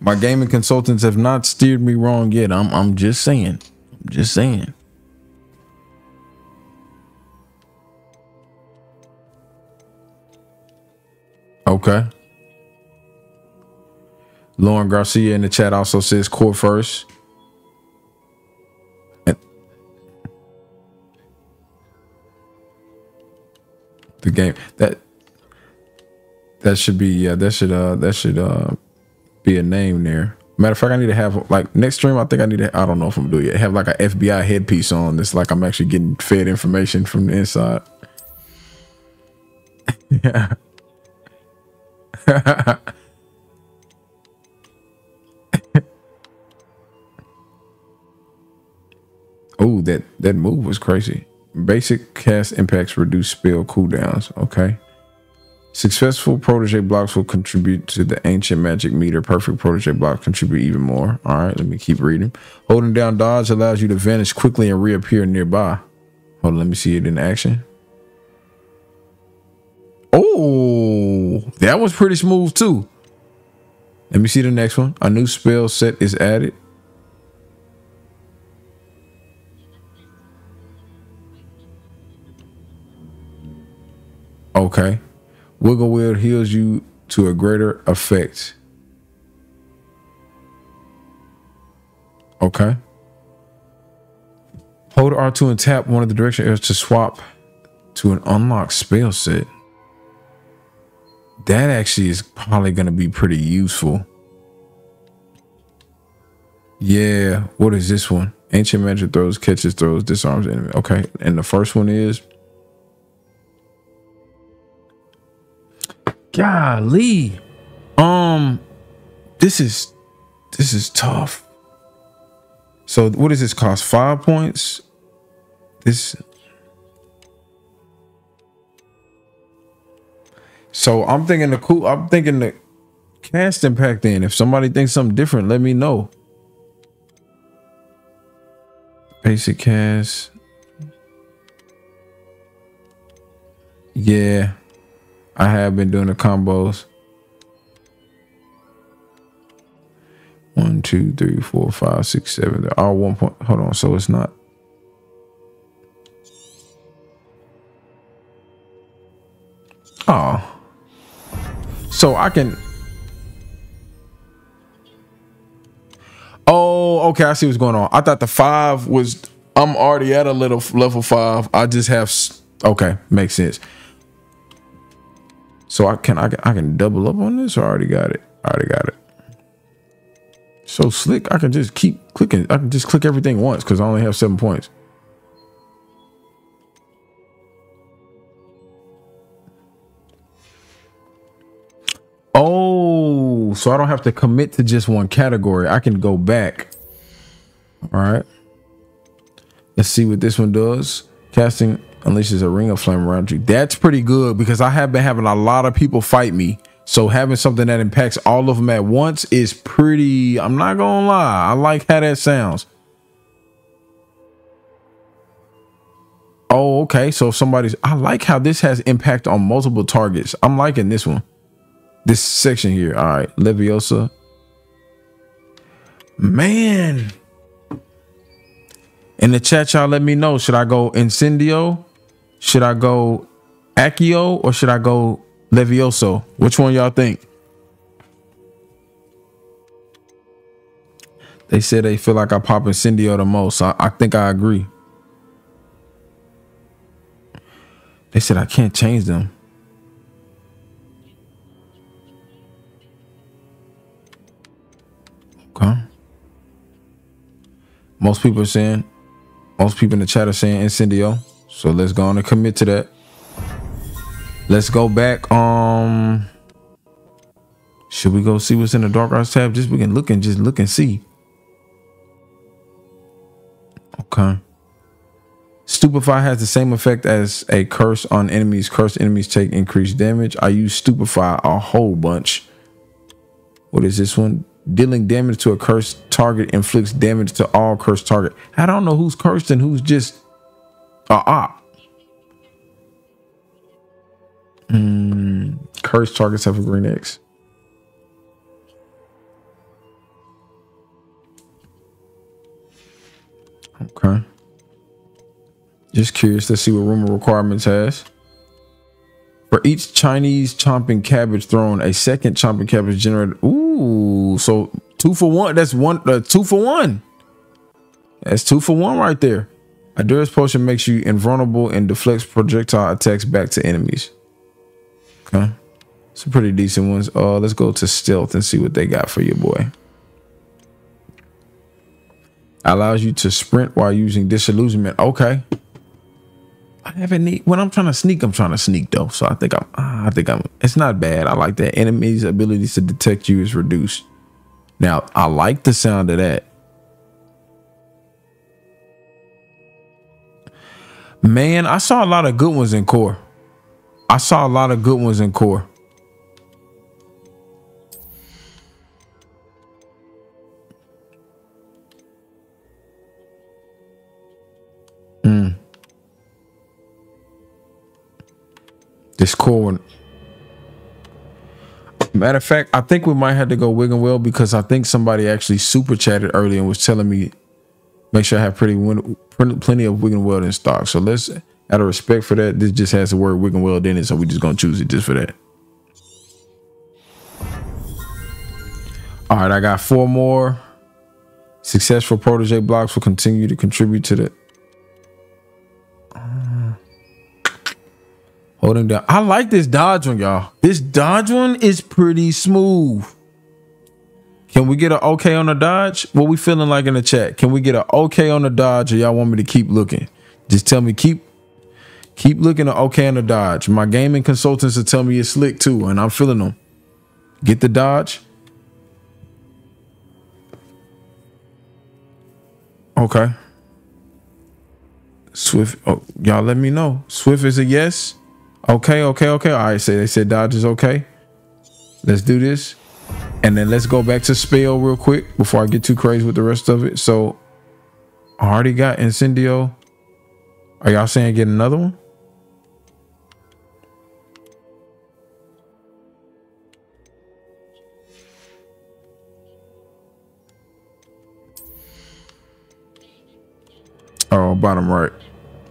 My gaming consultants have not steered me wrong yet. I'm I'm just saying. I'm just saying. Okay. Lauren Garcia in the chat also says core first. The game that that should be yeah that should uh that should uh be a name there. Matter of fact, I need to have like next stream. I think I need to. I don't know if I'm doing it. Have like an FBI headpiece on. It's like I'm actually getting fed information from the inside. yeah. oh, that that move was crazy. Basic cast impacts reduce spell cooldowns. Okay. Successful Protego blocks will contribute to the ancient magic meter. Perfect Protego blocks contribute even more. All right, let me keep reading. Holding down dodge allows you to vanish quickly and reappear nearby. Hold on, let me see it in action. Oh, that was pretty smooth too. Let me see the next one. A new spell set is added. Okay. Wiggenweld heals you to a greater effect. Okay. Hold R2 and tap one of the direction arrows to swap to an unlocked spell set. That actually is probably going to be pretty useful. Yeah. What is this one? Ancient magic throws, catches, throws, disarms enemy. Okay. And the first one is Golly. Um, this is this is tough. So what does this cost? Five points. This. So I'm thinking the cool. I'm thinking the cast impact. Then, if somebody thinks something different, let me know. Basic cast. Yeah, I have been doing the combos. One, two, three, four, five, six, seven. They're all one point. Hold on. So it's not. Oh. So I can. Oh, okay. I see what's going on. I thought the five was. I'm already at a little level five. I just have. Okay, makes sense. So I can I can I can double up on this. I already got it. I already got it. So slick. I can just keep clicking. I can just click everything once because I only have seven points. Oh, so I don't have to commit to just one category. I can go back. All right. Let's see what this one does. Casting unleashes a ring of flame around you. That's pretty good because I have been having a lot of people fight me. So having something that impacts all of them at once is pretty, I'm not gonna lie. I like how that sounds. Oh, okay. So if somebody's I like how this has impact on multiple targets. I'm liking this one. This section here. All right. Leviosa. Man. In the chat, y'all let me know. Should I go Incendio? Should I go Accio or should I go Levioso? Which one y'all think? They said they feel like I pop Incendio the most. I, I think I agree. They said I can't change them. Okay. Most people are saying, most people in the chat are saying Incendio. So let's go on and commit to that. Let's go back. Um, should we go see what's in the dark arts tab? Just we can look and just look and see. Okay. Stupefy has the same effect as a curse on enemies. Cursed enemies take increased damage. I use Stupefy a whole bunch. What is this one? Dealing damage to a cursed target inflicts damage to all cursed target. I don't know who's cursed and who's just a op. Mm, cursed targets have a green X. Okay. Just curious. Let's see what room of requirements has. For each Chinese chomping cabbage thrown, a second chomping cabbage generated. Ooh, so two for one. That's one. Uh, two for one. That's two for one right there. Edurus potion makes you invulnerable and deflects projectile attacks back to enemies. Okay. Some pretty decent ones. Uh, let's go to stealth and see what they got for you, boy. Allows you to sprint while using disillusionment. Okay. I haven't need when I'm trying to sneak, I'm trying to sneak though. So I think I'm I think I'm it's not bad. I like that. Enemies' abilities to detect you is reduced. Now I like the sound of that. Man, I saw a lot of good ones in core. I saw a lot of good ones in core. Hmm. This core one. Matter of fact, I think we might have to go Wiggenweld because I think somebody actually super chatted earlier and was telling me make sure I have pretty plenty of Wiggenweld in stock. So let's out of respect for that, this just has the word Wiggenweld in it, so we're just gonna choose it just for that. All right, I got four more. Successful Protego blocks will continue to contribute to the uh, holding down. I like this dodge one, y'all. This dodge one is pretty smooth. Can we get an okay on the Dodge? What we feeling like in the chat? Can we get an okay on the Dodge or y'all want me to keep looking? Just tell me keep keep looking at okay on the Dodge. My gaming consultants are telling me it's slick too, and I'm feeling them. Get the Dodge. Okay. Swift, oh, y'all let me know. Swift is a yes. Okay, okay, okay. All right, say so they said Dodge is okay. Let's do this. And then let's go back to spell real quick before I get too crazy with the rest of it. So I already got Incendio. Are y'all saying get another one? Oh, bottom right.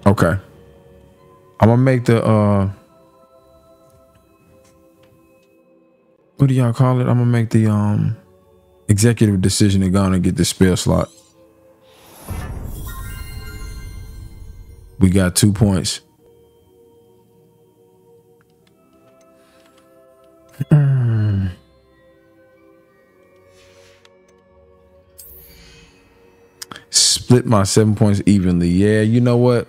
Okay. I'm gonna make the uh what do y'all call it? I'm gonna make the um executive decision to go and get the spell slot. We got two points. Split my seven points evenly. Yeah, you know what?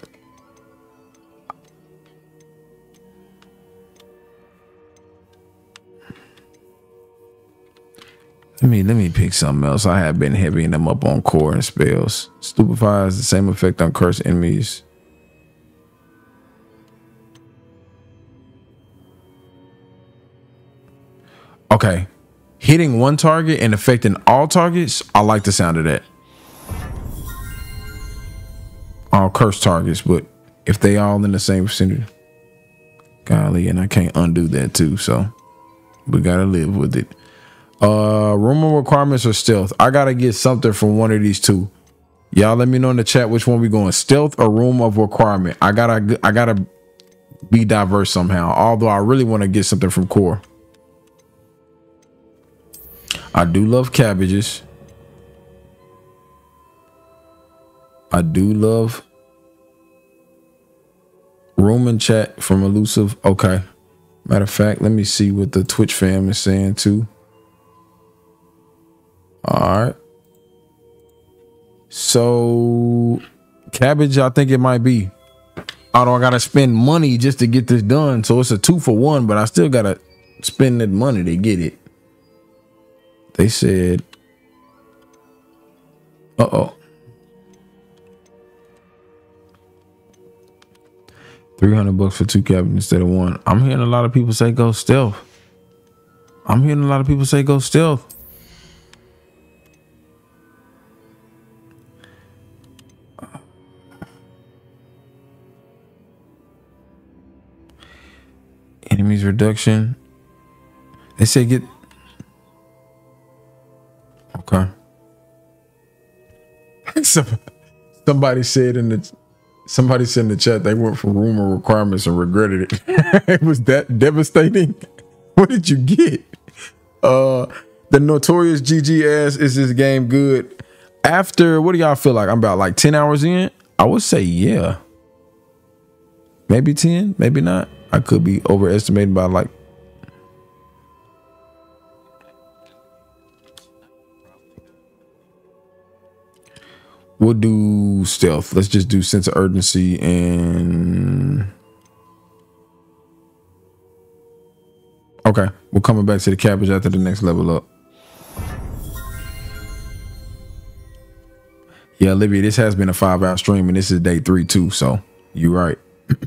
Let me let me pick something else. I have been heavying them up on core and spells. Stupefy has the same effect on cursed enemies. Okay. Hitting one target and affecting all targets, I like the sound of that. All cursed targets, but if they all in the same vicinity. Golly, and I can't undo that too, so we gotta live with it. Uh room requirements or stealth. I gotta get something from one of these two. Y'all let me know in the chat which one we going. Stealth or room of requirement. I gotta I gotta be diverse somehow. Although I really want to get something from core. I do love cabbages. I do love room and chat from elusive. Okay. Matter of fact, let me see what the Twitch fam is saying too. All right. So cabbage, I think it might be. Although I gotta spend money just to get this done. So it's a two for one, but I still gotta spend that money to get it. They said, uh oh. 300 bucks for two cabins instead of one. I'm hearing a lot of people say go stealth. I'm hearing a lot of people say go stealth. They say get. Okay. Somebody said in the somebody said in the chat they went for room of requirements and regretted it. it was that devastating. What did you get? Uh the notorious GG ass is this game good? After what do y'all feel like? I'm about like 10 hours in. I would say yeah. Maybe 10, maybe not. I could be overestimated by like We'll do stealth. Let's just do sense of urgency and Okay, we're coming back to the cabbage after the next level up. Yeah, Olivia, this has been a five hour stream and this is day three too, so you're right.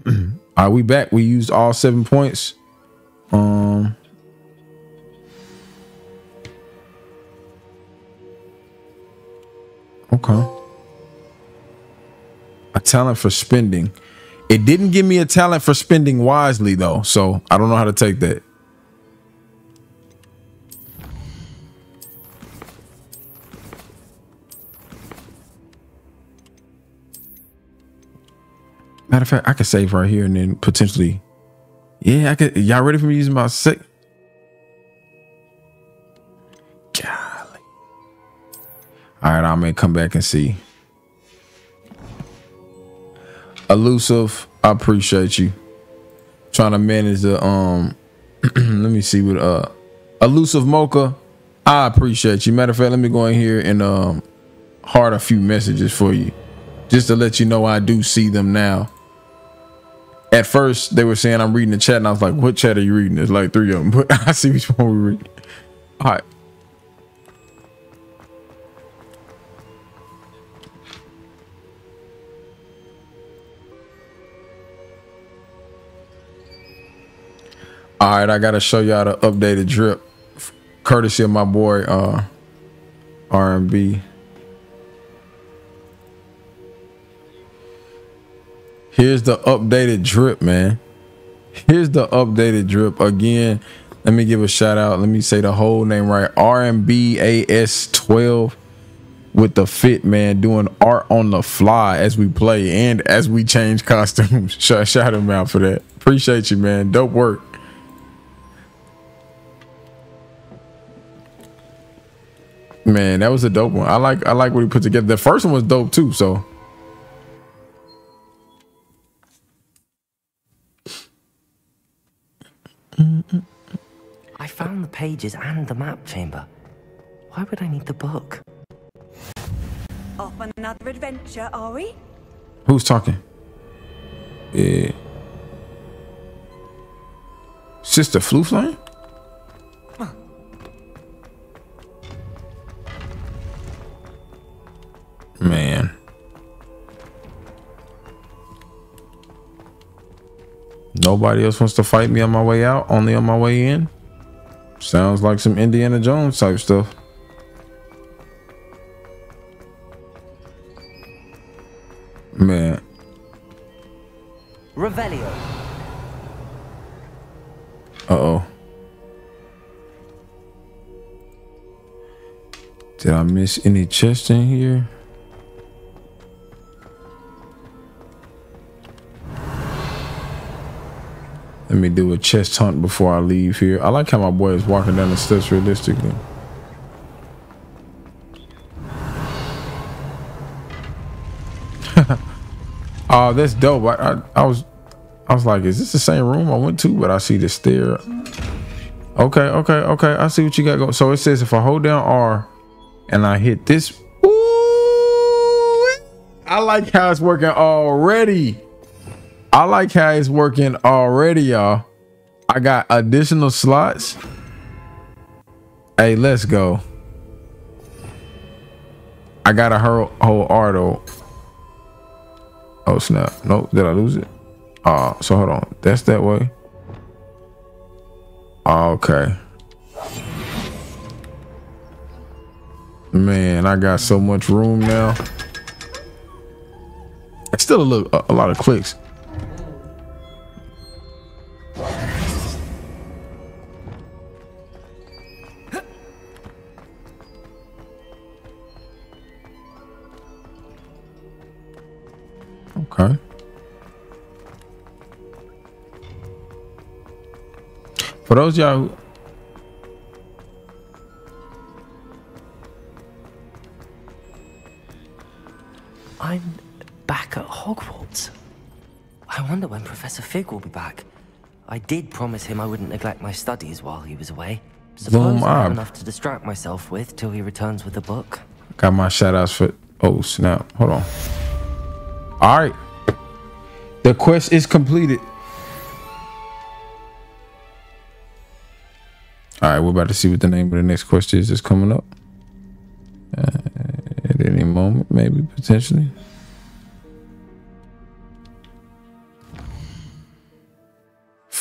all right, we back. We used all seven points. Um Okay. A talent for spending. It didn't give me a talent for spending wisely though, so I don't know how to take that. Matter of fact, I could save right here and then potentially. Yeah, I could. Y'all ready for me using my sec? Golly. All right, I may come back and see. Elusive, I appreciate you. Trying to manage the um. let me see what uh. Elusive Mocha, I appreciate you. Matter of fact, let me go in here and um heart a few messages for you, just to let you know I do see them now at first they were saying I'm reading the chat, and I was like, "What chat are you reading?" There's like three of them, but I see which one we read. All right. All right, I gotta show y'all the updated drip, courtesy of my boy uh, R&B. Here's the updated drip, man. Here's the updated drip again. Let me give a shout out. Let me say the whole name right. RMBAS12 with the fit man doing art on the fly as we play and as we change costumes. shout, shout him out for that. Appreciate you, man. Dope work. Man, that was a dope one. I like I like what he put together. The first one was dope too, so I found the pages and the map chamber. Why would I need the book? Off on another adventure, are we? who's talking? Yeah. Sister Floo Flame? Man. Nobody else wants to fight me on my way out, only on my way in. Sounds like some Indiana Jones type stuff. Man, Revelio. uh oh. Did I miss any chest in here? Let me do a chest hunt before I leave here. I like how my boy is walking down the steps realistically. Oh, that's dope. I, I I was I was like, is this the same room I went to? But I see the stair. Okay, okay, okay. I see what you got going. So it says if I hold down R and I hit this. Ooh, I like how it's working already. I like how it's working already, y'all. I got additional slots. Hey, let's go. I got a whole, whole though. Oh snap! Nope. Did I lose it? Uh, so hold on. That's that way. Okay. Man, I got so much room now. It's still a little, a, a lot of clicks. Okay. For those y'all who I'm back at Hogwarts. I wonder when Professor Fig will be back. I did promise him I wouldn't neglect my studies while he was away. Suppose Boom, I have enough to distract myself with till he returns with the book. got my shout outs for oh snap. Hold on. All right. The quest is completed. All right, we're about to see what the name of the next quest is that's coming up. Uh, at any moment, maybe potentially.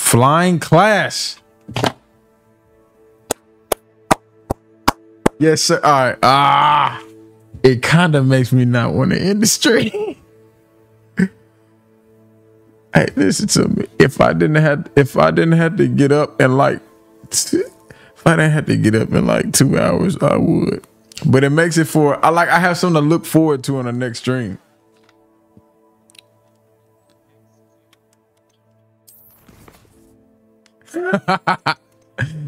Flying class. Yes, sir. All right. Ah, it kind of makes me not want to end the stream. hey, listen to me. If I didn't have, if I didn't have to get up and like, if I didn't have to get up in like two hours, I would. But it makes it for I like I have something to look forward to on the next stream. To learn the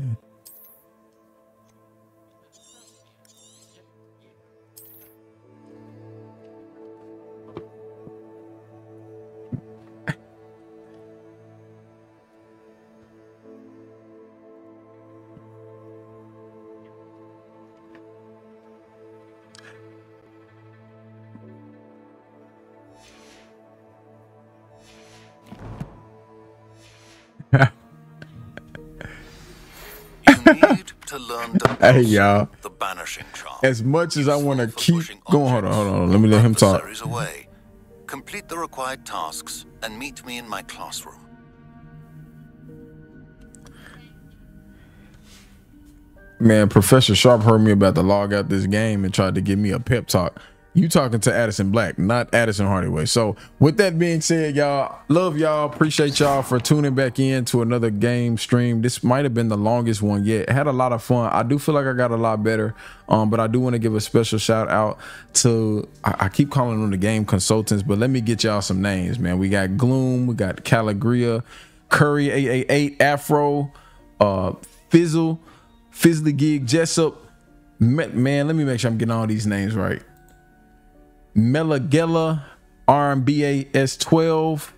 hey y'all. As much as I want to keep going, hold on, hold on. Let me let him talk. Away. Complete the required tasks and meet me in my classroom. Man, Professor Sharp heard me about the log out this game and tried to give me a pep talk. You talking to Addison Black, not Addison Hardaway. So with that being said, y'all, love y'all. Appreciate y'all for tuning back in to another game stream. This might have been the longest one yet. Had a lot of fun. I do feel like I got a lot better. Um, but I do want to give a special shout out to I, I keep calling them the game consultants, but let me get y'all some names, man. We got Gloom, we got Caligria, Curry 888, Afro, uh, Fizzle, Fizzly Gig, Jessup. Man, let me make sure I'm getting all these names right. Melagella, RMBAS12,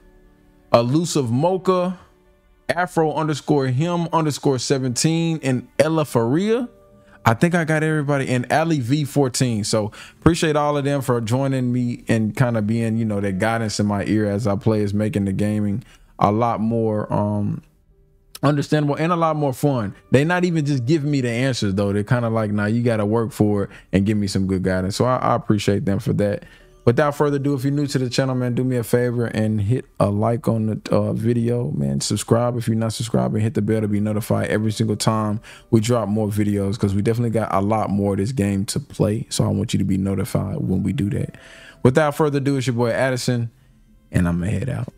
Elusive Mocha, Afro underscore him underscore 17, and Ella Faria. I think I got everybody in Ali V14. So appreciate all of them for joining me and kind of being, you know, that guidance in my ear as I play is making the gaming a lot more um understandable and a lot more fun. They're not even just giving me the answers though. They're kind of like, now nah, you got to work for it and give me some good guidance. So I, I, appreciate them for that. Without further ado, if you're new to the channel, man, do me a favor and hit a like on the uh, video, man. Subscribe if you're not subscribing. Hit the bell to be notified every single time we drop more videos because we definitely got a lot more of this game to play. So I want you to be notified when we do that. Without further ado, it's your boy Addison, and I'm gonna head out.